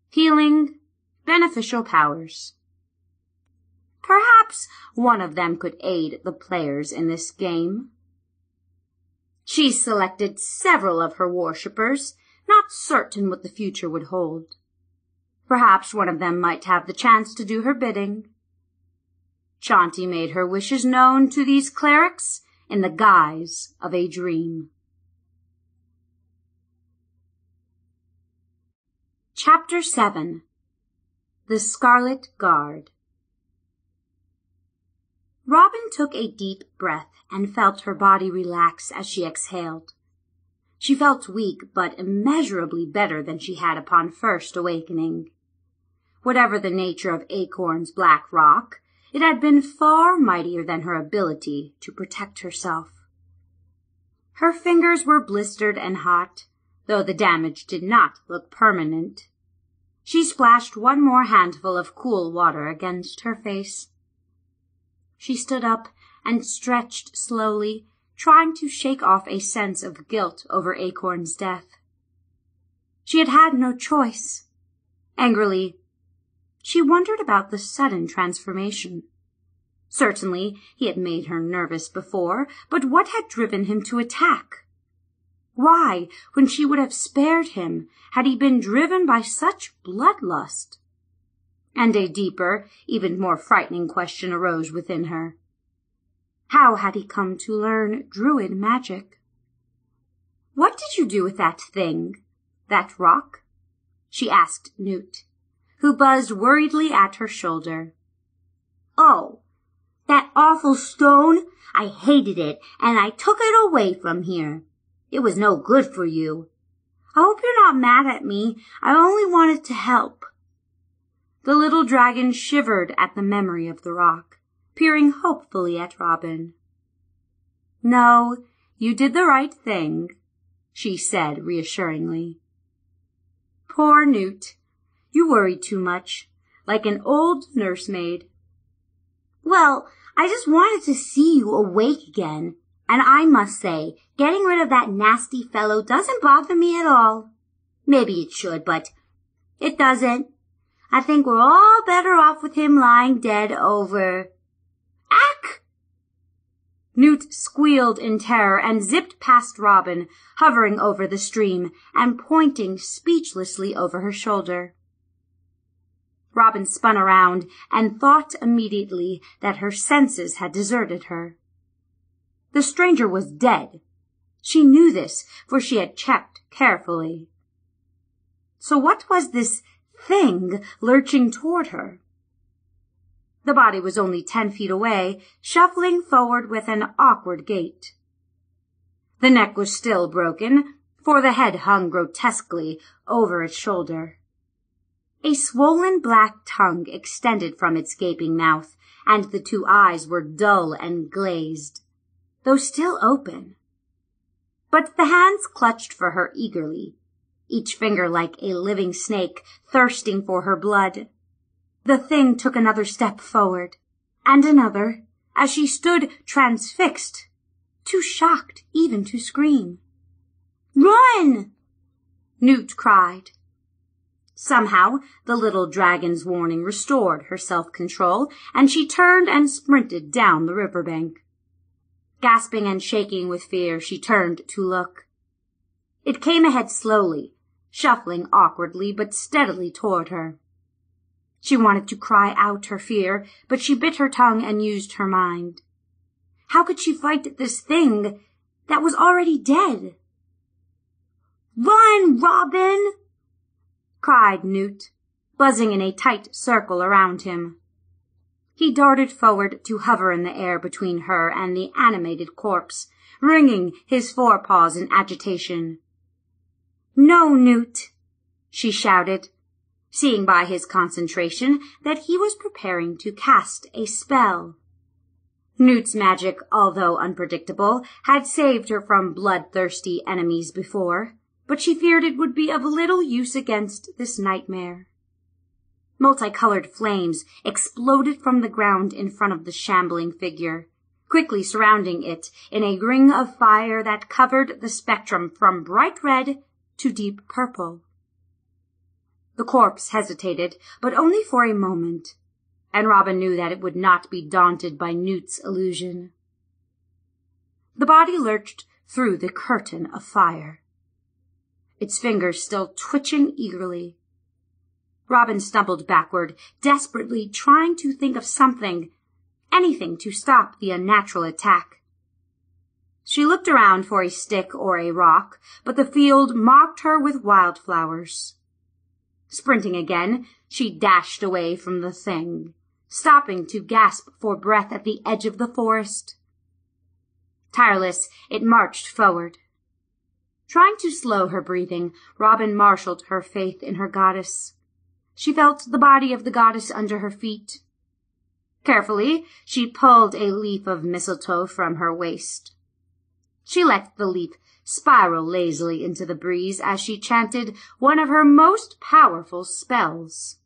healing, beneficial powers. Perhaps one of them could aid the players in this game. She selected several of her worshippers, not certain what the future would hold. Perhaps one of them might have the chance to do her bidding. Chauntea made her wishes known to these clerics in the guise of a dream. Chapter 7 The Scarlet Guard Robyn took a deep breath and felt her body relax as she exhaled. She felt weak, but immeasurably better than she had upon first awakening. Whatever the nature of Acorn's black rock, it had been far mightier than her ability to protect herself. Her fingers were blistered and hot, though the damage did not look permanent. She splashed one more handful of cool water against her face. She stood up and stretched slowly, trying to shake off a sense of guilt over Acorn's death. She had had no choice. Angrily, she wondered about the sudden transformation. Certainly he had made her nervous before, but what had driven him to attack? Why, when she would have spared him, had he been driven by such bloodlust? And a deeper, even more frightening question arose within her. How had he come to learn druid magic? What did you do with that thing, that rock? she asked Newt who buzzed worriedly at her shoulder. Oh, that awful stone! I hated it, and I took it away from here. It was no good for you. I hope you're not mad at me. I only wanted to help. The little dragon shivered at the memory of the rock, peering hopefully at Robyn. No, you did the right thing, she said reassuringly. Poor Newt. You worry too much, like an old nursemaid. Well, I just wanted to see you awake again. And I must say, getting rid of that nasty fellow doesn't bother me at all. Maybe it should, but it doesn't. I think we're all better off with him lying dead over. Ack! Newt squealed in terror and zipped past Robyn, hovering over the stream and pointing speechlessly over her shoulder. Robyn spun around and thought immediately that her senses had deserted her. The stranger was dead. She knew this, for she had checked carefully. So what was this thing lurching toward her? The body was only ten feet away, shuffling forward with an awkward gait. The neck was still broken, for the head hung grotesquely over its shoulder. A swollen black tongue extended from its gaping mouth, and the two eyes were dull and glazed, though still open. But the hands clutched for her eagerly, each finger like a living snake thirsting for her blood. The thing took another step forward, and another, as she stood transfixed, too shocked even to scream. Run! Newt cried. Somehow, the little dragon's warning restored her self-control, and she turned and sprinted down the riverbank. Gasping and shaking with fear, she turned to look. It came ahead slowly, shuffling awkwardly but steadily toward her. She wanted to cry out her fear, but she bit her tongue and used her mind. How could she fight this thing that was already dead? Run, Robyn! Cried Newt, buzzing in a tight circle around him. He darted forward to hover in the air between her and the animated corpse, wringing his forepaws in agitation. No, Newt, she shouted, seeing by his concentration that he was preparing to cast a spell. Newt's magic, although unpredictable, had saved her from bloodthirsty enemies before, but she feared it would be of little use against this nightmare. Multicolored flames exploded from the ground in front of the shambling figure, quickly surrounding it in a ring of fire that covered the spectrum from bright red to deep purple. The corpse hesitated, but only for a moment, and Robyn knew that it would not be daunted by Newt's illusion. The body lurched through the curtain of fire its fingers still twitching eagerly. Robyn stumbled backward, desperately trying to think of something, anything to stop the unnatural attack. She looked around for a stick or a rock, but the field mocked her with wildflowers. Sprinting again, she dashed away from the thing, stopping to gasp for breath at the edge of the forest. Tireless, it marched forward. Trying to slow her breathing, Robyn marshaled her faith in her goddess. She felt the body of the goddess under her feet. Carefully, she pulled a leaf of mistletoe from her waist. She let the leaf spiral lazily into the breeze as she chanted one of her most powerful spells.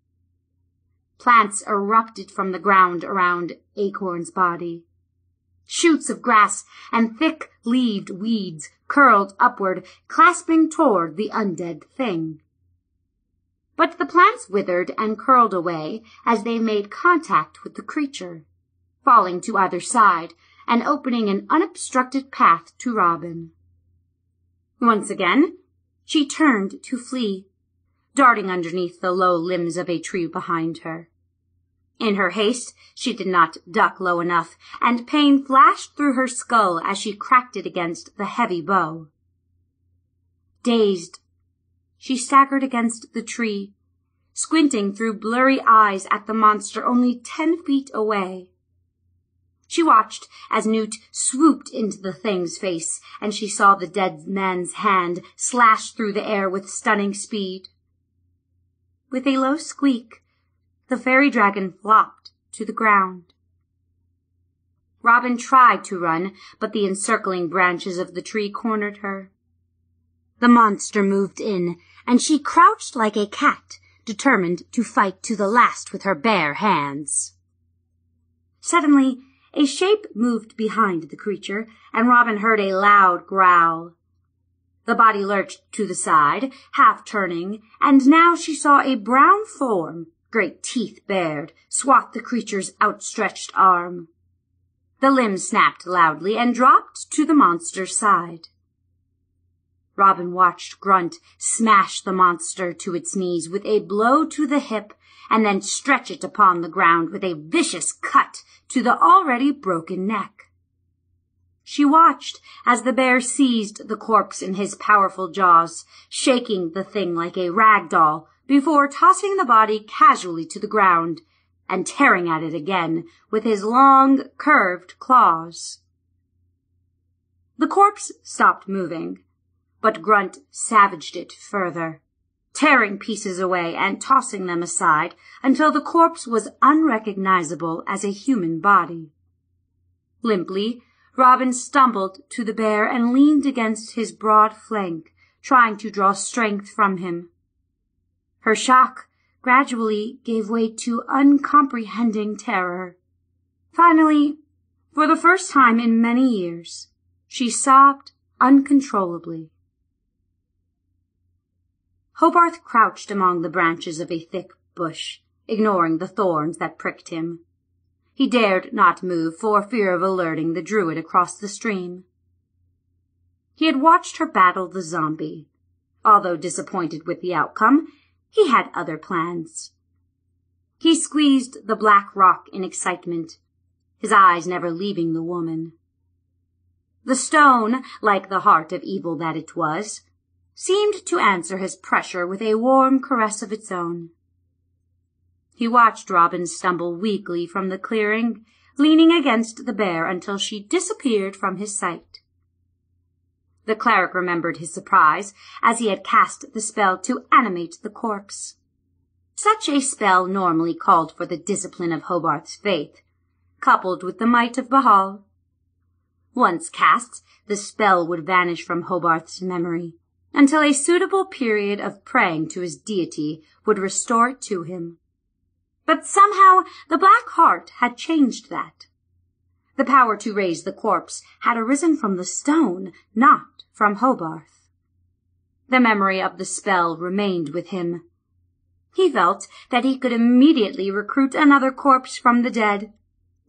Plants erupted from the ground around Acorn's body. Shoots of grass and thick-leaved weeds curled upward, clasping toward the undead thing. But the plants withered and curled away as they made contact with the creature, falling to either side and opening an unobstructed path to Robyn. Once again, she turned to flee, darting underneath the low limbs of a tree behind her. In her haste, she did not duck low enough, and pain flashed through her skull as she cracked it against the heavy bough. Dazed, she staggered against the tree, squinting through blurry eyes at the monster only ten feet away. She watched as Newt swooped into the thing's face, and she saw the dead man's hand slash through the air with stunning speed. With a low squeak, the fairy dragon flopped to the ground. Robyn tried to run, but the encircling branches of the tree cornered her. The monster moved in, and she crouched like a cat, determined to fight to the last with her bare hands. Suddenly, a shape moved behind the creature, and Robyn heard a loud growl. The body lurched to the side, half turning, and now she saw a brown form great teeth bared, swathed the creature's outstretched arm. The limb snapped loudly and dropped to the monster's side. Robyn watched Grunt smash the monster to its knees with a blow to the hip and then stretch it upon the ground with a vicious cut to the already broken neck. She watched as the bear seized the corpse in his powerful jaws, shaking the thing like a rag doll before tossing the body casually to the ground and tearing at it again with his long, curved claws. The corpse stopped moving, but Grunt savaged it further, tearing pieces away and tossing them aside until the corpse was unrecognizable as a human body. Limply, Robyn stumbled to the bear and leaned against his broad flank, trying to draw strength from him. Her shock gradually gave way to uncomprehending terror. Finally, for the first time in many years, she sobbed uncontrollably. Hobarth crouched among the branches of a thick bush, ignoring the thorns that pricked him. He dared not move for fear of alerting the druid across the stream. He had watched her battle the zombie. Although disappointed with the outcome, he had other plans. He squeezed the black rock in excitement, his eyes never leaving the woman. The stone, like the heart of evil that it was, seemed to answer his pressure with a warm caress of its own. He watched Robyn stumble weakly from the clearing, leaning against the bear until she disappeared from his sight. The cleric remembered his surprise as he had cast the spell to animate the corpse. Such a spell normally called for the discipline of Hobarth's faith, coupled with the might of Bhaal. Once cast, the spell would vanish from Hobarth's memory until a suitable period of praying to his deity would restore it to him. But somehow the Black Heart had changed that. The power to raise the corpse had arisen from the stone, not from Hobarth. The memory of the spell remained with him. He felt that he could immediately recruit another corpse from the dead.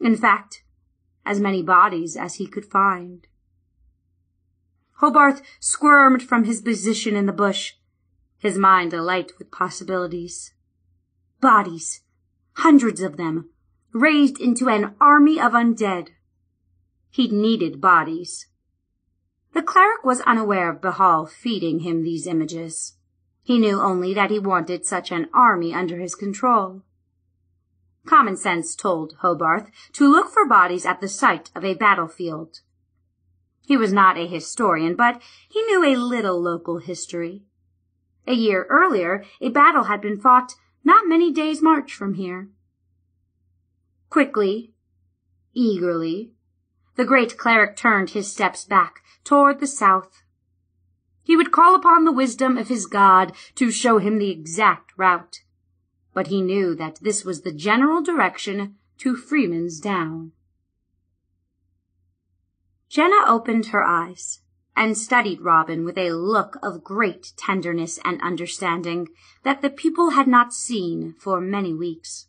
In fact, as many bodies as he could find. Hobarth squirmed from his position in the bush, his mind alight with possibilities. Bodies, hundreds of them, raised into an army of undead. He'd needed bodies. The cleric was unaware of Bhaal feeding him these images. He knew only that he wanted such an army under his control. Common sense told Hobarth to look for bodies at the site of a battlefield. He was not a historian, but he knew a little local history. A year earlier, a battle had been fought not many days' march from here. Quickly, eagerly, the great cleric turned his steps back toward the south. He would call upon the wisdom of his God to show him the exact route, but he knew that this was the general direction to Freeman's Down. Genna opened her eyes and studied Robyn with a look of great tenderness and understanding that the people had not seen for many weeks.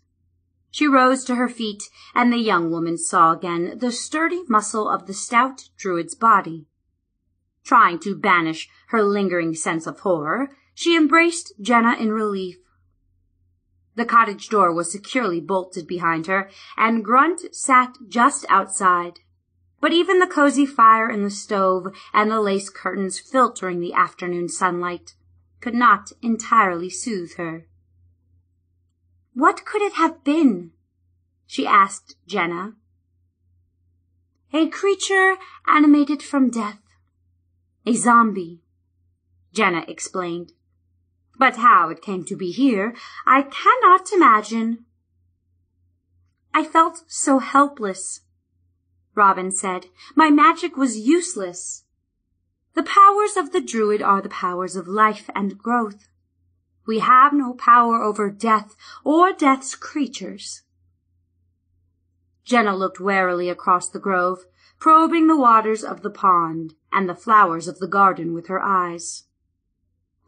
She rose to her feet, and the young woman saw again the sturdy muscle of the stout druid's body. Trying to banish her lingering sense of horror, she embraced Genna in relief. The cottage door was securely bolted behind her, and Grunt sat just outside, but even the cozy fire in the stove and the lace curtains filtering the afternoon sunlight could not entirely soothe her. What could it have been? she asked Genna. A creature animated from death. A zombie, Genna explained. But how it came to be here, I cannot imagine. I felt so helpless. Robyn said. My magic was useless. The powers of the druid are the powers of life and growth. We have no power over death or death's creatures. Genna looked warily across the grove, probing the waters of the pond and the flowers of the garden with her eyes.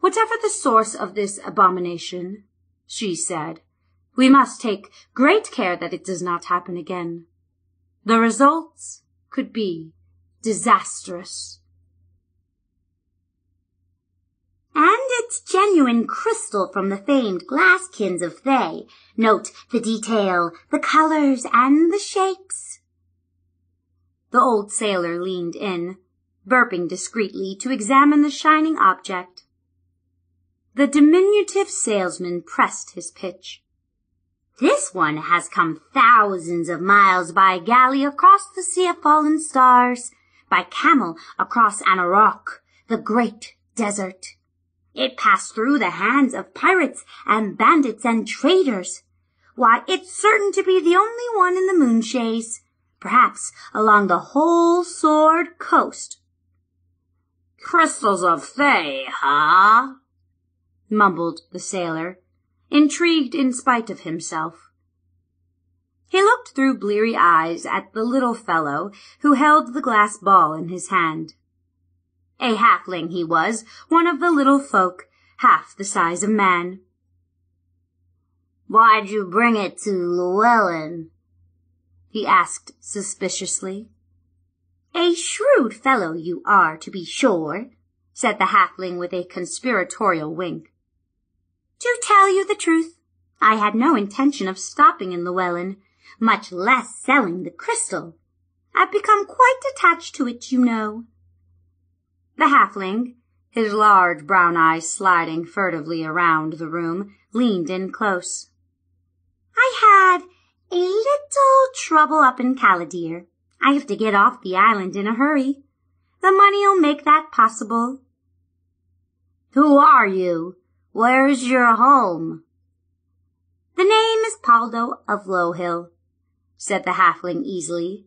Whatever the source of this abomination, she said, we must take great care that it does not happen again. The results could be disastrous. And it's genuine crystal from the famed glasskins of Thay. Note the detail, the colors, and the shapes. The old sailor leaned in, burping discreetly to examine the shining object. The diminutive salesman pressed his pitch. This one has come thousands of miles by galley across the Sea of Fallen Stars, by camel across Anauroch, the great desert. It passed through the hands of pirates and bandits and traitors. Why, it's certain to be the only one in the Moonshaes, perhaps along the whole Sword Coast. Crystals of Thay, huh? mumbled the sailor intrigued in spite of himself. He looked through bleary eyes at the little fellow who held the glass ball in his hand. A halfling he was, one of the little folk, half the size of man. Why'd you bring it to Llewellyn? he asked suspiciously. A shrewd fellow you are, to be sure, said the halfling with a conspiratorial wink. To tell you the truth, I had no intention of stopping in Llewellyn, much less selling the crystal. I've become quite attached to it, you know. The halfling, his large brown eyes sliding furtively around the room, leaned in close. I had a little trouble up in Callidyrr. I have to get off the island in a hurry. The money'll make that possible. Who are you? Where's your home? The name is Pawldo of Lowhill, said the halfling easily.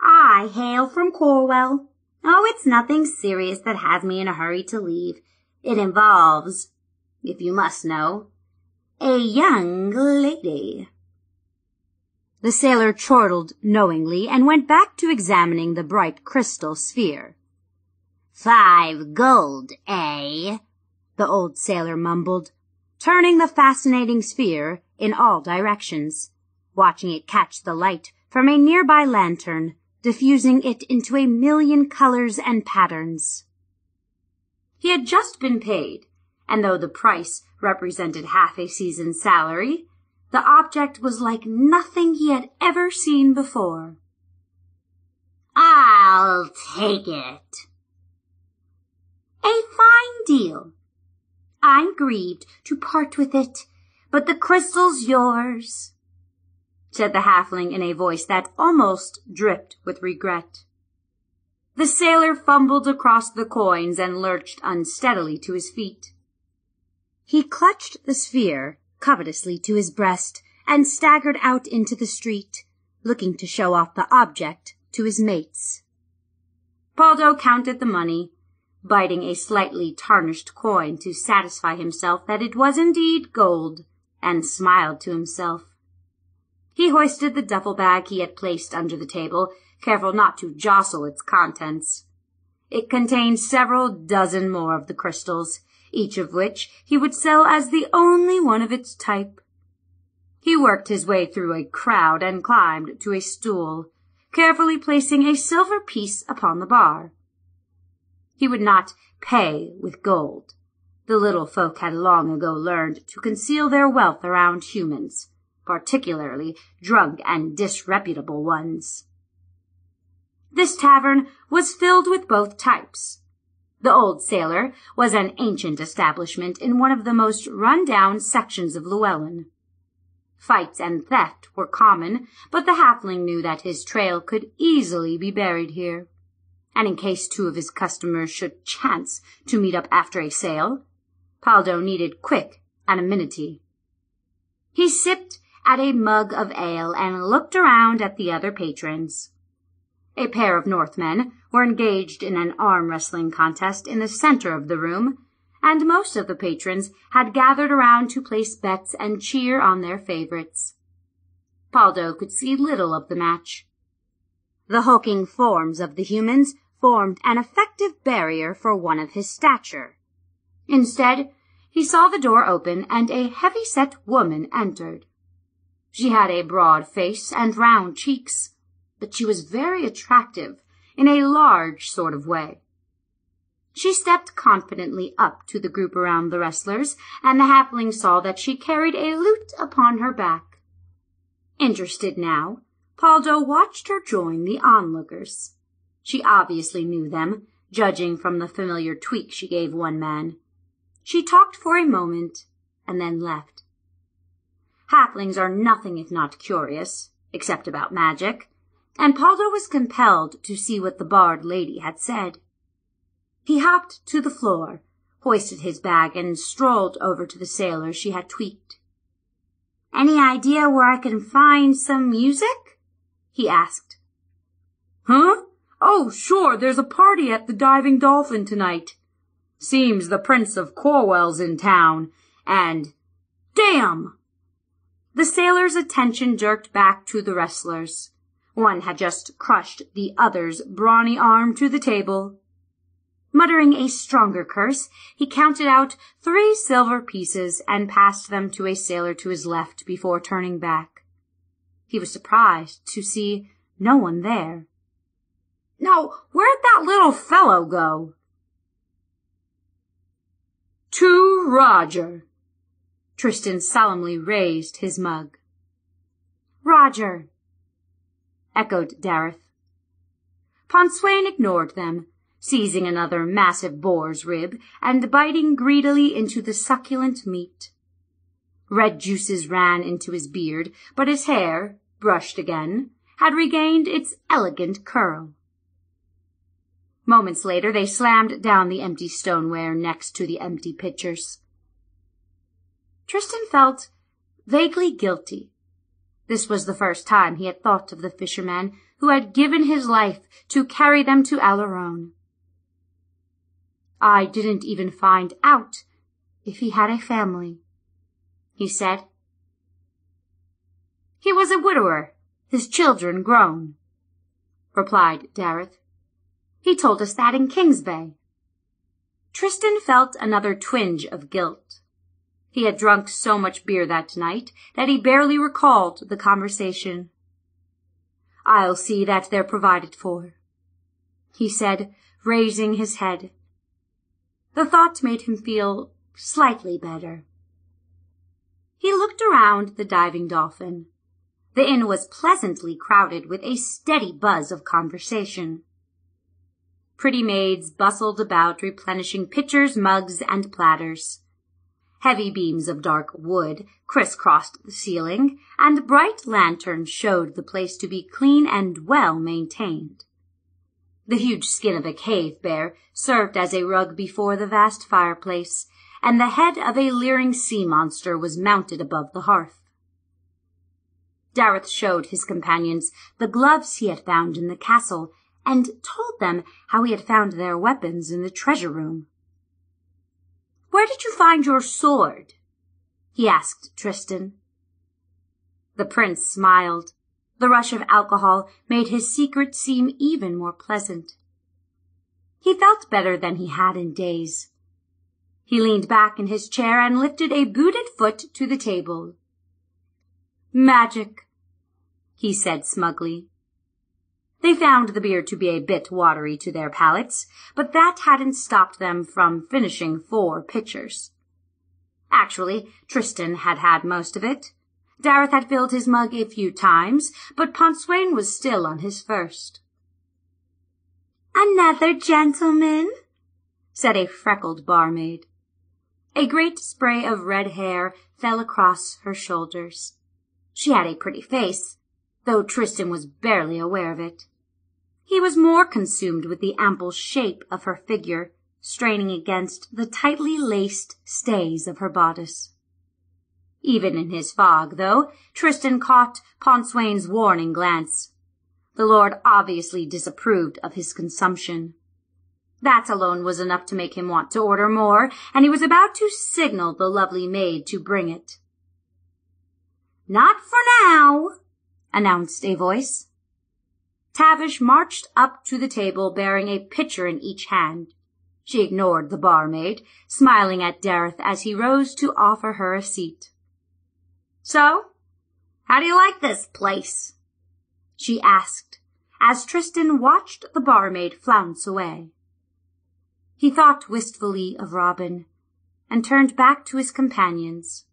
I hail from Corwell. Oh, it's nothing serious that has me in a hurry to leave. It involves, if you must know, a young lady. The sailor chortled knowingly and went back to examining the bright crystal sphere. Five gold, eh? The old sailor mumbled, turning the fascinating sphere in all directions, watching it catch the light from a nearby lantern, diffusing it into a million colors and patterns. He had just been paid, and though the price represented half a season's salary, the object was like nothing he had ever seen before. I'll take it. A fine deal. I'm grieved to part with it, but the crystal's yours, said the halfling in a voice that almost dripped with regret. The sailor fumbled across the coins and lurched unsteadily to his feet. He clutched the sphere covetously to his breast and staggered out into the street, looking to show off the object to his mates. Pawldo counted the money, biting a slightly tarnished coin to satisfy himself that it was indeed gold, and smiled to himself. He hoisted the duffel bag he had placed under the table, careful not to jostle its contents. It contained several dozen more of the crystals, each of which he would sell as the only one of its type. He worked his way through a crowd and climbed to a stool, carefully placing a silver piece upon the bar. He would not pay with gold. The little folk had long ago learned to conceal their wealth around humans, particularly drunk and disreputable ones. This tavern was filled with both types, the Old Sailor was an ancient establishment in one of the most run-down sections of Llewellyn. Fights and theft were common, but the halfling knew that his trail could easily be buried here. And in case two of his customers should chance to meet up after a sale, Pawldo needed quick anonymity. He sipped at a mug of ale and looked around at the other patrons. A pair of Northmen were engaged in an arm wrestling contest in the center of the room, and most of the patrons had gathered around to place bets and cheer on their favorites. Pawldo could see little of the match. The hulking forms of the humans formed an effective barrier for one of his stature. Instead, he saw the door open and a heavy-set woman entered. She had a broad face and round cheeks but she was very attractive in a large sort of way. She stepped confidently up to the group around the wrestlers, and the halfling saw that she carried a lute upon her back. Interested now, Pawldo watched her join the onlookers. She obviously knew them, judging from the familiar tweak she gave one man. She talked for a moment and then left. Halflings are nothing if not curious, except about magic, and Pawldo was compelled to see what the bard lady had said. He hopped to the floor, hoisted his bag, and strolled over to the sailor she had tweaked. Any idea where I can find some music? he asked. Huh? Oh, sure, there's a party at the Diving Dolphin tonight. Seems the Prince of Corwell's in town, and damn! The sailor's attention jerked back to the wrestlers. One had just crushed the other's brawny arm to the table. Muttering a stronger curse, he counted out three silver pieces and passed them to a sailor to his left before turning back. He was surprised to see no one there. Now, where'd that little fellow go? To Roger. Tristan solemnly raised his mug. Roger, echoed Daryth. Pontswain ignored them, seizing another massive boar's rib and biting greedily into the succulent meat. Red juices ran into his beard, but his hair, brushed again, had regained its elegant curl. Moments later they slammed down the empty stoneware next to the empty pitchers. Tristan felt vaguely guilty. This was the first time he had thought of the fisherman who had given his life to carry them to Alaron. I didn't even find out if he had a family, he said. He was a widower, his children grown, replied Daryth. He told us that in Kingsbay. Tristan felt another twinge of guilt. He had drunk so much beer that night that he barely recalled the conversation. I'll see that they're provided for, he said, raising his head. The thought made him feel slightly better. He looked around the diving dolphin. The inn was pleasantly crowded with a steady buzz of conversation. Pretty maids bustled about replenishing pitchers, mugs, and platters. Heavy beams of dark wood crisscrossed the ceiling, and bright lanterns showed the place to be clean and well maintained. The huge skin of a cave bear served as a rug before the vast fireplace, and the head of a leering sea monster was mounted above the hearth. Daryth showed his companions the gloves he had found in the castle, and told them how he had found their weapons in the treasure room. Where did you find your sword? he asked Tristan. The prince smiled. The rush of alcohol made his secret seem even more pleasant. He felt better than he had in days. He leaned back in his chair and lifted a booted foot to the table. Magic, he said smugly. They found the beer to be a bit watery to their palates, but that hadn't stopped them from finishing four pitchers. Actually, Tristan had had most of it, Daryth had filled his mug a few times, but Pontswain was still on his first. Another gentleman? said a freckled barmaid. A great spray of red hair fell across her shoulders. She had a pretty face, though Tristan was barely aware of it. He was more consumed with the ample shape of her figure, straining against the tightly laced stays of her bodice. Even in his fog, though, Tristan caught Pontswain's warning glance. The Lord obviously disapproved of his consumption. That alone was enough to make him want to order more, and he was about to signal the lovely maid to bring it. Not for now, announced a voice. Tavish marched up to the table bearing a pitcher in each hand. She ignored the barmaid, smiling at Daryth as he rose to offer her a seat. So, how do you like this place? She asked, as Tristan watched the barmaid flounce away. He thought wistfully of Robyn, and turned back to his companions.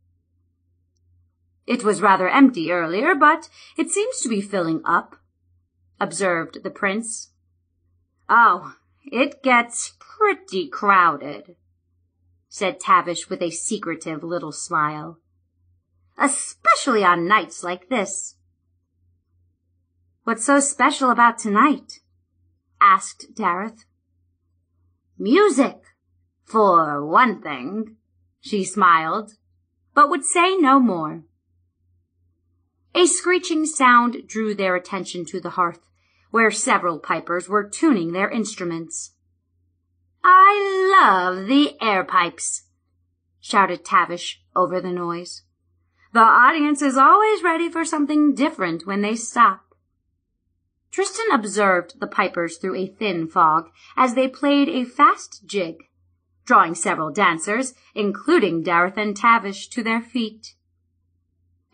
It was rather empty earlier, but it seems to be filling up, observed the prince. Oh, it gets pretty crowded, said Tavish with a secretive little smile especially on nights like this. What's so special about tonight? asked Daryth. Music, for one thing, she smiled, but would say no more. A screeching sound drew their attention to the hearth, where several pipers were tuning their instruments. I love the air pipes, shouted Tavish over the noise. The audience is always ready for something different when they stop. Tristan observed the pipers through a thin fog as they played a fast jig, drawing several dancers, including Daryth and Tavish, to their feet.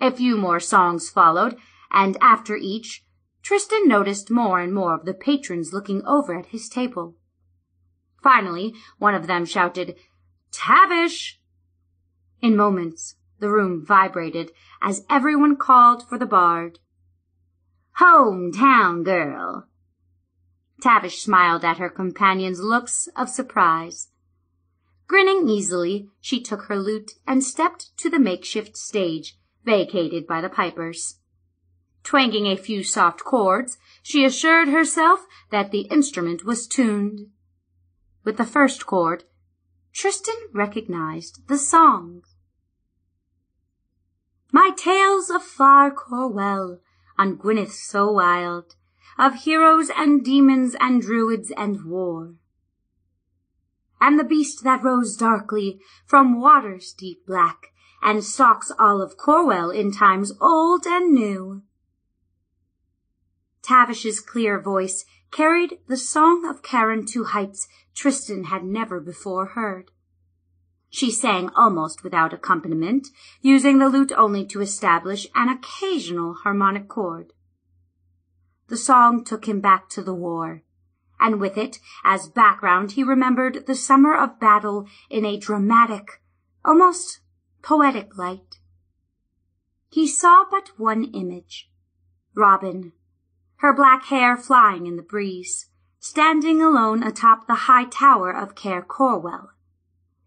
A few more songs followed, and after each, Tristan noticed more and more of the patrons looking over at his table. Finally, one of them shouted, Tavish! In moments, the room vibrated as everyone called for the bard. Hometown girl. Tavish smiled at her companion's looks of surprise. Grinning easily, she took her lute and stepped to the makeshift stage vacated by the pipers. Twanging a few soft chords, she assured herself that the instrument was tuned. With the first chord, Tristan recognized the song. My tales of far Corwell, on Gwynneth so wild, of heroes and demons and druids and war. And the beast that rose darkly from waters deep black, and socks all of Corwell in times old and new. Tavish's clear voice carried the song of Karen to heights Tristan had never before heard. She sang almost without accompaniment, using the lute only to establish an occasional harmonic chord. The song took him back to the war, and with it, as background, he remembered the summer of battle in a dramatic, almost poetic light. He saw but one image, Robyn, her black hair flying in the breeze, standing alone atop the high tower of Caer Corwell,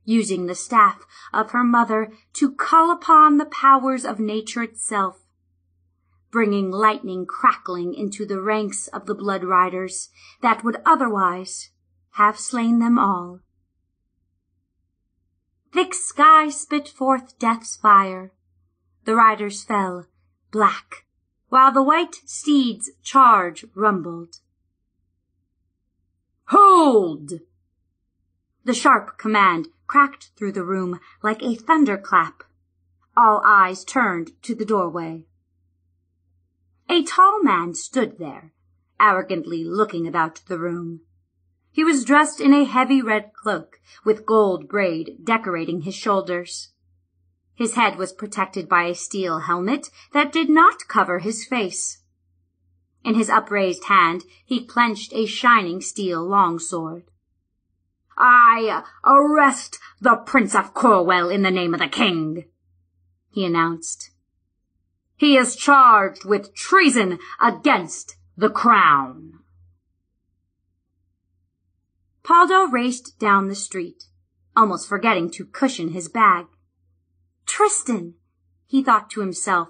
using the staff of her mother to call upon the powers of nature itself, bringing lightning crackling into the ranks of the blood riders that would otherwise have slain them all. Thick sky spit forth death's fire. The riders fell, black, while the white steeds' charge rumbled. Hold! The sharp command cracked through the room like a thunderclap. All eyes turned to the doorway. A tall man stood there, arrogantly looking about the room. He was dressed in a heavy red cloak, with gold braid decorating his shoulders. His head was protected by a steel helmet that did not cover his face. In his upraised hand, he clenched a shining steel longsword. I arrest the Prince of Corwell in the name of the king, he announced. He is charged with treason against the crown. Pawldo raced down the street, almost forgetting to cushion his bag. Tristan, he thought to himself,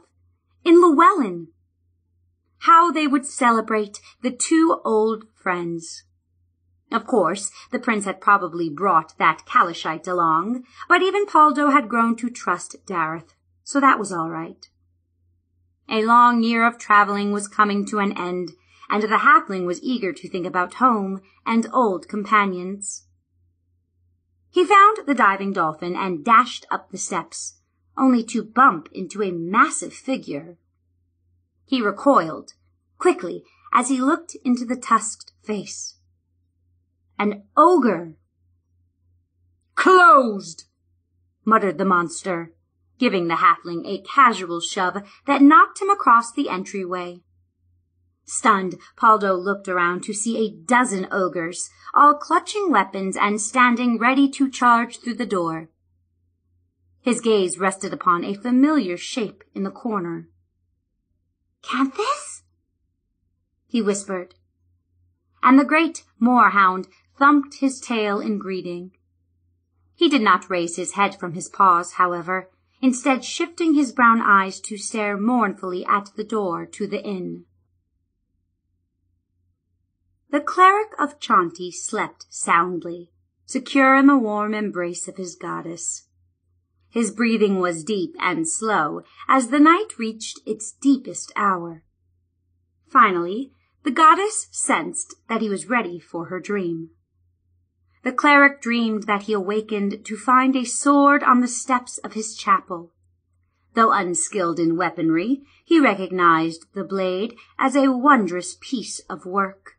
in Llewellyn. How they would celebrate the two old friends. Of course, the prince had probably brought that Calishite along, but even Pawldo had grown to trust Daryth, so that was all right. A long year of traveling was coming to an end, and the halfling was eager to think about home and old companions. He found the diving dolphin and dashed up the steps, only to bump into a massive figure. He recoiled, quickly, as he looked into the tusked face. An ogre! Closed! muttered the monster, giving the halfling a casual shove that knocked him across the entryway. Stunned, Pawldo looked around to see a dozen ogres, all clutching weapons and standing ready to charge through the door. His gaze rested upon a familiar shape in the corner. Canthus? He whispered. And the great moorhound thumped his tail in greeting. He did not raise his head from his paws, however, instead shifting his brown eyes to stare mournfully at the door to the inn. The cleric of Chauntea slept soundly, secure in the warm embrace of his goddess. His breathing was deep and slow as the night reached its deepest hour. Finally, the goddess sensed that he was ready for her dream. The cleric dreamed that he awakened to find a sword on the steps of his chapel. Though unskilled in weaponry, he recognized the blade as a wondrous piece of work.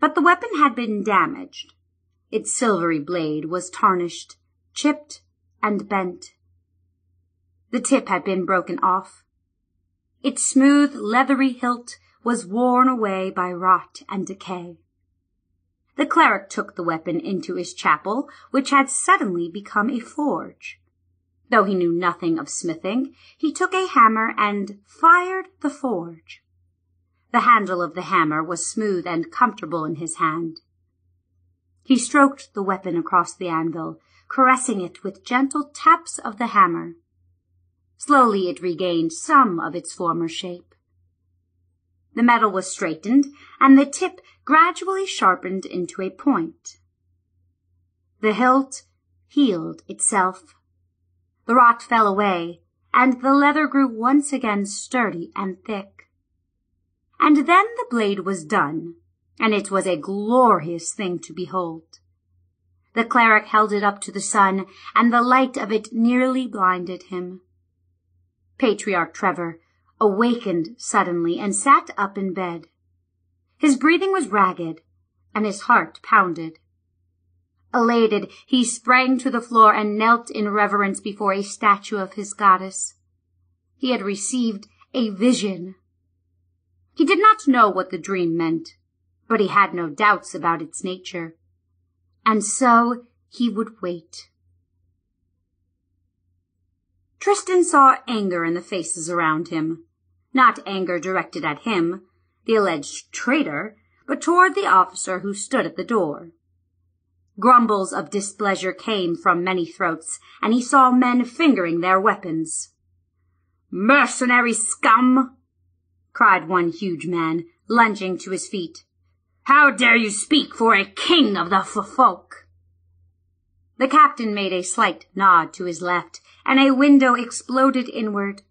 But the weapon had been damaged. Its silvery blade was tarnished, chipped, and bent. The tip had been broken off. Its smooth, leathery hilt was worn away by rot and decay. The cleric took the weapon into his chapel, which had suddenly become a forge. Though he knew nothing of smithing, he took a hammer and fired the forge. The handle of the hammer was smooth and comfortable in his hand. He stroked the weapon across the anvil, caressing it with gentle taps of the hammer. Slowly it regained some of its former shape. The metal was straightened, and the tip gradually sharpened into a point. The hilt healed itself. The rot fell away, and the leather grew once again sturdy and thick. And then the blade was done, and it was a glorious thing to behold. The cleric held it up to the sun, and the light of it nearly blinded him. Patriarch Trevor awakened suddenly and sat up in bed. His breathing was ragged, and his heart pounded. Elated, he sprang to the floor and knelt in reverence before a statue of his goddess. He had received a vision. He did not know what the dream meant, but he had no doubts about its nature. And so he would wait. Tristan saw anger in the faces around him. Not anger directed at him, the alleged traitor, but toward the officer who stood at the door. Grumbles of displeasure came from many throats, and he saw men fingering their weapons. Mercenary scum! Cried one huge man, lunging to his feet. How dare you speak for a king of the Ffolk? The captain made a slight nod to his left, and a window exploded inward.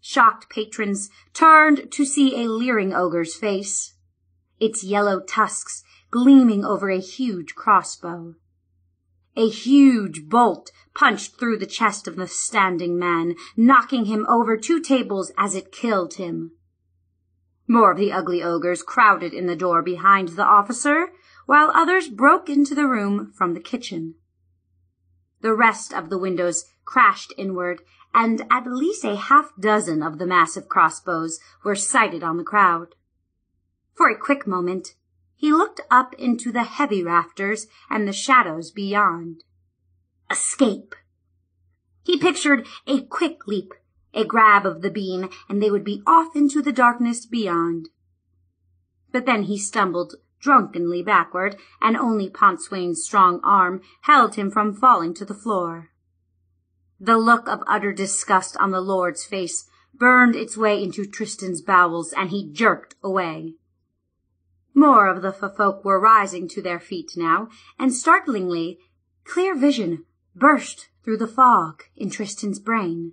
Shocked patrons turned to see a leering ogre's face, its yellow tusks gleaming over a huge crossbow. A huge bolt punched through the chest of the standing man, knocking him over two tables as it killed him. More of the ugly ogres crowded in the door behind the officer, while others broke into the room from the kitchen. The rest of the windows crashed inward, and at least a half dozen of the massive crossbows were sighted on the crowd. For a quick moment, he looked up into the heavy rafters and the shadows beyond. Escape! He pictured a quick leap, a grab of the beam, and they would be off into the darkness beyond. But then he stumbled drunkenly backward, and only Pontswain's strong arm held him from falling to the floor. The look of utter disgust on the lord's face burned its way into Tristan's bowels, and he jerked away. More of the Ffolk were rising to their feet now, and startlingly, clear vision burst through the fog in Tristan's brain.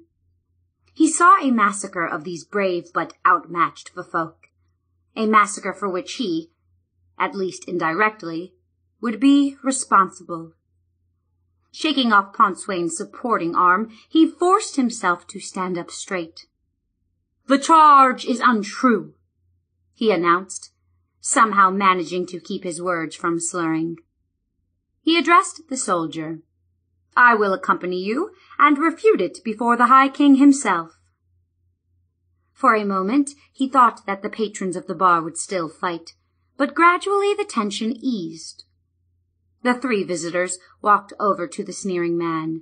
He saw a massacre of these brave but outmatched Ffolk, a massacre for which he, at least indirectly, would be responsible. Shaking off Pontswain's supporting arm, he forced himself to stand up straight. The charge is untrue, he announced, somehow managing to keep his words from slurring. He addressed the soldier. I will accompany you and refute it before the High King himself. For a moment he thought that the patrons of the bar would still fight, but gradually the tension eased. The three visitors walked over to the sneering man.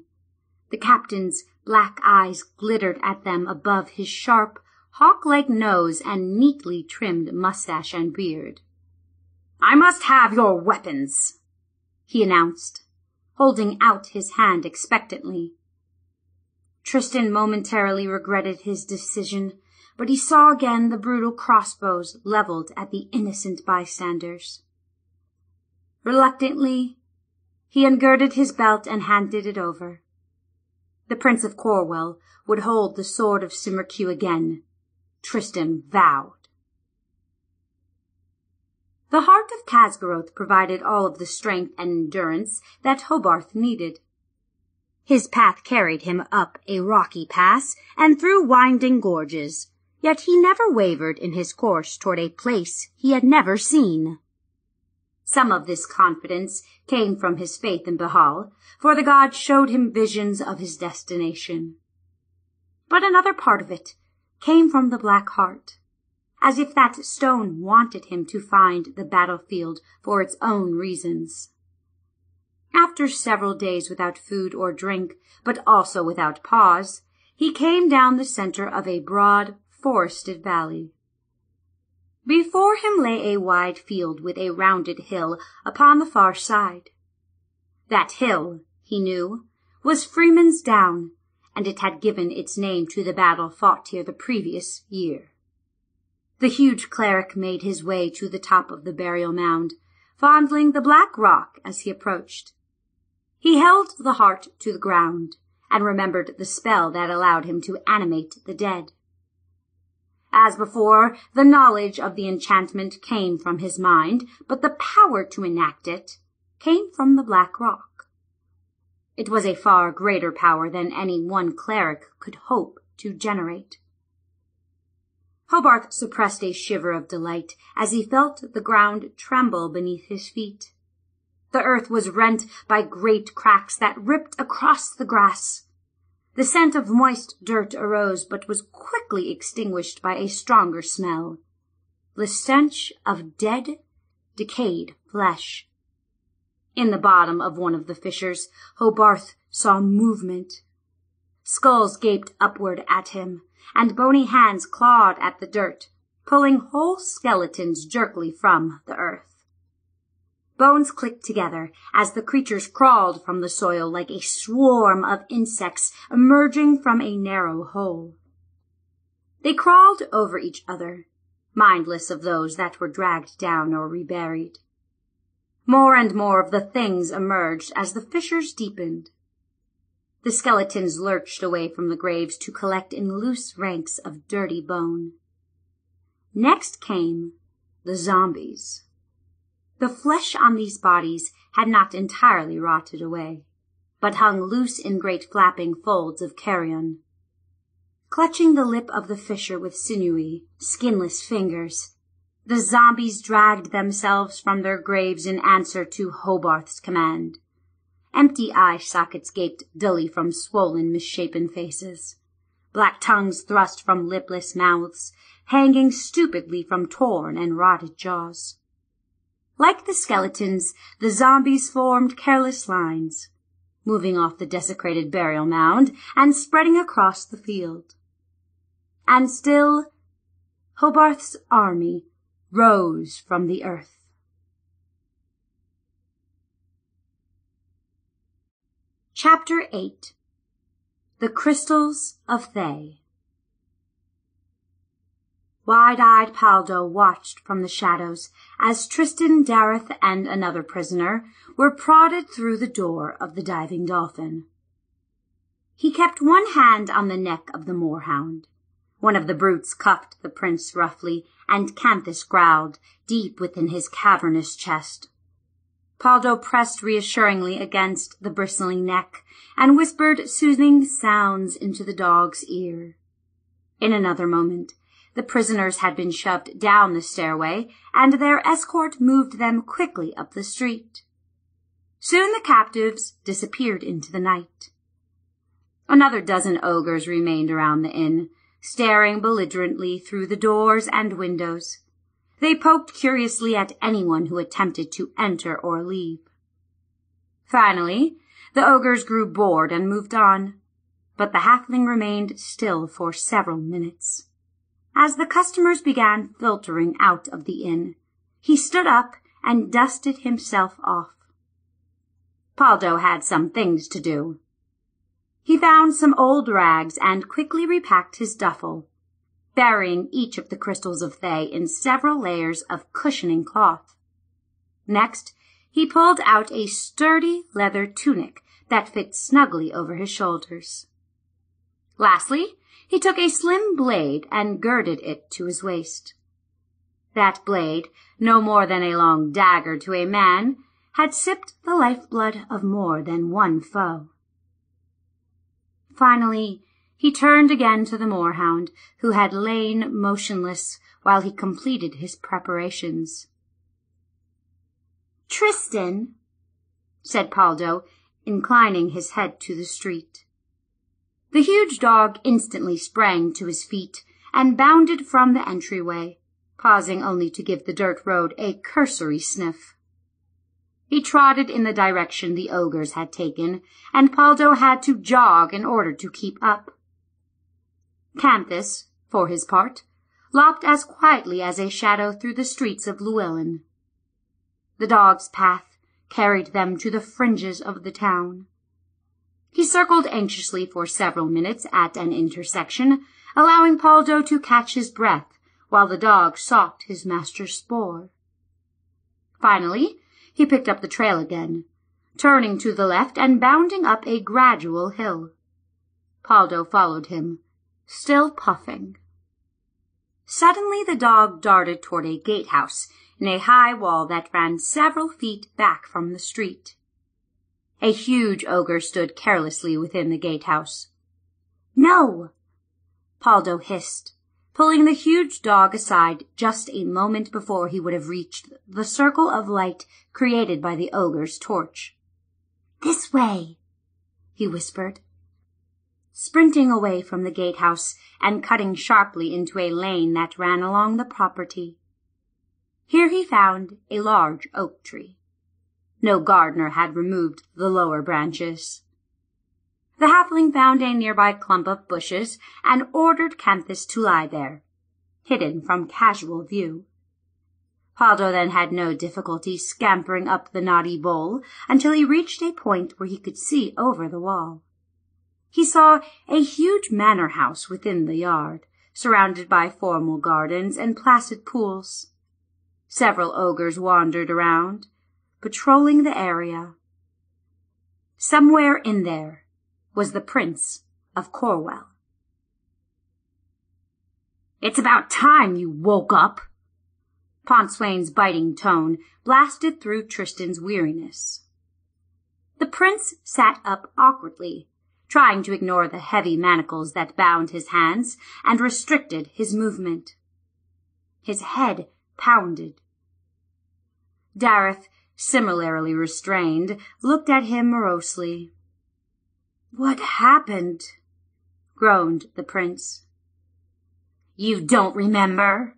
The captain's black eyes glittered at them above his sharp, hawk-like nose and neatly trimmed mustache and beard. I must have your weapons, he announced, holding out his hand expectantly. Tristan momentarily regretted his decision, but he saw again the brutal crossbows leveled at the innocent bystanders. Reluctantly, he ungirded his belt and handed it over. The Prince of Corwell would hold the sword of Cymrych Hugh again, Tristan vowed. The heart of Kazgaroth provided all of the strength and endurance that Hobarth needed. His path carried him up a rocky pass and through winding gorges, yet he never wavered in his course toward a place he had never seen. Some of this confidence came from his faith in Bhaal, for the god showed him visions of his destination. But another part of it came from the black heart, as if that stone wanted him to find the battlefield for its own reasons. After several days without food or drink, but also without pause, he came down the center of a broad, forested valley. Before him lay a wide field with a rounded hill upon the far side. That hill, he knew, was Freeman's Down, and it had given its name to the battle fought here the previous year. The huge cleric made his way to the top of the burial mound, fondling the black rock as he approached. He held the heart to the ground and remembered the spell that allowed him to animate the dead. As before, the knowledge of the enchantment came from his mind, but the power to enact it came from the black rock. It was a far greater power than any one cleric could hope to generate. Hobarth suppressed a shiver of delight as he felt the ground tremble beneath his feet. The earth was rent by great cracks that ripped across the grass. The scent of moist dirt arose, but was quickly extinguished by a stronger smell. The stench of dead, decayed flesh. In the bottom of one of the fissures, Hobarth saw movement. Skulls gaped upward at him, and bony hands clawed at the dirt, pulling whole skeletons jerkily from the earth. Bones clicked together as the creatures crawled from the soil like a swarm of insects emerging from a narrow hole. They crawled over each other, mindless of those that were dragged down or reburied. More and more of the things emerged as the fissures deepened. The skeletons lurched away from the graves to collect in loose ranks of dirty bone. Next came the zombies. The flesh on these bodies had not entirely rotted away, but hung loose in great flapping folds of carrion. Clutching the lip of the fissure with sinewy, skinless fingers, the zombies dragged themselves from their graves in answer to Hobarth's command. Empty eye sockets gaped dully from swollen, misshapen faces. Black tongues thrust from lipless mouths, hanging stupidly from torn and rotted jaws. Like the skeletons, the zombies formed careless lines, moving off the desecrated burial mound and spreading across the field. And still, Hobarth's army rose from the earth. Chapter 8 The Crystals of Thay Wide-eyed Pawldo watched from the shadows as Tristan, Daryth, and another prisoner were prodded through the door of the diving dolphin. He kept one hand on the neck of the moorhound. One of the brutes cuffed the prince roughly, and Canthus growled deep within his cavernous chest. Pawldo pressed reassuringly against the bristling neck and whispered soothing sounds into the dog's ear. In another moment, the prisoners had been shoved down the stairway, and their escort moved them quickly up the street. Soon the captives disappeared into the night. Another dozen ogres remained around the inn, staring belligerently through the doors and windows. They poked curiously at anyone who attempted to enter or leave. Finally, the ogres grew bored and moved on, but the halfling remained still for several minutes. As the customers began filtering out of the inn, he stood up and dusted himself off. Pawldo had some things to do. He found some old rags and quickly repacked his duffel, burying each of the crystals of Thay in several layers of cushioning cloth. Next, he pulled out a sturdy leather tunic that fit snugly over his shoulders. Lastly, he took a slim blade and girded it to his waist. That blade, no more than a long dagger to a man, had sipped the lifeblood of more than one foe. Finally, he turned again to the moorhound, who had lain motionless while he completed his preparations. Tristan, said Pawldo, inclining his head to the street. The huge dog instantly sprang to his feet and bounded from the entryway, pausing only to give the dirt road a cursory sniff. He trotted in the direction the ogres had taken, and Pawldo had to jog in order to keep up. Canthus, for his part, lopped as quietly as a shadow through the streets of Llewellyn. The dog's path carried them to the fringes of the town. He circled anxiously for several minutes at an intersection, allowing Pawldo to catch his breath while the dog sought his master's spoor. Finally, he picked up the trail again, turning to the left and bounding up a gradual hill. Pawldo followed him, still puffing. Suddenly the dog darted toward a gatehouse in a high wall that ran several feet back from the street. A huge ogre stood carelessly within the gatehouse. No! Pawldo hissed, pulling the huge dog aside just a moment before he would have reached the circle of light created by the ogre's torch. This way, he whispered. Sprinting away from the gatehouse and cutting sharply into a lane that ran along the property. Here he found a large oak tree. No gardener had removed the lower branches. The halfling found a nearby clump of bushes and ordered Canthus to lie there, hidden from casual view. Pawldo then had no difficulty scampering up the knotty bole until he reached a point where he could see over the wall. He saw a huge manor house within the yard, surrounded by formal gardens and placid pools. Several ogres wandered around, patrolling the area. Somewhere in there was the Prince of Corwell. It's about time you woke up. Pontswain's biting tone blasted through Tristan's weariness. The prince sat up awkwardly, trying to ignore the heavy manacles that bound his hands and restricted his movement. His head pounded. Daryth, similarly restrained, looked at him morosely. What happened? groaned the prince. You don't remember?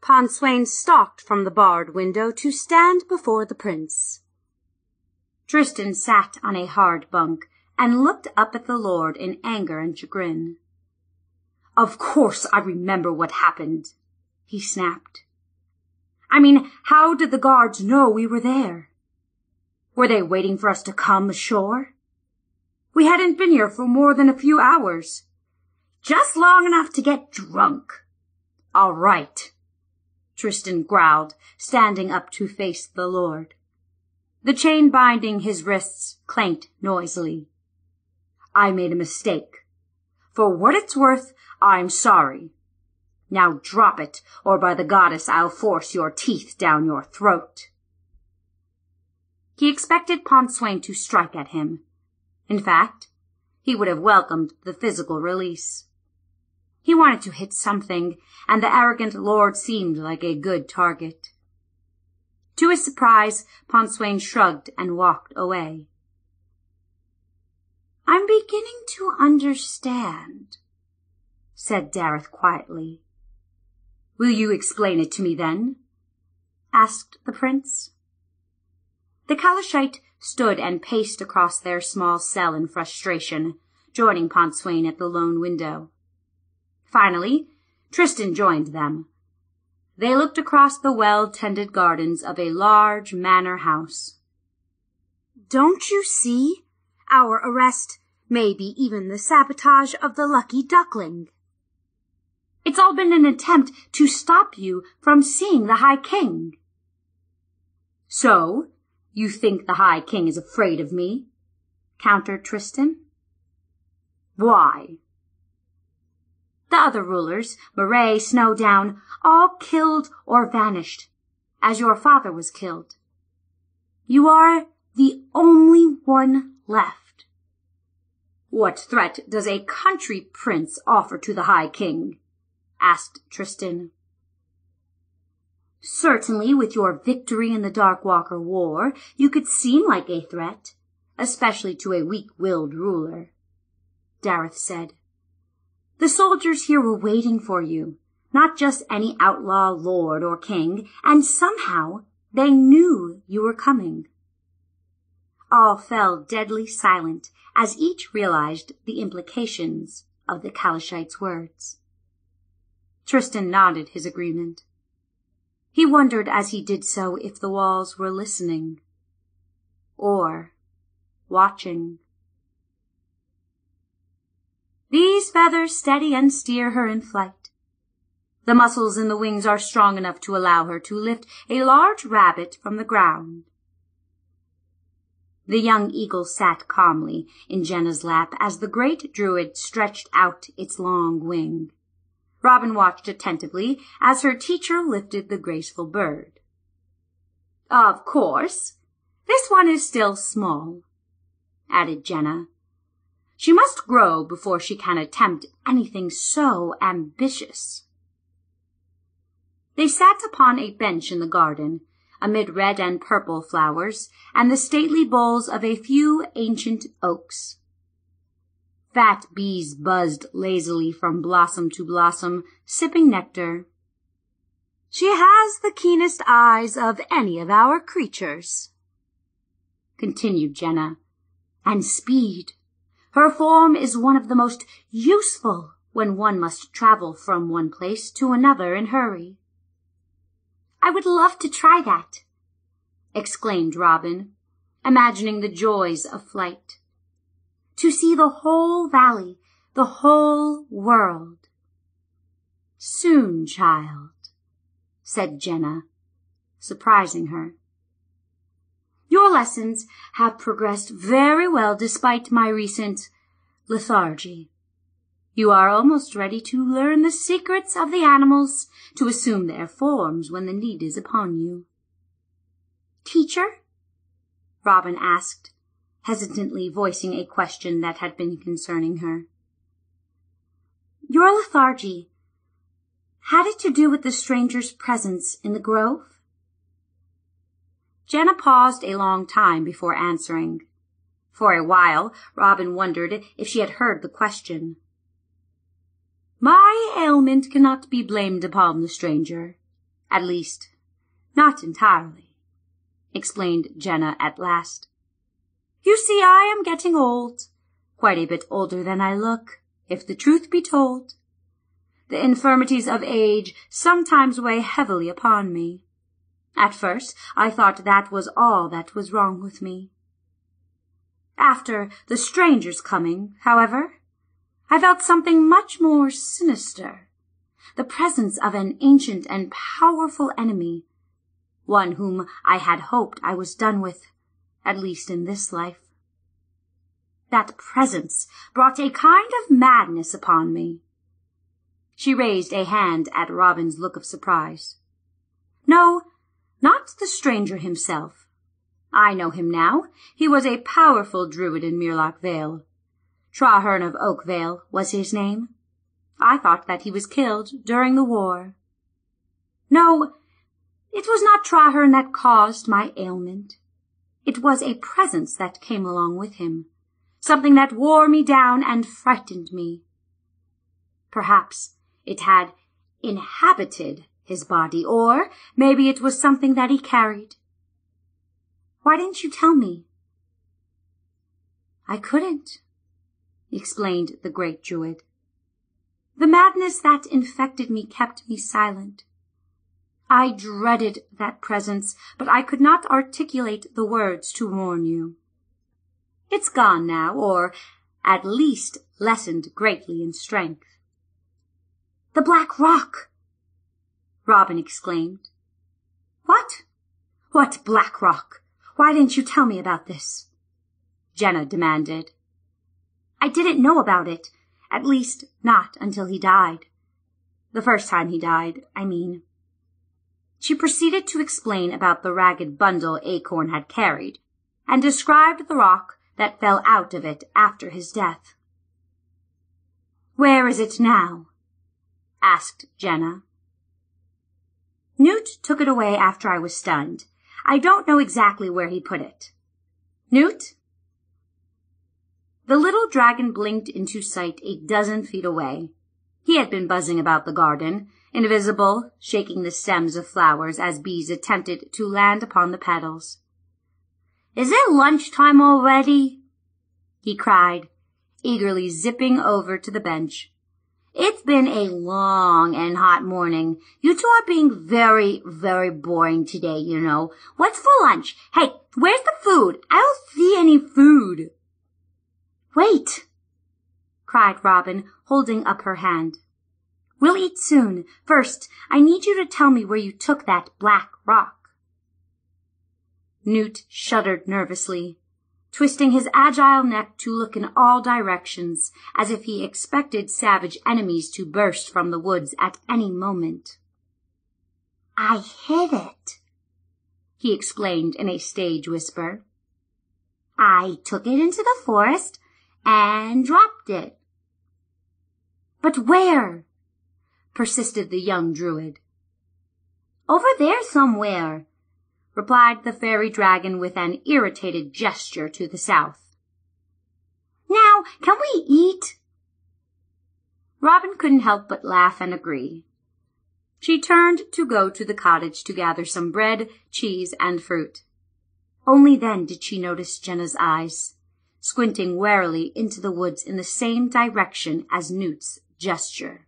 Pontswain stalked from the barred window to stand before the prince. Tristan sat on a hard bunk, and looked up at the Lord in anger and chagrin. Of course I remember what happened, he snapped. I mean, how did the guards know we were there? Were they waiting for us to come ashore? We hadn't been here for more than a few hours. Just long enough to get drunk. All right, Tristan growled, standing up to face the Lord. The chain binding his wrists clanked noisily. I made a mistake. For what it's worth, I'm sorry. Now drop it, or by the goddess I'll force your teeth down your throat. He expected Pontswain to strike at him. In fact, he would have welcomed the physical release. He wanted to hit something, and the arrogant lord seemed like a good target. To his surprise, Pontswain shrugged and walked away. I'm beginning to understand, said Daryth quietly. Will you explain it to me then? asked the prince. The Calishite stood and paced across their small cell in frustration, joining Pontswain at the lone window. Finally, Tristan joined them. They looked across the well-tended gardens of a large manor house. Don't you see? Our arrest, maybe even the sabotage of the lucky duckling. It's all been an attempt to stop you from seeing the High King. So, you think the High King is afraid of me? countered Tristan. Why? The other rulers, Moray, Snowdown, all killed or vanished, as your father was killed. You are the only one left. What threat does a country prince offer to the High King? asked Tristan. Certainly, with your victory in the Darkwalker War, you could seem like a threat, especially to a weak-willed ruler, Daryth said. The soldiers here were waiting for you, not just any outlaw lord or king, and somehow they knew you were coming. All fell deadly silent as each realized the implications of the Calishite's words. Tristan nodded his agreement. He wondered as he did so if the walls were listening or watching. These feathers steady and steer her in flight. The muscles in the wings are strong enough to allow her to lift a large rabbit from the ground. The young eagle sat calmly in Genna's lap as the great druid stretched out its long wing. Robyn watched attentively as her teacher lifted the graceful bird. Of course, this one is still small, added Genna. She must grow before she can attempt anything so ambitious. They sat upon a bench in the garden, amid red and purple flowers and the stately boles of a few ancient oaks. Fat bees buzzed lazily from blossom to blossom, sipping nectar. She has the keenest eyes of any of our creatures, continued Genna, and speed. Her form is one of the most useful when one must travel from one place to another in hurry. I would love to try that, exclaimed Robyn, imagining the joys of flight to see the whole valley, the whole world. Soon, child, said Genna, surprising her. Your lessons have progressed very well despite my recent lethargy. You are almost ready to learn the secrets of the animals, to assume their forms when the need is upon you. Teacher? Robyn asked, hesitantly voicing a question that had been concerning her. Your lethargy, had it to do with the stranger's presence in the grove? Genna paused a long time before answering. For a while, Robyn wondered if she had heard the question. My ailment cannot be blamed upon the stranger. At least, not entirely, explained Genna at last. You see, I am getting old, quite a bit older than I look, if the truth be told. The infirmities of age sometimes weigh heavily upon me. At first, I thought that was all that was wrong with me. After the stranger's coming, however, I felt something much more sinister, the presence of an ancient and powerful enemy, one whom I had hoped I was done with at least in this life. That presence brought a kind of madness upon me. She raised a hand at Robyn's look of surprise. No, not the stranger himself. I know him now. He was a powerful druid in Myrloch Vale. Traherne of Oakvale was his name. I thought that he was killed during the war. No, it was not Traherne that caused my ailment. It was a presence that came along with him, something that wore me down and frightened me. Perhaps it had inhabited his body, or maybe it was something that he carried. Why didn't you tell me? I couldn't, explained the great Druid. The madness that infected me kept me silent. I dreaded that presence, but I could not articulate the words to warn you. It's gone now, or at least lessened greatly in strength. The Black Rock! Robyn exclaimed. What? What Black Rock? Why didn't you tell me about this? Genna demanded. I didn't know about it, at least not until he died. The first time he died, I mean. She proceeded to explain about the ragged bundle Acorn had carried, and described the rock that fell out of it after his death. Where is it now? asked Genna. Newt took it away after I was stunned. I don't know exactly where he put it. Newt? The little dragon blinked into sight a dozen feet away. He had been buzzing about the garden, invisible, shaking the stems of flowers as bees attempted to land upon the petals. Is it lunch time already? he cried, eagerly zipping over to the bench. It's been a long and hot morning. You two are being very, very boring today, you know. What's for lunch? Hey, where's the food? I don't see any food. Wait, cried Robyn, holding up her hand. We'll eat soon. First, I need you to tell me where you took that black rock. Newt shuddered nervously, twisting his agile neck to look in all directions, as if he expected savage enemies to burst from the woods at any moment. I hid it, he explained in a stage whisper. I took it into the forest and dropped it. But where? persisted the young druid. Over there somewhere, replied the fairy dragon with an irritated gesture to the south. Now, can we eat? Robyn couldn't help but laugh and agree. She turned to go to the cottage to gather some bread, cheese, and fruit. Only then did she notice Genna's eyes, squinting warily into the woods in the same direction as Newt's gesture.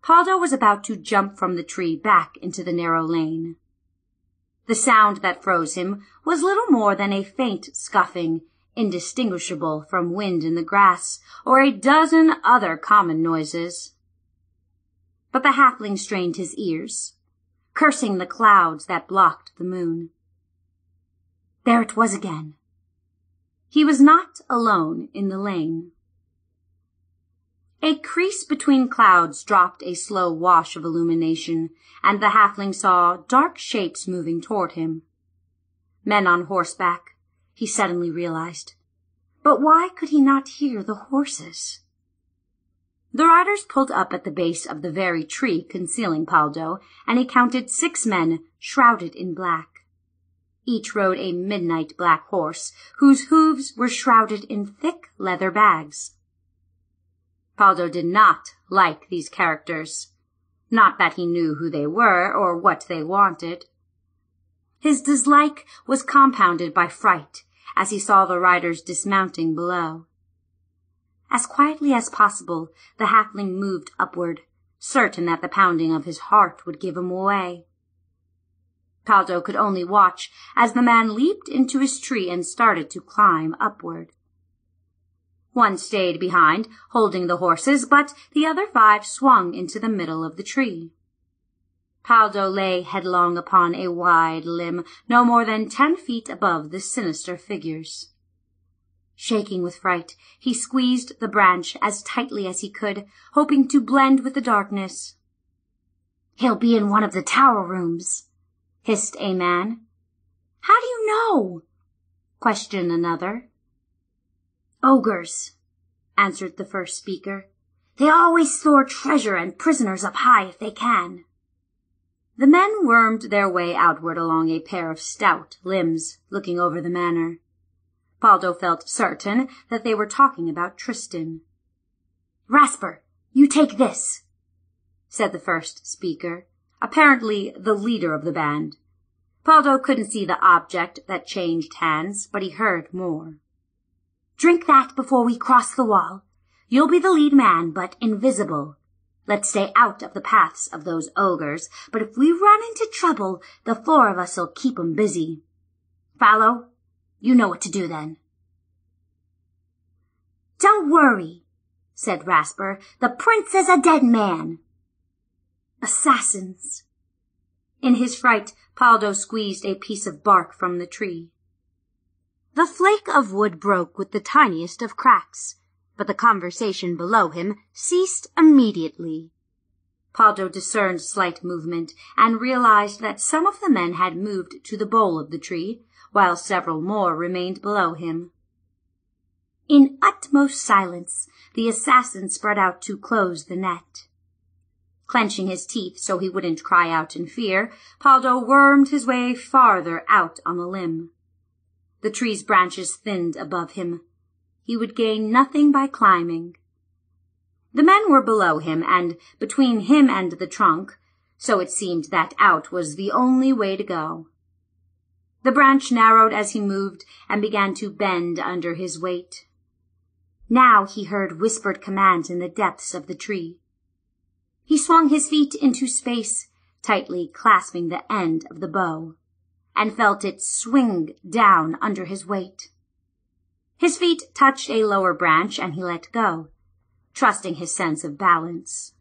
Pawldo was about to jump from the tree back into the narrow lane. The sound that froze him was little more than a faint scuffing, indistinguishable from wind in the grass or a dozen other common noises. But the halfling strained his ears, cursing the clouds that blocked the moon. There it was again. He was not alone in the lane. A crease between clouds dropped a slow wash of illumination, and the halfling saw dark shapes moving toward him. Men on horseback, he suddenly realized. But why could he not hear the horses? The riders pulled up at the base of the very tree concealing Pawldo, and he counted six men shrouded in black. Each rode a midnight black horse, whose hooves were shrouded in thick leather bags. Pawldo did not like these characters. Not that he knew who they were or what they wanted. His dislike was compounded by fright as he saw the riders dismounting below. As quietly as possible, the halfling moved upward, certain that the pounding of his heart would give him away. Pawldo could only watch as the man leaped into his tree and started to climb upward. One stayed behind, holding the horses, but the other five swung into the middle of the tree. Pawldo lay headlong upon a wide limb, no more than ten feet above the sinister figures. Shaking with fright, he squeezed the branch as tightly as he could, hoping to blend with the darkness. He'll be in one of the tower rooms, hissed a man. How do you know? questioned another. Ogres, answered the first speaker. They always store treasure and prisoners up high if they can. The men wormed their way outward along a pair of stout limbs, looking over the manor. Pawldo felt certain that they were talking about Tristan. Rasper, you take this, said the first speaker, apparently the leader of the band. Pawldo couldn't see the object that changed hands, but he heard more. Drink that before we cross the wall. You'll be the lead man, but invisible. Let's stay out of the paths of those ogres, but if we run into trouble, the four of us'll keep 'em busy. Follow? You know what to do then. Don't worry, said Rasper. The prince is a dead man. Assassins. In his fright, Pawldo squeezed a piece of bark from the tree. The flake of wood broke with the tiniest of cracks, but the conversation below him ceased immediately. Pawldo discerned slight movement and realized that some of the men had moved to the bole of the tree, while several more remained below him. In utmost silence, the assassin spread out to close the net. Clenching his teeth so he wouldn't cry out in fear, Pawldo wormed his way farther out on the limb. The tree's branches thinned above him. He would gain nothing by climbing. The men were below him and between him and the trunk, so it seemed that out was the only way to go. The branch narrowed as he moved and began to bend under his weight. Now he heard whispered commands in the depths of the tree. He swung his feet into space, tightly clasping the end of the bough, and felt it swing down under his weight. His feet touched a lower branch and he let go, trusting his sense of balance.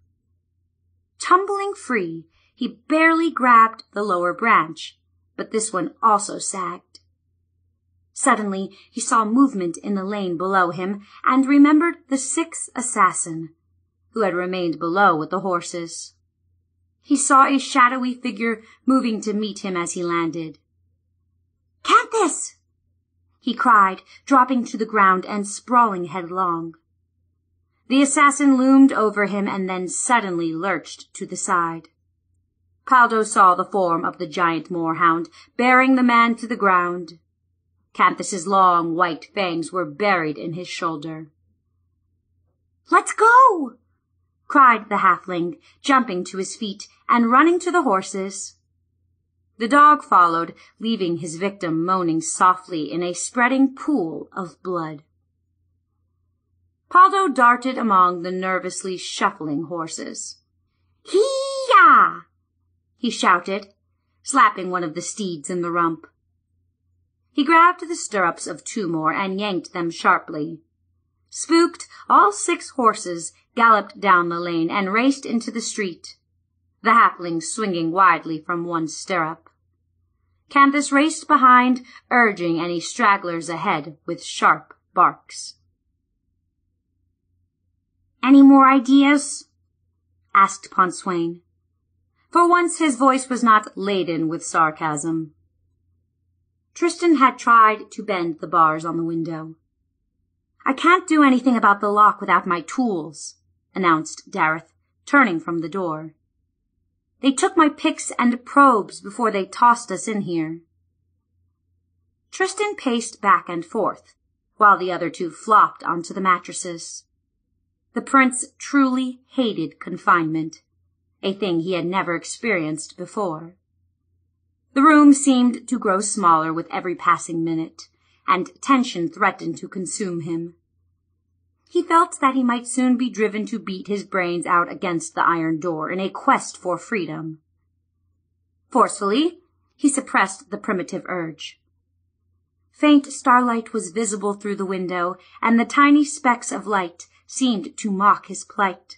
Tumbling free, he barely grabbed the lower branch, but this one also sagged. Suddenly he saw movement in the lane below him and remembered the sixth assassin, who had remained below with the horses. He saw a shadowy figure moving to meet him as he landed. Canthus! he cried, dropping to the ground and sprawling headlong. The assassin loomed over him and then suddenly lurched to the side. Pawldo saw the form of the giant moorhound bearing the man to the ground. Canthus's long white fangs were buried in his shoulder. Let's go! Cried the halfling, jumping to his feet and running to the horses. The dog followed, leaving his victim moaning softly in a spreading pool of blood. Pawldo darted among the nervously shuffling horses. Hee-yah! he shouted, slapping one of the steeds in the rump. He grabbed the stirrups of two more and yanked them sharply. Spooked, all six horses galloped down the lane and raced into the street, the halfling swinging widely from one stirrup. Canthus raced behind, urging any stragglers ahead with sharp barks. Any more ideas? asked Pontswain. For once his voice was not laden with sarcasm. Tristan had tried to bend the bars on the window. I can't do anything about the lock without my tools, announced Daryth, turning from the door. They took my picks and probes before they tossed us in here. Tristan paced back and forth, while the other two flopped onto the mattresses. The prince truly hated confinement, a thing he had never experienced before. The room seemed to grow smaller with every passing minute, and tension threatened to consume him. He felt that he might soon be driven to beat his brains out against the iron door in a quest for freedom. Forcefully, he suppressed the primitive urge. Faint starlight was visible through the window, and the tiny specks of light seemed to mock his plight.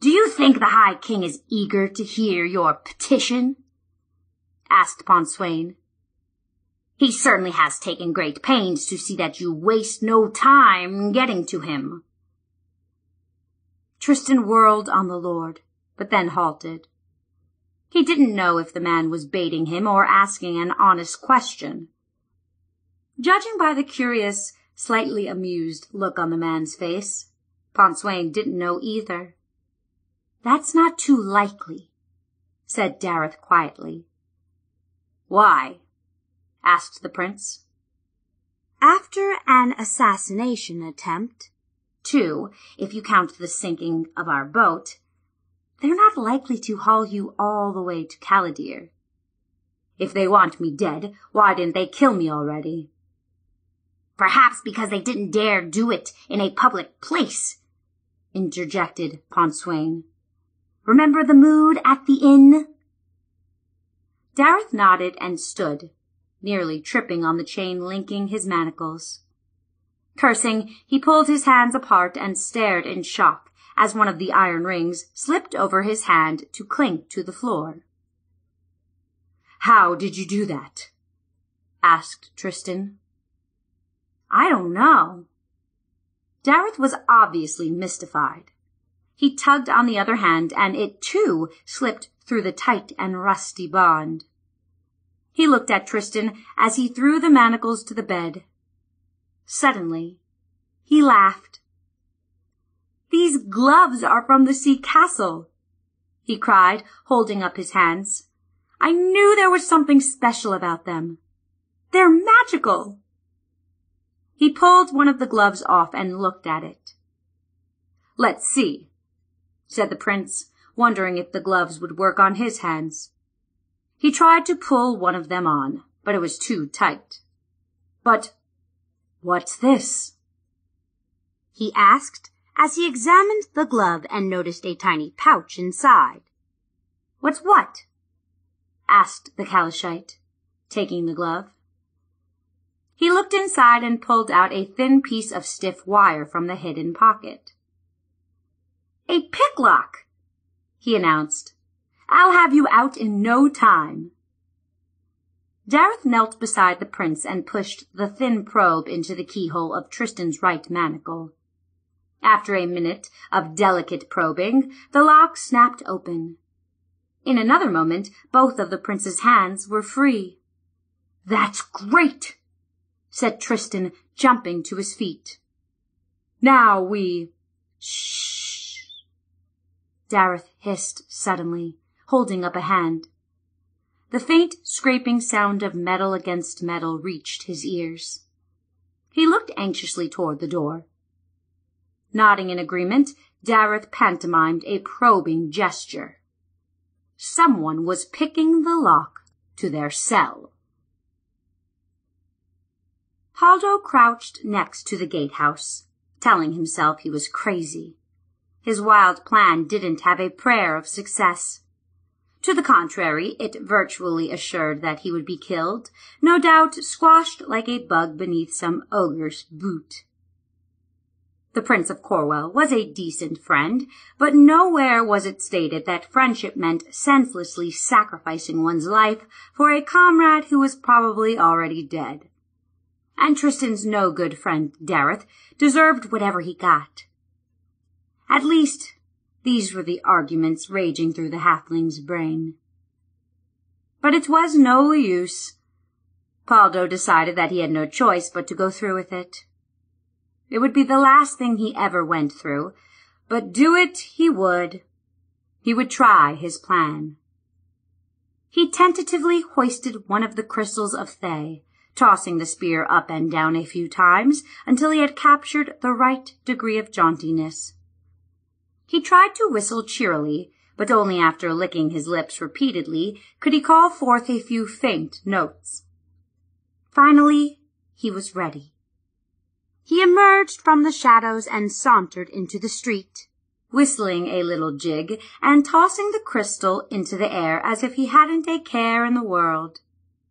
Do you think the High King is eager to hear your petition? asked Pontswain. He certainly has taken great pains to see that you waste no time getting to him. Tristan whirled on the Lord, but then halted. He didn't know if the man was baiting him or asking an honest question. Judging by the curious, slightly amused look on the man's face, Pontswain didn't know either. That's not too likely, said Daryth quietly. Why? Asked the prince. After an assassination attempt, two, if you count the sinking of our boat, they're not likely to haul you all the way to Callidyrr. If they want me dead, why didn't they kill me already? Perhaps because they didn't dare do it in a public place, interjected Pontswain. Remember the mood at the inn? Daryth nodded and stood, nearly tripping on the chain linking his manacles. Cursing, he pulled his hands apart and stared in shock as one of the iron rings slipped over his hand to clink to the floor. How did you do that? asked Tristan. I don't know. Daryth was obviously mystified. He tugged on the other hand, and it too slipped through the tight and rusty bond. He looked at Tristan as he threw the manacles to the bed. Suddenly, he laughed. These gloves are from the sea castle, he cried, holding up his hands. I knew there was something special about them. They're magical. He pulled one of the gloves off and looked at it. Let's see, said the prince, wondering if the gloves would work on his hands. He tried to pull one of them on, but it was too tight. But what's this? He asked as he examined the glove and noticed a tiny pouch inside. What's what? asked the Calishite, taking the glove. He looked inside and pulled out a thin piece of stiff wire from the hidden pocket. A picklock, he announced. I'll have you out in no time. Daryth knelt beside the prince and pushed the thin probe into the keyhole of Tristan's right manacle. After a minute of delicate probing, the lock snapped open. In another moment, both of the prince's hands were free. That's great, said Tristan, jumping to his feet. Now we... Shh. Daryth hissed suddenly, holding up a hand. The faint scraping sound of metal against metal reached his ears. He looked anxiously toward the door. Nodding in agreement, Daryth pantomimed a probing gesture. Someone was picking the lock to their cell. Pawldo crouched next to the gatehouse, telling himself he was crazy. His wild plan didn't have a prayer of success. To the contrary, it virtually assured that he would be killed, no doubt squashed like a bug beneath some ogre's boot. The Prince of Corwell was a decent friend, but nowhere was it stated that friendship meant senselessly sacrificing one's life for a comrade who was probably already dead. And Tristan's no good friend, Daryth, deserved whatever he got. At least, these were the arguments raging through the halfling's brain. But it was no use. Pawldo decided that he had no choice but to go through with it. It would be the last thing he ever went through, but do it he would. He would try his plan. He tentatively hoisted one of the crystals of Thay, tossing the spear up and down a few times until he had captured the right degree of jauntiness. He tried to whistle cheerily, but only after licking his lips repeatedly could he call forth a few faint notes. Finally, he was ready. He emerged from the shadows and sauntered into the street, whistling a little jig and tossing the crystal into the air as if he hadn't a care in the world.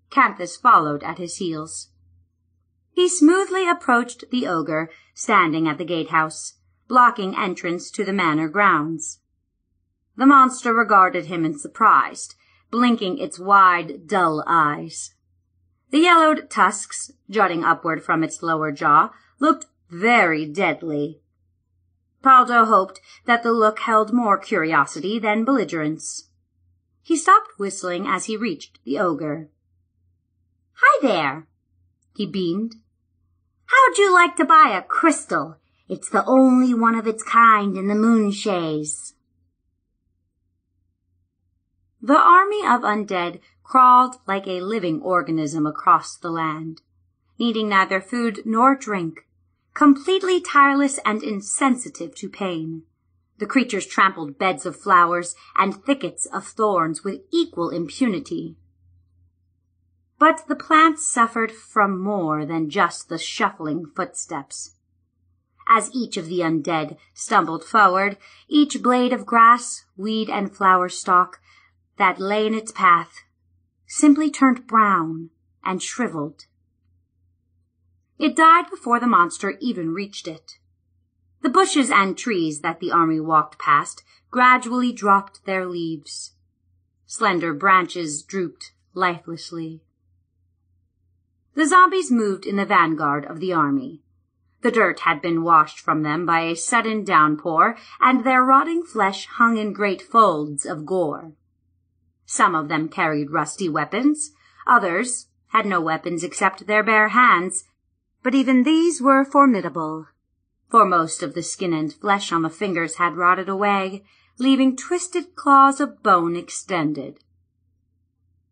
Canthus followed at his heels. He smoothly approached the ogre, standing at the gatehouse, blocking entrance to the manor grounds. The monster regarded him in surprise, blinking its wide, dull eyes. The yellowed tusks, jutting upward from its lower jaw, looked very deadly. Pawldo hoped that the look held more curiosity than belligerence. He stopped whistling as he reached the ogre. Hi there, he beamed. How'd you like to buy a crystal? It's the only one of its kind in the Moonshaes. The army of undead crawled like a living organism across the land, needing neither food nor drink, completely tireless and insensitive to pain. The creatures trampled beds of flowers and thickets of thorns with equal impunity. But the plants suffered from more than just the shuffling footsteps. As each of the undead stumbled forward, each blade of grass, weed, and flower stalk that lay in its path simply turned brown and shriveled it died before the monster even reached it. The bushes and trees that the army walked past gradually dropped their leaves. Slender branches drooped lifelessly. The zombies moved in the vanguard of the army. The dirt had been washed from them by a sudden downpour, and their rotting flesh hung in great folds of gore. Some of them carried rusty weapons, others had no weapons except their bare hands But even these were formidable, for most of the skin and flesh on the fingers had rotted away, leaving twisted claws of bone extended.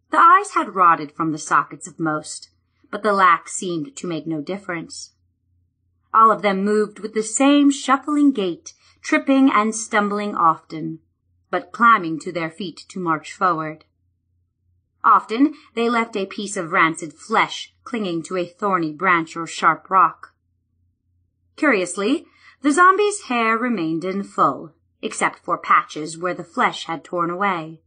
The eyes had rotted from the sockets of most, but the lack seemed to make no difference. All of them moved with the same shuffling gait, tripping and stumbling often, but climbing to their feet to march forward. Often they left a piece of rancid flesh clinging to a thorny branch or sharp rock. Curiously, the zombie's hair remained in full, except for patches where the flesh had torn away.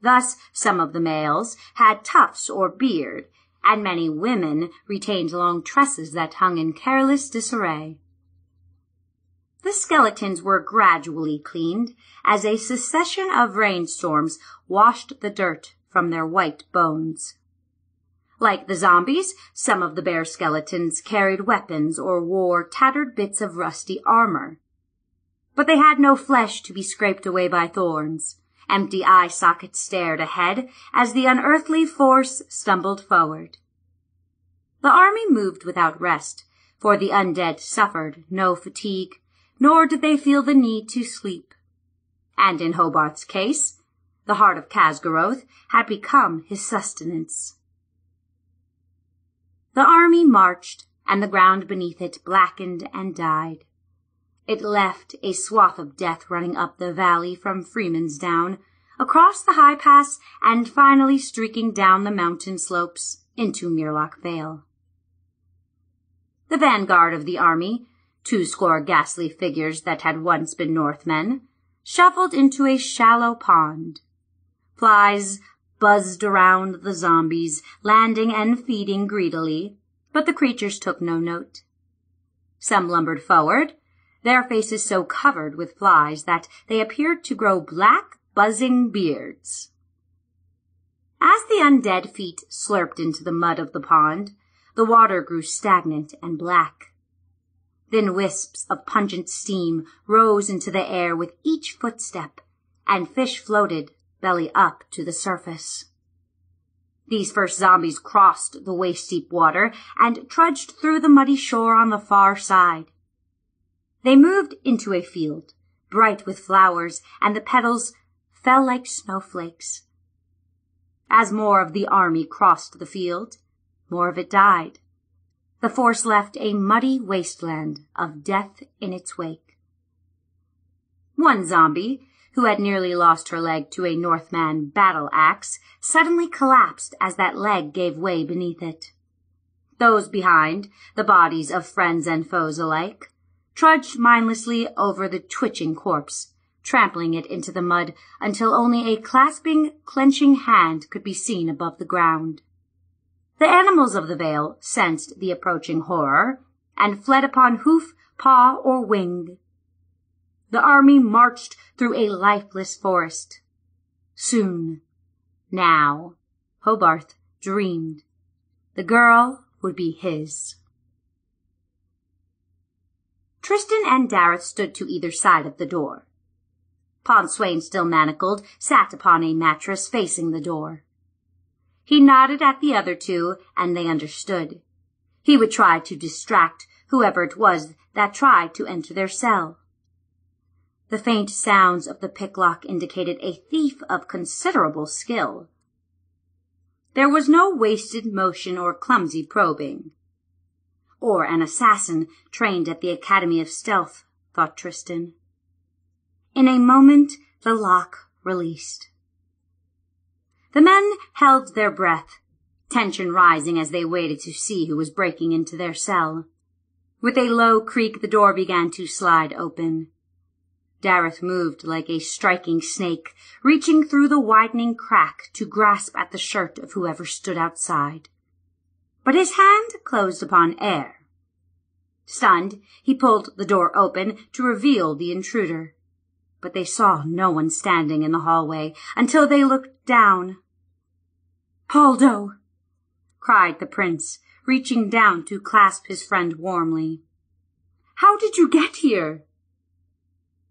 Thus, some of the males had tufts or beard, and many women retained long tresses that hung in careless disarray. The skeletons were gradually cleaned as a succession of rainstorms washed the dirt from their white bones. Like the zombies, some of the bare skeletons carried weapons or wore tattered bits of rusty armor. But they had no flesh to be scraped away by thorns. Empty eye sockets stared ahead as the unearthly force stumbled forward. The army moved without rest, for the undead suffered no fatigue, nor did they feel the need to sleep. And in Hobarth's case, the heart of Kazgaroth had become his sustenance. The army marched, and the ground beneath it blackened and died. It left a swath of death running up the valley from Freeman's Down, across the high pass, and finally streaking down the mountain slopes into Myrloch Vale. The vanguard of the army, two score ghastly figures that had once been Northmen, shuffled into a shallow pond. Flies buzzed around the zombies, landing and feeding greedily, but the creatures took no note. Some lumbered forward, their faces so covered with flies that they appeared to grow black, buzzing beards. As the undead feet slurped into the mud of the pond, the water grew stagnant and black. Then wisps of pungent steam rose into the air with each footstep, and fish floated, belly up, to the surface. These first zombies crossed the waist-deep water and trudged through the muddy shore on the far side. They moved into a field, bright with flowers, and the petals fell like snowflakes. As more of the army crossed the field, more of it died. The force left a muddy wasteland of death in its wake. One zombie, who had nearly lost her leg to a Northman battle axe, suddenly collapsed as that leg gave way beneath it. Those behind, the bodies of friends and foes alike, trudged mindlessly over the twitching corpse, trampling it into the mud until only a clasping, clenching hand could be seen above the ground. The animals of the vale sensed the approaching horror and fled upon hoof, paw, or wing. The army marched through a lifeless forest. Soon, now, Hobarth dreamed. The girl would be his. Tristan and Daryth stood to either side of the door. Pontswain, still manacled, sat upon a mattress facing the door. He nodded at the other two, and they understood. He would try to distract whoever it was that tried to enter their cell. The faint sounds of the picklock indicated a thief of considerable skill. There was no wasted motion or clumsy probing or an assassin trained at the Academy of Stealth, thought Tristan. In a moment, the lock released. The men held their breath, tension rising as they waited to see who was breaking into their cell. With a low creak, the door began to slide open. Daryth moved like a striking snake, reaching through the widening crack to grasp at the shirt of whoever stood outside but his hand closed upon air. Stunned, he pulled the door open to reveal the intruder. But they saw no one standing in the hallway until they looked down. Pawldo! cried the prince, reaching down to clasp his friend warmly. How did you get here?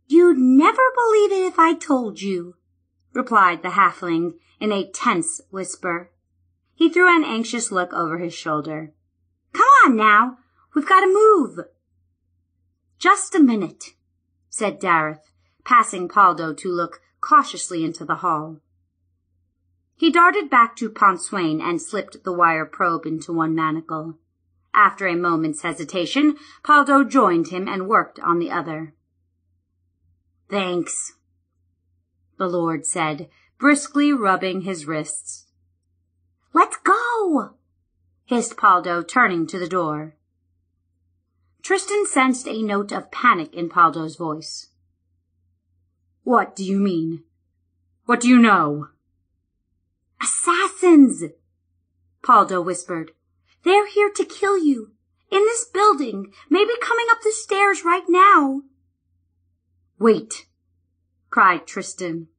You'd never believe it if I told you, replied the halfling in a tense whisper. He threw an anxious look over his shoulder. Come on now. We've got to move. Just a minute, said Daryth, passing Pawldo to look cautiously into the hall. He darted back to Pontswain and slipped the wire probe into one manacle. After a moment's hesitation, Pawldo joined him and worked on the other. Thanks, the Lord said, briskly rubbing his wrists. Let's go, hissed Pawldo, turning to the door. Tristan sensed a note of panic in Pawldo's voice. What do you mean? What do you know? Assassins! Pawldo whispered. They're here to kill you. In this building, maybe coming up the stairs right now. Wait, cried Tristan.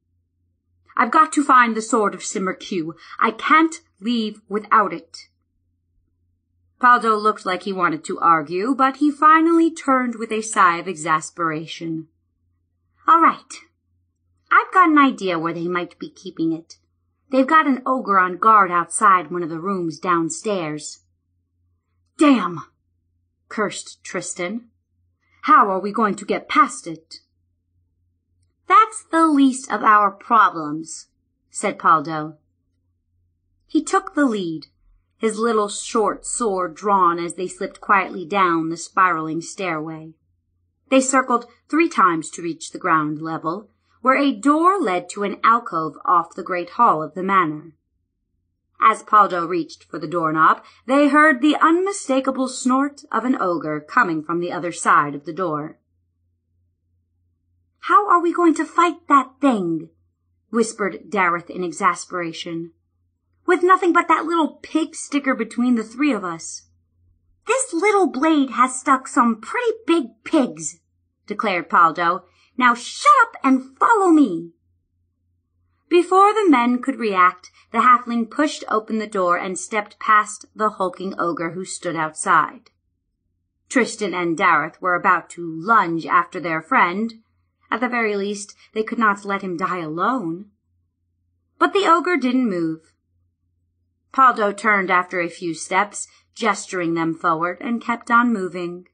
I've got to find the sword of Cymrych. I can't leave without it. Pawldo looked like he wanted to argue, but he finally turned with a sigh of exasperation. All right. I've got an idea where they might be keeping it. They've got an ogre on guard outside one of the rooms downstairs. Damn! cursed Tristan. How are we going to get past it? That's the least of our problems, said Pawldo. He took the lead, his little short sword drawn as they slipped quietly down the spiraling stairway. They circled three times to reach the ground level, where a door led to an alcove off the great hall of the manor. As Pawldo reached for the doorknob, they heard the unmistakable snort of an ogre coming from the other side of the door. How are we going to fight that thing? whispered Daryth in exasperation with nothing but that little pig sticker between the three of us. This little blade has stuck some pretty big pigs, declared Pawldo. Now shut up and follow me. Before the men could react, the halfling pushed open the door and stepped past the hulking ogre who stood outside. Tristan and Daryth were about to lunge after their friend. At the very least, they could not let him die alone. But the ogre didn't move. Pawldo turned after a few steps, gesturing them forward, and kept on moving.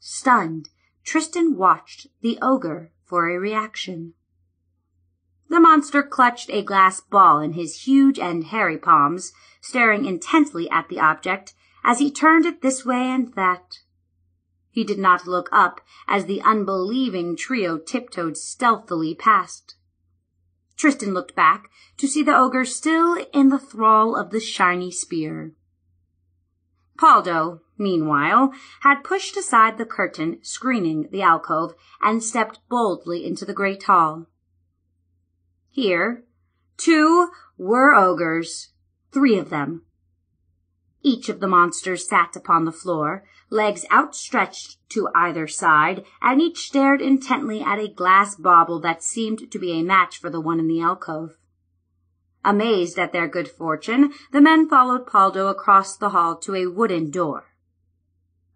Stunned, Tristan watched the ogre for a reaction. The monster clutched a glass ball in his huge and hairy palms, staring intently at the object as he turned it this way and that. He did not look up as the unbelieving trio tiptoed stealthily past. Tristan looked back to see the ogre still in the thrall of the shiny spear. Pawldo, meanwhile, had pushed aside the curtain screening the alcove and stepped boldly into the great hall. Here, two were ogres, three of them. Each of the monsters sat upon the floor, legs outstretched to either side, and each stared intently at a glass bauble that seemed to be a match for the one in the alcove. Amazed at their good fortune, the men followed Pawldo across the hall to a wooden door.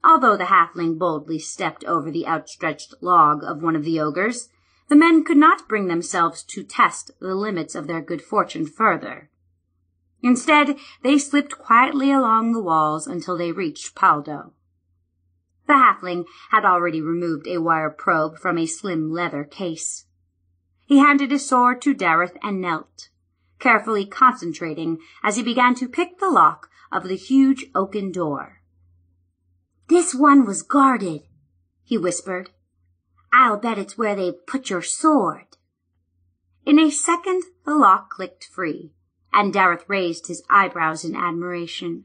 Although the halfling boldly stepped over the outstretched log of one of the ogres, the men could not bring themselves to test the limits of their good fortune further. Instead, they slipped quietly along the walls until they reached Pawldo. The halfling had already removed a wire probe from a slim leather case. He handed his sword to Daryth and knelt, carefully concentrating as he began to pick the lock of the huge oaken door. This one was guarded, he whispered. I'll bet it's where they put your sword. In a second, the lock clicked free, and Daryth raised his eyebrows in admiration.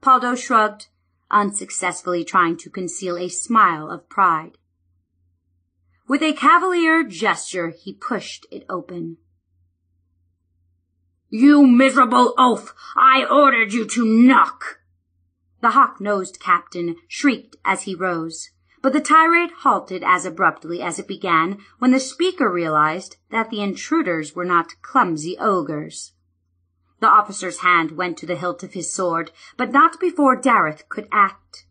Pawldo shrugged unsuccessfully trying to conceal a smile of pride. With a cavalier gesture, he pushed it open. You miserable oaf! I ordered you to knock! The hawk-nosed captain shrieked as he rose, but the tirade halted as abruptly as it began when the speaker realized that the intruders were not clumsy ogres. The officer's hand went to the hilt of his sword, but not before Daryth could act.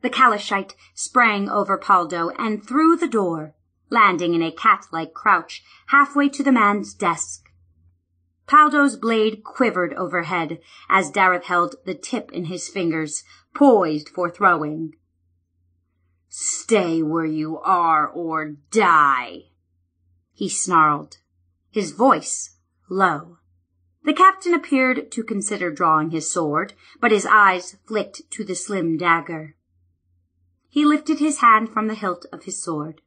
The Calishite sprang over Pawldo and through the door, landing in a cat-like crouch halfway to the man's desk. Pawldo's blade quivered overhead as Daryth held the tip in his fingers, poised for throwing. Stay where you are or die, he snarled, his voice low. The captain appeared to consider drawing his sword, but his eyes flicked to the slim dagger. He lifted his hand from the hilt of his sword.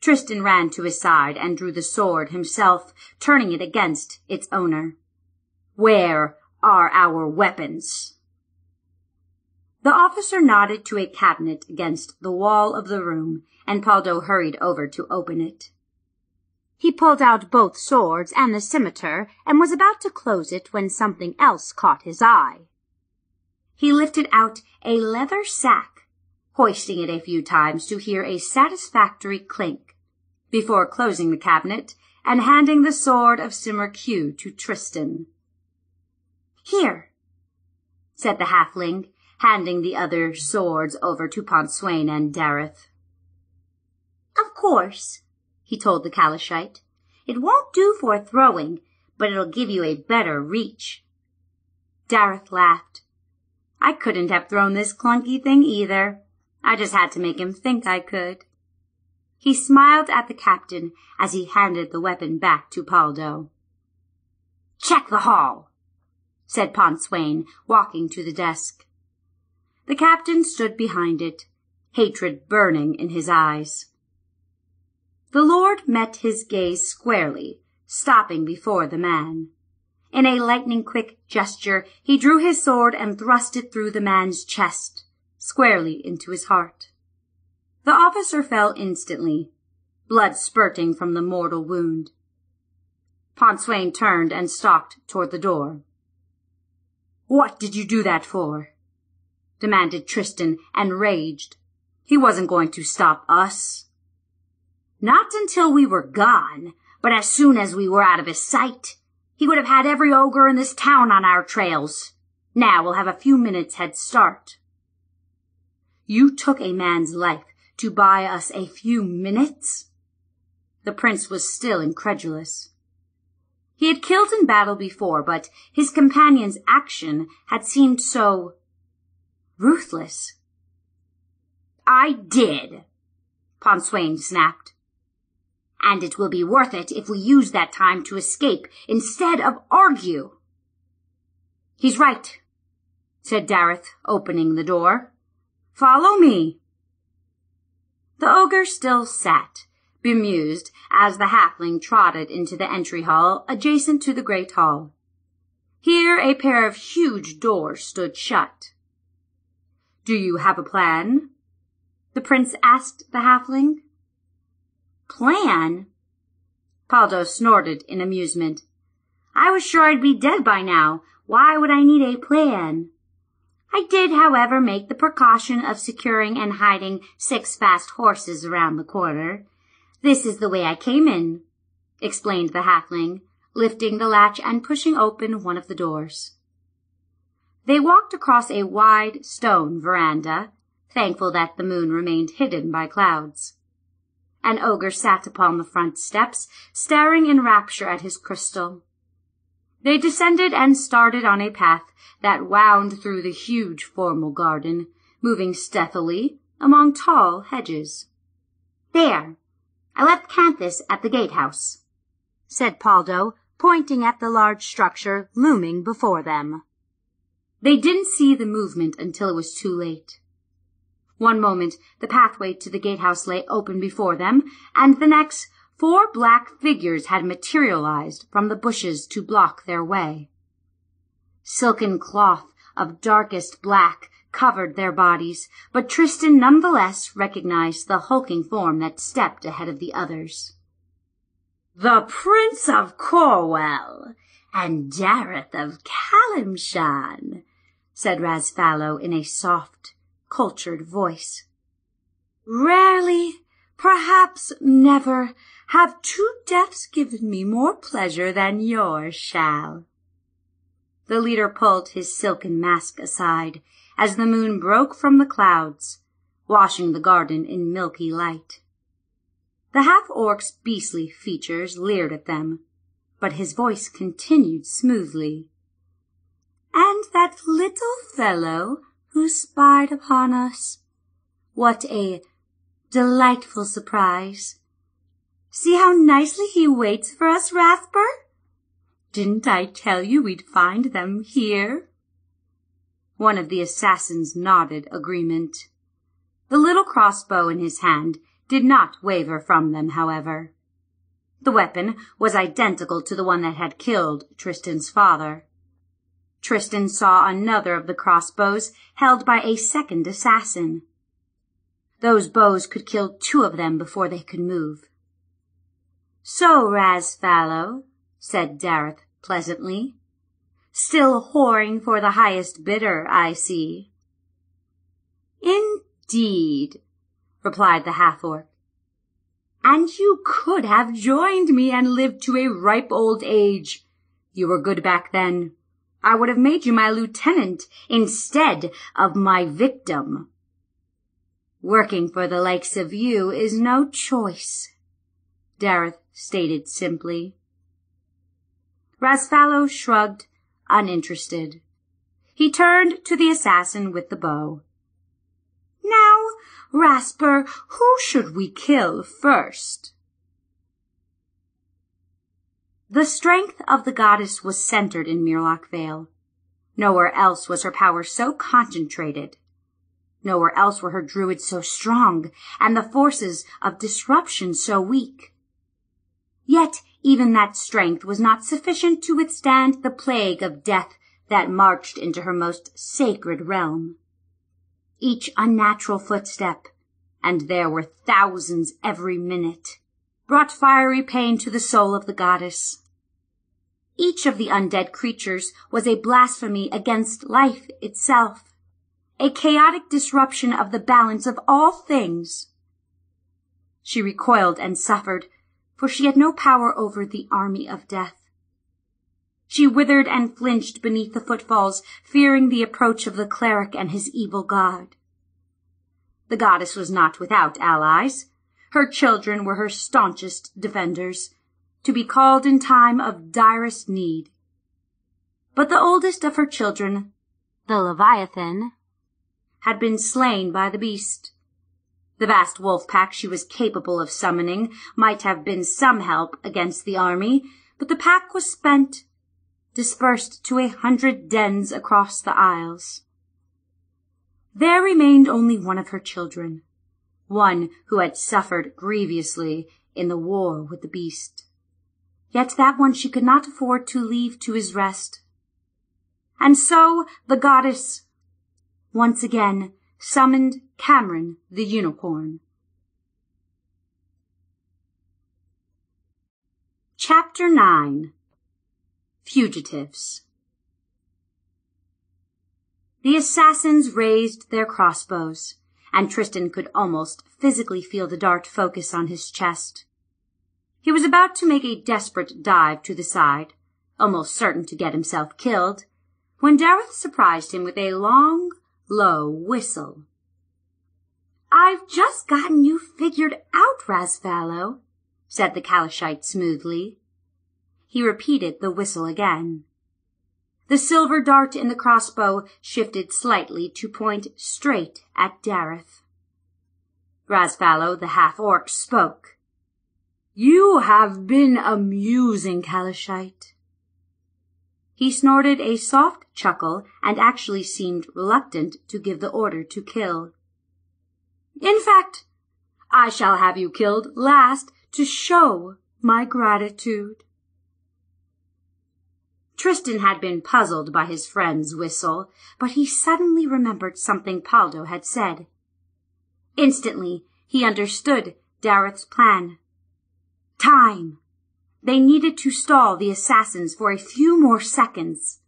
Tristan ran to his side and drew the sword himself, turning it against its owner. Where are our weapons? The officer nodded to a cabinet against the wall of the room, and Pawldo hurried over to open it. He pulled out both swords and the scimitar and was about to close it when something else caught his eye. He lifted out a leather sack, hoisting it a few times to hear a satisfactory clink before closing the cabinet and handing the sword of Cymrych to Tristan. Here, said the halfling, handing the other swords over to Pontswain and Daryth. Of course, he told the Calishite. It won't do for throwing, but it'll give you a better reach. Daryth laughed. I couldn't have thrown this clunky thing either. I just had to make him think I could. He smiled at the captain as he handed the weapon back to Pawldo. Check the hall, said Pontswain, walking to the desk. The captain stood behind it, hatred burning in his eyes. The lord met his gaze squarely, stopping before the man. In a lightning quick gesture, he drew his sword and thrust it through the man's chest, squarely into his heart. The officer fell instantly, blood spurting from the mortal wound. Pontswain turned and stalked toward the door. What did you do that for? Demanded Tristan, and raged. He wasn't going to stop us. Not until we were gone, but as soon as we were out of his sight. He would have had every ogre in this town on our trails. Now we'll have a few minutes head start. You took a man's life to buy us a few minutes? The prince was still incredulous. He had killed in battle before, but his companion's action had seemed so ruthless. I did, Pontswain snapped. And it will be worth it if we use that time to escape instead of argue. He's right, said Daryth, opening the door. Follow me. The ogre still sat, bemused, as the halfling trotted into the entry hall adjacent to the great hall. Here a pair of huge doors stood shut. Do you have a plan? The prince asked the halfling. Plan? Pawldo snorted in amusement. I was sure I'd be dead by now. Why would I need a plan? I did, however, make the precaution of securing and hiding six fast horses around the corner. This is the way I came in, explained the halfling, lifting the latch and pushing open one of the doors. They walked across a wide stone veranda, thankful that the moon remained hidden by clouds. An ogre sat upon the front steps, staring in rapture at his crystal. They descended and started on a path that wound through the huge formal garden, moving stealthily among tall hedges. There, I left Canthus at the gatehouse, said Pawldo, pointing at the large structure looming before them. They didn't see the movement until it was too late. One moment the pathway to the gatehouse lay open before them, and the next four black figures had materialized from the bushes to block their way. Silken cloth of darkest black covered their bodies, but Tristan nonetheless recognized the hulking form that stepped ahead of the others. The Prince of Corwell and Daryth of Calimshan, said Rasfallow in a soft, cultured voice. Rarely, perhaps never, have two deaths given me more pleasure than yours shall. The leader pulled his silken mask aside as the moon broke from the clouds, washing the garden in milky light. The half-orc's beastly features leered at them, but his voice continued smoothly. And that little fellow who spied upon us. What a delightful surprise. See how nicely he waits for us, Rasper? Didn't I tell you we'd find them here? One of the assassins nodded agreement. The little crossbow in his hand did not waver from them, however. The weapon was identical to the one that had killed Tristan's father. Tristan saw another of the crossbows held by a second assassin. Those bows could kill two of them before they could move. So, Rasfallow, said Daryth pleasantly, still whoring for the highest bidder, I see. Indeed, replied the half-orc. And you could have joined me and lived to a ripe old age. You were good back then. I would have made you my lieutenant instead of my victim. Working for the likes of you is no choice, Daryth stated simply. Rasfallow shrugged, uninterested. He turned to the assassin with the bow. Now, Rasper, who should we kill first? The strength of the goddess was centered in Myrloch Vale. Nowhere else was her power so concentrated. Nowhere else were her druids so strong and the forces of disruption so weak. Yet even that strength was not sufficient to withstand the plague of death that marched into her most sacred realm. Each unnatural footstep, and there were thousands every minute, brought fiery pain to the soul of the goddess. Each of the undead creatures was a blasphemy against life itself, a chaotic disruption of the balance of all things. She recoiled and suffered, for she had no power over the army of death. She withered and flinched beneath the footfalls, fearing the approach of the cleric and his evil god. The goddess was not without allies. Her children were her staunchest defenders, to be called in time of direst need. But the oldest of her children, the Leviathan, had been slain by the beast. The vast wolf pack she was capable of summoning might have been some help against the army, but the pack was spent, dispersed to a hundred dens across the isles. There remained only one of her children, one who had suffered grievously in the war with the beast. Yet that one she could not afford to leave to his rest. And so the goddess once again summoned Kamerynn the unicorn. Chapter 9 Fugitives The assassins raised their crossbows, and Tristan could almost physically feel the dart focus on his chest. He was about to make a desperate dive to the side, almost certain to get himself killed, when Daryth surprised him with a long, low whistle. I've just gotten you figured out, Rasfallow, said the Calishite smoothly. He repeated the whistle again. The silver dart in the crossbow shifted slightly to point straight at Daryth. Rasfallow the half-orc spoke. You have been amusing, Calishite. He snorted a soft chuckle and actually seemed reluctant to give the order to kill. In fact, I shall have you killed last to show my gratitude. Tristan had been puzzled by his friend's whistle, but he suddenly remembered something Pawldo had said. Instantly, he understood Daryth's plan. Time. They needed to stall the assassins for a few more seconds.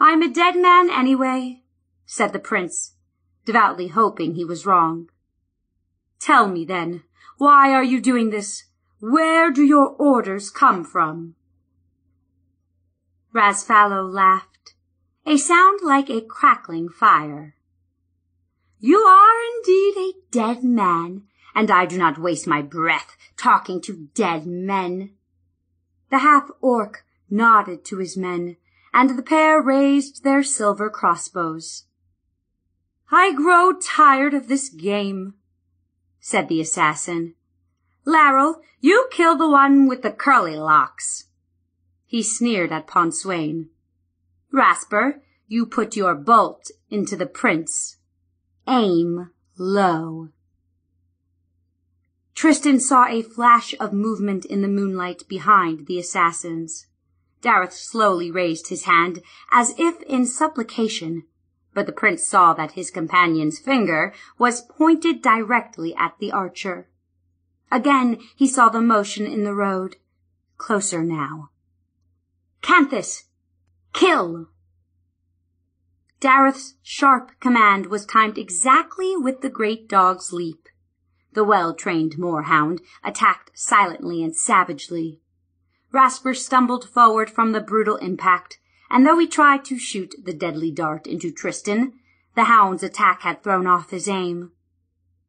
I'm a dead man anyway, said the prince, devoutly hoping he was wrong. Tell me then, why are you doing this? Where do your orders come from? Rasfallow laughed, a sound like a crackling fire. You are indeed a dead man, and I do not waste my breath talking to dead men. The half-orc nodded to his men, and the pair raised their silver crossbows. I grow tired of this game, said the assassin. Larrel, you kill the one with the curly locks. He sneered at Pontswain. Rasper, you put your bolt into the prince. Aim low. Tristan saw a flash of movement in the moonlight behind the assassins. Daryth slowly raised his hand, as if in supplication, but the prince saw that his companion's finger was pointed directly at the archer. Again he saw the motion in the road. Closer now. Canthus! Kill! Daryth's sharp command was timed exactly with the great dog's leap. The well-trained moorhound attacked silently and savagely. Rasper stumbled forward from the brutal impact, and though he tried to shoot the deadly dart into Tristan, the hound's attack had thrown off his aim.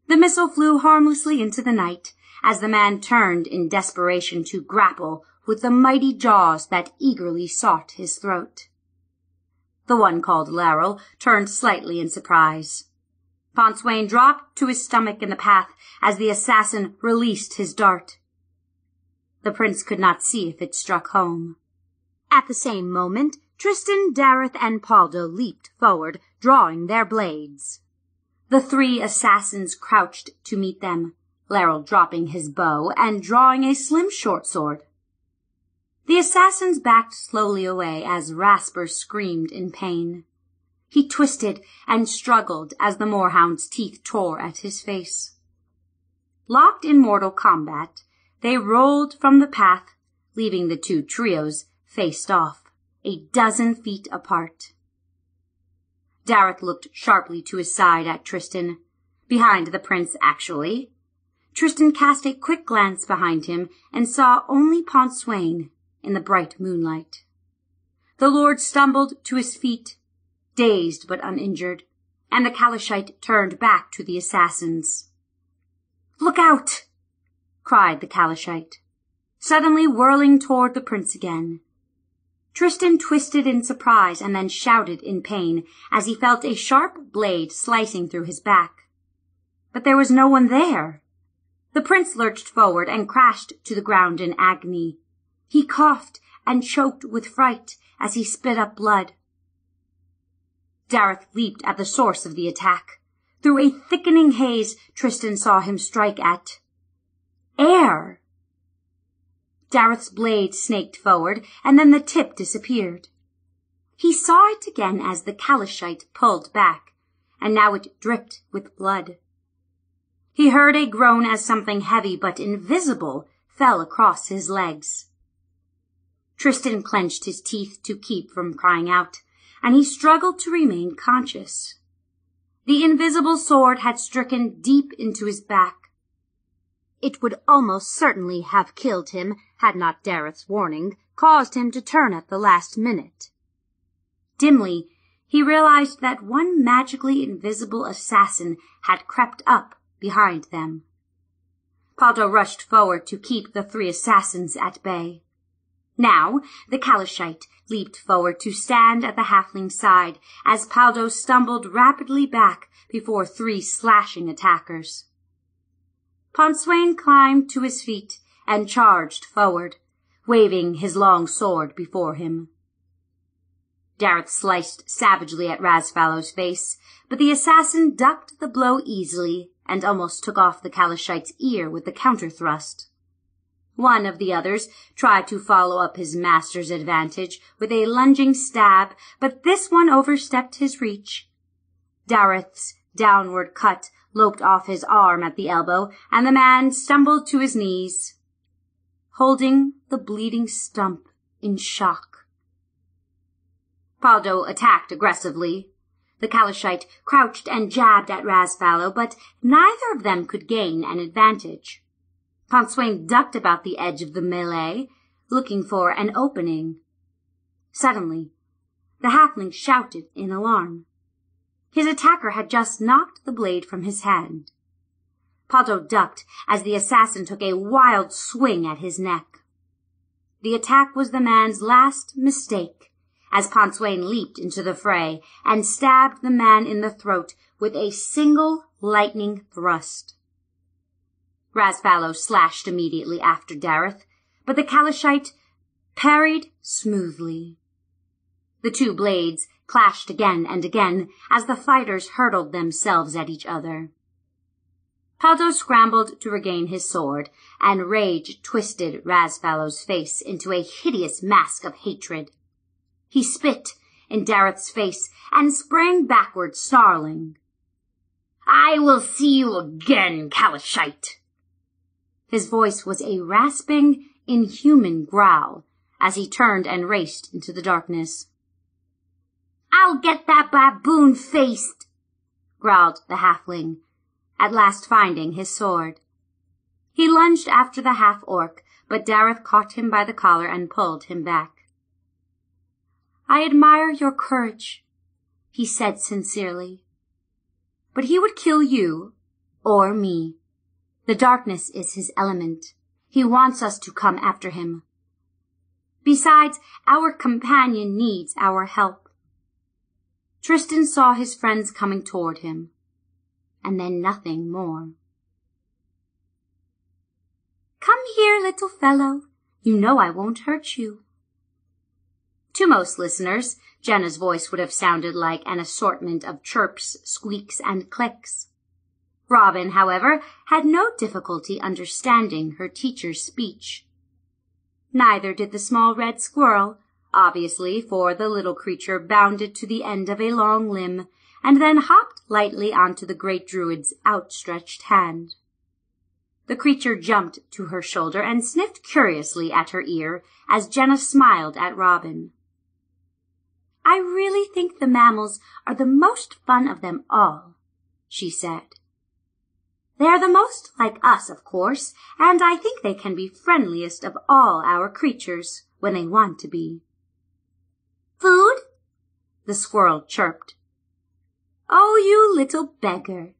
The missile flew harmlessly into the night as the man turned in desperation to grapple with the mighty jaws that eagerly sought his throat. The one called Larrel turned slightly in surprise. Pontswain dropped to his stomach in the path as the assassin released his dart. The prince could not see if it struck home. At the same moment, Tristan, Daryth, and Pawldo leaped forward, drawing their blades. The three assassins crouched to meet them, Larrel dropping his bow and drawing a slim short sword. The assassins backed slowly away as Rasper screamed in pain. He twisted and struggled as the moorhound's teeth tore at his face. Locked in mortal combat, they rolled from the path, leaving the two trios faced off, a dozen feet apart. Daryth looked sharply to his side at Tristan, behind the prince actually. Tristan cast a quick glance behind him and saw only Pontswain in the bright moonlight. The Lord stumbled to his feet, dazed but uninjured, and the Calishite turned back to the assassins. Look out! cried the Calishite, suddenly whirling toward the prince again. Tristan twisted in surprise and then shouted in pain as he felt a sharp blade slicing through his back. But there was no one there. The prince lurched forward and crashed to the ground in agony, he coughed and choked with fright as he spit up blood. Daryth leaped at the source of the attack. Through a thickening haze, Tristan saw him strike at air. Daryth's blade snaked forward, and then the tip disappeared. He saw it again as the Calishite pulled back, and now it dripped with blood. He heard a groan as something heavy but invisible fell across his legs. Tristan clenched his teeth to keep from crying out, and he struggled to remain conscious. The invisible sword had stricken deep into his back. It would almost certainly have killed him had not Daryth's warning caused him to turn at the last minute. Dimly, he realized that one magically invisible assassin had crept up behind them. Pawldo rushed forward to keep the three assassins at bay. Now the Calishite leaped forward to stand at the halfling's side as Pawldo stumbled rapidly back before three slashing attackers. Pontswain climbed to his feet and charged forward, waving his long sword before him. Daryth sliced savagely at Rasfallow's face, but the assassin ducked the blow easily and almost took off the Calishite's ear with the counter thrust. One of the others tried to follow up his master's advantage with a lunging stab, but this one overstepped his reach. Daryth's downward cut loped off his arm at the elbow, and the man stumbled to his knees, holding the bleeding stump in shock. Pawldo attacked aggressively. The Calishite crouched and jabbed at Rasfallow, but neither of them could gain an advantage. Pontswain ducked about the edge of the melee, looking for an opening. Suddenly, the halfling shouted in alarm. His attacker had just knocked the blade from his hand. Pawldo ducked as the assassin took a wild swing at his neck. The attack was the man's last mistake, as Pontswain leaped into the fray and stabbed the man in the throat with a single lightning thrust. Rasfallow slashed immediately after Daryth, but the Calishite parried smoothly. The two blades clashed again and again as the fighters hurled themselves at each other. Pawldo scrambled to regain his sword, and rage twisted Rasfallow's face into a hideous mask of hatred. He spit in Daryth's face and sprang backward, snarling. I will see you again, Calishite! His voice was a rasping, inhuman growl as he turned and raced into the darkness. I'll get that baboon-faced, growled the halfling, at last finding his sword. He lunged after the half-orc, but Daryth caught him by the collar and pulled him back. I admire your courage, he said sincerely. But he would kill you, or me. The darkness is his element. He wants us to come after him. Besides, our companion needs our help. Tristan saw his friends coming toward him and then nothing more. Come here, little fellow. You know I won't hurt you. To most listeners, Genna's voice would have sounded like an assortment of chirps, squeaks, and clicks. Robyn, however, had no difficulty understanding her teacher's speech. Neither did the small red squirrel, obviously, for the little creature bounded to the end of a long limb and then hopped lightly onto the great druid's outstretched hand. The creature jumped to her shoulder and sniffed curiously at her ear as Genna smiled at Robyn. I really think the mammals are the most fun of them all, she said. They are the most like us, of course, and I think they can be friendliest of all our creatures when they want to be. Food? The squirrel chirped. Oh, you little beggar,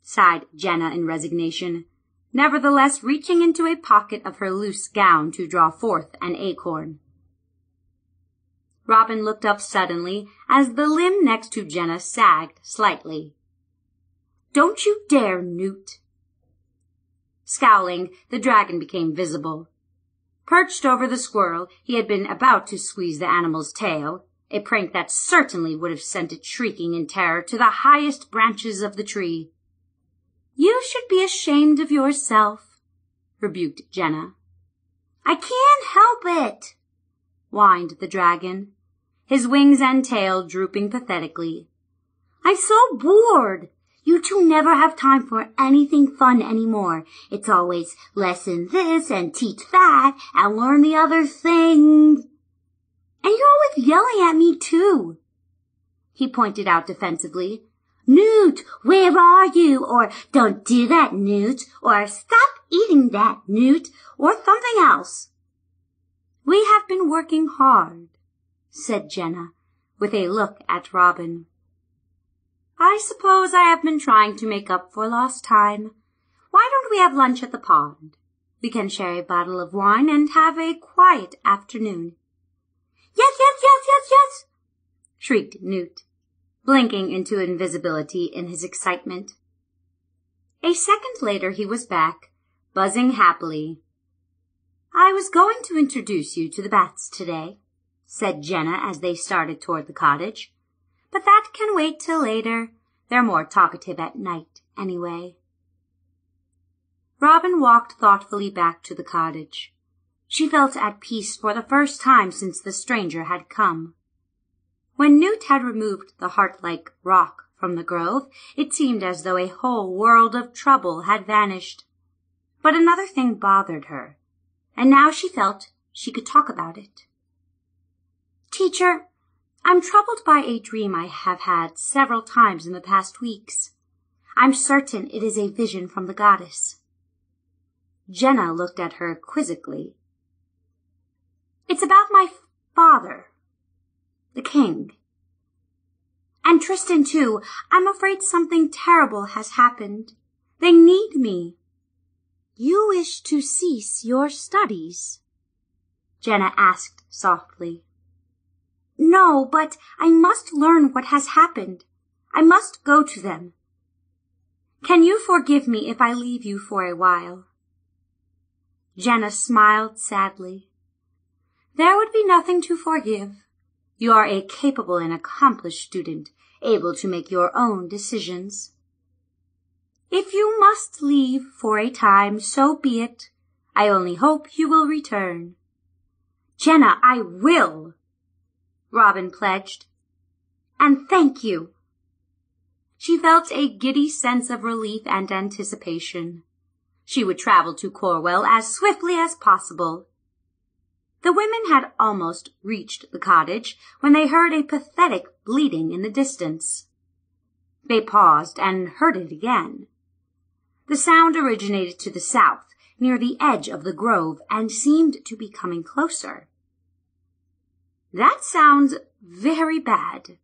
sighed Genna in resignation, nevertheless reaching into a pocket of her loose gown to draw forth an acorn. Robyn looked up suddenly as the limb next to Genna sagged slightly. Don't you dare, Newt! Scowling, the dragon became visible. Perched over the squirrel, he had been about to squeeze the animal's tail, a prank that certainly would have sent it shrieking in terror to the highest branches of the tree. You should be ashamed of yourself, rebuked Genna. I can't help it, whined the dragon, his wings and tail drooping pathetically. I'm so bored. You two never have time for anything fun anymore. It's always lesson this and teach that and learn the other thing. And you're always yelling at me too. He pointed out defensively. Newt, where are you? Or don't do that, Newt. Or stop eating that, Newt. Or something else. We have been working hard, said Genna, with a look at Robyn. I suppose I have been trying to make up for lost time. Why don't we have lunch at the pond? We can share a bottle of wine and have a quiet afternoon. Yes, yes, yes, yes, yes! shrieked Newt, blinking into invisibility in his excitement. A second later he was back, buzzing happily. I was going to introduce you to the bats today, said Genna as they started toward the cottage. But that can wait till later. They're more talkative at night, anyway. Robyn walked thoughtfully back to the cottage. She felt at peace for the first time since the stranger had come. When Newt had removed the heart-like rock from the grove, it seemed as though a whole world of trouble had vanished. But another thing bothered her, and now she felt she could talk about it. Teacher, I'm troubled by a dream I have had several times in the past weeks. I'm certain it is a vision from the goddess. Genna looked at her quizzically. It's about my father, the king. And Tristan too. I'm afraid something terrible has happened. They need me. You wish to cease your studies? Genna asked softly. No, but I must learn what has happened. I must go to them. Can you forgive me if I leave you for a while? Genna smiled sadly. There would be nothing to forgive. You are a capable and accomplished student, able to make your own decisions. If you must leave for a time, so be it. I only hope you will return. Genna, I will, Robyn pledged. And thank you. She felt a giddy sense of relief and anticipation. She would travel to Corwell as swiftly as possible. The women had almost reached the cottage when they heard a pathetic bleating in the distance. They paused and heard it again. The sound originated to the south, near the edge of the grove, and seemed to be coming closer. That sounds very bad,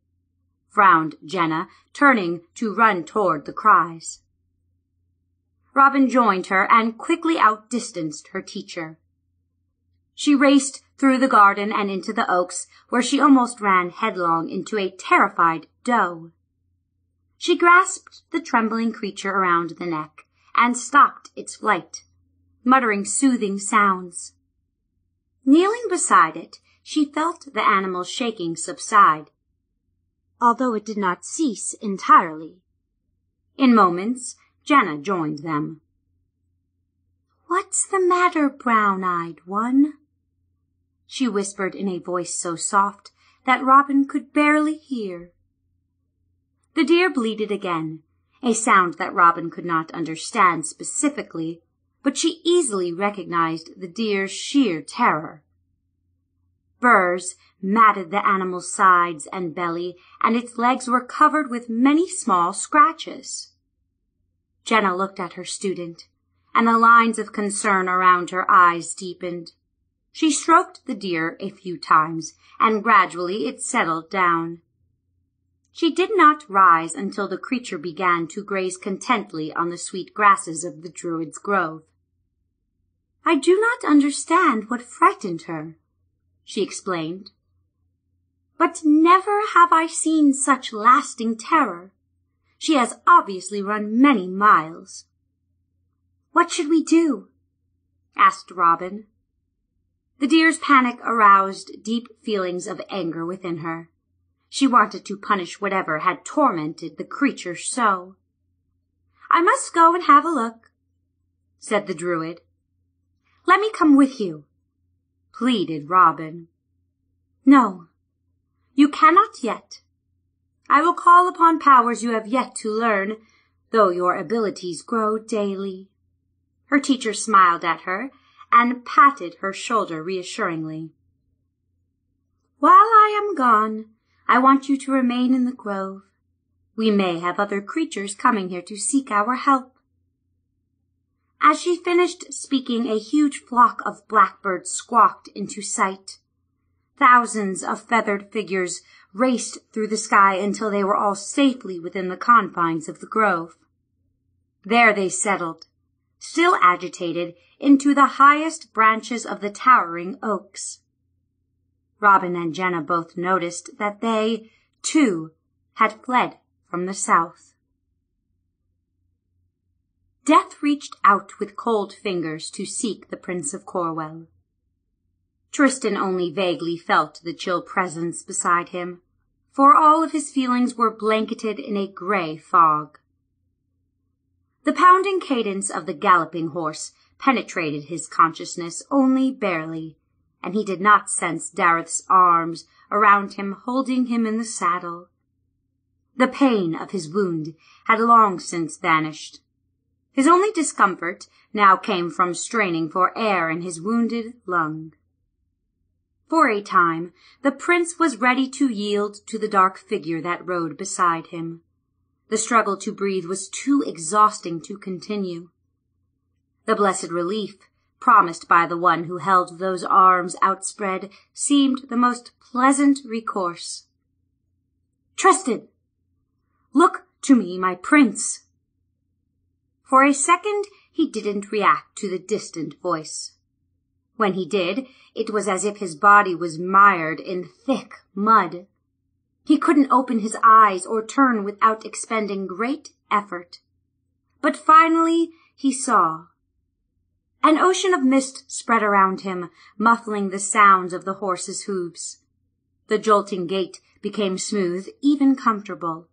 frowned Genna, turning to run toward the cries. Robyn joined her and quickly outdistanced her teacher. She raced through the garden and into the oaks, where she almost ran headlong into a terrified doe. She grasped the trembling creature around the neck and stopped its flight, muttering soothing sounds. Kneeling beside it, she felt the animal's shaking subside although it did not cease entirely. In moments, Genna joined them. What's the matter, brown-eyed one? She whispered in a voice so soft that Robyn could barely hear. The deer bleated again, a sound that Robyn could not understand specifically, but she easily recognized the deer's sheer terror. Burrs matted the animal's sides and belly, and its legs were covered with many small scratches. Genna looked at her student, and the lines of concern around her eyes deepened. She stroked the deer a few times, and gradually it settled down. She did not rise until the creature began to graze contently on the sweet grasses of the Druid's grove. I do not understand what frightened her, she explained. But never have I seen such lasting terror. She has obviously run many miles. What should we do? asked Robyn. The deer's panic aroused deep feelings of anger within her. She wanted to punish whatever had tormented the creature so. I must go and have a look, said the druid. Let me come with you, pleaded Robyn. No, you cannot yet. I will call upon powers you have yet to learn, though your abilities grow daily. Her teacher smiled at her and patted her shoulder reassuringly. While I am gone, I want you to remain in the grove. We may have other creatures coming here to seek our help. As she finished speaking, a huge flock of blackbirds squawked into sight. Thousands of feathered figures raced through the sky until they were all safely within the confines of the grove. There they settled, still agitated, into the highest branches of the towering oaks. Robyn and Genna both noticed that they, too, had fled from the south. Death reached out with cold fingers to seek the Prince of Corwell. Tristan only vaguely felt the chill presence beside him, for all of his feelings were blanketed in a gray fog. The pounding cadence of the galloping horse penetrated his consciousness only barely, and he did not sense Daryth's arms around him holding him in the saddle. The pain of his wound had long since vanished. His only discomfort now came from straining for air in his wounded lung. For a time, the prince was ready to yield to the dark figure that rode beside him. The struggle to breathe was too exhausting to continue. The blessed relief promised by the one who held those arms outspread seemed the most pleasant recourse. Trusted! look to me, my prince. For a second he didn't react to the distant voice. When he did, it was as if his body was mired in thick mud. He couldn't open his eyes or turn without expending great effort. But finally he saw. An ocean of mist spread around him, muffling the sounds of the horse's hooves. The jolting gait became smooth, even comfortable.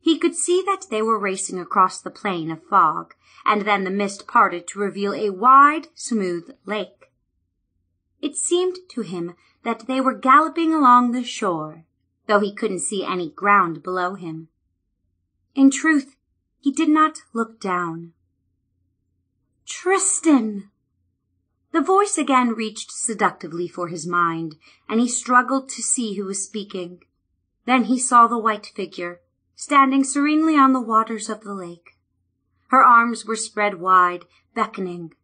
He could see that they were racing across the plain of fog, and then the mist parted to reveal a wide, smooth lake. It seemed to him that they were galloping along the shore, though he couldn't see any ground below him. In truth, he did not look down. Tristan! The voice again reached seductively for his mind, and he struggled to see who was speaking. Then he saw the white figure, standing serenely on the waters of the lake. Her arms were spread wide, beckoning.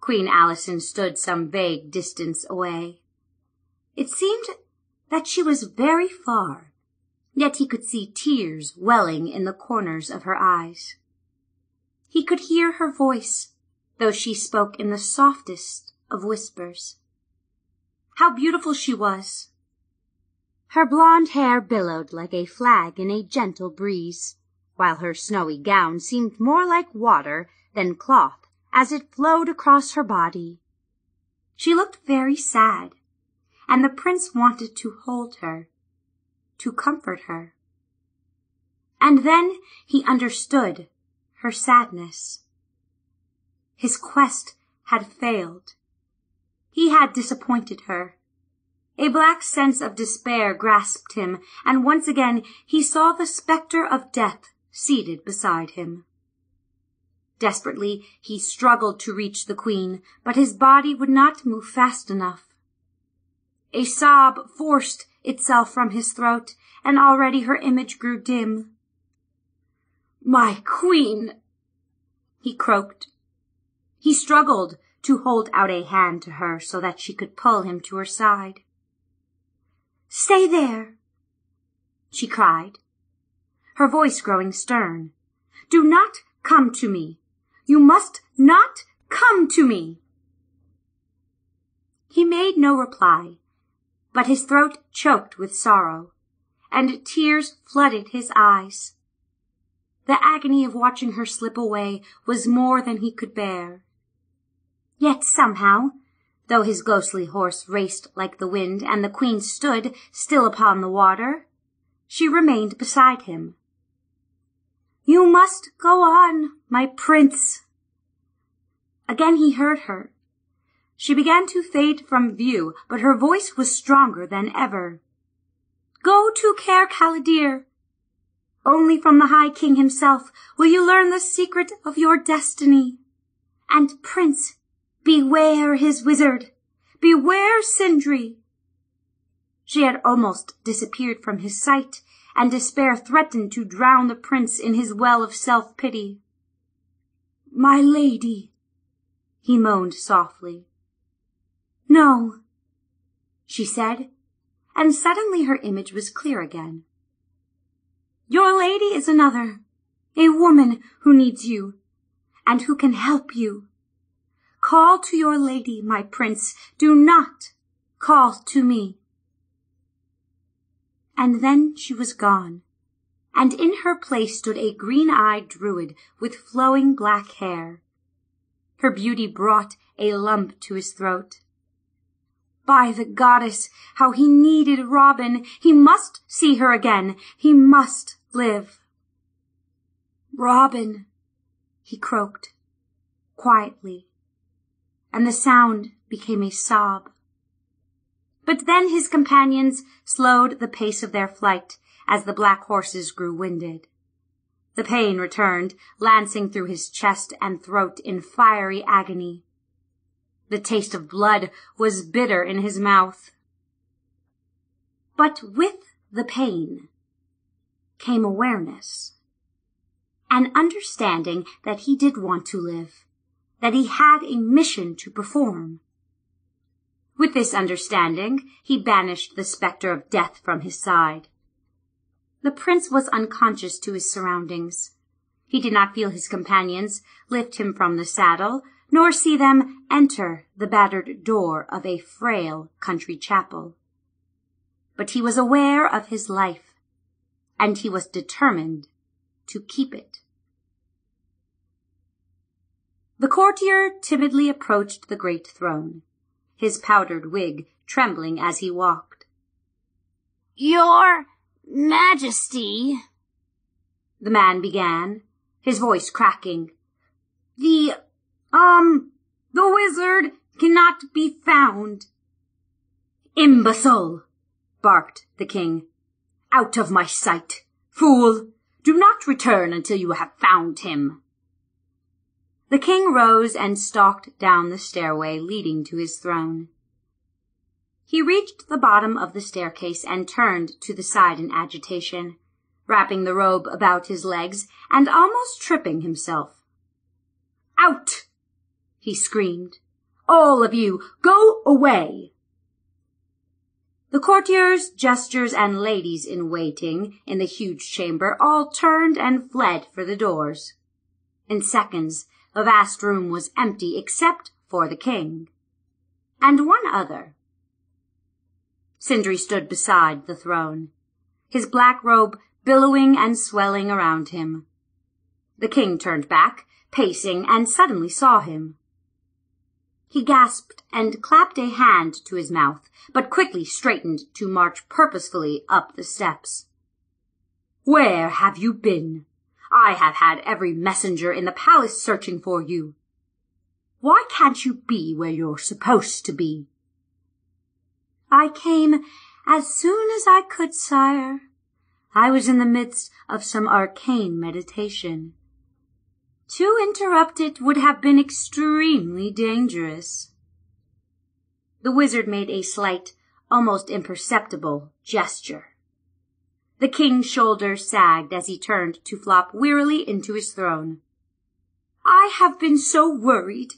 Queen Alysanne stood some vague distance away. It seemed that she was very far, yet he could see tears welling in the corners of her eyes. He could hear her voice, though she spoke in the softest of whispers. How beautiful she was! Her blonde hair billowed like a flag in a gentle breeze, while her snowy gown seemed more like water than cloth as it flowed across her body. She looked very sad, and the prince wanted to hold her, to comfort her. And then he understood her sadness. His quest had failed. He had disappointed her. A black sense of despair grasped him, and once again he saw the spectre of death seated beside him. Desperately he struggled to reach the queen, but his body would not move fast enough. A sob forced itself from his throat, and already her image grew dim. My queen! he croaked. He struggled to hold out a hand to her so that she could pull him to her side. Stay there, she cried, her voice growing stern. Do not come to me. You must not come to me. He made no reply, but his throat choked with sorrow, and tears flooded his eyes. The agony of watching her slip away was more than he could bear. Yet somehow though his ghostly horse raced like the wind and the queen stood still upon the water, she remained beside him. You must go on, my prince. Again he heard her. She began to fade from view, but her voice was stronger than ever. Go to Caer Callidyrr. Only from the High King himself will you learn the secret of your destiny. And, Prince, Beware his wizard! Beware Cyndre! She had almost disappeared from his sight, and despair threatened to drown the prince in his well of self-pity. My lady, he moaned softly. No, she said, and suddenly her image was clear again. Your lady is another, a woman who needs you, and who can help you. Call to your lady, my prince. Do not call to me. And then she was gone, and in her place stood a green-eyed druid with flowing black hair. Her beauty brought a lump to his throat. By the goddess, how he needed Robyn! He must see her again. He must live. Robyn, he croaked, quietly and the sound became a sob. But then his companions slowed the pace of their flight as the black horses grew winded. The pain returned, lancing through his chest and throat in fiery agony. The taste of blood was bitter in his mouth. But with the pain came awareness, an understanding that he did want to live, that he had a mission to perform. With this understanding, he banished the spectre of death from his side. The prince was unconscious to his surroundings. He did not feel his companions lift him from the saddle, nor see them enter the battered door of a frail country chapel. But he was aware of his life, and he was determined to keep it. The courtier timidly approached the great throne, his powdered wig trembling as he walked. Your Majesty, the man began, his voice cracking. The, um, the wizard cannot be found. Imbecile, barked the king. Out of my sight. Fool, do not return until you have found him. The king rose and stalked down the stairway leading to his throne. He reached the bottom of the staircase and turned to the side in agitation, wrapping the robe about his legs and almost tripping himself. Out! he screamed. All of you, go away! The courtiers, jesters, and ladies in waiting in the huge chamber all turned and fled for the doors. In seconds, the vast room was empty except for the king. And one other. Cyndre stood beside the throne, his black robe billowing and swelling around him. The king turned back, pacing, and suddenly saw him. He gasped and clapped a hand to his mouth, but quickly straightened to march purposefully up the steps. Where have you been? I have had every messenger in the palace searching for you. Why can't you be where you're supposed to be? I came as soon as I could, sire. I was in the midst of some arcane meditation. To interrupt it would have been extremely dangerous. The wizard made a slight, almost imperceptible gesture. The king's shoulders sagged as he turned to flop wearily into his throne. I have been so worried,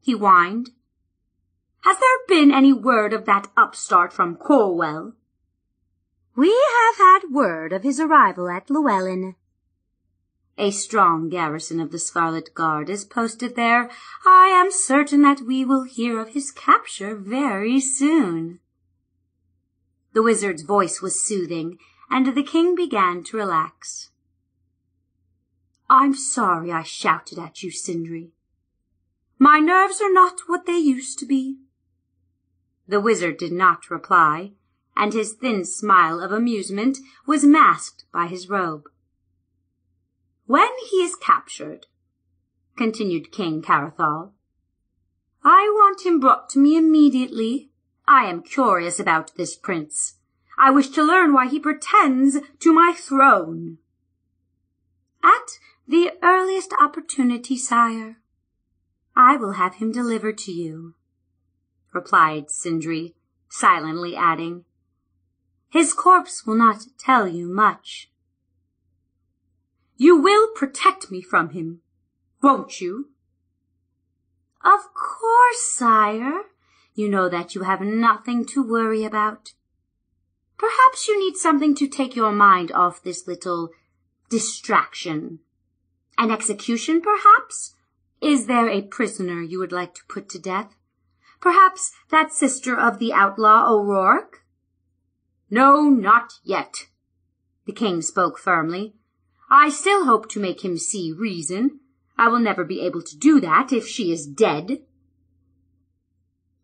he whined. Has there been any word of that upstart from Corwell? We have had word of his arrival at Llewellyn. A strong garrison of the Scarlet Guard is posted there. I am certain that we will hear of his capture very soon. The wizard's voice was soothing, and the king began to relax. I'm sorry I shouted at you, Cyndre. My nerves are not what they used to be. The wizard did not reply, and his thin smile of amusement was masked by his robe. When he is captured, continued King Carathal, I want him brought to me immediately. I am curious about this prince. I wish to learn why he pretends to my throne. At the earliest opportunity, sire, I will have him delivered to you, replied Cyndre, silently adding, His corpse will not tell you much. You will protect me from him, won't you? Of course, sire. You know that you have nothing to worry about. Perhaps you need something to take your mind off this little distraction. An execution, perhaps? Is there a prisoner you would like to put to death? Perhaps that sister of the outlaw O'Rourke? No, not yet. The king spoke firmly. I still hope to make him see reason. I will never be able to do that if she is dead.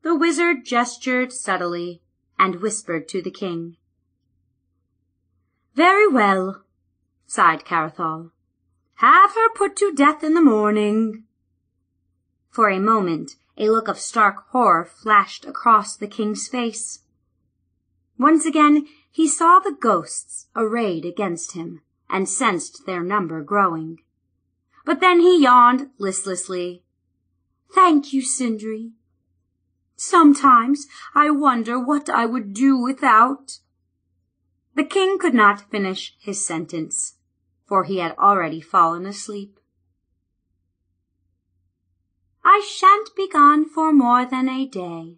The wizard gestured subtly and whispered to the king. Very well, sighed Carathal. Have her put to death in the morning. For a moment, a look of stark horror flashed across the king's face. Once again, he saw the ghosts arrayed against him and sensed their number growing. But then he yawned listlessly. Thank you, Cyndre. Sometimes I wonder what I would do without. The king could not finish his sentence, for he had already fallen asleep. I shan't be gone for more than a day,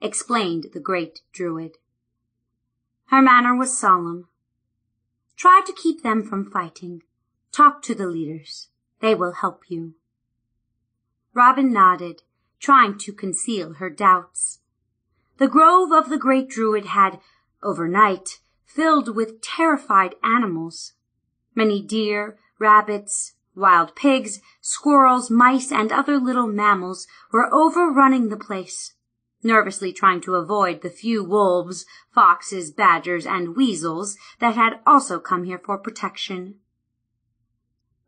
explained the great druid. Her manner was solemn. Try to keep them from fighting. Talk to the leaders. They will help you. Robyn nodded, trying to conceal her doubts. The grove of the great druid had, overnight, filled with terrified animals. Many deer, rabbits, wild pigs, squirrels, mice, and other little mammals were overrunning the place, nervously trying to avoid the few wolves, foxes, badgers, and weasels that had also come here for protection.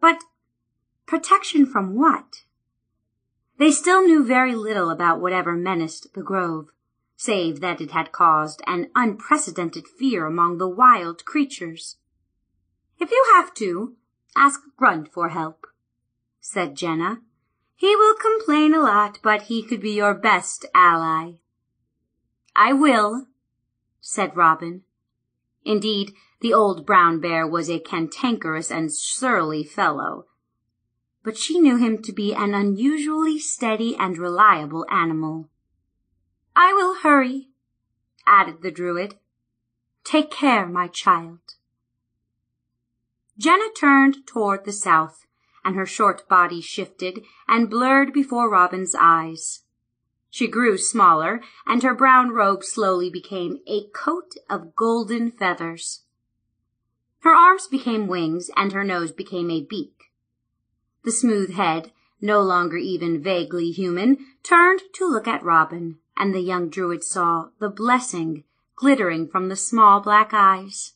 But protection from what? They still knew very little about whatever menaced the grove, save that it had caused an unprecedented fear among the wild creatures. If you have to, ask Grunt for help, said Genna. He will complain a lot, but he could be your best ally. I will, said Robyn. Indeed, the old brown bear was a cantankerous and surly fellow, but she knew him to be an unusually steady and reliable animal. I will hurry, added the druid. Take care, my child. Genna turned toward the south, and her short body shifted and blurred before Robyn's eyes. She grew smaller, and her brown robe slowly became a coat of golden feathers. Her arms became wings, and her nose became a beak. The smooth head, no longer even vaguely human, turned to look at Robyn, and the young druid saw the blessing glittering from the small black eyes.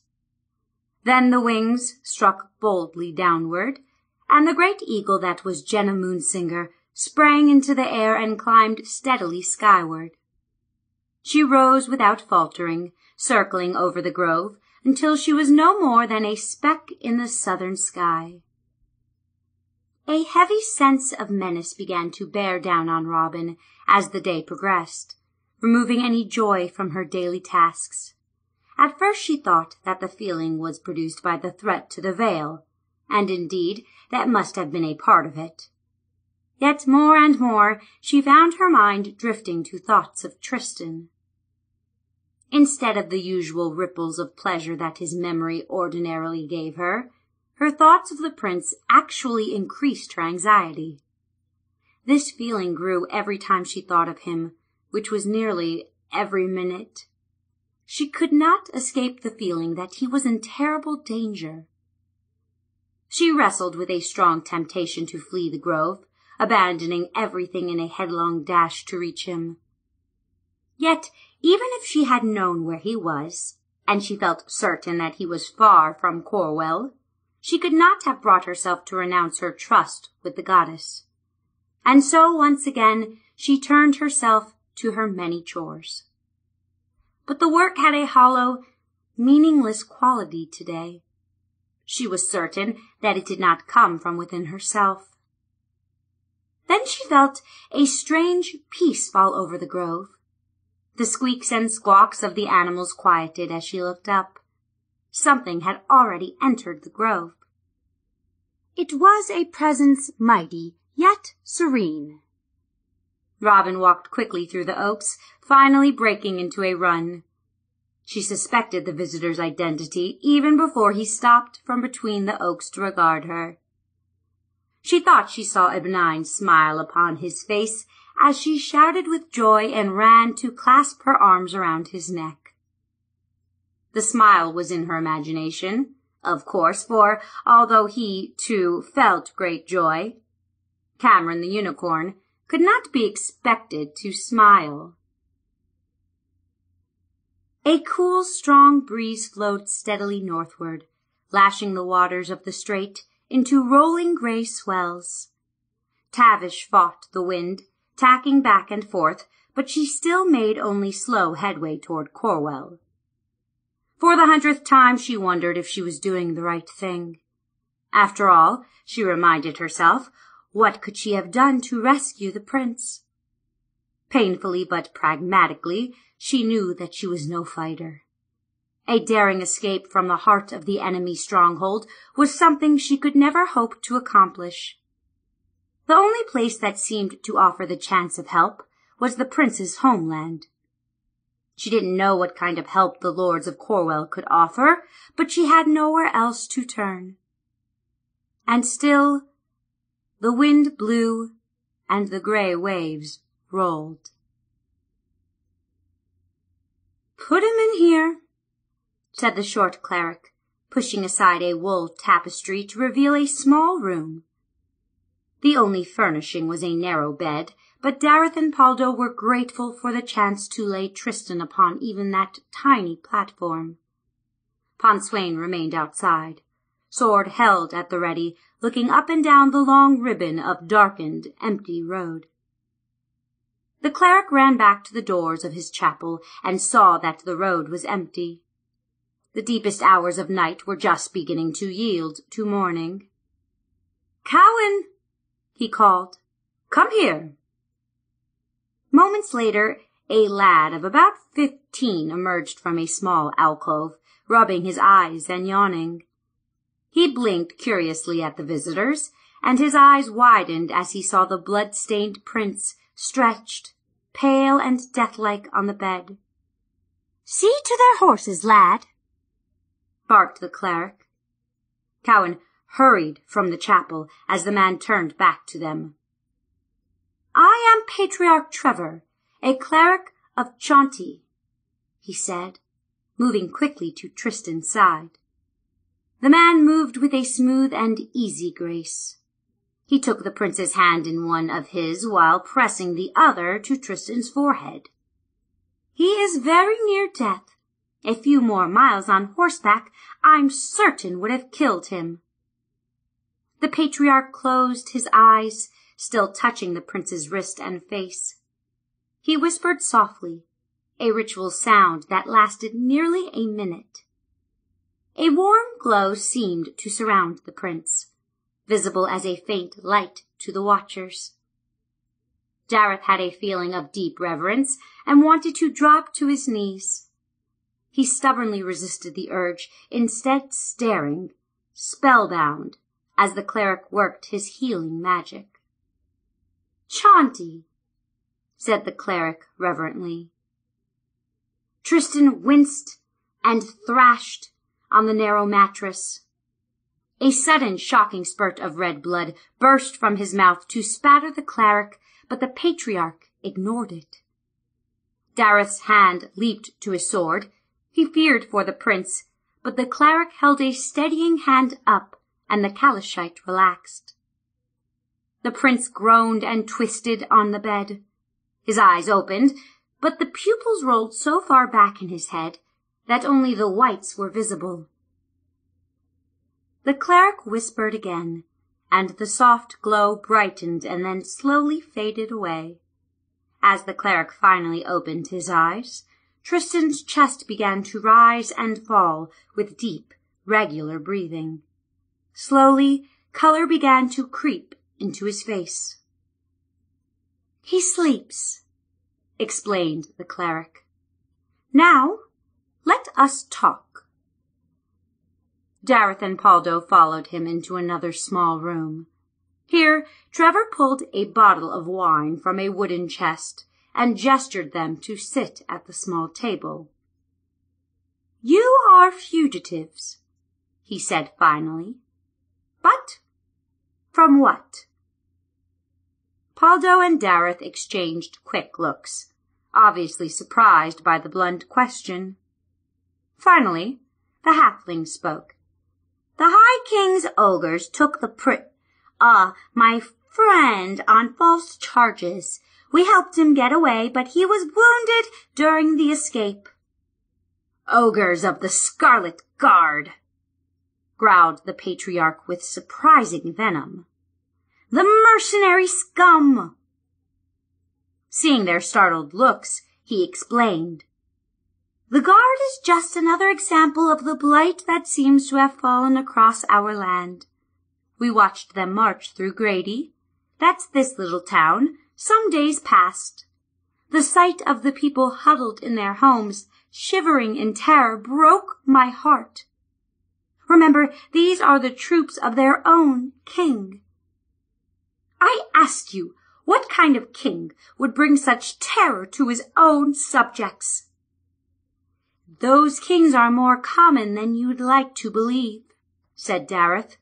Then the wings struck boldly downward, and the great eagle that was Genna Moonsinger sprang into the air and climbed steadily skyward. She rose without faltering, circling over the grove until she was no more than a speck in the southern sky. A heavy sense of menace began to bear down on Robyn as the day progressed, removing any joy from her daily tasks. At first she thought that the feeling was produced by the threat to the veil, and indeed that must have been a part of it. Yet more and more she found her mind drifting to thoughts of Tristan. Instead of the usual ripples of pleasure that his memory ordinarily gave her, her thoughts of the prince actually increased her anxiety. This feeling grew every time she thought of him, which was nearly every minute. She could not escape the feeling that he was in terrible danger. She wrestled with a strong temptation to flee the grove, abandoning everything in a headlong dash to reach him. Yet, even if she had known where he was, and she felt certain that he was far from Corwell, she could not have brought herself to renounce her trust with the goddess. And so once again she turned herself to her many chores. But the work had a hollow, meaningless quality today. She was certain that it did not come from within herself. Then she felt a strange peace fall over the grove. The squeaks and squawks of the animals quieted as she looked up. Something had already entered the grove. It was a presence mighty, yet serene. Robyn walked quickly through the oaks, finally breaking into a run. She suspected the visitor's identity even before he stopped from between the oaks to regard her. She thought she saw a benign smile upon his face as she shouted with joy and ran to clasp her arms around his neck. The smile was in her imagination, of course, for although he, too, felt great joy, Kamerynn the unicorn could not be expected to smile. A cool, strong breeze flowed steadily northward, lashing the waters of the strait into rolling gray swells. Tavish fought the wind, tacking back and forth, but she still made only slow headway toward Corwell. For the hundredth time she wondered if she was doing the right thing. After all, she reminded herself, what could she have done to rescue the prince? Painfully but pragmatically, she knew that she was no fighter. A daring escape from the heart of the enemy stronghold was something she could never hope to accomplish. The only place that seemed to offer the chance of help was the prince's homeland. She didn't know what kind of help the lords of Corwell could offer, but she had nowhere else to turn. And still the wind blew and the gray waves rolled. Put him in here, said the short cleric, pushing aside a wool tapestry to reveal a small room. The only furnishing was a narrow bed, but Daryth and Pawldo were grateful for the chance to lay Tristan upon even that tiny platform. Pontswain remained outside, sword held at the ready, looking up and down the long ribbon of darkened, empty road. The cleric ran back to the doors of his chapel and saw that the road was empty. The deepest hours of night were just beginning to yield to morning. Cowan, he called, come here. Moments later, a lad of about fifteen emerged from a small alcove, rubbing his eyes and yawning. He blinked curiously at the visitors, and his eyes widened as he saw the blood-stained prince stretched, pale and deathlike on the bed. See to their horses, lad, barked the cleric. Cowan hurried from the chapel as the man turned back to them. I am Patriarch Trevor, a cleric of Chauntea, he said, moving quickly to Tristan's side. The man moved with a smooth and easy grace. He took the prince's hand in one of his while pressing the other to Tristan's forehead. He is very near death. A few more miles on horseback, I'm certain would have killed him. The patriarch closed his eyes, still touching the prince's wrist and face. He whispered softly, a ritual sound that lasted nearly a minute. A warm glow seemed to surround the prince visible as a faint light to the watchers. Daryth had a feeling of deep reverence and wanted to drop to his knees. He stubbornly resisted the urge, instead staring, spellbound, as the cleric worked his healing magic. Chauntea, said the cleric reverently. Tristan winced and thrashed on the narrow mattress, a sudden shocking spurt of red blood burst from his mouth to spatter the cleric, but the patriarch ignored it. Daryth's hand leaped to his sword. He feared for the prince, but the cleric held a steadying hand up, and the Calishite relaxed. The prince groaned and twisted on the bed. His eyes opened, but the pupils rolled so far back in his head that only the whites were visible. The cleric whispered again, and the soft glow brightened and then slowly faded away. As the cleric finally opened his eyes, Tristan's chest began to rise and fall with deep, regular breathing. Slowly, color began to creep into his face. He sleeps, explained the cleric. Now, let us talk. Daryth and Pawldo followed him into another small room. Here Trevor pulled a bottle of wine from a wooden chest and gestured them to sit at the small table. You are fugitives, he said finally. But from what? Pawldo and Daryth exchanged quick looks, obviously surprised by the blunt question. Finally, the halfling spoke. The High King's ogres took the pri- uh, my friend on false charges. We helped him get away, but he was wounded during the escape. Ogres of the Scarlet Guard, growled the patriarch with surprising venom. The mercenary scum! Seeing their startled looks, he explained. The guard is just another example of the blight that seems to have fallen across our land. We watched them march through Grady. That's this little town, some days past. The sight of the people huddled in their homes, shivering in terror, broke my heart. Remember, these are the troops of their own king. I ask you, what kind of king would bring such terror to his own subjects? Those kings are more common than you'd like to believe, said Daryth.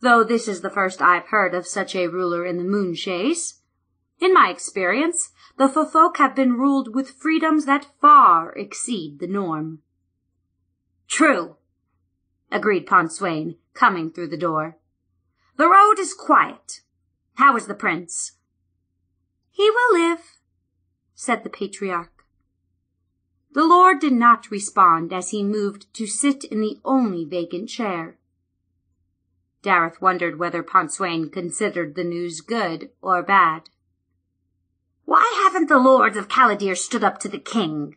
though this is the first I've heard of such a ruler in the Moonshaes. In my experience, the folk have been ruled with freedoms that far exceed the norm. True, agreed Pontswain, coming through the door. The road is quiet. How is the prince? He will live, said the patriarch. The lord did not respond as he moved to sit in the only vacant chair. Daryth wondered whether Pontswain considered the news good or bad. Why haven't the lords of Callidyrr stood up to the king?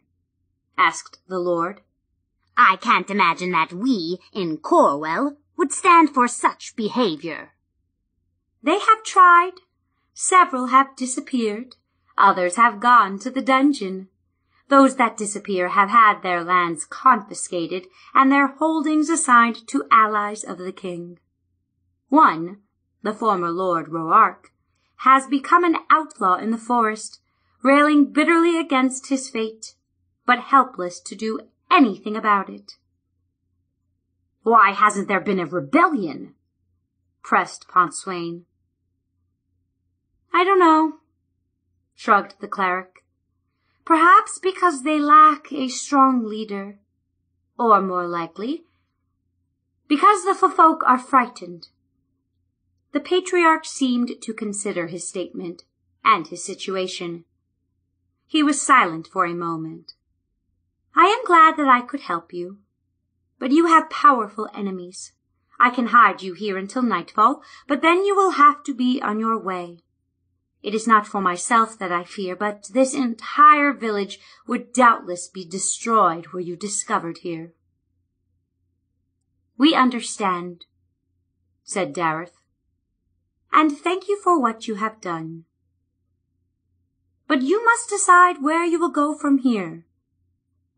asked the lord. I can't imagine that we, in Corwell, would stand for such behavior. They have tried. Several have disappeared. Others have gone to the dungeon. Those that disappear have had their lands confiscated and their holdings assigned to allies of the king. One, the former Lord Roark, has become an outlaw in the forest, railing bitterly against his fate, but helpless to do anything about it. Why hasn't there been a rebellion? pressed Pontswain. I don't know, shrugged the cleric. Perhaps because they lack a strong leader. Or more likely, because the folk are frightened. The patriarch seemed to consider his statement and his situation. He was silent for a moment. I am glad that I could help you. But you have powerful enemies. I can hide you here until nightfall, but then you will have to be on your way. It is not for myself that I fear, but this entire village would doubtless be destroyed were you discovered here. We understand, said Daryth, and thank you for what you have done. But you must decide where you will go from here,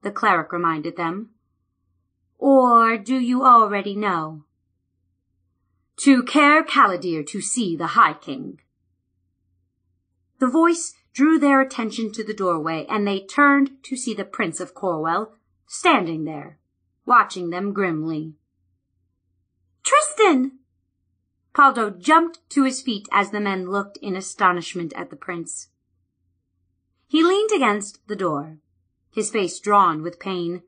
the cleric reminded them. Or do you already know? To Caer Callidyrr to see the High King, the voice drew their attention to the doorway, and they turned to see the Prince of Corwell standing there, watching them grimly. Tristan! Pawldo jumped to his feet as the men looked in astonishment at the prince. He leaned against the door, his face drawn with pain,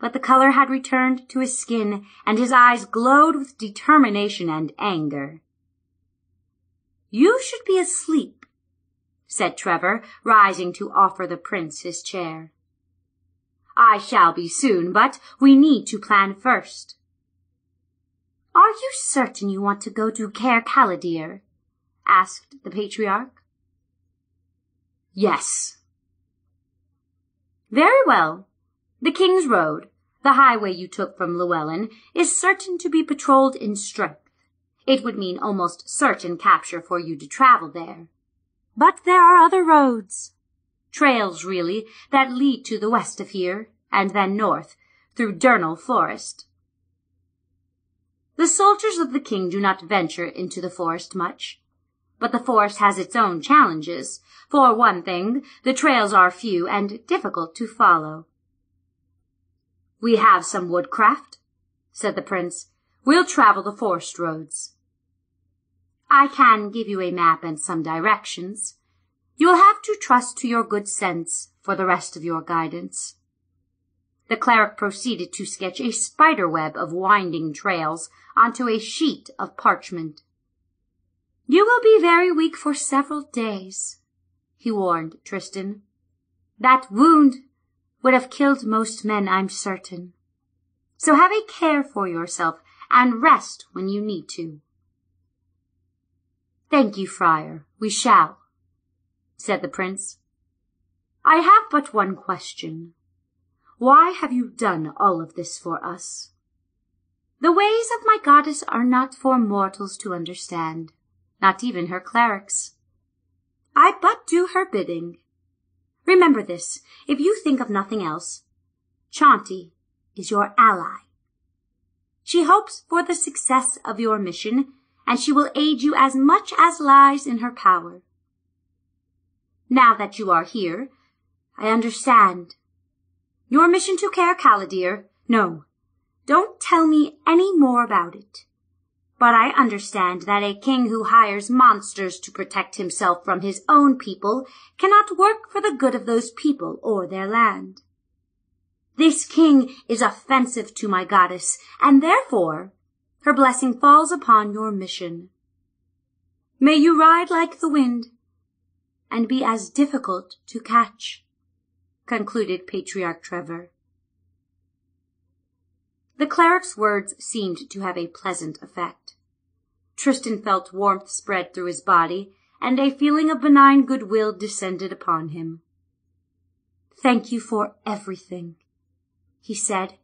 but the color had returned to his skin and his eyes glowed with determination and anger. You should be asleep, said Trevor, rising to offer the prince his chair. I shall be soon, but we need to plan first. Are you certain you want to go to Caer Callidyrr? asked the patriarch. Yes. Very well. The King's Road, the highway you took from Llewellyn, is certain to be patrolled in strength. It would mean almost certain capture for you to travel there. But there are other roads. Trails, really, that lead to the west of here, and then north, through Durnal Forest. The soldiers of the king do not venture into the forest much. But the forest has its own challenges. For one thing, the trails are few and difficult to follow. We have some woodcraft, said the prince. We'll travel the forest roads. I can give you a map and some directions. You'll have to trust to your good sense for the rest of your guidance. The cleric proceeded to sketch a spider web of winding trails onto a sheet of parchment. You will be very weak for several days, he warned Tristan. That wound would have killed most men, I'm certain. So have a care for yourself and rest when you need to. Thank you, friar. We shall, said the prince. I have but one question. Why have you done all of this for us? The ways of my goddess are not for mortals to understand, not even her clerics. I but do her bidding. Remember this, if you think of nothing else. Chauntea is your ally. She hopes for the success of your mission and she will aid you as much as lies in her power. Now that you are here, I understand. Your mission to Caer Callidyrr, no, don't tell me any more about it. But I understand that a king who hires monsters to protect himself from his own people cannot work for the good of those people or their land. This king is offensive to my goddess, and therefore her blessing falls upon your mission. May you ride like the wind and be as difficult to catch, concluded Patriarch Trevor. The cleric's words seemed to have a pleasant effect. Tristan felt warmth spread through his body, and a feeling of benign goodwill descended upon him. Thank you for everything, he said,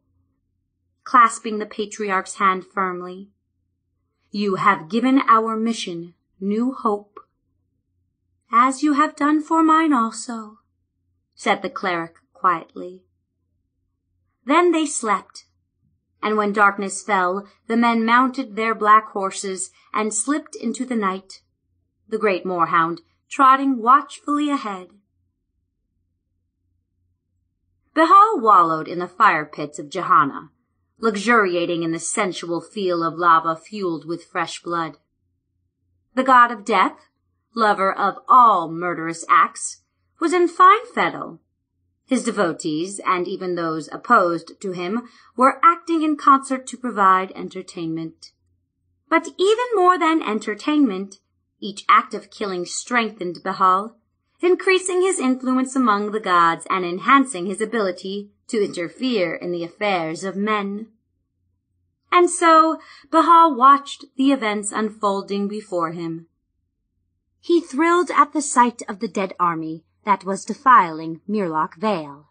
clasping the patriarch's hand firmly. You have given our mission new hope. As you have done for mine also, said the cleric quietly. Then they slept, and when darkness fell, the men mounted their black horses and slipped into the night, the great moorhound trotting watchfully ahead. Bhaal wallowed in the fire pits of Gehenna, luxuriating in the sensual feel of lava fueled with fresh blood. The god of death, lover of all murderous acts, was in fine fettle his devotees, and even those opposed to him, were acting in concert to provide entertainment. But even more than entertainment, each act of killing strengthened Bhaal, increasing his influence among the gods and enhancing his ability to interfere in the affairs of men. And so Bhaal watched the events unfolding before him. He thrilled at the sight of the dead army that was defiling Myrloch Vale.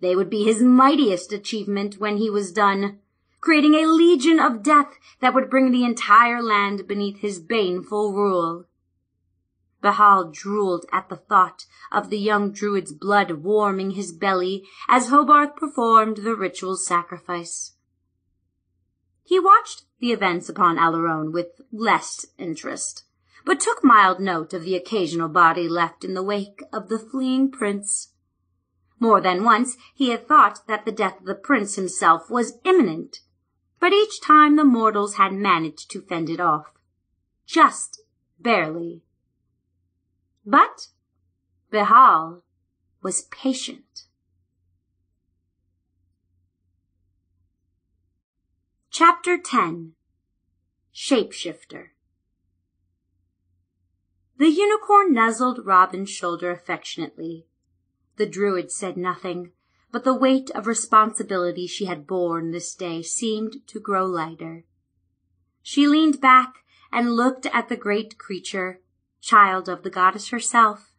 They would be his mightiest achievement when he was done, creating a legion of death that would bring the entire land beneath his baneful rule. Bhaal drooled at the thought of the young druid's blood warming his belly as Hobarth performed the ritual sacrifice. He watched the events upon Alaron with less interest but took mild note of the occasional body left in the wake of the fleeing prince. More than once he had thought that the death of the prince himself was imminent, but each time the mortals had managed to fend it off. Just barely. But Bhaal was patient. Chapter 10 Shapeshifter the unicorn nuzzled Robyn's shoulder affectionately. The druid said nothing, but the weight of responsibility she had borne this day seemed to grow lighter. She leaned back and looked at the great creature, child of the goddess herself.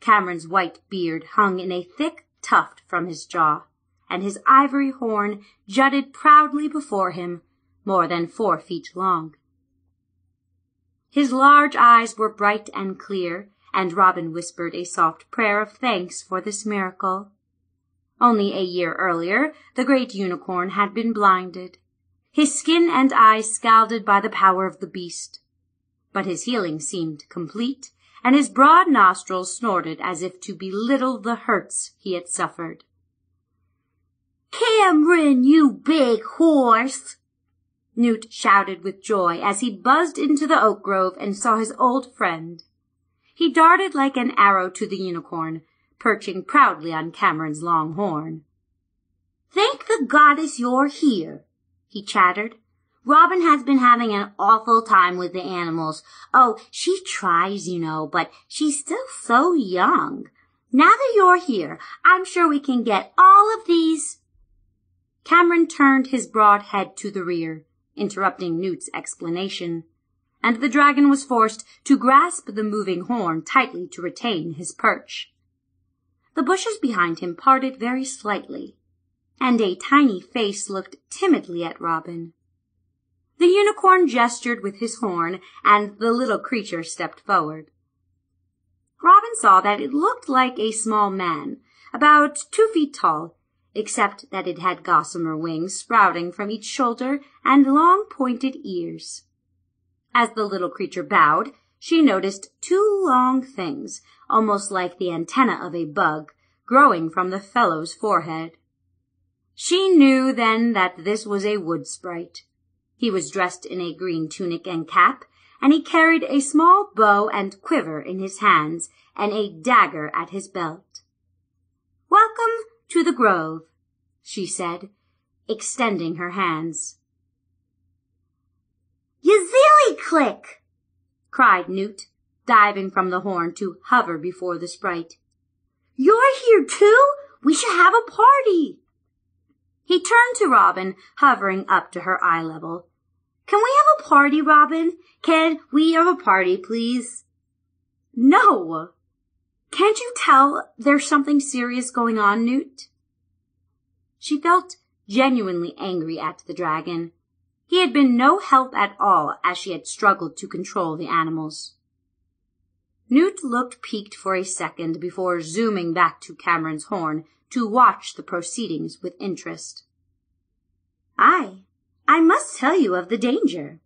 Kamerynn's white beard hung in a thick tuft from his jaw, and his ivory horn jutted proudly before him, more than four feet long. His large eyes were bright and clear, and Robyn whispered a soft prayer of thanks for this miracle. Only a year earlier, the great unicorn had been blinded, his skin and eyes scalded by the power of the beast. But his healing seemed complete, and his broad nostrils snorted as if to belittle the hurts he had suffered. Kamerynn, you big horse! Newt shouted with joy as he buzzed into the oak grove and saw his old friend. He darted like an arrow to the unicorn, perching proudly on Kamerynn's long horn. Thank the goddess you're here, he chattered. Robyn has been having an awful time with the animals. Oh, she tries, you know, but she's still so young. Now that you're here, I'm sure we can get all of these. Kamerynn turned his broad head to the rear interrupting Newt's explanation, and the dragon was forced to grasp the moving horn tightly to retain his perch. The bushes behind him parted very slightly, and a tiny face looked timidly at Robyn. The unicorn gestured with his horn, and the little creature stepped forward. Robyn saw that it looked like a small man, about two feet tall, except that it had gossamer wings sprouting from each shoulder and long pointed ears. As the little creature bowed, she noticed two long things, almost like the antenna of a bug, growing from the fellow's forehead. She knew then that this was a wood sprite. He was dressed in a green tunic and cap, and he carried a small bow and quiver in his hands and a dagger at his belt. Welcome to the grove, she said, extending her hands. Yazilliclick! cried Newt, diving from the horn to hover before the sprite. You're here too? We should have a party. He turned to Robyn, hovering up to her eye level. Can we have a party, Robyn? Can we have a party, please? No. Can't you tell there's something serious going on, Newt? She felt genuinely angry at the dragon. He had been no help at all as she had struggled to control the animals. Newt looked piqued for a second before zooming back to Kamerynn's horn to watch the proceedings with interest. I, I must tell you of the danger,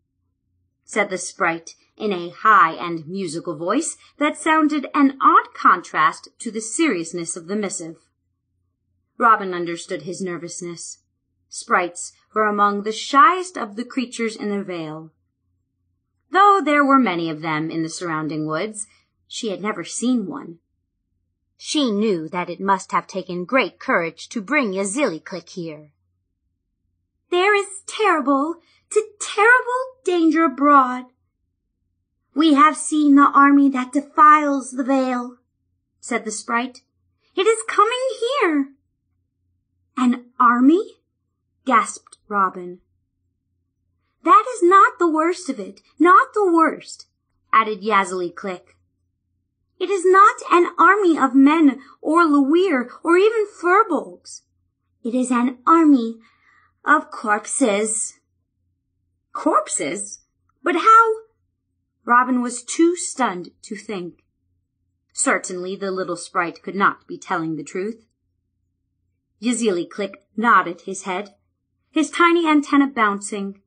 said the sprite in a high and musical voice that sounded an odd contrast to the seriousness of the missive. Robyn understood his nervousness. Sprites were among the shyest of the creatures in the vale. Though there were many of them in the surrounding woods, she had never seen one. She knew that it must have taken great courage to bring Yazilliclick here. There is terrible, to terrible danger abroad. We have seen the army that defiles the vale, said the sprite. It is coming here. An army? gasped Robyn. That is not the worst of it, not the worst, added Yazilliclick. It is not an army of men or Llewyrr or even firbolgs. It is an army of corpses. Corpses? But how? Robyn was too stunned to think. Certainly the little sprite could not be telling the truth. Yazilliclick nodded his head, his tiny antenna bouncing.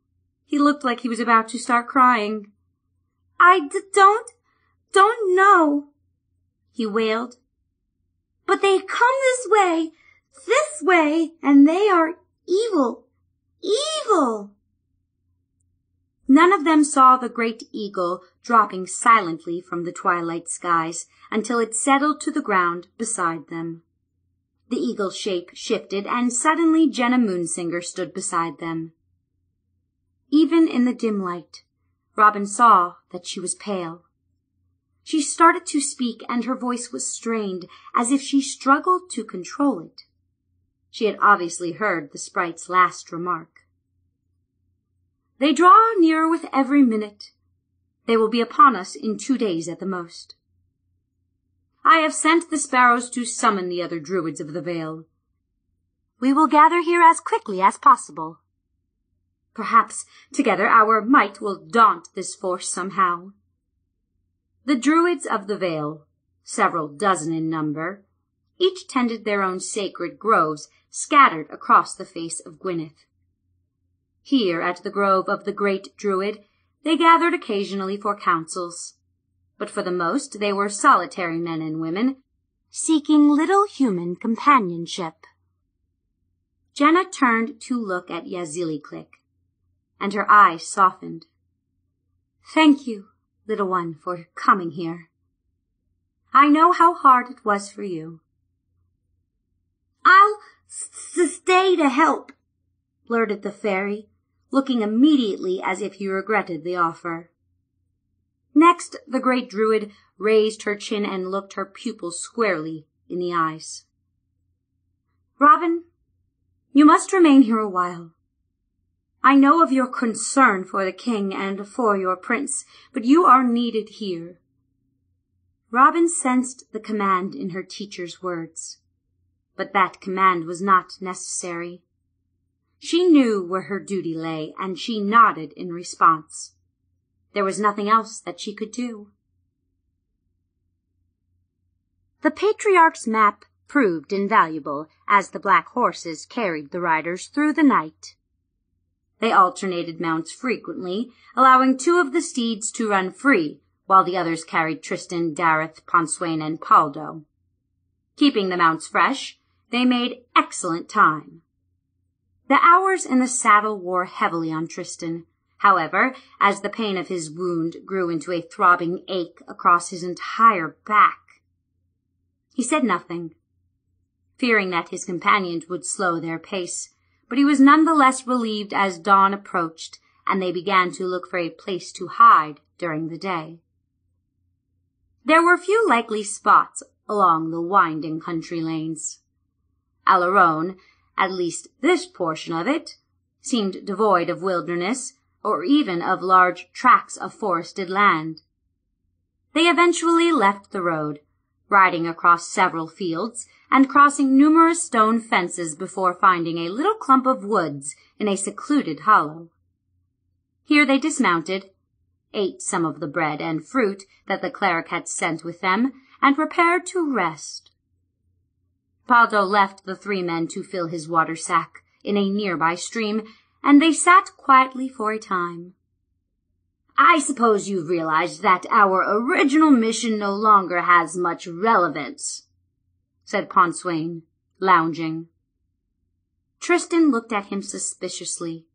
He looked like he was about to start crying. I d- don't, don't know, he wailed. But they come this way, this way, and they are evil, evil. None of them saw the great eagle dropping silently from the twilight skies until it settled to the ground beside them. The eagle's shape shifted and suddenly Genna Moonsinger stood beside them. Even in the dim light, Robyn saw that she was pale. She started to speak and her voice was strained as if she struggled to control it. She had obviously heard the sprite's last remark. They draw nearer with every minute. They will be upon us in two days at the most. I have sent the sparrows to summon the other druids of the vale. We will gather here as quickly as possible. Perhaps together our might will daunt this force somehow. The Druids of the Vale, several dozen in number, each tended their own sacred groves scattered across the face of Gwynneth. Here at the grove of the great Druid, they gathered occasionally for councils, but for the most they were solitary men and women, seeking little human companionship. Genna turned to look at Yazilliclick, and her eyes softened. Thank you, little one, for coming here. I know how hard it was for you. I'll s- stay to help, blurted the fairy, looking immediately as if he regretted the offer. Next, the great druid raised her chin and looked her pupil squarely in the eyes. Robyn, you must remain here a while. I know of your concern for the king and for your prince, but you are needed here. Robyn sensed the command in her teacher's words, but that command was not necessary. She knew where her duty lay, and she nodded in response. There was nothing else that she could do. The patriarch's map proved invaluable as the black horses carried the riders through the night. They alternated mounts frequently, allowing two of the steeds to run free, while the others carried Tristan, Daryth, Pontswain, and Pawldo. Keeping the mounts fresh, they made excellent time. The hours in the saddle wore heavily on Tristan, However, as the pain of his wound grew into a throbbing ache across his entire back, he said nothing, fearing that his companions would slow their pace, but he was none the less relieved as dawn approached and they began to look for a place to hide during the day. There were few likely spots along the winding country lanes. Alaron, at least this portion of it, seemed devoid of wilderness or even of large tracts of forested land. They eventually left the road, riding across several fields and crossing numerous stone fences before finding a little clump of woods in a secluded hollow. Here they dismounted, ate some of the bread and fruit that the cleric had sent with them, and prepared to rest. Pawldo left the three men to fill his water sack in a nearby stream, and they sat quietly for a time. I suppose you've realized that our original mission no longer has much relevance, said Pontswain, lounging. Tristan looked at him suspiciously.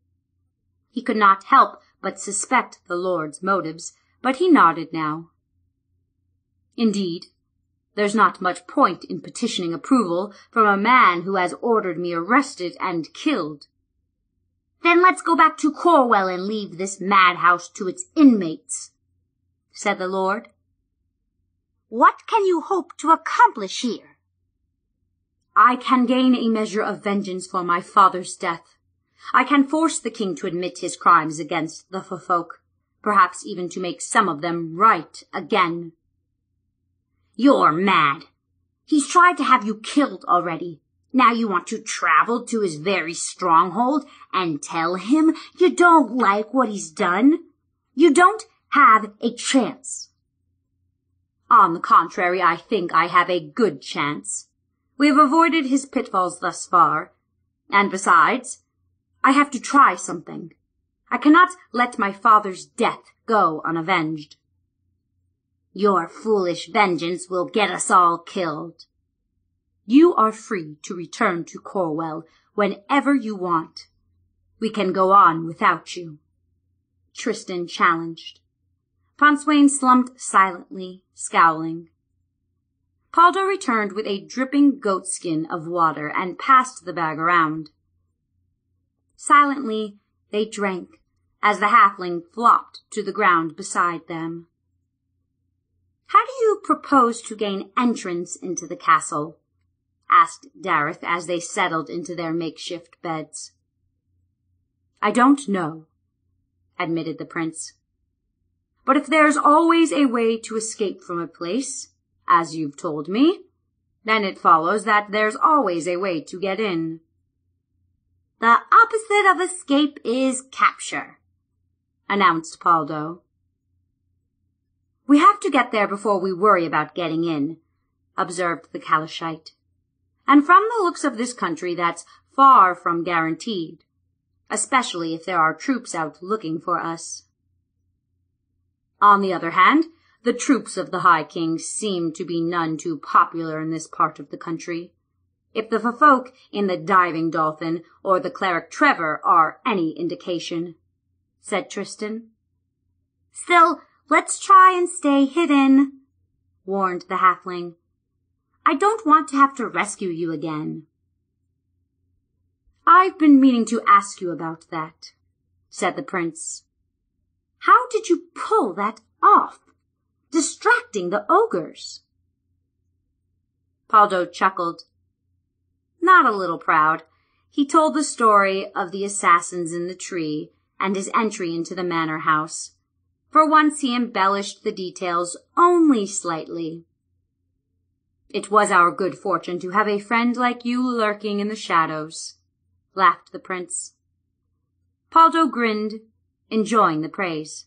He could not help but suspect the Lord's motives, but he nodded now. Indeed, there's not much point in petitioning approval from a man who has ordered me arrested and killed. Then let's go back to Corwell and leave this madhouse to its inmates, said the Lord. What can you hope to accomplish here? I can gain a measure of vengeance for my father's death, I can force the king to admit his crimes against the Ffolk, perhaps even to make some of them right again. You're mad. He's tried to have you killed already. Now you want to travel to his very stronghold and tell him you don't like what he's done? You don't have a chance. On the contrary, I think I have a good chance. We have avoided his pitfalls thus far, and besides, I have to try something. I cannot let my father's death go unavenged. Your foolish vengeance will get us all killed. You are free to return to Corwell whenever you want. We can go on without you. Tristan challenged. Pontswain slumped silently, scowling. Pawldo returned with a dripping goatskin of water and passed the bag around. Silently they drank as the halfling flopped to the ground beside them. How do you propose to gain entrance into the castle? asked Daryth as they settled into their makeshift beds. I don't know, admitted the prince. But if there's always a way to escape from a place, as you've told me, then it follows that there's always a way to get in. The opposite of escape is capture, announced Pawldo. We have to get there before we worry about getting in, observed the Calishite. And from the looks of this country, that's far from guaranteed, especially if there are troops out looking for us. On the other hand, the troops of the High King seem to be none too popular in this part of the country. If the folk in the diving dolphin or the cleric Trevor are any indication, said Tristan. Still, let's try and stay hidden, warned the halfling. I don't want to have to rescue you again. I've been meaning to ask you about that, said the prince. How did you pull that off, distracting the ogres? Pawldo chuckled not a little proud. He told the story of the assassins in the tree and his entry into the manor house. For once he embellished the details only slightly. It was our good fortune to have a friend like you lurking in the shadows, laughed the prince. Pawldo grinned, enjoying the praise.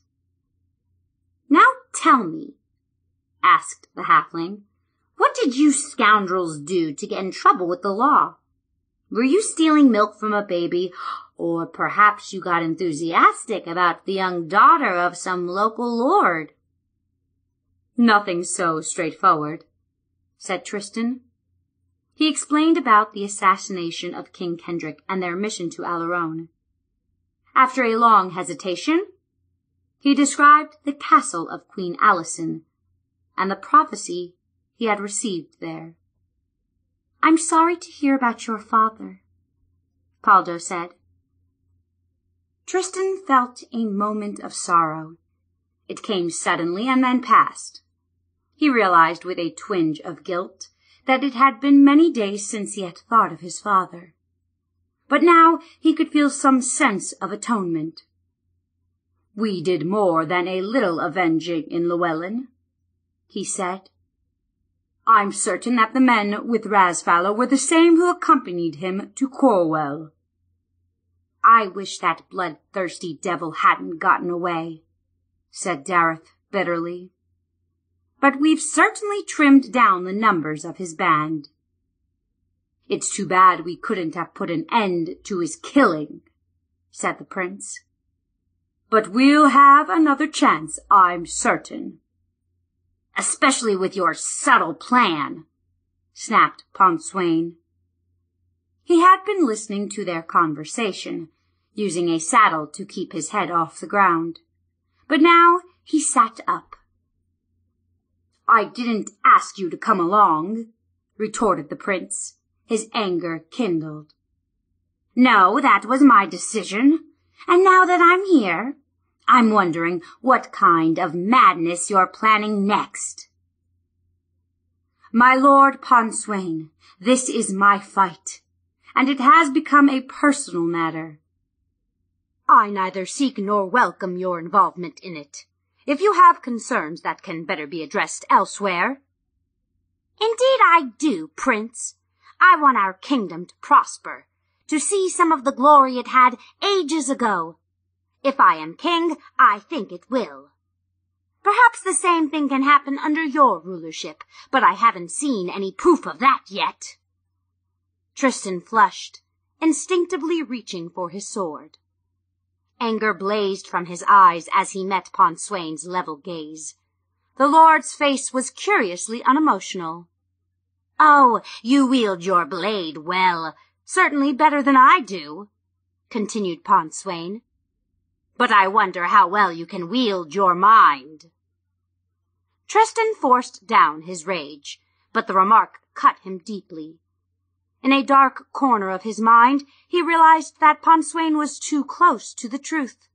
Now tell me, asked the halfling, what did you scoundrels do to get in trouble with the law? Were you stealing milk from a baby? Or perhaps you got enthusiastic about the young daughter of some local lord? Nothing so straightforward, said Tristan. He explained about the assassination of King Kendrick and their mission to Alaron. After a long hesitation, he described the castle of Queen Alison and the prophecy he had received there. I'm sorry to hear about your father, Pawldo said. Tristan felt a moment of sorrow. It came suddenly and then passed. He realized with a twinge of guilt that it had been many days since he had thought of his father. But now he could feel some sense of atonement. We did more than a little avenging in Llewellyn, he said. I'm certain that the men with Rasfallow were the same who accompanied him to Corwell. I wish that bloodthirsty devil hadn't gotten away, said Daryth bitterly. But we've certainly trimmed down the numbers of his band. It's too bad we couldn't have put an end to his killing, said the prince. But we'll have another chance, I'm certain. Especially with your subtle plan, snapped Pontswain. He had been listening to their conversation, using a saddle to keep his head off the ground. But now he sat up. I didn't ask you to come along, retorted the prince, his anger kindled. No, that was my decision. And now that I'm here, I'm wondering what kind of madness you're planning next. My lord Pontswain, this is my fight, and it has become a personal matter. I neither seek nor welcome your involvement in it. If you have concerns that can better be addressed elsewhere. Indeed I do, Prince. I want our kingdom to prosper, to see some of the glory it had ages ago. If I am king, I think it will. Perhaps the same thing can happen under your rulership, but I haven't seen any proof of that yet. Tristan flushed, instinctively reaching for his sword. Anger blazed from his eyes as he met Pontswain's level gaze. The lord's face was curiously unemotional. Oh, you wield your blade well, certainly better than I do, continued Pontswain. But I wonder how well you can wield your mind. Tristan forced down his rage, but the remark cut him deeply. In a dark corner of his mind, he realized that Pontswain was too close to the truth.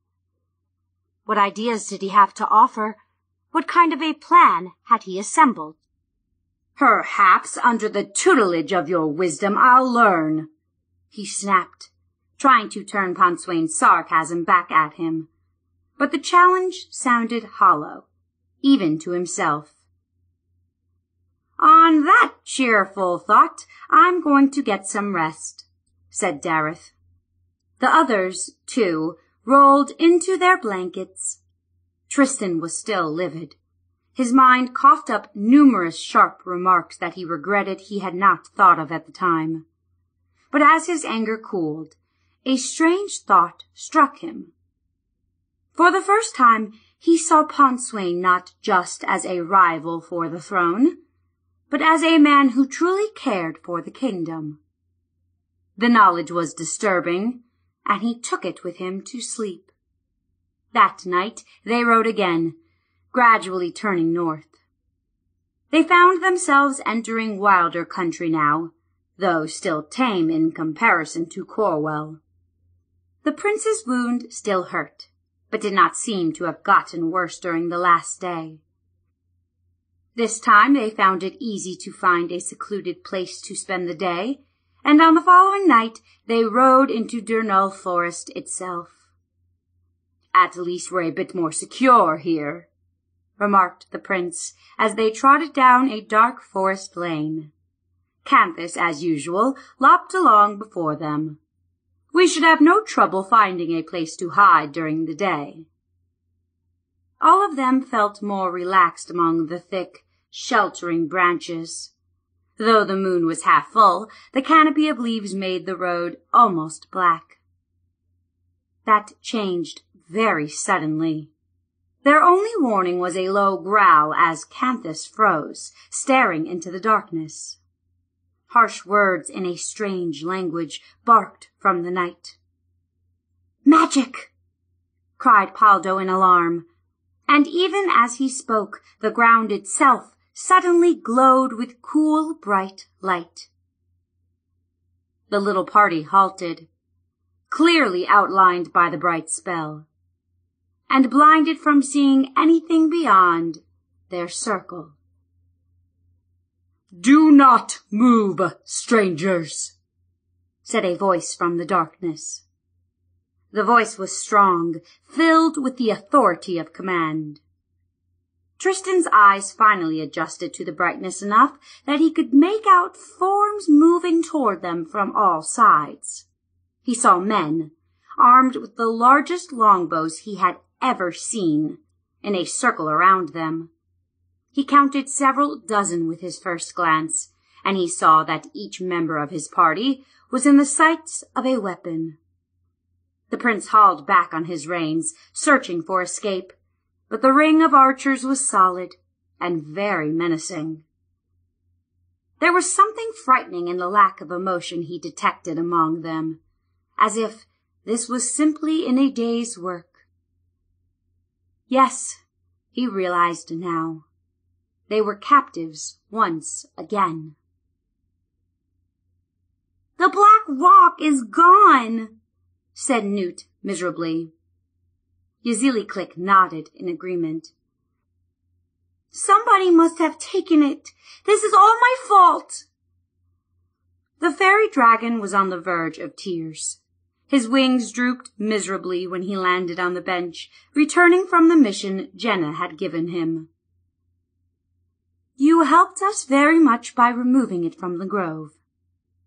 What ideas did he have to offer? What kind of a plan had he assembled? Perhaps under the tutelage of your wisdom I'll learn, he snapped, trying to turn Pontswain's sarcasm back at him. But the challenge sounded hollow, even to himself. On that cheerful thought, I'm going to get some rest, said Daryth. The others, too, rolled into their blankets. Tristan was still livid. His mind coughed up numerous sharp remarks that he regretted he had not thought of at the time. But as his anger cooled, a strange thought struck him. For the first time, he saw Pontswain not just as a rival for the throne, but as a man who truly cared for the kingdom. The knowledge was disturbing, and he took it with him to sleep. That night they rode again, gradually turning north. They found themselves entering wilder country now, though still tame in comparison to Corwell. The prince's wound still hurt, but did not seem to have gotten worse during the last day. This time they found it easy to find a secluded place to spend the day, and on the following night they rode into Durnall Forest itself. At least we're a bit more secure here, remarked the prince as they trotted down a dark forest lane. Canthus, as usual, lopped along before them. We should have no trouble finding a place to hide during the day. All of them felt more relaxed among the thick, sheltering branches. Though the moon was half full, the canopy of leaves made the road almost black. That changed very suddenly. Their only warning was a low growl as Canthus froze, staring into the darkness. Harsh words in a strange language barked from the night. Magic! cried Pawldo in alarm, and even as he spoke, the ground itself suddenly glowed with cool, bright light. The little party halted, clearly outlined by the bright spell, and blinded from seeing anything beyond their circle. Do not move, strangers, said a voice from the darkness. The voice was strong, filled with the authority of command. Tristan's eyes finally adjusted to the brightness enough that he could make out forms moving toward them from all sides. He saw men, armed with the largest longbows he had ever seen, in a circle around them. He counted several dozen with his first glance, and he saw that each member of his party was in the sights of a weapon. The prince hauled back on his reins, searching for escape, but the ring of archers was solid and very menacing. There was something frightening in the lack of emotion he detected among them, as if this was simply in a day's work. Yes, he realized now. They were captives once again. The Black Rock is gone, said Newt miserably. Yazili nodded in agreement. Somebody must have taken it. This is all my fault. The fairy dragon was on the verge of tears. His wings drooped miserably when he landed on the bench, returning from the mission Genna had given him. You helped us very much by removing it from the grove,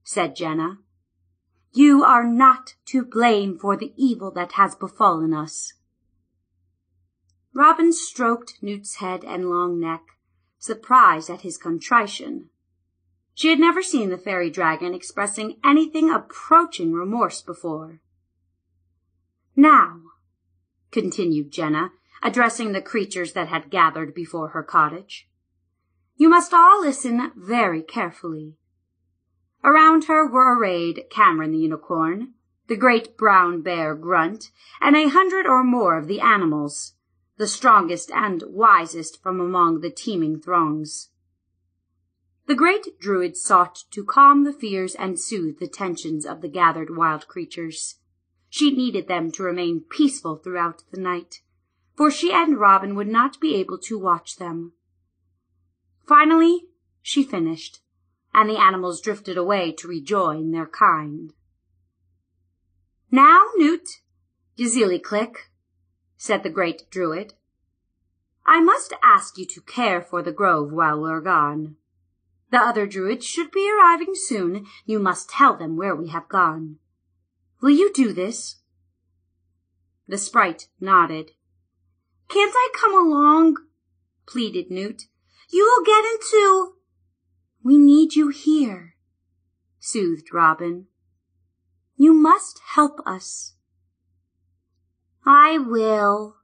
said Genna. You are not to blame for the evil that has befallen us. Robyn stroked Newt's head and long neck, surprised at his contrition. She had never seen the fairy dragon expressing anything approaching remorse before. Now, continued Genna, addressing the creatures that had gathered before her cottage, you must all listen very carefully. Around her were arrayed Kamerynn the unicorn, the great brown bear Grunt, and a hundred or more of the animals, the strongest and wisest from among the teeming throngs. The great druid sought to calm the fears and soothe the tensions of the gathered wild creatures. She needed them to remain peaceful throughout the night, for she and Robyn would not be able to watch them. Finally, she finished and the animals drifted away to rejoin their kind. Now, Newt, Yazili said the great druid, I must ask you to care for the grove while we're gone. The other druids should be arriving soon. You must tell them where we have gone. Will you do this? The sprite nodded. Can't I come along? pleaded Newt. You will get into we need you here, soothed Robyn. You must help us. I will,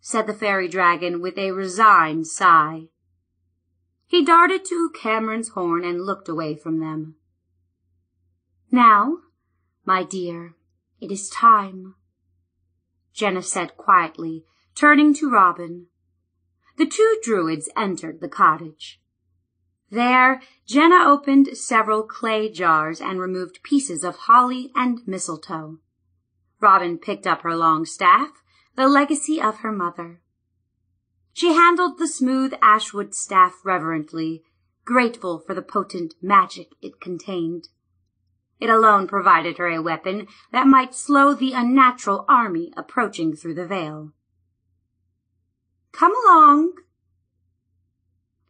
said the fairy dragon with a resigned sigh. He darted to Kamerynn's horn and looked away from them. Now, my dear, it is time, Genna said quietly, turning to Robyn. The two druids entered the cottage. There, Genna opened several clay jars and removed pieces of holly and mistletoe. Robyn picked up her long staff, the legacy of her mother. She handled the smooth ashwood staff reverently, grateful for the potent magic it contained. It alone provided her a weapon that might slow the unnatural army approaching through the vale. Come along,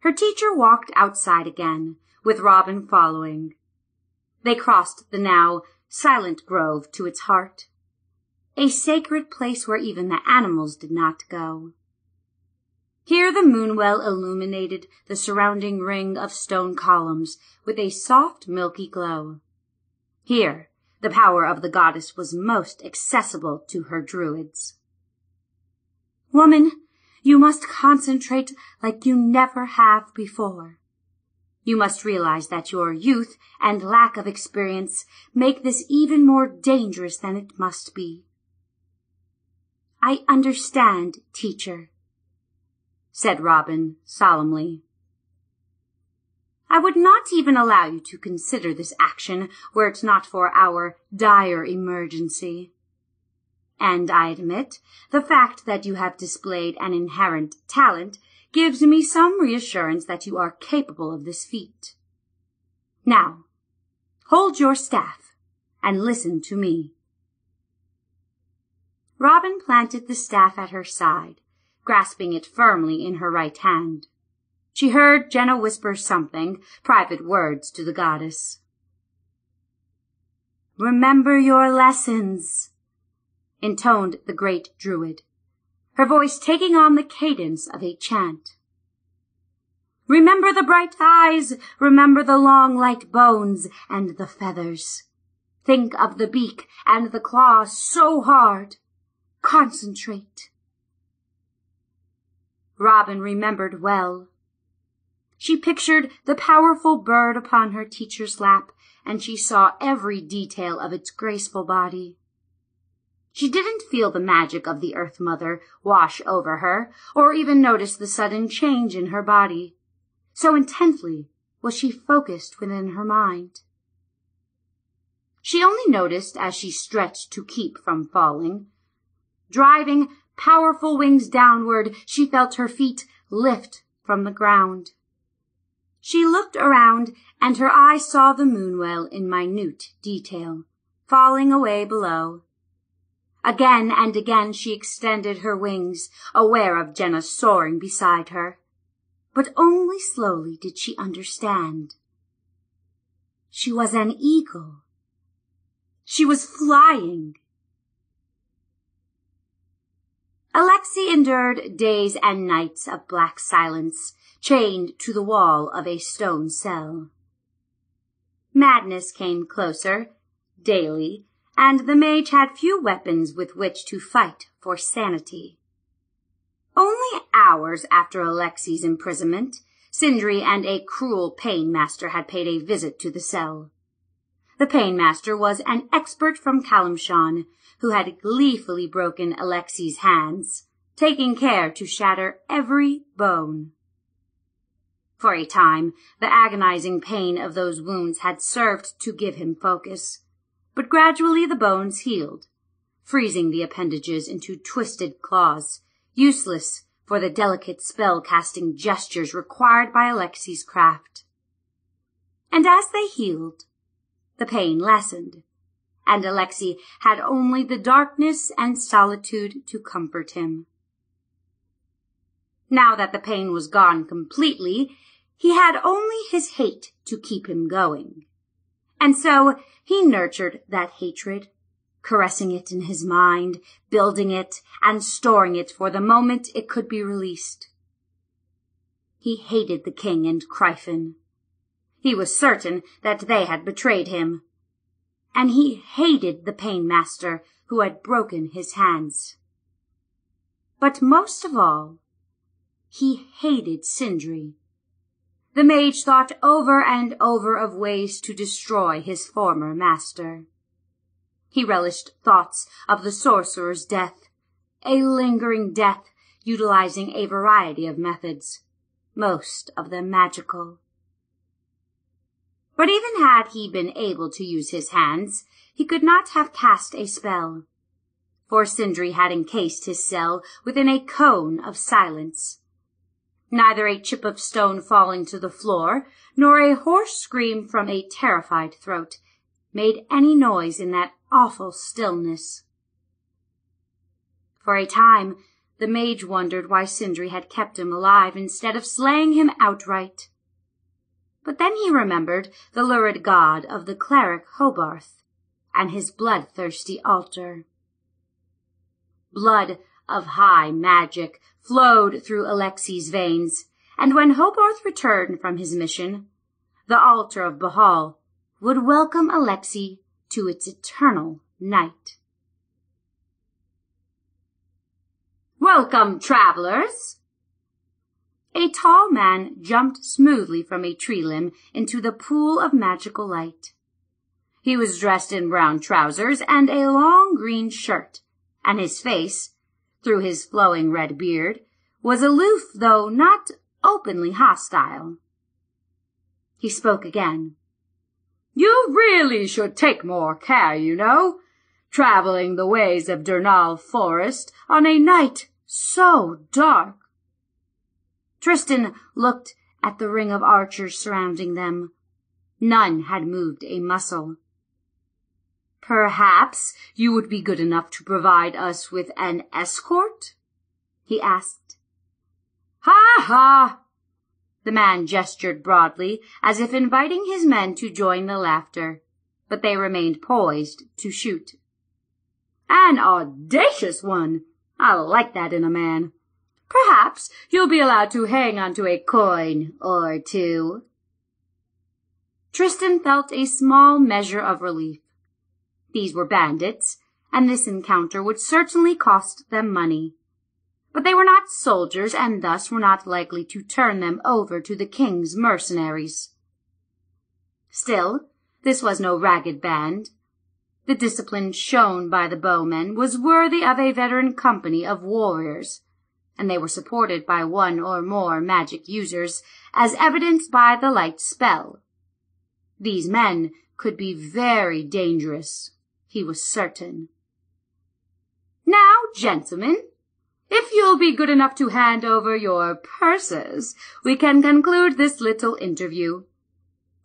her teacher walked outside again, with Robyn following. They crossed the now silent grove to its heart, a sacred place where even the animals did not go. Here the moonwell illuminated the surrounding ring of stone columns with a soft milky glow. Here the power of the goddess was most accessible to her druids. Woman, you must concentrate like you never have before. You must realize that your youth and lack of experience make this even more dangerous than it must be. I understand, teacher, said Robyn solemnly. I would not even allow you to consider this action were it not for our dire emergency. And I admit the fact that you have displayed an inherent talent gives me some reassurance that you are capable of this feat. Now, hold your staff and listen to me. Robyn planted the staff at her side, grasping it firmly in her right hand. She heard Genna whisper something, private words to the goddess. Remember your lessons, intoned the great druid, her voice taking on the cadence of a chant. Remember the bright eyes, remember the long light bones and the feathers. Think of the beak and the claws so hard. Concentrate. Robyn remembered well. She pictured the powerful bird upon her teacher's lap, and she saw every detail of its graceful body. She didn't feel the magic of the Earth Mother wash over her, or even notice the sudden change in her body. So intently was she focused within her mind. She only noticed as she stretched to keep from falling. Driving powerful wings downward, she felt her feet lift from the ground. She looked around, and her eye saw the moonwell in minute detail, falling away below. Again and again she extended her wings, aware of Genna soaring beside her. But only slowly did she understand. She was an eagle. She was flying. Alexei endured days and nights of black silence, chained to the wall of a stone cell. Madness came closer, daily, and the mage had few weapons with which to fight for sanity. Only hours after Alexei's imprisonment, Cyndre and a cruel pain-master had paid a visit to the cell. The pain-master was an expert from Calimshan who had gleefully broken Alexei's hands, taking care to shatter every bone. For a time, the agonizing pain of those wounds had served to give him focus, but gradually the bones healed, freezing the appendages into twisted claws, useless for the delicate spell-casting gestures required by Alexei's craft. And as they healed, the pain lessened, and Alexei had only the darkness and solitude to comfort him. Now that the pain was gone completely, he had only his hate to keep him going. And so he nurtured that hatred, caressing it in his mind, building it, and storing it for the moment it could be released. He hated the king and Cryphon. He was certain that they had betrayed him. And he hated the painmaster who had broken his hands. But most of all, he hated Cyndre. The mage thought over and over of ways to destroy his former master. He relished thoughts of the sorcerer's death, a lingering death utilizing a variety of methods, most of them magical. But even had he been able to use his hands, he could not have cast a spell, for Cyndre had encased his cell within a cone of silence neither a chip of stone falling to the floor, nor a hoarse scream from a terrified throat, made any noise in that awful stillness. For a time, the mage wondered why Cyndre had kept him alive instead of slaying him outright. But then he remembered the lurid god of the cleric Hobarth and his bloodthirsty altar. Blood of high magic flowed through Alexei's veins, and when Hobarth returned from his mission, the altar of Bhaal would welcome Alexei to its eternal night. Welcome, travelers! A tall man jumped smoothly from a tree limb into the pool of magical light. He was dressed in brown trousers and a long green shirt, and his face through his flowing red beard, was aloof though not openly hostile. He spoke again. You really should take more care, you know, traveling the ways of Durnal Forest on a night so dark. Tristan looked at the ring of archers surrounding them. None had moved a muscle. Perhaps you would be good enough to provide us with an escort? he asked. Ha ha! The man gestured broadly, as if inviting his men to join the laughter, but they remained poised to shoot. An audacious one! I like that in a man. Perhaps you'll be allowed to hang onto a coin or two. Tristan felt a small measure of relief. These were bandits, and this encounter would certainly cost them money. But they were not soldiers, and thus were not likely to turn them over to the king's mercenaries. Still, this was no ragged band. The discipline shown by the bowmen was worthy of a veteran company of warriors, and they were supported by one or more magic users, as evidenced by the light spell. These men could be very dangerous, he was certain. Now, gentlemen, if you'll be good enough to hand over your purses, we can conclude this little interview.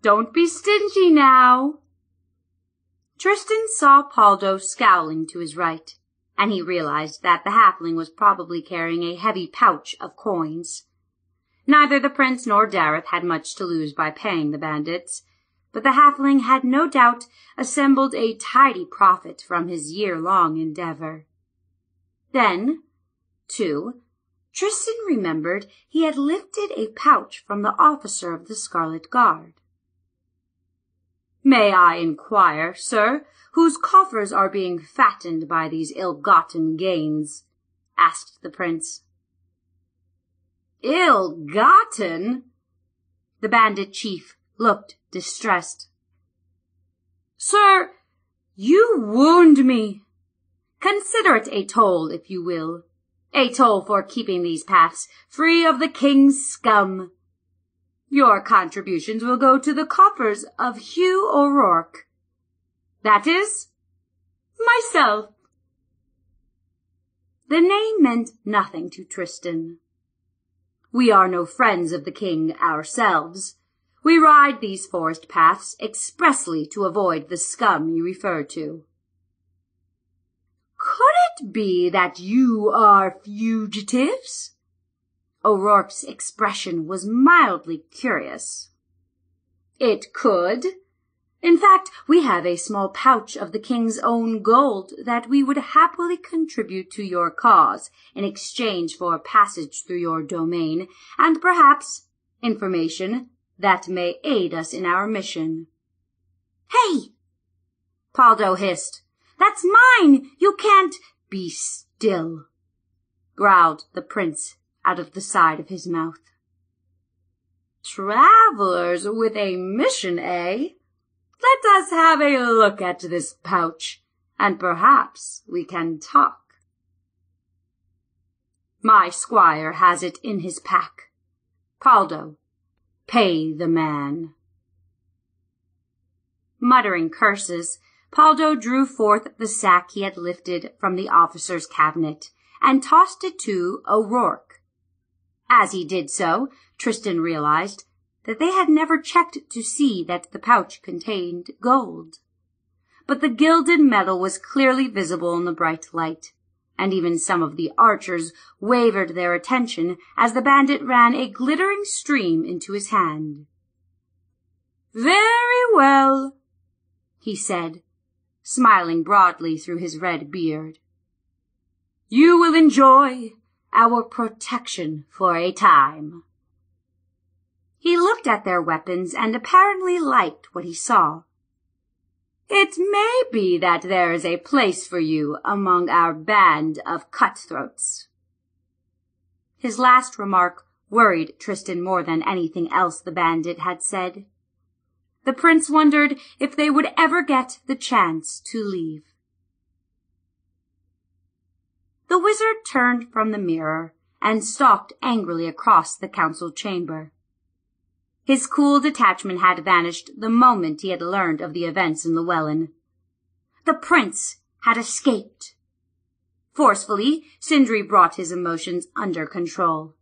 Don't be stingy now. Tristan saw Pawldo scowling to his right, and he realized that the halfling was probably carrying a heavy pouch of coins. Neither the prince nor Daryth had much to lose by paying the bandits, but the halfling had no doubt assembled a tidy profit from his year-long endeavor. Then, too, Tristan remembered he had lifted a pouch from the officer of the Scarlet Guard. May I inquire, sir, whose coffers are being fattened by these ill-gotten gains? asked the prince. Ill-gotten? The bandit chief looked distressed. Sir, you wound me. Consider it a toll, if you will. A toll for keeping these paths free of the king's scum. Your contributions will go to the coffers of Hugh O'Rourke. That is, myself. The name meant nothing to Tristan. We are no friends of the king ourselves. We ride these forest paths expressly to avoid the scum you refer to. Could it be that you are fugitives? O'Rourke's expression was mildly curious. It could. In fact, we have a small pouch of the king's own gold that we would happily contribute to your cause in exchange for passage through your domain and perhaps information that may aid us in our mission. Hey! Pawldo hissed. That's mine! You can't be still, growled the prince out of the side of his mouth. Travelers with a mission, eh? Let us have a look at this pouch, and perhaps we can talk. My squire has it in his pack. Pawldo, pay the man. Muttering curses, Pawldo drew forth the sack he had lifted from the officer's cabinet and tossed it to O'Rourke. As he did so, Tristan realized that they had never checked to see that the pouch contained gold. But the gilded metal was clearly visible in the bright light, and even some of the archers wavered their attention as the bandit ran a glittering stream into his hand. Very well, he said, smiling broadly through his red beard. You will enjoy our protection for a time. He looked at their weapons and apparently liked what he saw. It may be that there is a place for you among our band of cutthroats. His last remark worried Tristan more than anything else the bandit had said. The prince wondered if they would ever get the chance to leave. the wizard turned from the mirror and stalked angrily across the council chamber. His cool detachment had vanished the moment he had learned of the events in Llewellyn. The prince had escaped. Forcefully, Cyndre brought his emotions under control.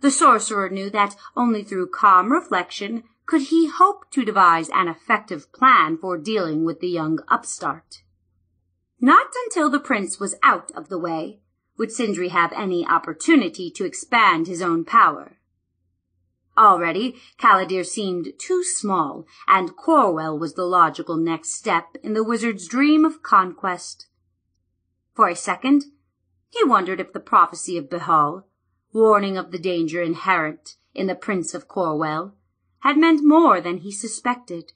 The sorcerer knew that only through calm reflection could he hope to devise an effective plan for dealing with the young upstart. Not until the prince was out of the way would Cyndre have any opportunity to expand his own power. Already, Callidyrr seemed too small, and Corwell was the logical next step in the wizard's dream of conquest. For a second, he wondered if the prophecy of Bhaal, warning of the danger inherent in the Prince of Corwell, had meant more than he suspected.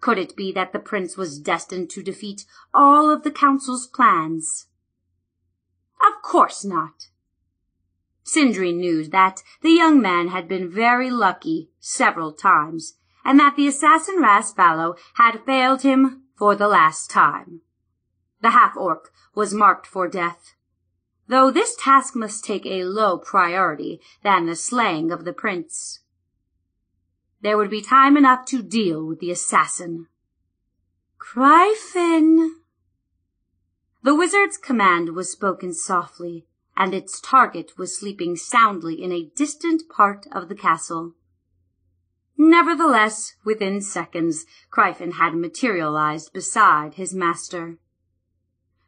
Could it be that the prince was destined to defeat all of the council's plans? Of course not. Cyndre knew that the young man had been very lucky several times, and that the assassin Rasfallow had failed him for the last time. The half-orc was marked for death, though this task must take a low priority than the slaying of the prince. There would be time enough to deal with the assassin. Cryphon! The wizard's command was spoken softly, and its target was sleeping soundly in a distant part of the castle. Nevertheless, within seconds, Cryphon had materialized beside his master.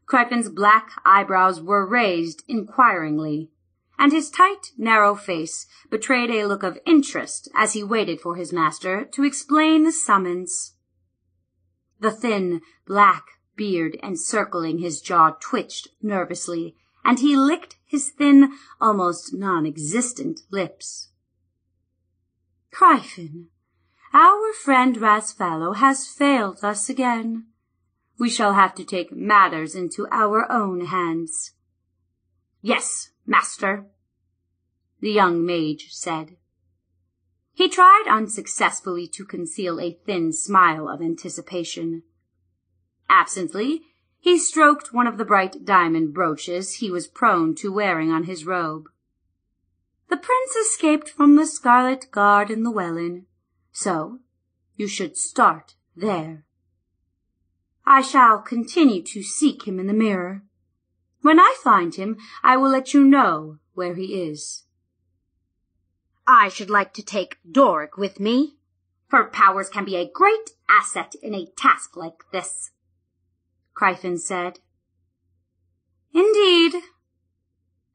Cryphon's black eyebrows were raised inquiringly, and his tight, narrow face betrayed a look of interest as he waited for his master to explain the summons. The thin, black beard encircling his jaw twitched nervously and he licked his thin, almost non-existent lips. Cryphon, our friend Rasfallow has failed us again. We shall have to take matters into our own hands. Yes, master, the young mage said. He tried unsuccessfully to conceal a thin smile of anticipation. Absently, he stroked one of the bright diamond brooches he was prone to wearing on his robe. The prince escaped from the Scarlet Guard in Llewellyn, so you should start there. I shall continue to seek him in the mirror. When I find him, I will let you know where he is. I should like to take Doric with me. Her powers can be a great asset in a task like this. Cryphon said. Indeed,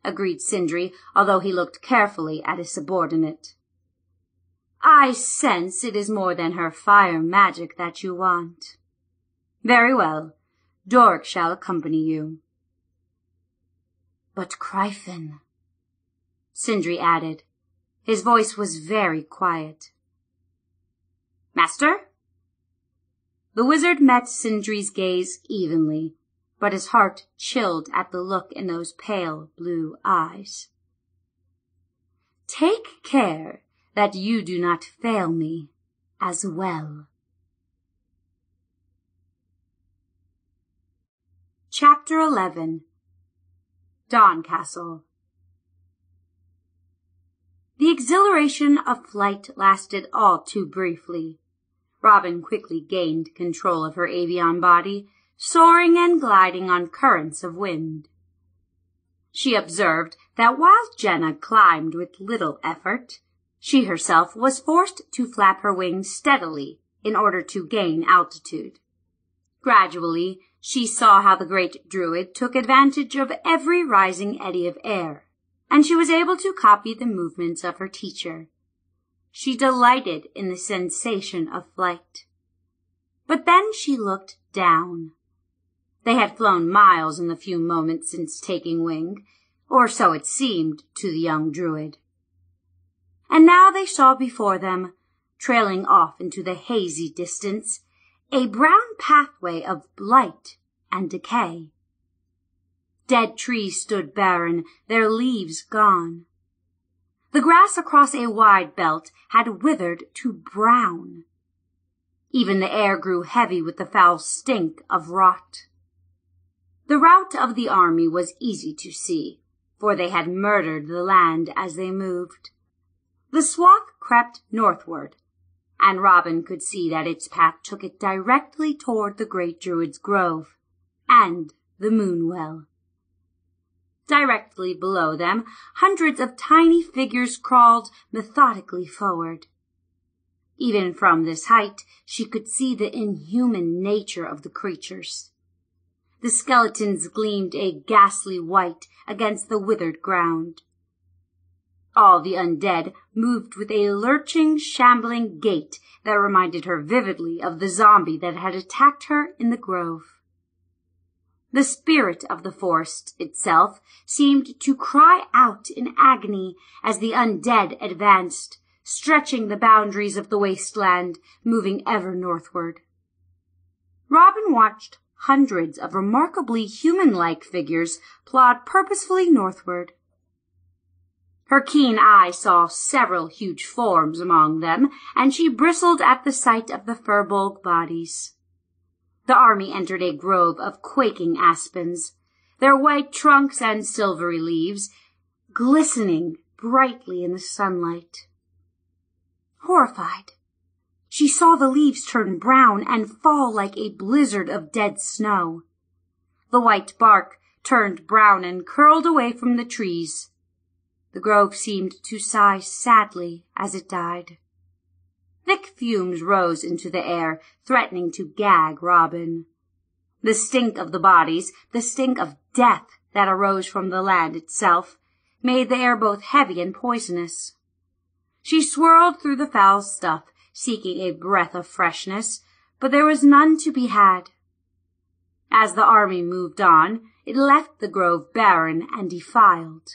agreed Cyndre, although he looked carefully at his subordinate. I sense it is more than her fire magic that you want. Very well, Doric shall accompany you. But Cryphon, Cyndre added. His voice was very quiet. Master? The wizard met Cyndre's gaze evenly, but his heart chilled at the look in those pale blue eyes. Take care that you do not fail me as well. Chapter 11 Castle. The exhilaration of flight lasted all too briefly. Robyn quickly gained control of her avian body, soaring and gliding on currents of wind. She observed that while Genna climbed with little effort, she herself was forced to flap her wings steadily in order to gain altitude. Gradually, she saw how the great druid took advantage of every rising eddy of air, and she was able to copy the movements of her teacher. She delighted in the sensation of flight. But then she looked down. They had flown miles in the few moments since taking wing, or so it seemed to the young druid. And now they saw before them, trailing off into the hazy distance, a brown pathway of blight and decay. Dead trees stood barren, their leaves gone. The grass across a wide belt had withered to brown. Even the air grew heavy with the foul stink of rot. The route of the army was easy to see, for they had murdered the land as they moved. The swath crept northward, and Robyn could see that its path took it directly toward the great Druid's grove and the Moonwell. Directly below them, hundreds of tiny figures crawled methodically forward. Even from this height, she could see the inhuman nature of the creatures. The skeletons gleamed a ghastly white against the withered ground. All the undead moved with a lurching, shambling gait that reminded her vividly of the zombie that had attacked her in the grove. The spirit of the forest itself seemed to cry out in agony as the undead advanced, stretching the boundaries of the wasteland, moving ever northward. Robyn watched hundreds of remarkably human-like figures plod purposefully northward. Her keen eye saw several huge forms among them, and she bristled at the sight of the firbolg bodies. The army entered a grove of quaking aspens, their white trunks and silvery leaves glistening brightly in the sunlight. Horrified, she saw the leaves turn brown and fall like a blizzard of dead snow. The white bark turned brown and curled away from the trees. The grove seemed to sigh sadly as it died. Thick fumes rose into the air, threatening to gag Robyn. The stink of the bodies, the stink of death that arose from the land itself, made the air both heavy and poisonous. She swirled through the foul stuff, seeking a breath of freshness, but there was none to be had. As the army moved on, it left the grove barren and defiled.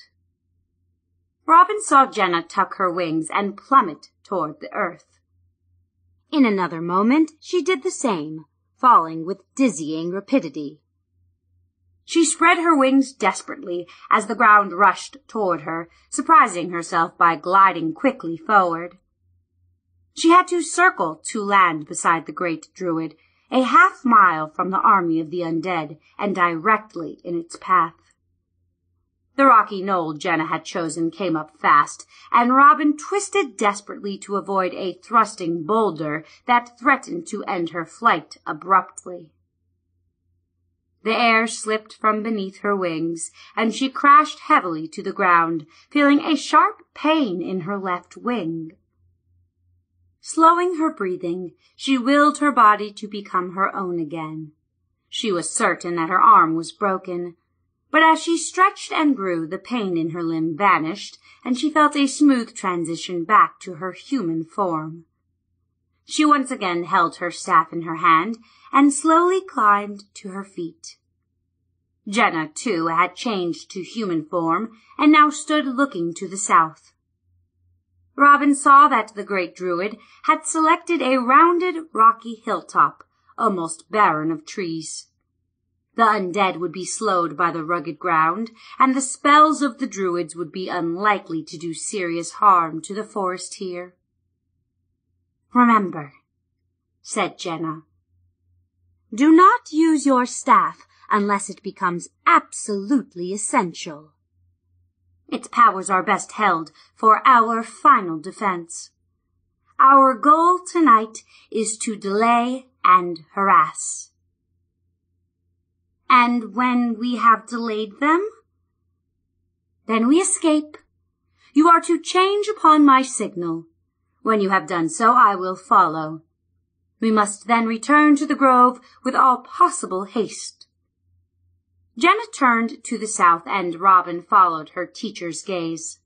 Robyn saw Genna tuck her wings and plummet toward the earth. In another moment she did the same, falling with dizzying rapidity. She spread her wings desperately as the ground rushed toward her, surprising herself by gliding quickly forward. She had to circle to land beside the great druid, a half mile from the army of the undead and directly in its path. The rocky knoll Genna had chosen came up fast, and Robyn twisted desperately to avoid a thrusting boulder that threatened to end her flight abruptly. The air slipped from beneath her wings, and she crashed heavily to the ground, feeling a sharp pain in her left wing. Slowing her breathing, she willed her body to become her own again. She was certain that her arm was broken, but as she stretched and grew, the pain in her limb vanished, and she felt a smooth transition back to her human form. She once again held her staff in her hand and slowly climbed to her feet. Genna, too, had changed to human form and now stood looking to the south. Robyn saw that the great druid had selected a rounded, rocky hilltop, almost barren of trees. The undead would be slowed by the rugged ground, and the spells of the druids would be unlikely to do serious harm to the forest here. Remember, said Genna. Do not use your staff unless it becomes absolutely essential. Its powers are best held for our final defense. Our goal tonight is to delay and harass. And when we have delayed them, then we escape. You are to change upon my signal. When you have done so, I will follow. We must then return to the grove with all possible haste. Genna turned to the south and Robyn followed her teacher's gaze.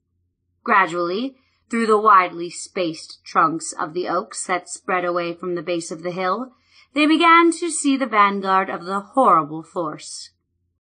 Gradually, through the widely spaced trunks of the oaks that spread away from the base of the hill, they began to see the vanguard of the horrible force.